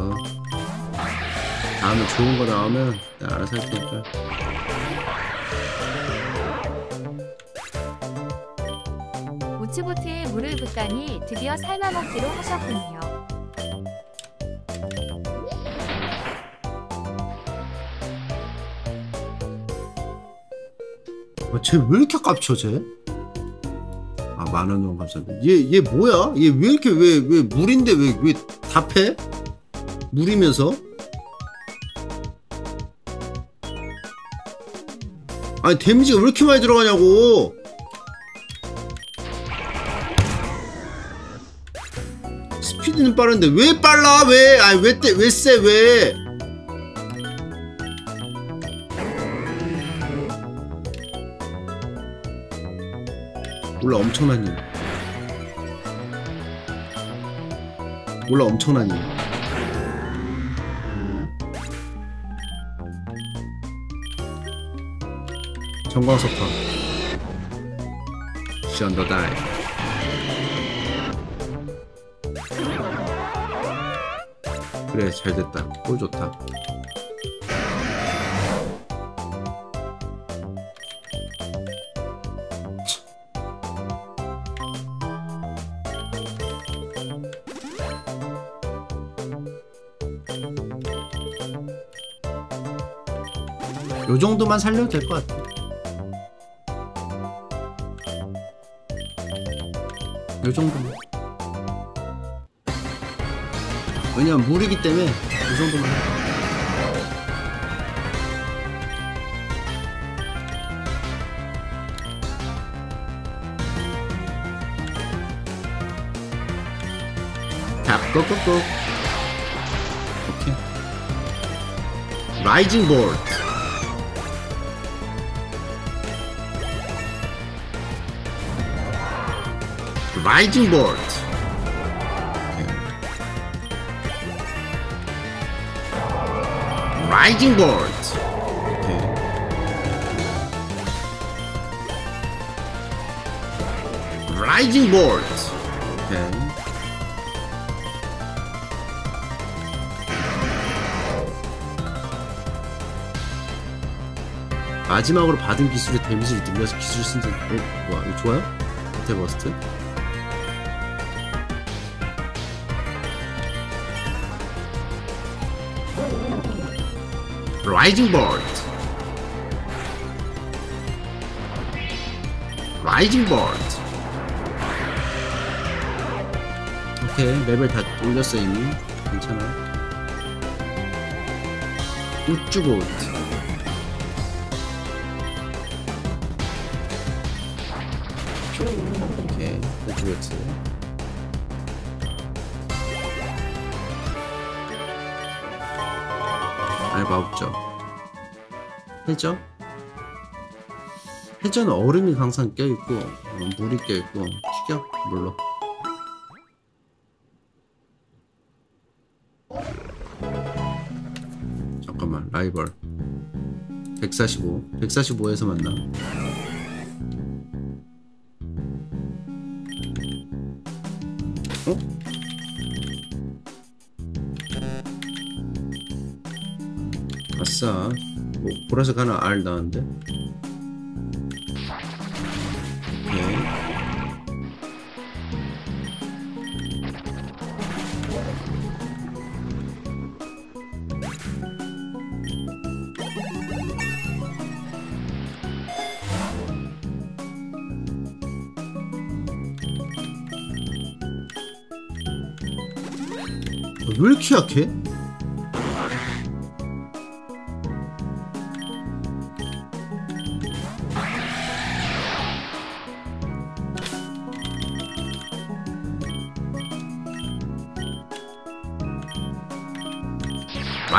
어. 다음에 좋은 거 나오면 알아서 할 테니까. 물을 붓다니 드디어 삶아먹기로 하셨군요. 아, 쟤왜 이렇게 깝쳐 쟤? 아 만원 원 감사합니다. 얘얘 뭐야? 얘 왜 이렇게 왜 왜 물인데 왜 왜 답해? 물이면서? 아니 데미지가 왜 이렇게 많이 들어가냐고? 스피드는 빠른데 왜 빨라 왜? 아니 왜때왜 쎄 왜? 몰라 엄청난 일. 몰라 엄청난 일. 정광석화. 션더 다이. 그래 잘 됐다. 꼴 좋다. 요 정도만 살려도 될 것 같아. 요 정도만. 왜냐면 물이기 때문에 요 정도만. 해. 자, 꾹꾹꾹. 오케이. 라이징 볼트. 라이징 볼트. 라이징 볼트. 라이징 볼트. 오케이. 마지막으로 받은 기술의 데미지를 늘려서 기술 쓴다. 어, 뭐야, 이거 좋아요? Metal Burst. Rising Volt. 라이징 볼트. 오케이, 레벨 다 올렸어 이미. 괜찮아. 우쭈 볼트. 오케이, 우쭈 볼트. 알바 없죠. 해저? 해저는 얼음이 항상 껴있고 어, 물이 껴있고 튀겨 물로 잠깐만 라이벌 145 145에서 만나 하나 R 나왔는데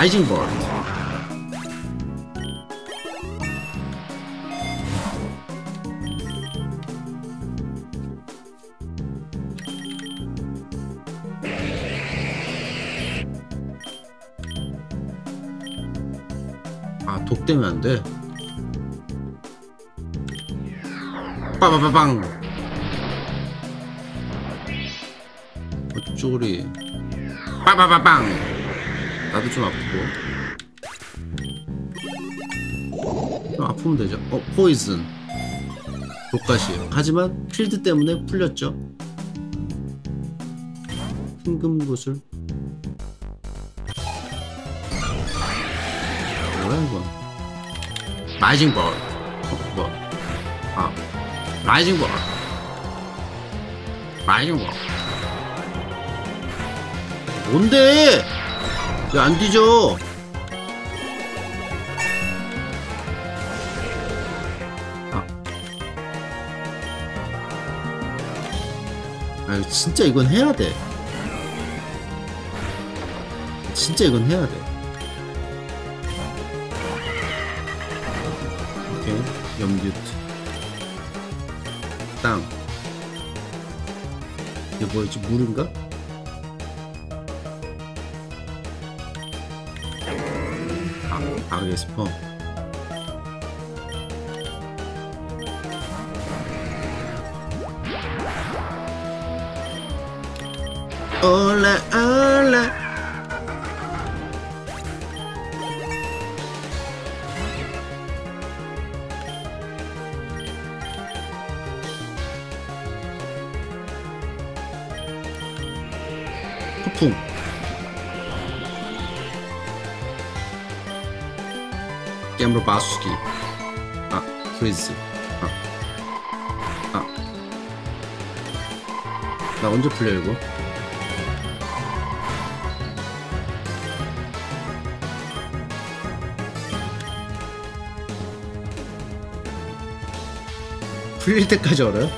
라이징 볼트 아, 독 때문에 안 돼. 빠바바방. 쭈구리 빵빵빵빵 나도 좀 아프고. 좀 아프면 되죠. 어 포이즌 독가시 하지만 필드 때문에 풀렸죠. 흰금구슬. 뭐야 이거? 라이징 볼 어, 뭐? 아 라이징 볼 라이징 볼 뭔데 왜안 뒤져. 아. 아 진짜 이건 해야 돼. 진짜 이건 해야 돼. 오케이. 염듀트 땅. 이게 뭐였지? 물인가? 바수기. 아 프리즈. 아아 나 언제 풀려 이거? 풀릴 때까지 얼어요?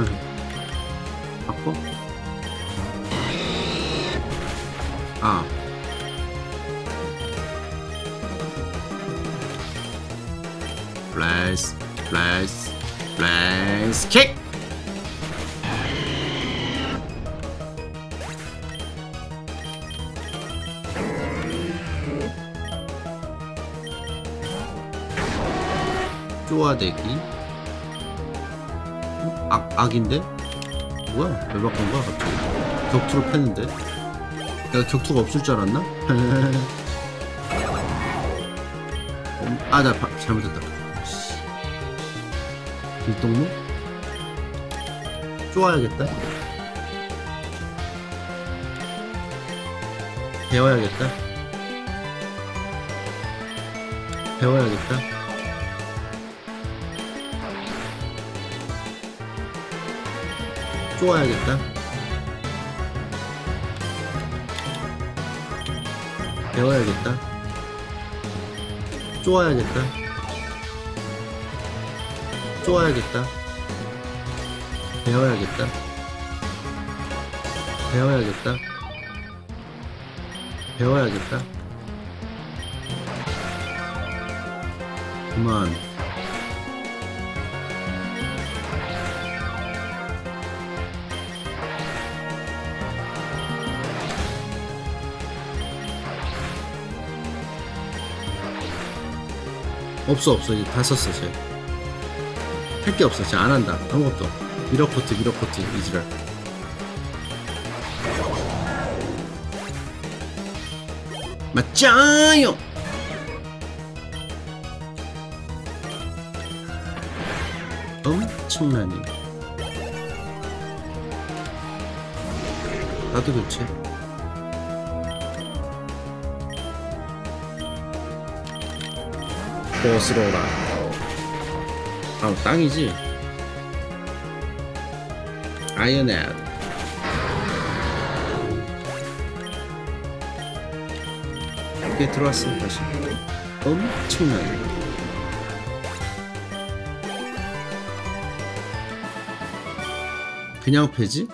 정광석파였어 바꿔? 아 플레이스 플레이스 플레이스 킥! 쪼아대기 어? 악, 악인데? 뭐야? 왜 바꾼 거야 갑자기 격투를 팼는데 내가 격투가 없을 줄 알았나? 아나 잘못했다 씨. 길동무? 쪼아야겠다 배워야겠다 배워야겠다 쪼아야겠다. 배워야겠다. 쪼아야겠다. 쪼아야겠다. 배워야겠다. 배워야겠다. 배워야겠다. 그만 없어 없어. 이제 다 썼어 쟤 할 게 없어. 쟤 안 한다. 아무것도. 미러코트 미러코트 이지랄. 맞짱요! 엄청나니. 나도 교체 보스로라. 아 땅이지? 아이언헤드 이게 들어왔어 다시 엄청나게. 그냥 패지?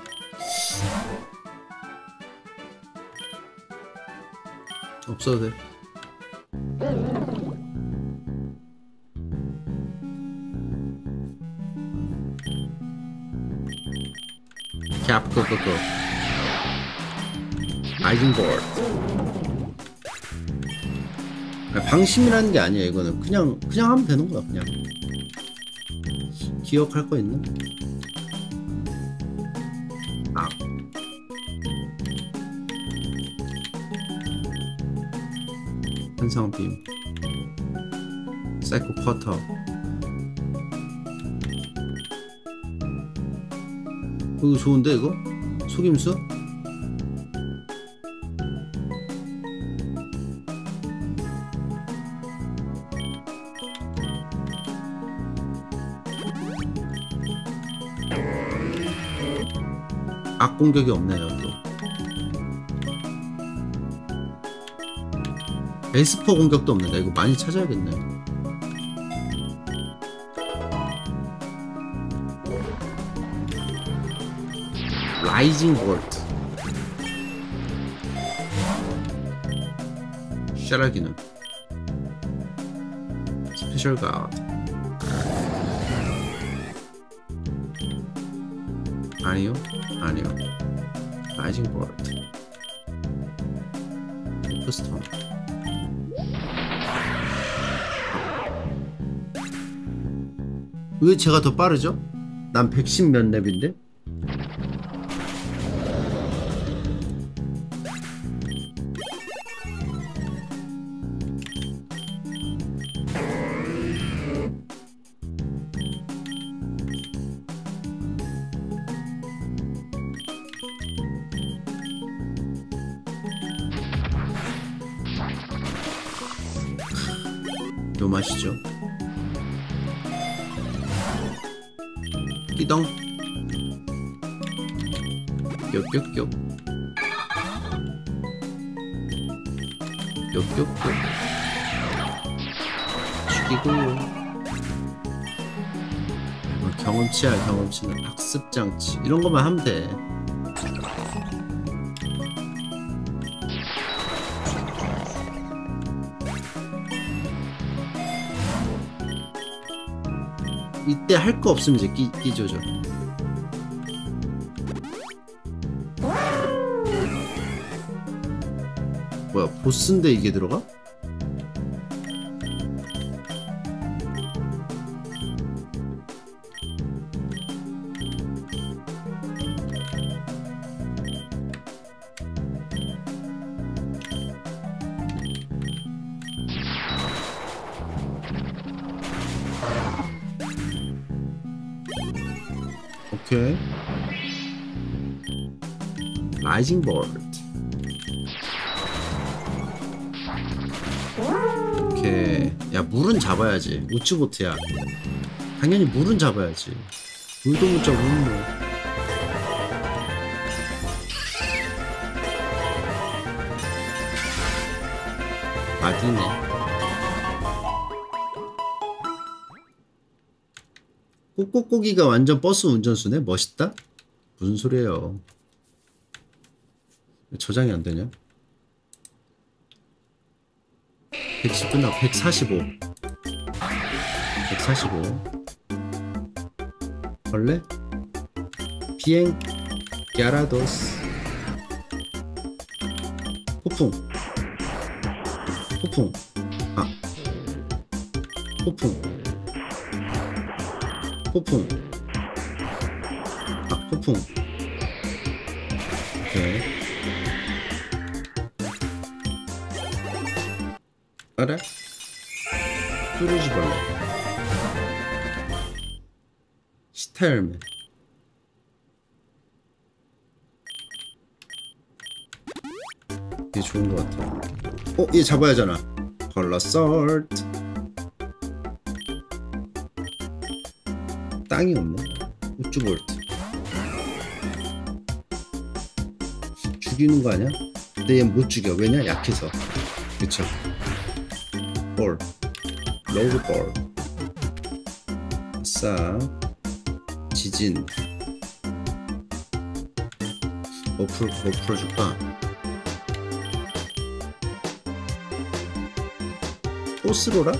없어도 돼 야, 그거, 그거. Rising Volt. 방심이라는 게 아니야, 이거는. 그냥, 그냥 하면 되는 거야, 그냥. 기억할 거 있나? 아. 환상빔. Psycho Cutter. 이거 좋은데 이거? 속임수? 악 공격이 없네요 또 에스퍼 공격도 없네 이거 많이 찾아야겠네 라이징 볼트 샤라기는 스페셜 가드 아니요 아니요. 라이징 볼트 리프스톤 왜 제가 더 빠르죠? 난 110 몇 렙인데? 학습장치 이런 것만 하면 돼 이때 할 거 없으면 이제 끼, 끼조죠 뭐야 보스인데 이게 들어가? 우츠보트야 당연히 물은 잡아야지 물도 못 잡으면 뭐 아디네 꼬꼬꼬기가 완전 버스 운전수네? 멋있다? 무슨 소리예요 저장이 안 되냐? 110 끝나고 145 145 벌레? 비행 갸라도스. 폭풍. 폭풍. 아. 폭풍. 폭풍. 아 폭풍. 오케이. 알아? 뚜루지 벌레 시타열매 이게 좋은 것 같아. 어? 얘 잡아야 하잖아. 컬러 솔트 땅이 없네. 우쭈볼트 죽이는 거 아니야? 근데 얘 못 죽여. 왜냐? 약해서. 그쵸. 볼 로드 볼 아싸 지진 뭐, 풀, 뭐 풀어줄까? 포스로라?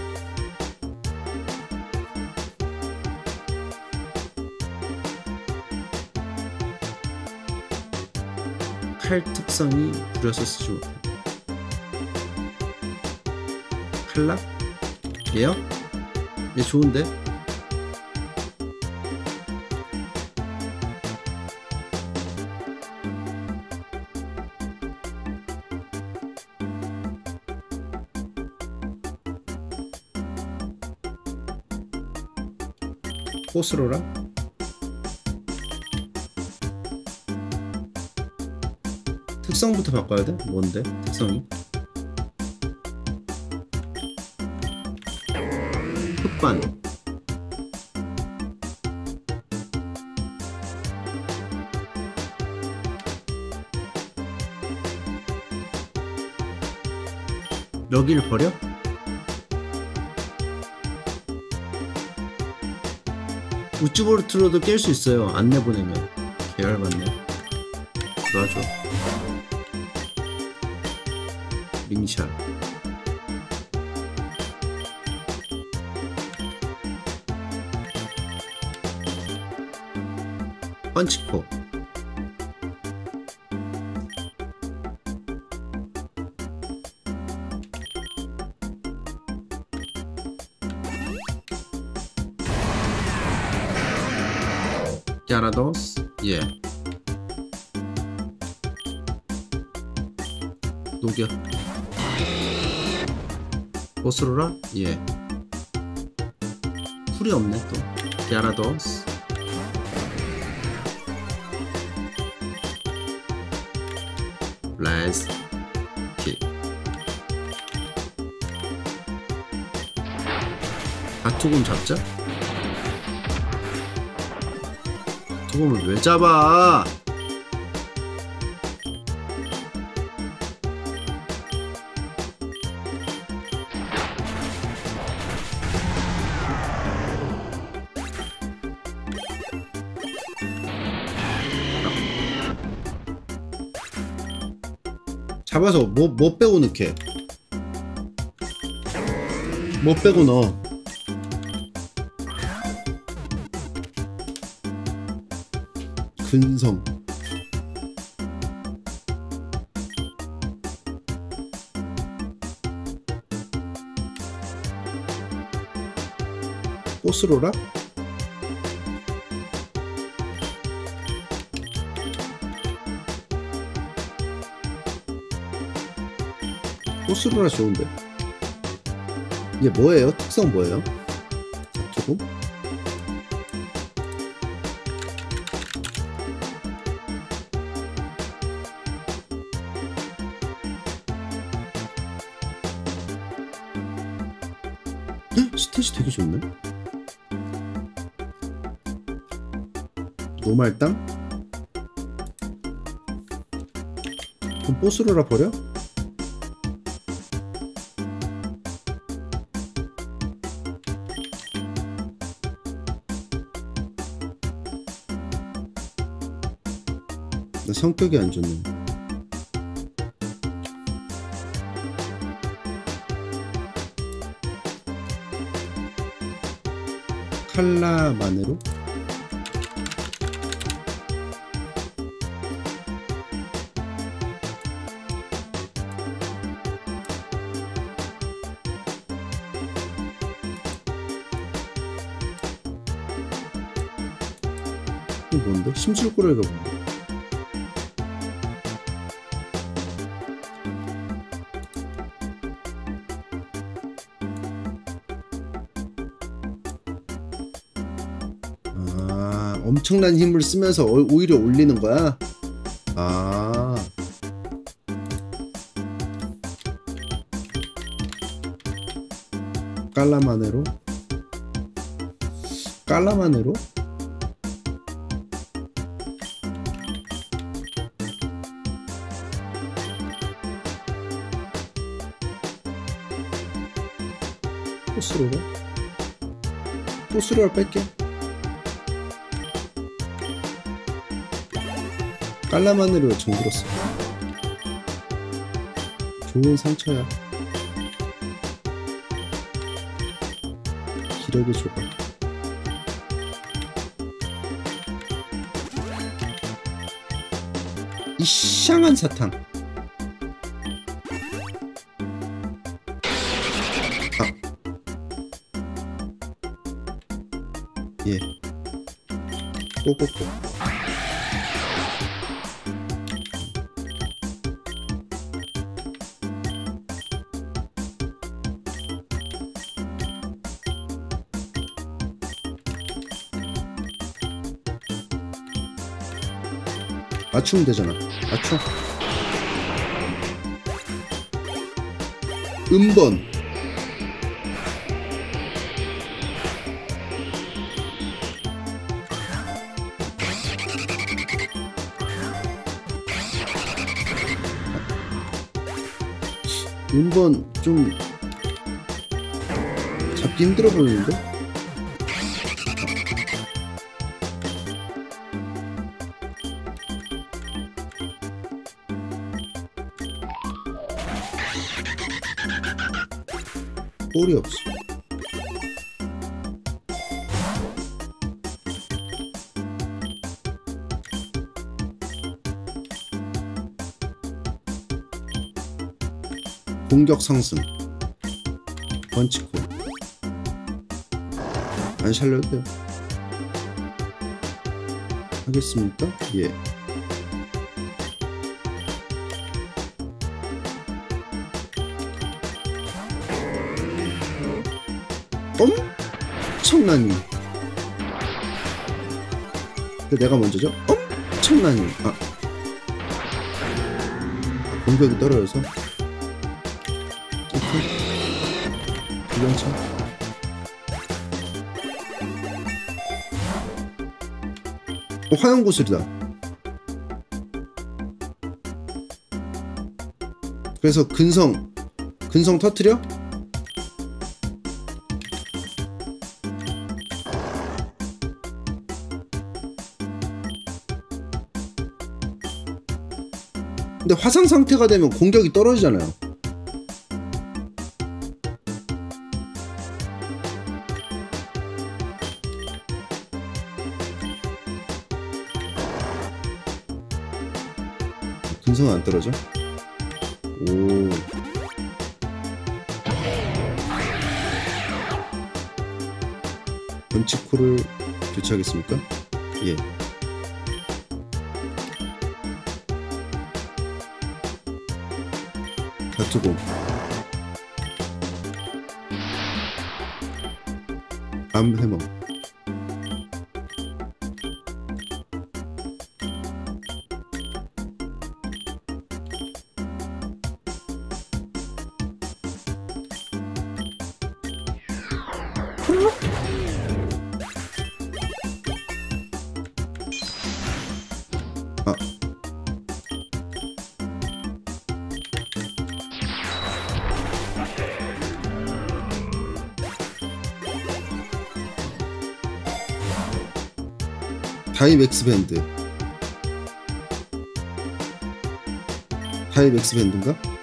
칼 특성이 부려서 쓰지 못해. 칼라? 얘요? 얘 좋은데? 포스로라? 특성부터 바꿔야 돼? 뭔데? 특성이? 흑반 여기를 버려? 우쭈보르트로도 깰 수 있어요. 안내 보내면. 계열받네. 들어와줘 링샷 펀치코 야라도스 예. 녹여. 보스로라 예. 풀이 없네 또. 야라도스 레스 킥 바투금 잡자 바투금을 왜 잡아? 잡아서 뭐, 뭐 빼고 넣게? 뭐 빼고 넣어 근성 보스로라? 보스로라 좋은데 이게 뭐예요? 특성 뭐예요? 스탯이 되게 좋네 노말땅? 그럼 보스로라 버려? 나 성격이 안 좋네. 칼라 마네로? 이거 뭔데? 심술꾸러기가 뭔데? 엄청난 힘을 쓰면서 오- 오히려 올리는 거야? 아. 깔라마네로? 깔라마네로? 포스로가? 포스로를 뺄게. 깔라마늘을 정들었어. 좋은 상처야. 기력이 좋아. 이상한 사탕. 아. 예. 꼬꼬꼬. 맞추면 되잖아. 맞춰. 음번. 음번 좀 잡기 힘들어 보이는데? 볼이 없어. 공격 상승. 번치코. 안 살려도 돼요. 하겠습니까? 예. 엄청난 내가 먼저죠? 엄청난 힘. 아. 공격이 떨어져서. 오케이. 구경차. 어, 화염 구슬이다. 그래서 근성, 근성 터트려? 화상 상태가 되면 공격이 떨어지잖아요. 근성은 안 떨어져? 오. 번치코를 교체하겠습니까? 예. 다투고 암 해먹 다이맥스 밴드 다이맥스 밴드인가?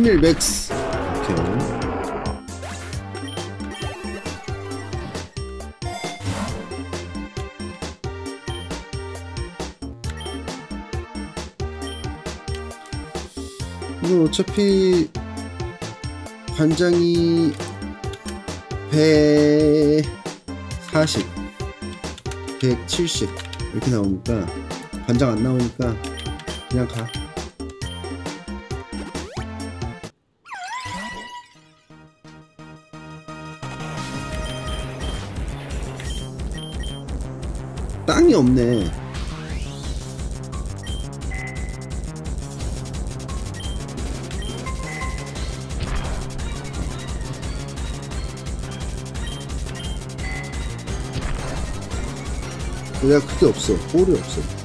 신밀 맥스. 오케이. 이거 어차피 관장이 140 170 이렇게 나오니까 관장 안 나오니까 그냥 가 소용이 없네. 내가 그게 없어. 볼이 없어.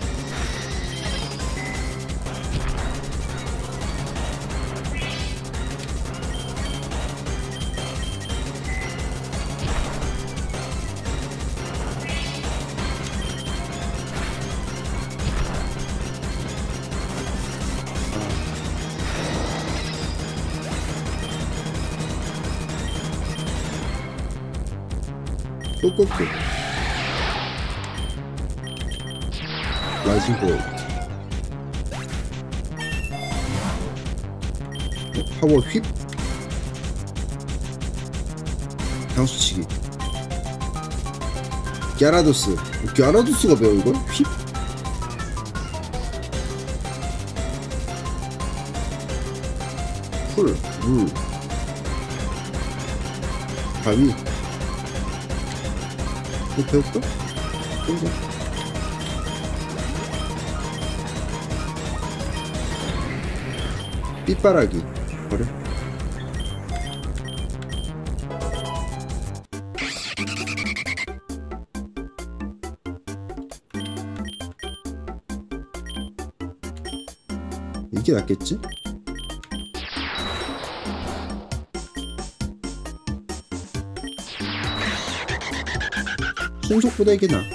꼬꼬꼬 라이징 볼. 어, 파워 휩 향수치기. 갸라도스. 갸라도스가 배워 이걸? 휩? 풀, 물. 바위 이거 배울까? 땡겨 삐빠라기 그래 이게 낫겠지? 신속보다 이게 나.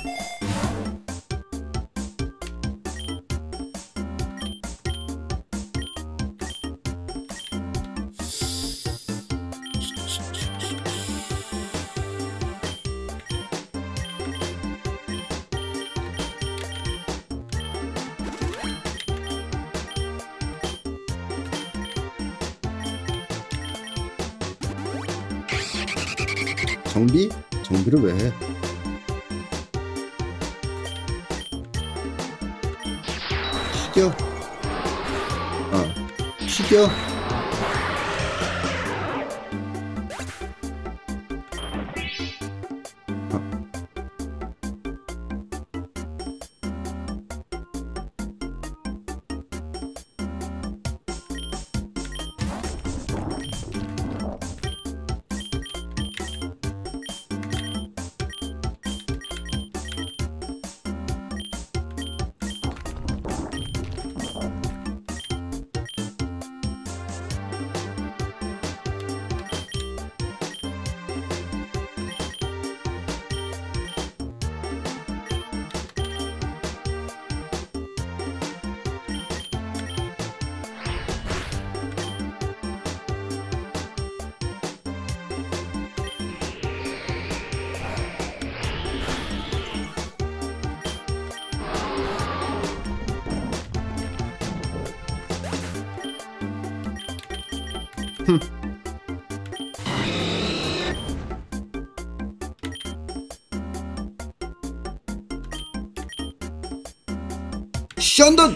션던!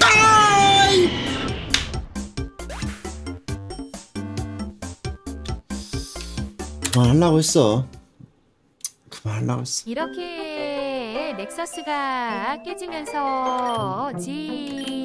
따이! 그만하려고 했어. 그만하려고 했어. 이렇게 넥서스가 깨지면서 지지